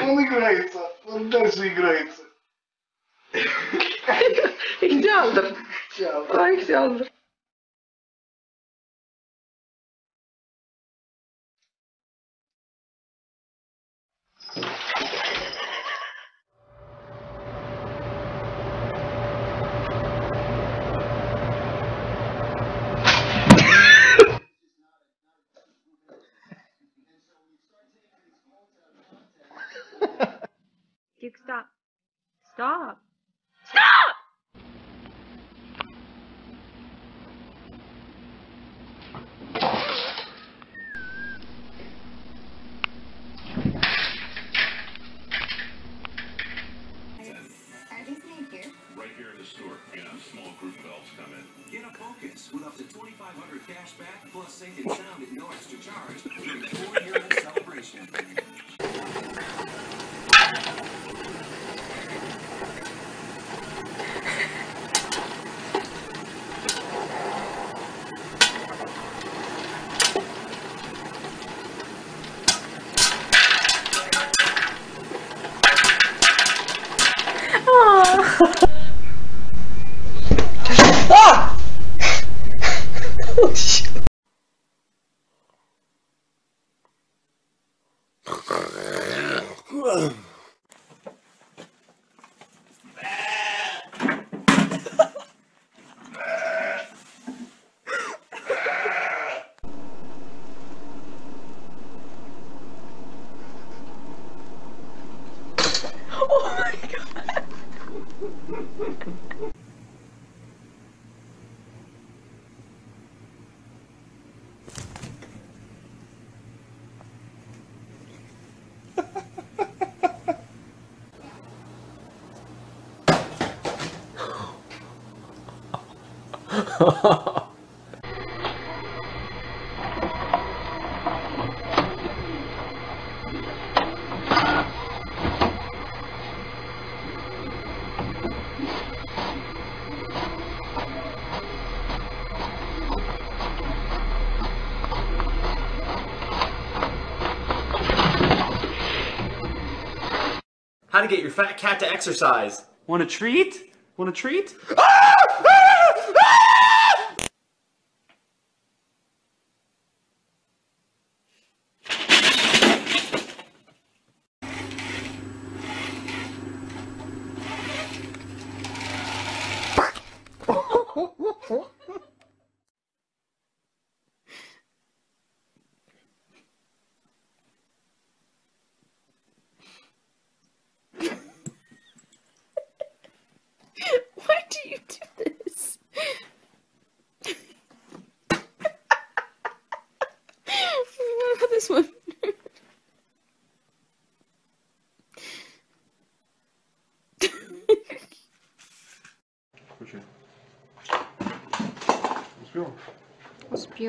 Он играется, он дальше играется. Ихтиандр. Ихтиандр. А, Ихтиандр. How to get your fat cat to exercise. Want a treat? Want a treat? Ah!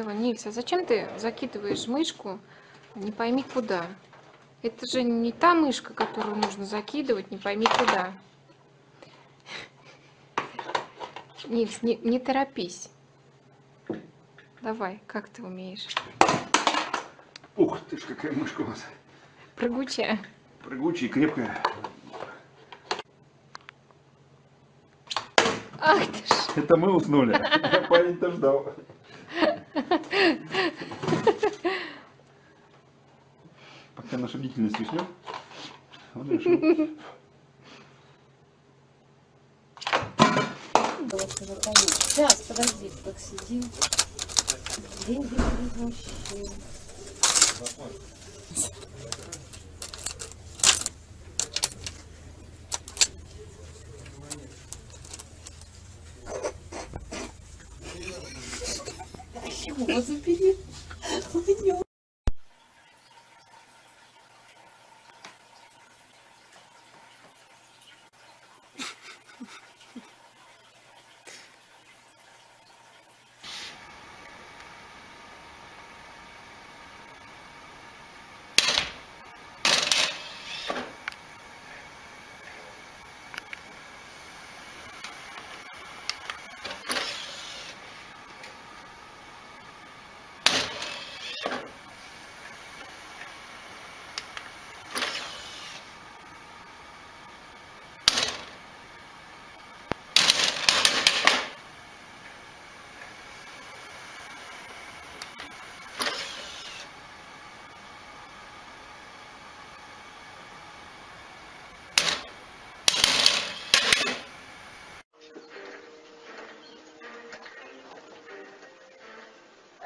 Успела. Нильс, а зачем ты закидываешь мышку не пойми куда? Это же не та мышка, которую нужно закидывать, не пойми куда. Нильс, не, не торопись. Давай, как ты умеешь? Ух ты ж, какая мышка у вас. Прыгучая. Прыгучая и крепкая. Ах ты ж. Это мы уснули. Парень-то ждал. Пока наша бдительность уснет. Он решил. Сейчас, подожди, так сидим. Деньги без мужчин. Забери.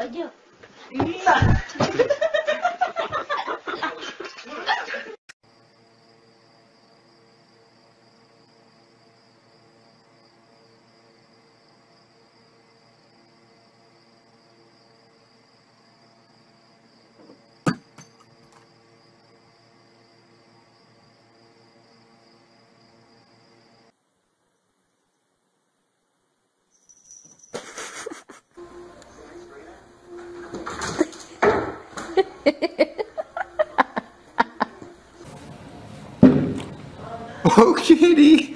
aja. Iya. (laughs) Oh, kitty!